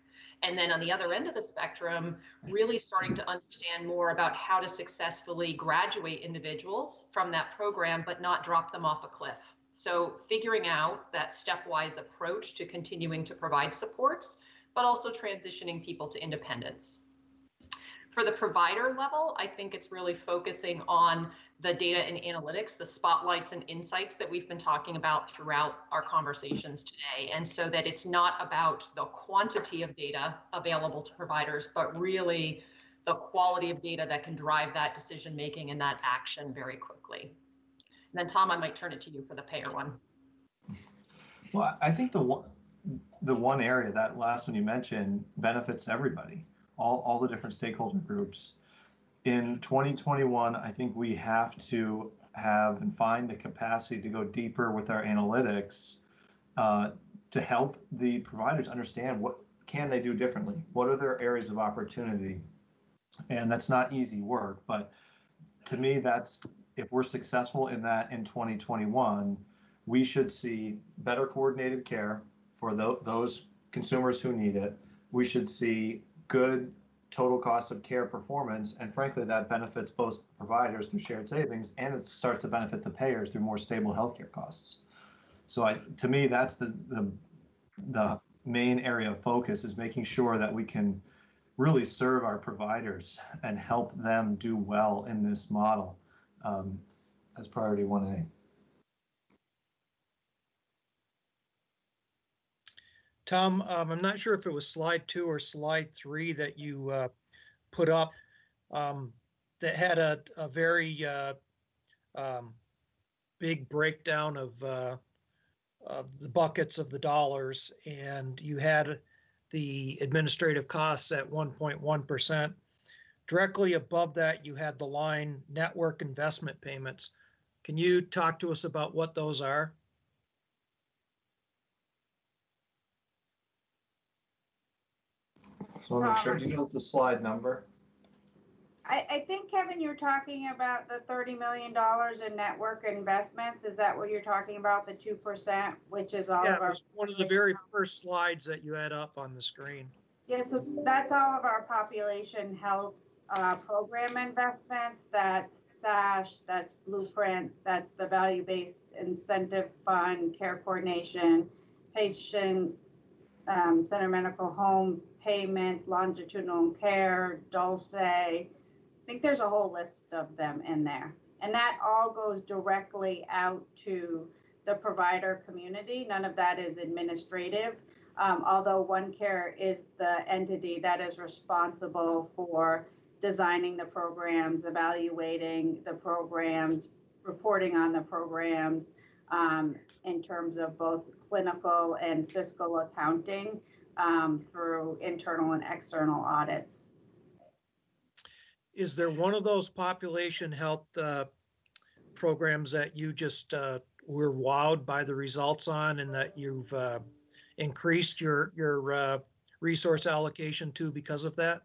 And then on the other end of the spectrum, really starting to understand more about how to successfully graduate individuals from that program, but not drop them off a cliff. So figuring out that stepwise approach to continuing to provide supports, but also transitioning people to independence. For the provider level, I think it's really focusing on the data and analytics, the spotlights and insights that we've been talking about throughout our conversations today. And so that it's not about the quantity of data available to providers, but really the quality of data that can drive that decision making and that action very quickly. And then Tom, I might turn it to you for the payer one. Well, I think the one the one area that last one you mentioned benefits everybody, all all the different stakeholder groups in 2021, I think we have to have and find the capacity to go deeper with our analytics uh, to help the providers understand what can they do differently. What are their areas of opportunity? And that's not easy work, but to me, that's if we're successful in that in 2021, we should see better coordinated care for th- those consumers who need it. We should see good total cost of care performance. And frankly, that benefits both providers through shared savings and it starts to benefit the payers through more stable healthcare costs. So I, to me, that's the, the, the main area of focus is making sure that we can really serve our providers and help them do well in this model um, as priority 1A. Tom, um, I'm not sure if it was slide two or slide three that you uh, put up um, that had a, a very uh, um, big breakdown of, uh, of the buckets of the dollars, and you had the administrative costs at 1.1%. Directly above that, you had the line network investment payments. Can you talk to us about what those are? So make sure, do you know the slide number? I, I think, Kevin, you're talking about the $30 million in network investments. Is that what you're talking about, the 2%, which is all Yeah, of it our? was one of the very first slides that you had up on the screen. Yeah, so that's all of our population health uh, program investments. That's SASH, that's Blueprint, that's the value-based incentive fund, care coordination, patient um, center medical home payments, longitudinal care, Dulce. I think there's a whole list of them in there. And that all goes directly out to the provider community. None of that is administrative. Um, although OneCare is the entity that is responsible for designing the programs, evaluating the programs, reporting on the programs um, in terms of both clinical and fiscal accounting um, through internal and external audits. Is there one of those population health uh, programs that you just uh, were wowed by the results on and that you've uh, increased your your uh, resource allocation to because of that?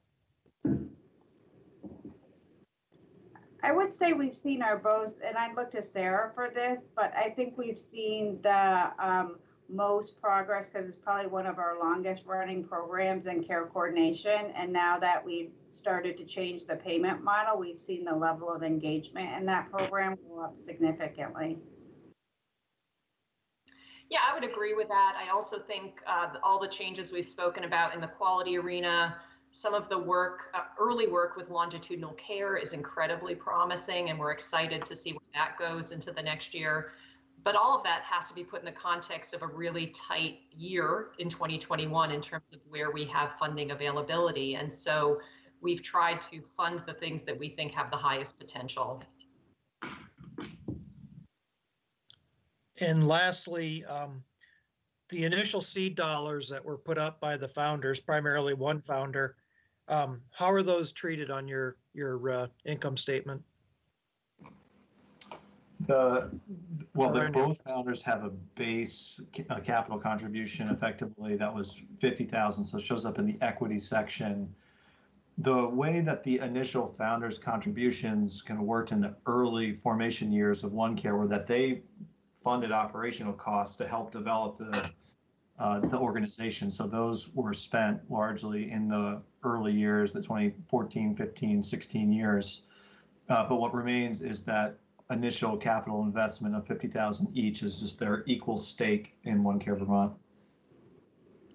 I would say we've seen our both, and I'd look to Sara for this, but I think we've seen the um, most progress because it's probably one of our longest running programs in care coordination. And now that we've started to change the payment model, we've seen the level of engagement in that program go up significantly. Yeah, I would agree with that. I also think uh, all the changes we've spoken about in the quality arena, some of the work, uh, early work with longitudinal care is incredibly promising, and we're excited to see where that goes into the next year. But all of that has to be put in the context of a really tight year in 2021 in terms of where we have funding availability. And so we've tried to fund the things that we think have the highest potential. And lastly, um, the initial seed dollars that were put up by the founders, primarily one founder, um, how are those treated on your your uh, income statement? The, well, the both founders have a base a capital contribution effectively that was 50,000, so it shows up in the equity section. The way that the initial founders contributions kind of worked in the early formation years of OneCare were that they funded operational costs to help develop the uh, the organization. So those were spent largely in the early years, the 2014, 15, 16 years. Uh, but what remains is that initial capital investment of 50,000 each is just their equal stake in OneCare Vermont.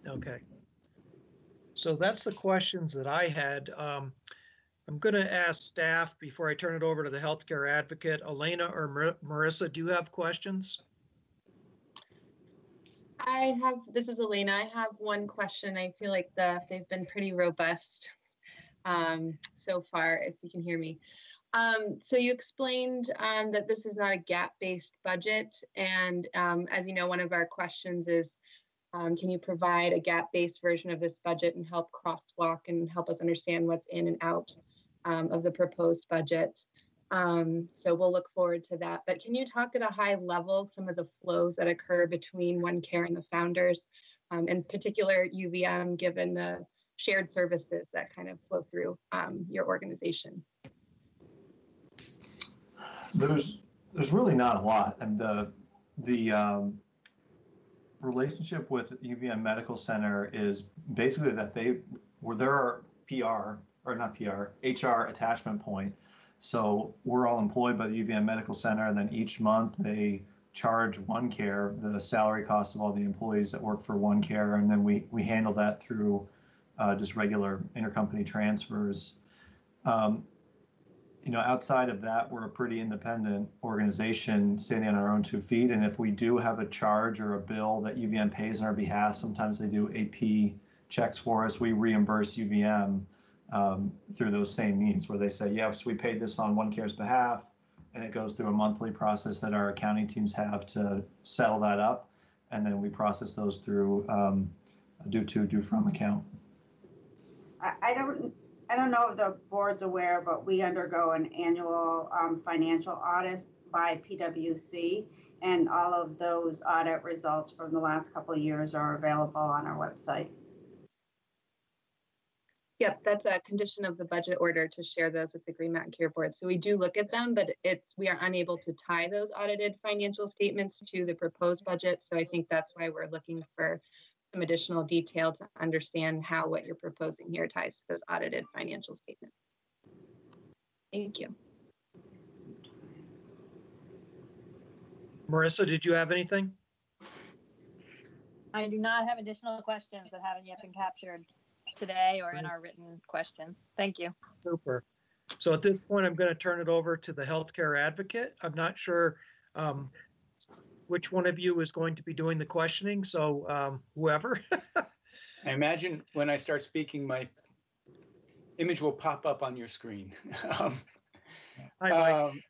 Okay. So that's the questions that I had. Um, I'm going to ask staff before I turn it over to the healthcare advocate. Elena or Mar- Marisa, do you have questions? I have, this is Elena. I have one question. I feel like the, they've been pretty robust um, so far, if you can hear me. Um, so you explained um, that this is not a GAAP-based budget. And um, as you know, one of our questions is, um, can you provide a GAAP-based version of this budget and help crosswalk and help us understand what's in and out um, of the proposed budget? Um, so we'll look forward to that. But can you talk at a high level some of the flows that occur between OneCare and the founders, in particular UVM, given the shared services that kind of flow through your organization? There's there's really not a lot, and the the um, relationship with UVM Medical Center is basically that they were their PR or not PR HR attachment point so we're all employed by the UVM Medical Center, and then each month they charge OneCare the salary cost of all the employees that work for OneCare, and then we we handle that through uh, just regular intercompany transfers. Um, you know, outside of that, we're a pretty independent organization standing on our own two feet. And if we do have a charge or a bill that UVM pays on our behalf, sometimes they do AP checks for us. We reimburse UVM um, through those same means where they say, yes, we paid this on OneCare's behalf, and it goes through a monthly process that our accounting teams have to settle that up, and then we process those through um, a due to due from account. I don't I don't know if the board's aware, but we undergo an annual um, financial audit by PwC, and all of those audit results from the last couple of years are available on our website. Yep, that's a condition of the budget order to share those with the Green Mountain Care Board. So we do look at them, but it's we are unable to tie those audited financial statements to the proposed budget. So I think that's why we're looking for some additional detail to understand how what you're proposing here ties to those audited financial statements. Thank you. Marisa, did you have anything? I do not have additional questions that haven't yet been captured today or in our written questions. Thank you. Super. So at this point, I'm going to turn it over to the healthcare advocate. I'm not sure um, which one of you is going to be doing the questioning. So um, whoever. I imagine when I start speaking, my image will pop up on your screen. um, Hi, Mike. um,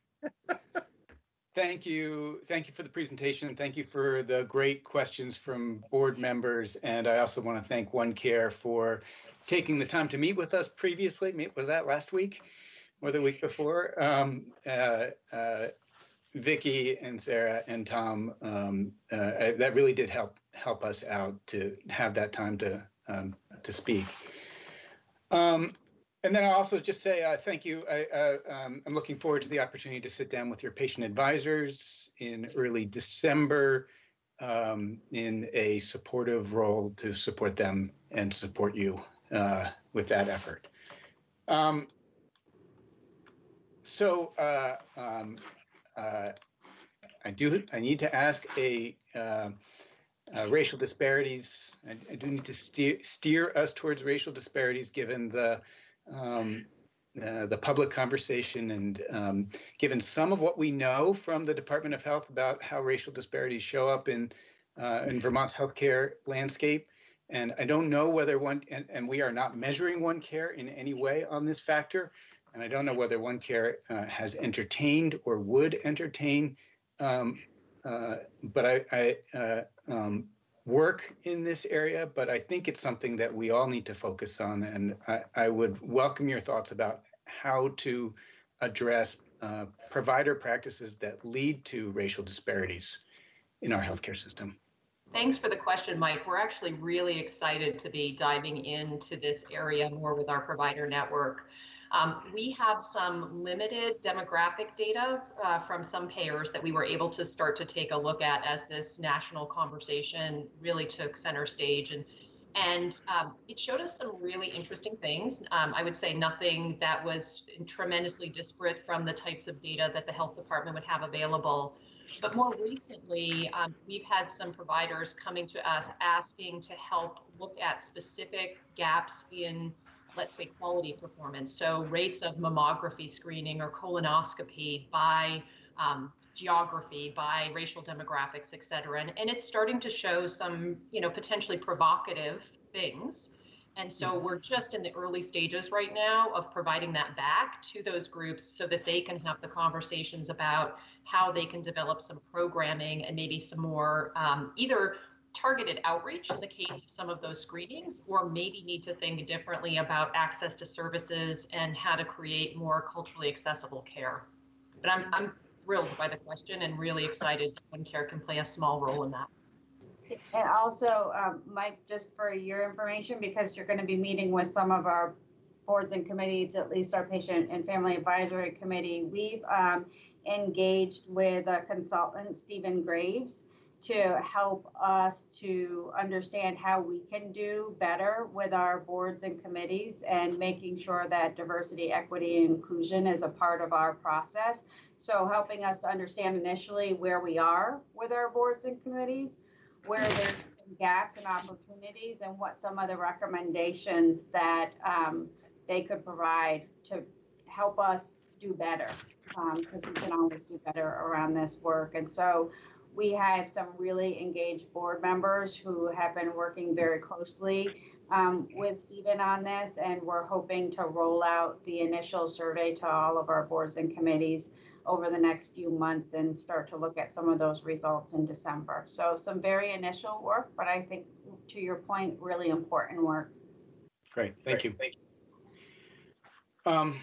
thank you. Thank you for the presentation. Thank you for the great questions from board members. And I also want to thank OneCare for taking the time to meet with us previously. Was that last week or the week before? Um, uh, uh, Vicki and Sara and Tom, um, uh, that really did help help us out to have that time to um, to speak. Um, and then I'll also just say uh, thank you. I, uh, um, I'm looking forward to the opportunity to sit down with your patient advisors in early December um, in a supportive role to support them and support you uh, with that effort. Um, so uh, um, uh, I do. I need to ask a uh, racial disparities. I, I, do need to steer, steer us towards racial disparities, given the um, uh, the public conversation and um, given some of what we know from the Department of Health about how racial disparities show up in uh, in Vermont's healthcare landscape. And I don't know whether one and, and we are not measuring OneCare in any way on this factor. And I don't know whether OneCare uh, has entertained or would entertain. Um, uh, but I, I uh, um, work in this area, but I think it's something that we all need to focus on. And I, I would welcome your thoughts about how to address uh, provider practices that lead to racial disparities in our healthcare system. Thanks for the question, Mike. We're actually really excited to be diving into this area more with our provider network. Um, we have some limited demographic data uh, from some payers that we were able to start to take a look at as this national conversation really took center stage. And and um, it showed us some really interesting things. Um, I would say nothing that was tremendously disparate from the types of data that the health department would have available. But more recently, um, we've had some providers coming to us asking to help look at specific gaps in, let's say, quality performance. So rates of mammography screening or colonoscopy by um, geography, by racial demographics, et cetera. And, and it's starting to show some, you know, potentially provocative things. And so we're just in the early stages right now of providing that back to those groups so that they can have the conversations about how they can develop some programming and maybe some more um, either targeted outreach in the case of some of those screenings, or maybe need to think differently about access to services and how to create more culturally accessible care. But I'm, I'm thrilled by the question and really excited OneCare can play a small role in that. And also, um, Mike, just for your information, because you're going to be meeting with some of our boards and committees, at least our patient and family advisory committee, we've um, engaged with a consultant, Stephen Graves, to help us to understand how we can do better with our boards and committees and making sure that diversity, equity, and inclusion is a part of our process. So helping us to understand initially where we are with our boards and committees, where there's gaps and opportunities, and what some of the recommendations that um, they could provide to help us do better, because um, we can always do better around this work. And so we have some really engaged board members who have been working very closely um, with Stephen on this, and we're hoping to roll out the initial survey to all of our boards and committees over the next few months and start to look at some of those results in December. So some very initial work, but I think to your point, really important work. Great, thank you. Thank you. Um,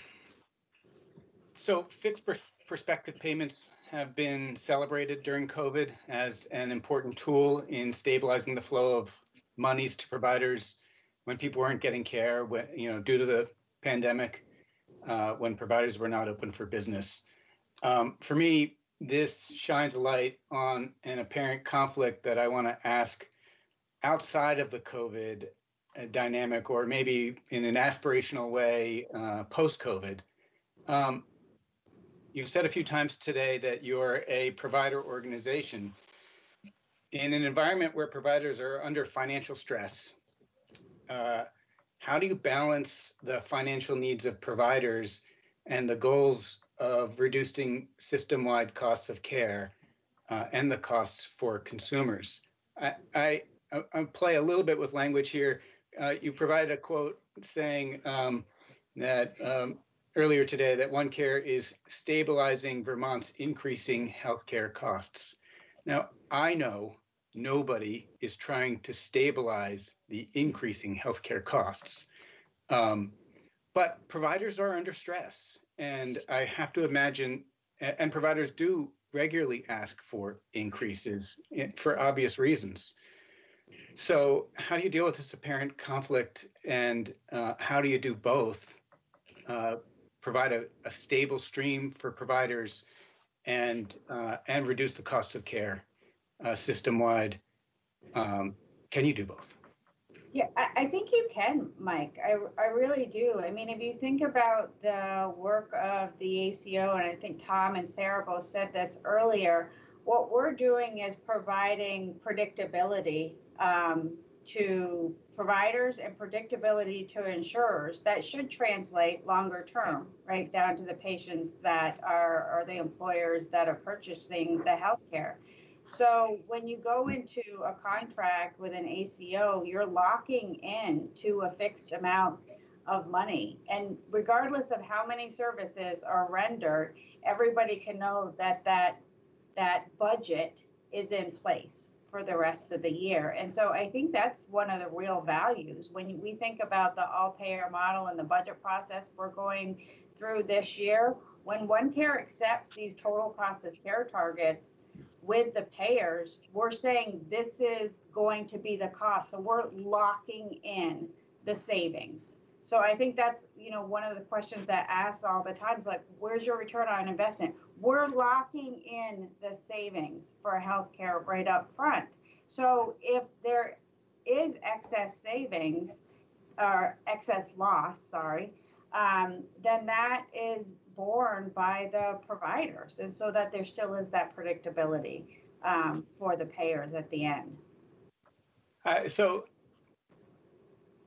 so fixed per perspective payments have been celebrated during COVID as an important tool in stabilizing the flow of monies to providers when people weren't getting care, when, you know, due to the pandemic, uh, when providers were not open for business. Um, for me, this shines a light on an apparent conflict that I want to ask outside of the COVID uh, dynamic, or maybe in an aspirational way uh, post COVID. Um, you've said a few times today that you're a provider organization. In an environment where providers are under financial stress, uh, how do you balance the financial needs of providers and the goals of reducing system-wide costs of care uh, and the costs for consumers. I, I, I, play a little bit with language here. Uh, you provided a quote saying um, that um, earlier today that OneCare is stabilizing Vermont's increasing healthcare costs. Now, I know nobody is trying to stabilize the increasing healthcare costs, um, but providers are under stress. And I have to imagine, and providers do regularly ask for increases for obvious reasons. So, how do you deal with this apparent conflict, and uh, how do you do both? Uh, provide a, a, stable stream for providers, and uh, and reduce the cost of care uh, system wide. Um, can you do both? Yeah, I, think you can, Mike. I, I really do. I mean, if you think about the work of the ACO, and I think Tom and Sara both said this earlier, what we're doing is providing predictability um, to providers and predictability to insurers that should translate longer term, right down to the patients that are, are the employers that are purchasing the healthcare. So when you go into a contract with an ACO, you're locking in to a fixed amount of money. And regardless of how many services are rendered, everybody can know that that that budget is in place for the rest of the year. And so I think that's one of the real values when we think about the all payer model and the budget process we're going through this year. When OneCare accepts these total cost of care targets, with the payers, we're saying this is going to be the cost. So we're locking in the savings. So I think that's, you know, one of the questions that asks all the times, like, where's your return on investment? We're locking in the savings for healthcare right up front. So if there is excess savings or excess loss, sorry, um, then that is borne by the providers, and so that there still is that predictability um, for the payers at the end. Uh, so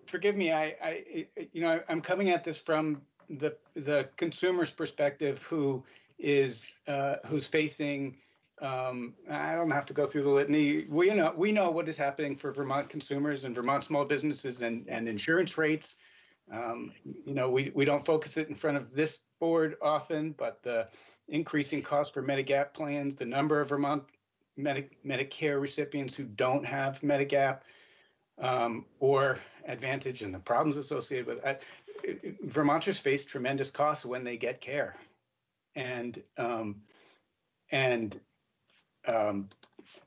forgive me, I, I, you know, I'm coming at this from the the consumer's perspective, who is uh, who's facing. Um, I don't have to go through the litany. We know we know what is happening for Vermont consumers and Vermont small businesses and and insurance rates. Um, you know, we we don't focus it in front of this board often, but the increasing cost for Medigap plans, the number of Vermont Medi Medicare recipients who don't have Medigap um, or Advantage and the problems associated with it. Vermonters face tremendous costs when they get care, and um, and um,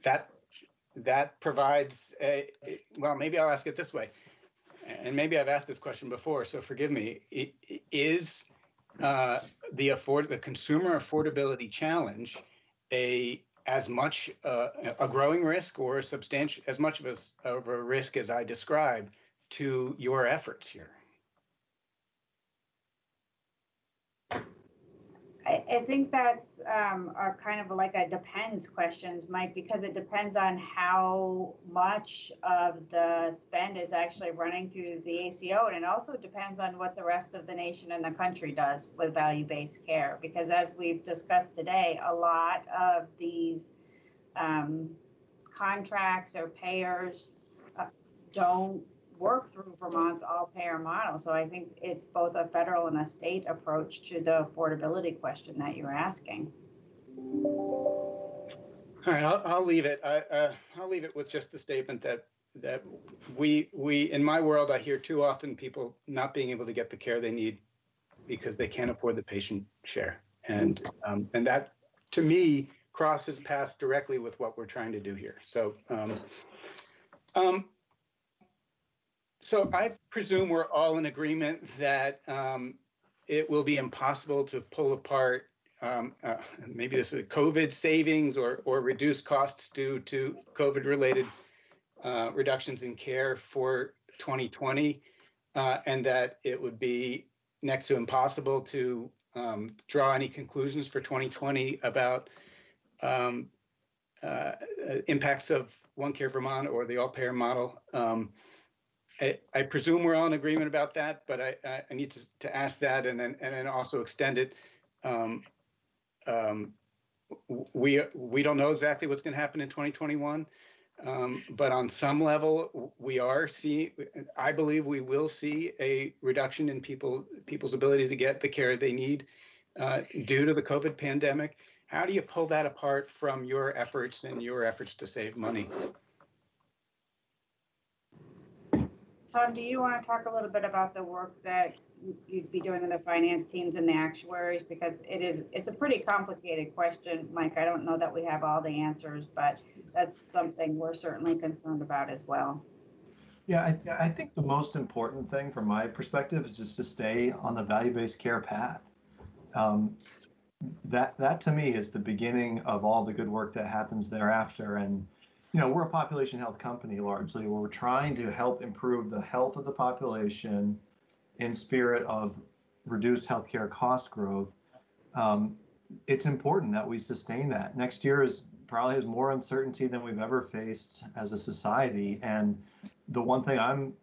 that that provides a well. Maybe I'll ask it this way, and maybe I've asked this question before, so forgive me. Is uh, the afford the consumer affordability challenge a as much uh, a growing risk or a substantial as much of a, of a risk as I described to your efforts here? I, I think that's um, kind of like a depends questions, Mike, because it depends on how much of the spend is actually running through the ACO. And it also depends on what the rest of the nation and the country does with value based care. Because as we've discussed today, a lot of these um, contracts or payers uh, don't work through Vermont's all payer model. So I think it's both a federal and a state approach to the affordability question that you're asking. All right, I'll, I'll leave it. I, uh, I'll leave it with just the statement that that we we in my world I hear too often people not being able to get the care they need because they can't afford the patient share, and um, and that to me crosses paths directly with what we're trying to do here. So. Um, um, so I presume we're all in agreement that um, it will be impossible to pull apart um, uh, maybe this is COVID savings or, or reduced costs due to COVID related uh, reductions in care for 2020, uh, and that it would be next to impossible to um, draw any conclusions for 2020 about um, uh, impacts of OneCare Vermont or the all payer model. I, I, presume we're all in agreement about that, but I, I need to, to ask that and then and then also extend it. Um, um, we we don't know exactly what's going to happen in 2021, um, but on some level we are seeing. I believe we will see a reduction in people people's ability to get the care they need uh, due to the COVID pandemic. How do you pull that apart from your efforts and your efforts to save money? Tom, do you want to talk a little bit about the work that you'd be doing in the finance teams and the actuaries? Because it is, it's a pretty complicated question, Mike. I don't know that we have all the answers, but that's something we're certainly concerned about as well. Yeah, I, I think the most important thing from my perspective is just to stay on the value-based care path. Um, that that to me is the beginning of all the good work that happens thereafter. And you know, we're a population health company largely where we're trying to help improve the health of the population in spirit of reduced healthcare cost growth. Um, it's important that we sustain that. Next year is probably has more uncertainty than we've ever faced as a society. And the one thing I'm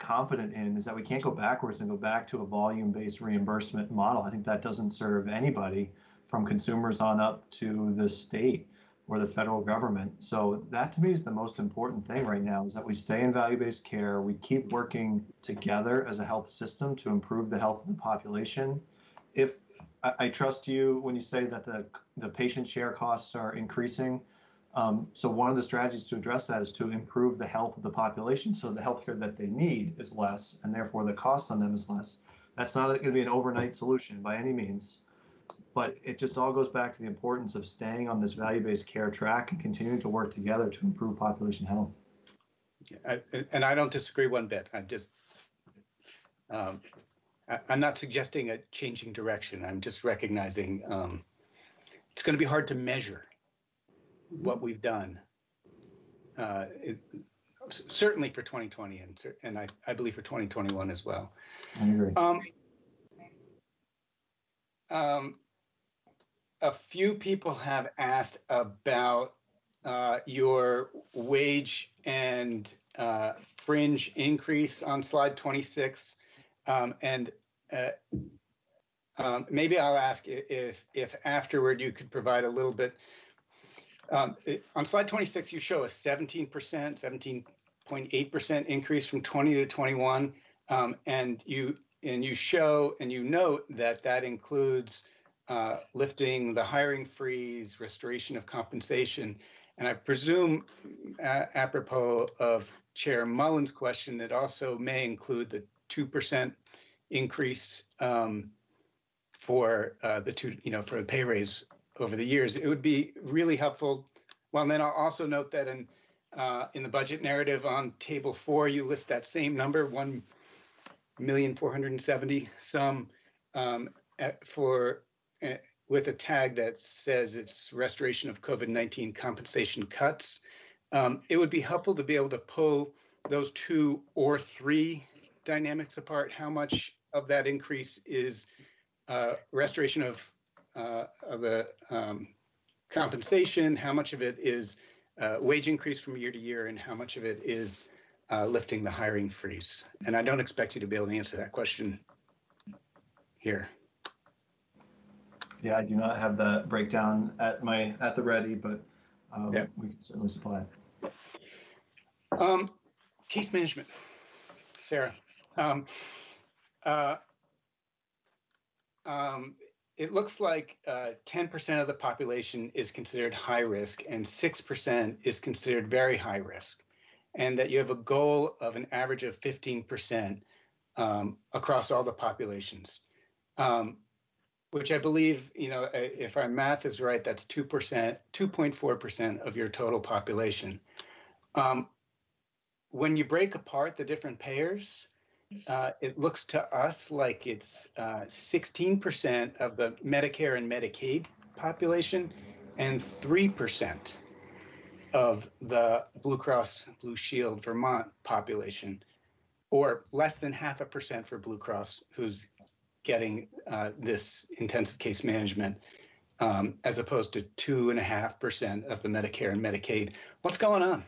confident in is that we can't go backwards and go back to a volume-based reimbursement model. I think that doesn't serve anybody from consumers on up to the state or the federal government. So that to me is the most important thing right now is that we stay in value-based care. We keep working together as a health system to improve the health of the population. If I, I trust you when you say that the the patient share costs are increasing. Um, so one of the strategies to address that is to improve the health of the population so the healthcare that they need is less and therefore the cost on them is less. That's not going to be an overnight solution by any means but it just all goes back to the importance of staying on this value-based care track and continuing to work together to improve population health. I, and I don't disagree one bit. I'm just um, I, I'm not suggesting a changing direction. I'm just recognizing um, it's going to be hard to measure what we've done. Uh, it, certainly for 2020 and and I, I believe for 2021 as well. I agree. Um, um, a few people have asked about uh, your wage and uh, fringe increase on slide 26. Um, and uh, um, maybe I'll ask if, if afterward you could provide a little bit. Um, it- on slide 26, you show a 17%, 17.8% increase from 20 to 21. Um, and you and you show and you note that that includes uh, lifting the hiring freeze, restoration of compensation. And I presume, uh, apropos of Chair Mullin's question, that also may include the 2% increase um, for uh, the two, you know, for the pay raise over the years. It would be really helpful. Well, and then I'll also note that in uh, in the budget narrative on table four, you list that same number, one million four hundred and seventy some um, for with a tag that says it's restoration of COVID-19 compensation cuts. Um, it would be helpful to be able to pull those two or three dynamics apart. How much of that increase is uh, restoration of uh, of um, compensation? How much of it is uh, wage increase from year to year, and how much of it is uh, lifting the hiring freeze? And I don't expect you to be able to answer that question here. Yeah, I do not have that breakdown at my, at the ready, but um, Yeah. we can certainly supply it. Um, case management, Sara. Um, uh, um, it looks like uh, 10% of the population is considered high risk and 6% is considered very high risk, and that you have a goal of an average of 15% um, across all the populations. Um, which I believe, you know, if our math is right, that's 2%, 2.4% of your total population. Um, when you break apart the different payers, uh, it looks to us like it's uh, 16% of the Medicare and Medicaid population and 3% of the Blue Cross Blue Shield Vermont population, or less than half a percent for Blue Cross, who's getting uh, this intensive case management, um, as opposed to two and a half percent of the Medicare and Medicaid. What's going on?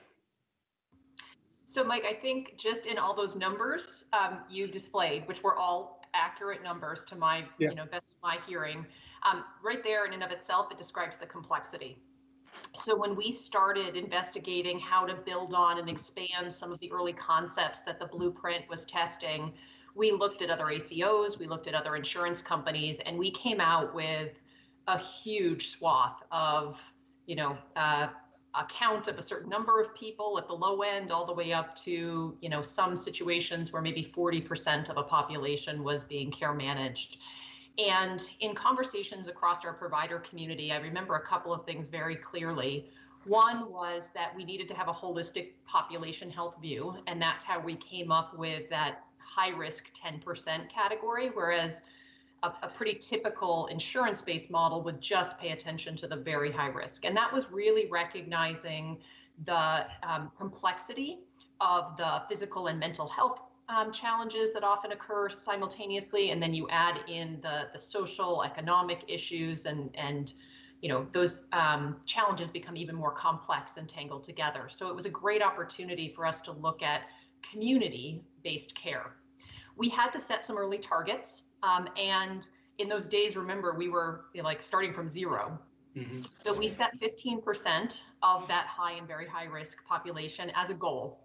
So, Mike, I think just in all those numbers um, you displayed, which were all accurate numbers to my, Yeah. you know, best of my hearing, um, right there in and of itself, it describes the complexity. So when we started investigating how to build on and expand some of the early concepts that the blueprint was testing, we looked at other ACOs, we looked at other insurance companies, and we came out with a huge swath of, you know, uh, a count of a certain number of people at the low end, all the way up to, you know, some situations where maybe 40% of a population was being care managed. And in conversations across our provider community, I remember a couple of things very clearly. One was that we needed to have a holistic population health view, and that's how we came up with that high risk 10% category, whereas a, a pretty typical insurance based model would just pay attention to the very high risk. And that was really recognizing the um, complexity of the physical and mental health um, challenges that often occur simultaneously. And then you add in the, the social, economic issues, and, and you know, those um, challenges become even more complex and tangled together. So it was a great opportunity for us to look at community based care. We had to set some early targets. Um, and in those days, remember, we were you know, like starting from zero. So we set 15% of that high and very high risk population as a goal.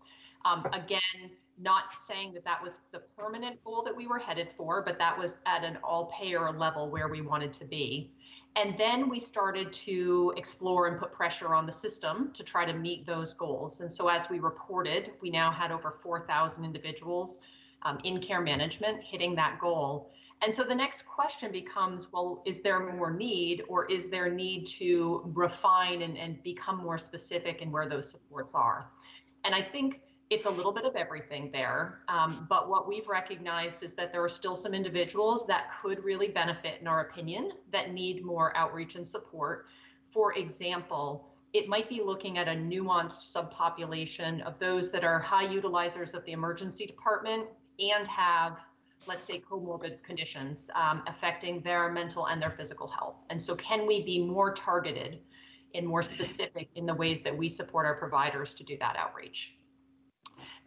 Um, again, not saying that that was the permanent goal that we were headed for, but that was at an all payer level where we wanted to be. And then we started to explore and put pressure on the system to try to meet those goals. And so as we reported, we now had over 4,000 individuals um, in care management hitting that goal. And so the next question becomes well, is there more need or is there need to refine and, and become more specific in where those supports are? And I think it's a little bit of everything there. Um, but what we've recognized is that there are still some individuals that could really benefit, in our opinion, that need more outreach and support. For example, it might be looking at a nuanced subpopulation of those that are high utilizers of the emergency department and have, let's say, comorbid conditions um, affecting their mental and their physical health. And so, can we be more targeted and more specific in the ways that we support our providers to do that outreach?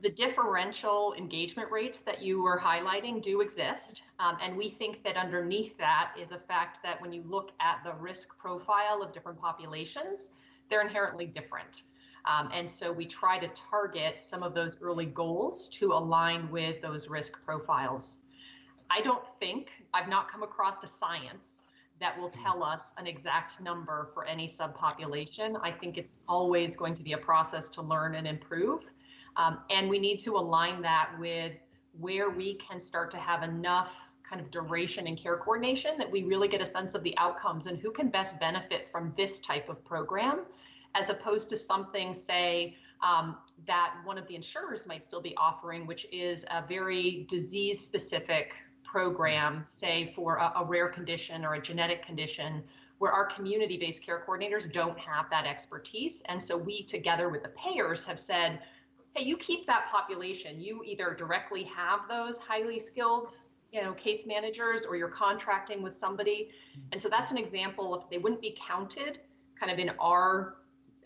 The differential engagement rates that you were highlighting do exist. Um, and we think that underneath that is a fact that when you look at the risk profile of different populations, they're inherently different. Um, and so we try to target some of those early goals to align with those risk profiles. I don't think, I've not come across a science that will tell us an exact number for any subpopulation. I think it's always going to be a process to learn and improve. Um, and we need to align that with where we can start to have enough kind of duration and care coordination that we really get a sense of the outcomes and who can best benefit from this type of program, as opposed to something, say, um, that one of the insurers might still be offering, which is a very disease specific program, say for a, a rare condition or a genetic condition, where our community based care coordinators don't have that expertise. And so we, together with the payers, have said, hey, you keep that population. You either directly have those highly skilled you know case managers or you're contracting with somebody and so that's an example of they wouldn't be counted kind of in our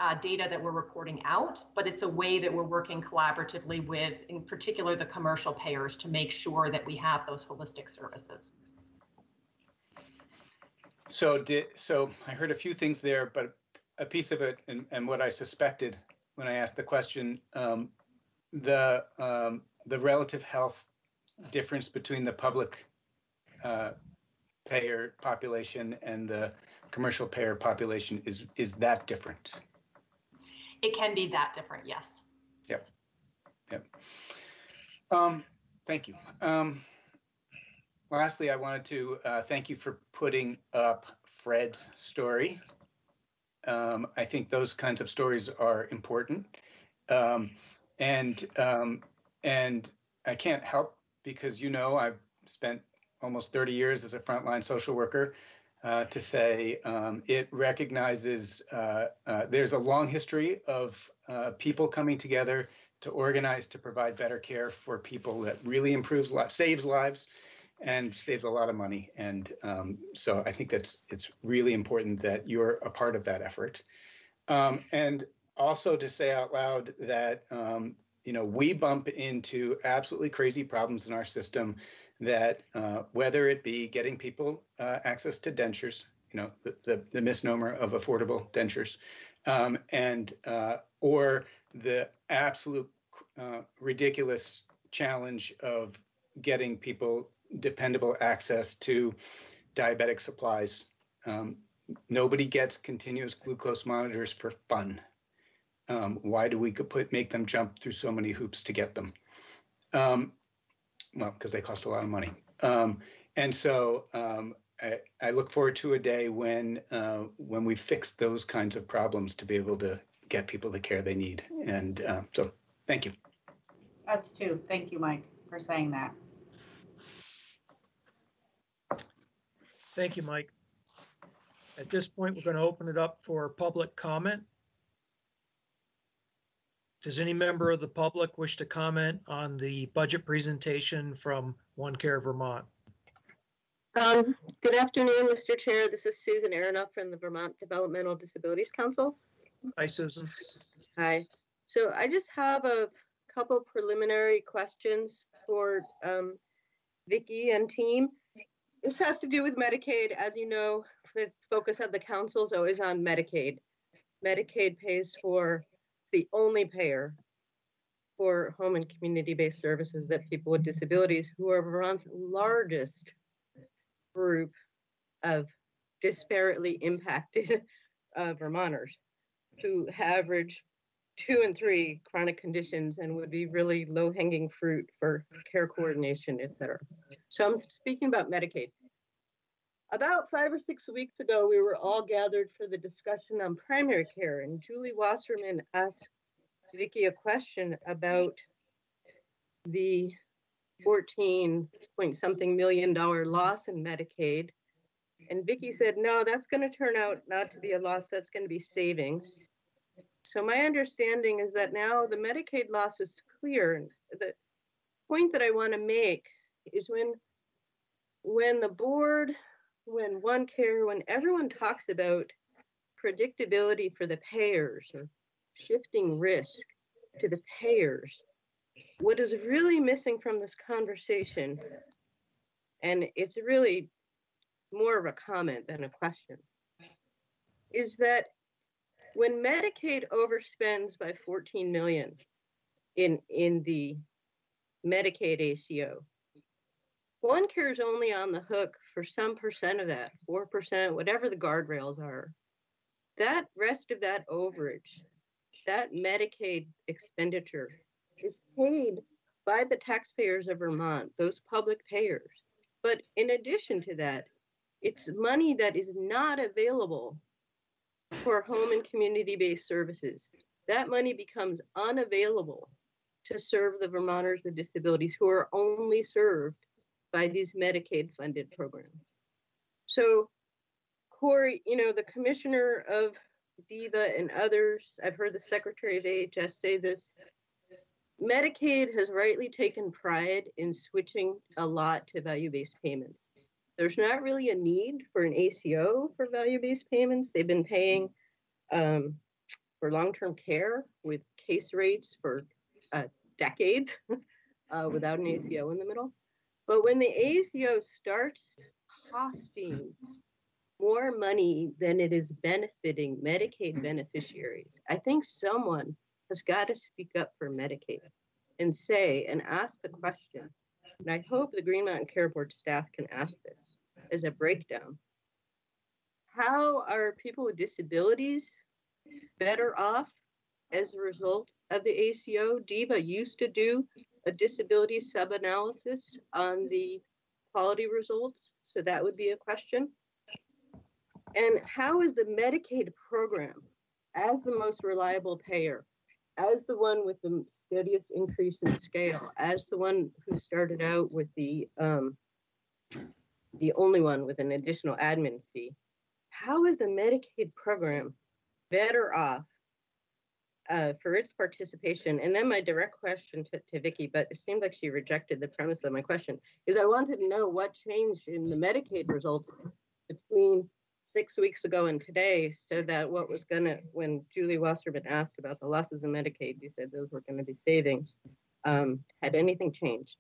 uh, data that we're reporting out but it's a way that we're working collaboratively with in particular the commercial payers to make sure that we have those holistic services so did so i heard a few things there but a piece of it and, and what i suspected when i asked the question um, the um, the relative health difference between the public uh, payer population and the commercial payer population is is that different? It can be that different, yes. Yep. Yep. Um, thank you. Um, lastly, I wanted to uh, thank you for putting up Fred's story. Um, I think those kinds of stories are important. Um, and um, and I can't help because you know I've spent almost 30 years as a frontline social worker uh, to say um, it recognizes uh, uh, there's a long history of uh, people coming together to organize to provide better care for people that really improves lives, saves lives, and saves a lot of money. And um, so I think that's it's really important that you're a part of that effort. Um, and also to say out loud that um, you know we bump into absolutely crazy problems in our system that uh, whether it be getting people uh, access to dentures, you know the, the, the misnomer of affordable dentures, um, and uh, or the absolute uh, ridiculous challenge of getting people dependable access to diabetic supplies. Um, nobody gets continuous glucose monitors for fun. Um, why do we put make them jump through so many hoops to get them? Um, well, because they cost a lot of money. Um, and so um, I, I, look forward to a day when uh, when we fix those kinds of problems to be able to get people the care they need. And uh, so, thank you. Us too. Thank you, Mike, for saying that. Thank you, Mike. At this point, we're going to open it up for public comment. Does any member of the public wish to comment on the budget presentation from OneCare Vermont? Um, good afternoon, Mr. Chair. This is Susan Aranoff from the Vermont Developmental Disabilities Council. Hi, Susan. Hi. So I just have a couple preliminary questions for um, Vicki and team. This has to do with Medicaid. As you know, the focus of the council is always on Medicaid. Medicaid pays for the only payer for home and community-based services that people with disabilities who are Vermont's largest group of disparately impacted uh, Vermonters who average two and three chronic conditions and would be really low-hanging fruit for care coordination, et cetera. So I'm speaking about Medicaid. About five or six weeks ago, we were all gathered for the discussion on primary care, and Julie Wasserman asked Vicki a question about the 14 point something million dollar loss in Medicaid. And Vicki said, no, that's going to turn out not to be a loss, that's going to be savings. So my understanding is that now the Medicaid loss is clear. The point that I want to make is when when the board, when OneCare, when everyone talks about predictability for the payers or shifting risk to the payers, what is really missing from this conversation, and it's really more of a comment than a question, is that when Medicaid overspends by 14 million in in the Medicaid ACO, OneCare is only on the hook for some percent of that, 4%, whatever the guardrails are. That rest of that overage, that Medicaid expenditure is paid by the taxpayers of Vermont, those public payers. But in addition to that, it's money that is not available for home and community based services. That money becomes unavailable to serve the Vermonters with disabilities who are only served by these Medicaid funded programs. So, Cory, you know, the commissioner of DVHA and others, I've heard the secretary of AHS say this. Medicaid has rightly taken pride in switching a lot to value based payments. There's not really a need for an ACO for value based payments. They've been paying um, for long term care with case rates for uh, decades uh, without an ACO in the middle. But when the ACO starts costing more money than it is benefiting Medicaid mm-hmm. beneficiaries, I think someone has got to speak up for Medicaid and say and ask the question. And I hope the Green Mountain Care Board staff can ask this as a breakdown. How are people with disabilities better off as a result of the ACO? DVHA used to do a disability sub-analysis on the quality results, so that would be a question. And how is the Medicaid program, as the most reliable payer, as the one with the steadiest increase in scale, as the one who started out with the um, the only one with an additional admin fee, how is the Medicaid program better off uh, for its participation? And then my direct question to, to Vicki, but it seemed like she rejected the premise of my question, is I wanted to know what changed in the Medicaid results between six weeks ago and today, so that what was gonna, when Julie Wasserman asked about the losses in Medicaid, you said those were gonna be savings. Um, had anything changed?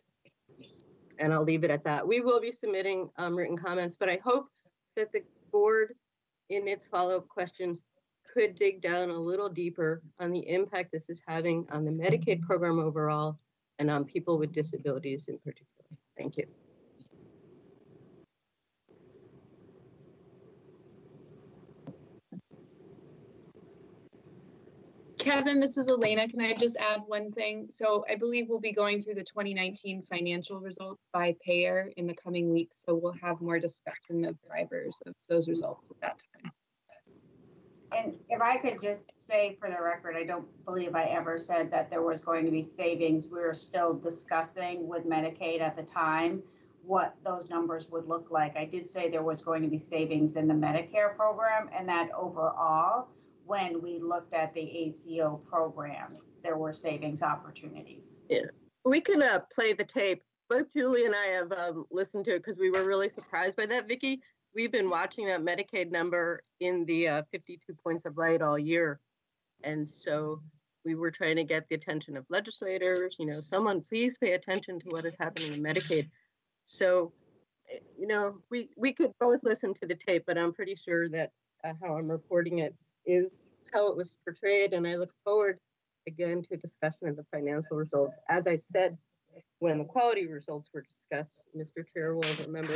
And I'll leave it at that. We will be submitting um, written comments, but I hope that the board in its follow-up questions could dig down a little deeper on the impact this is having on the Medicaid program overall and on people with disabilities in particular. Thank you. Kevin, this is Elena. Can I just add one thing? So I believe we'll be going through the 2019 financial results by payer in the coming weeks. So we'll have more discussion of drivers of those results at that time. And if I could just say for the record, I don't believe I ever said that there was going to be savings. We were still discussing with Medicaid at the time what those numbers would look like. I did say there was going to be savings in the Medicare program and that overall, when we looked at the ACO programs, there were savings opportunities. Yeah, we can uh, play the tape. Both Julie and I have um, listened to it because we were really surprised by that, Vicki. We've been watching that Medicaid number in the uh, 52 points of light all year. And so we were trying to get the attention of legislators, you know, someone please pay attention to what is happening in Medicaid. So, you know, we, we could both listen to the tape, but I'm pretty sure that uh, how I'm reporting it is how it was portrayed. And I look forward again to discussion of the financial results. As I said, when the quality results were discussed, Mr. Chair will remember,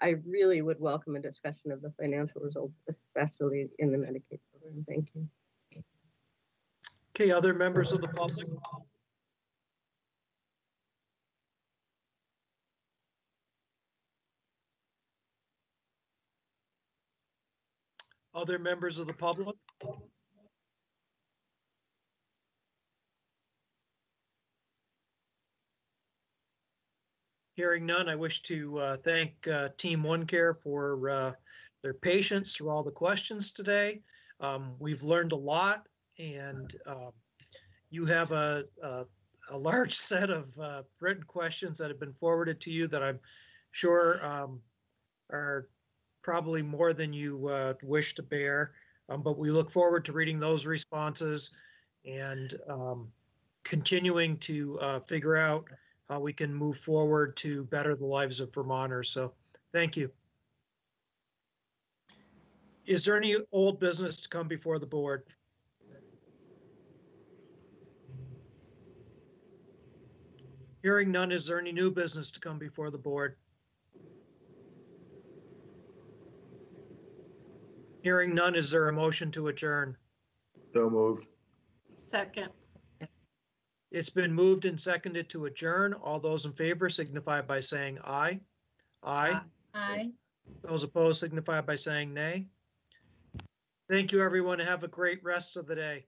I really would welcome a discussion of the financial results, especially in the Medicaid program. Thank you. Okay, other members of the public? Other members of the public? Hearing none, I wish to uh, thank uh, Team OneCare for uh, their patience through all the questions today. Um, We've learned a lot and um, you have a, a, a large set of uh, written questions that have been forwarded to you that I'm sure um, are probably more than you uh, wish to bear. Um, but we look forward to reading those responses and um, continuing to uh, figure out how we can move forward to better the lives of Vermonters. So thank you. Is there any old business to come before the board? Hearing none, is there any new business to come before the board? Hearing none, is there a motion to adjourn? So moved. Second. It's been moved and seconded to adjourn. All those in favor signify by saying aye. Aye. Aye. Those opposed signify by saying nay. Thank you, everyone. Have a great rest of the day.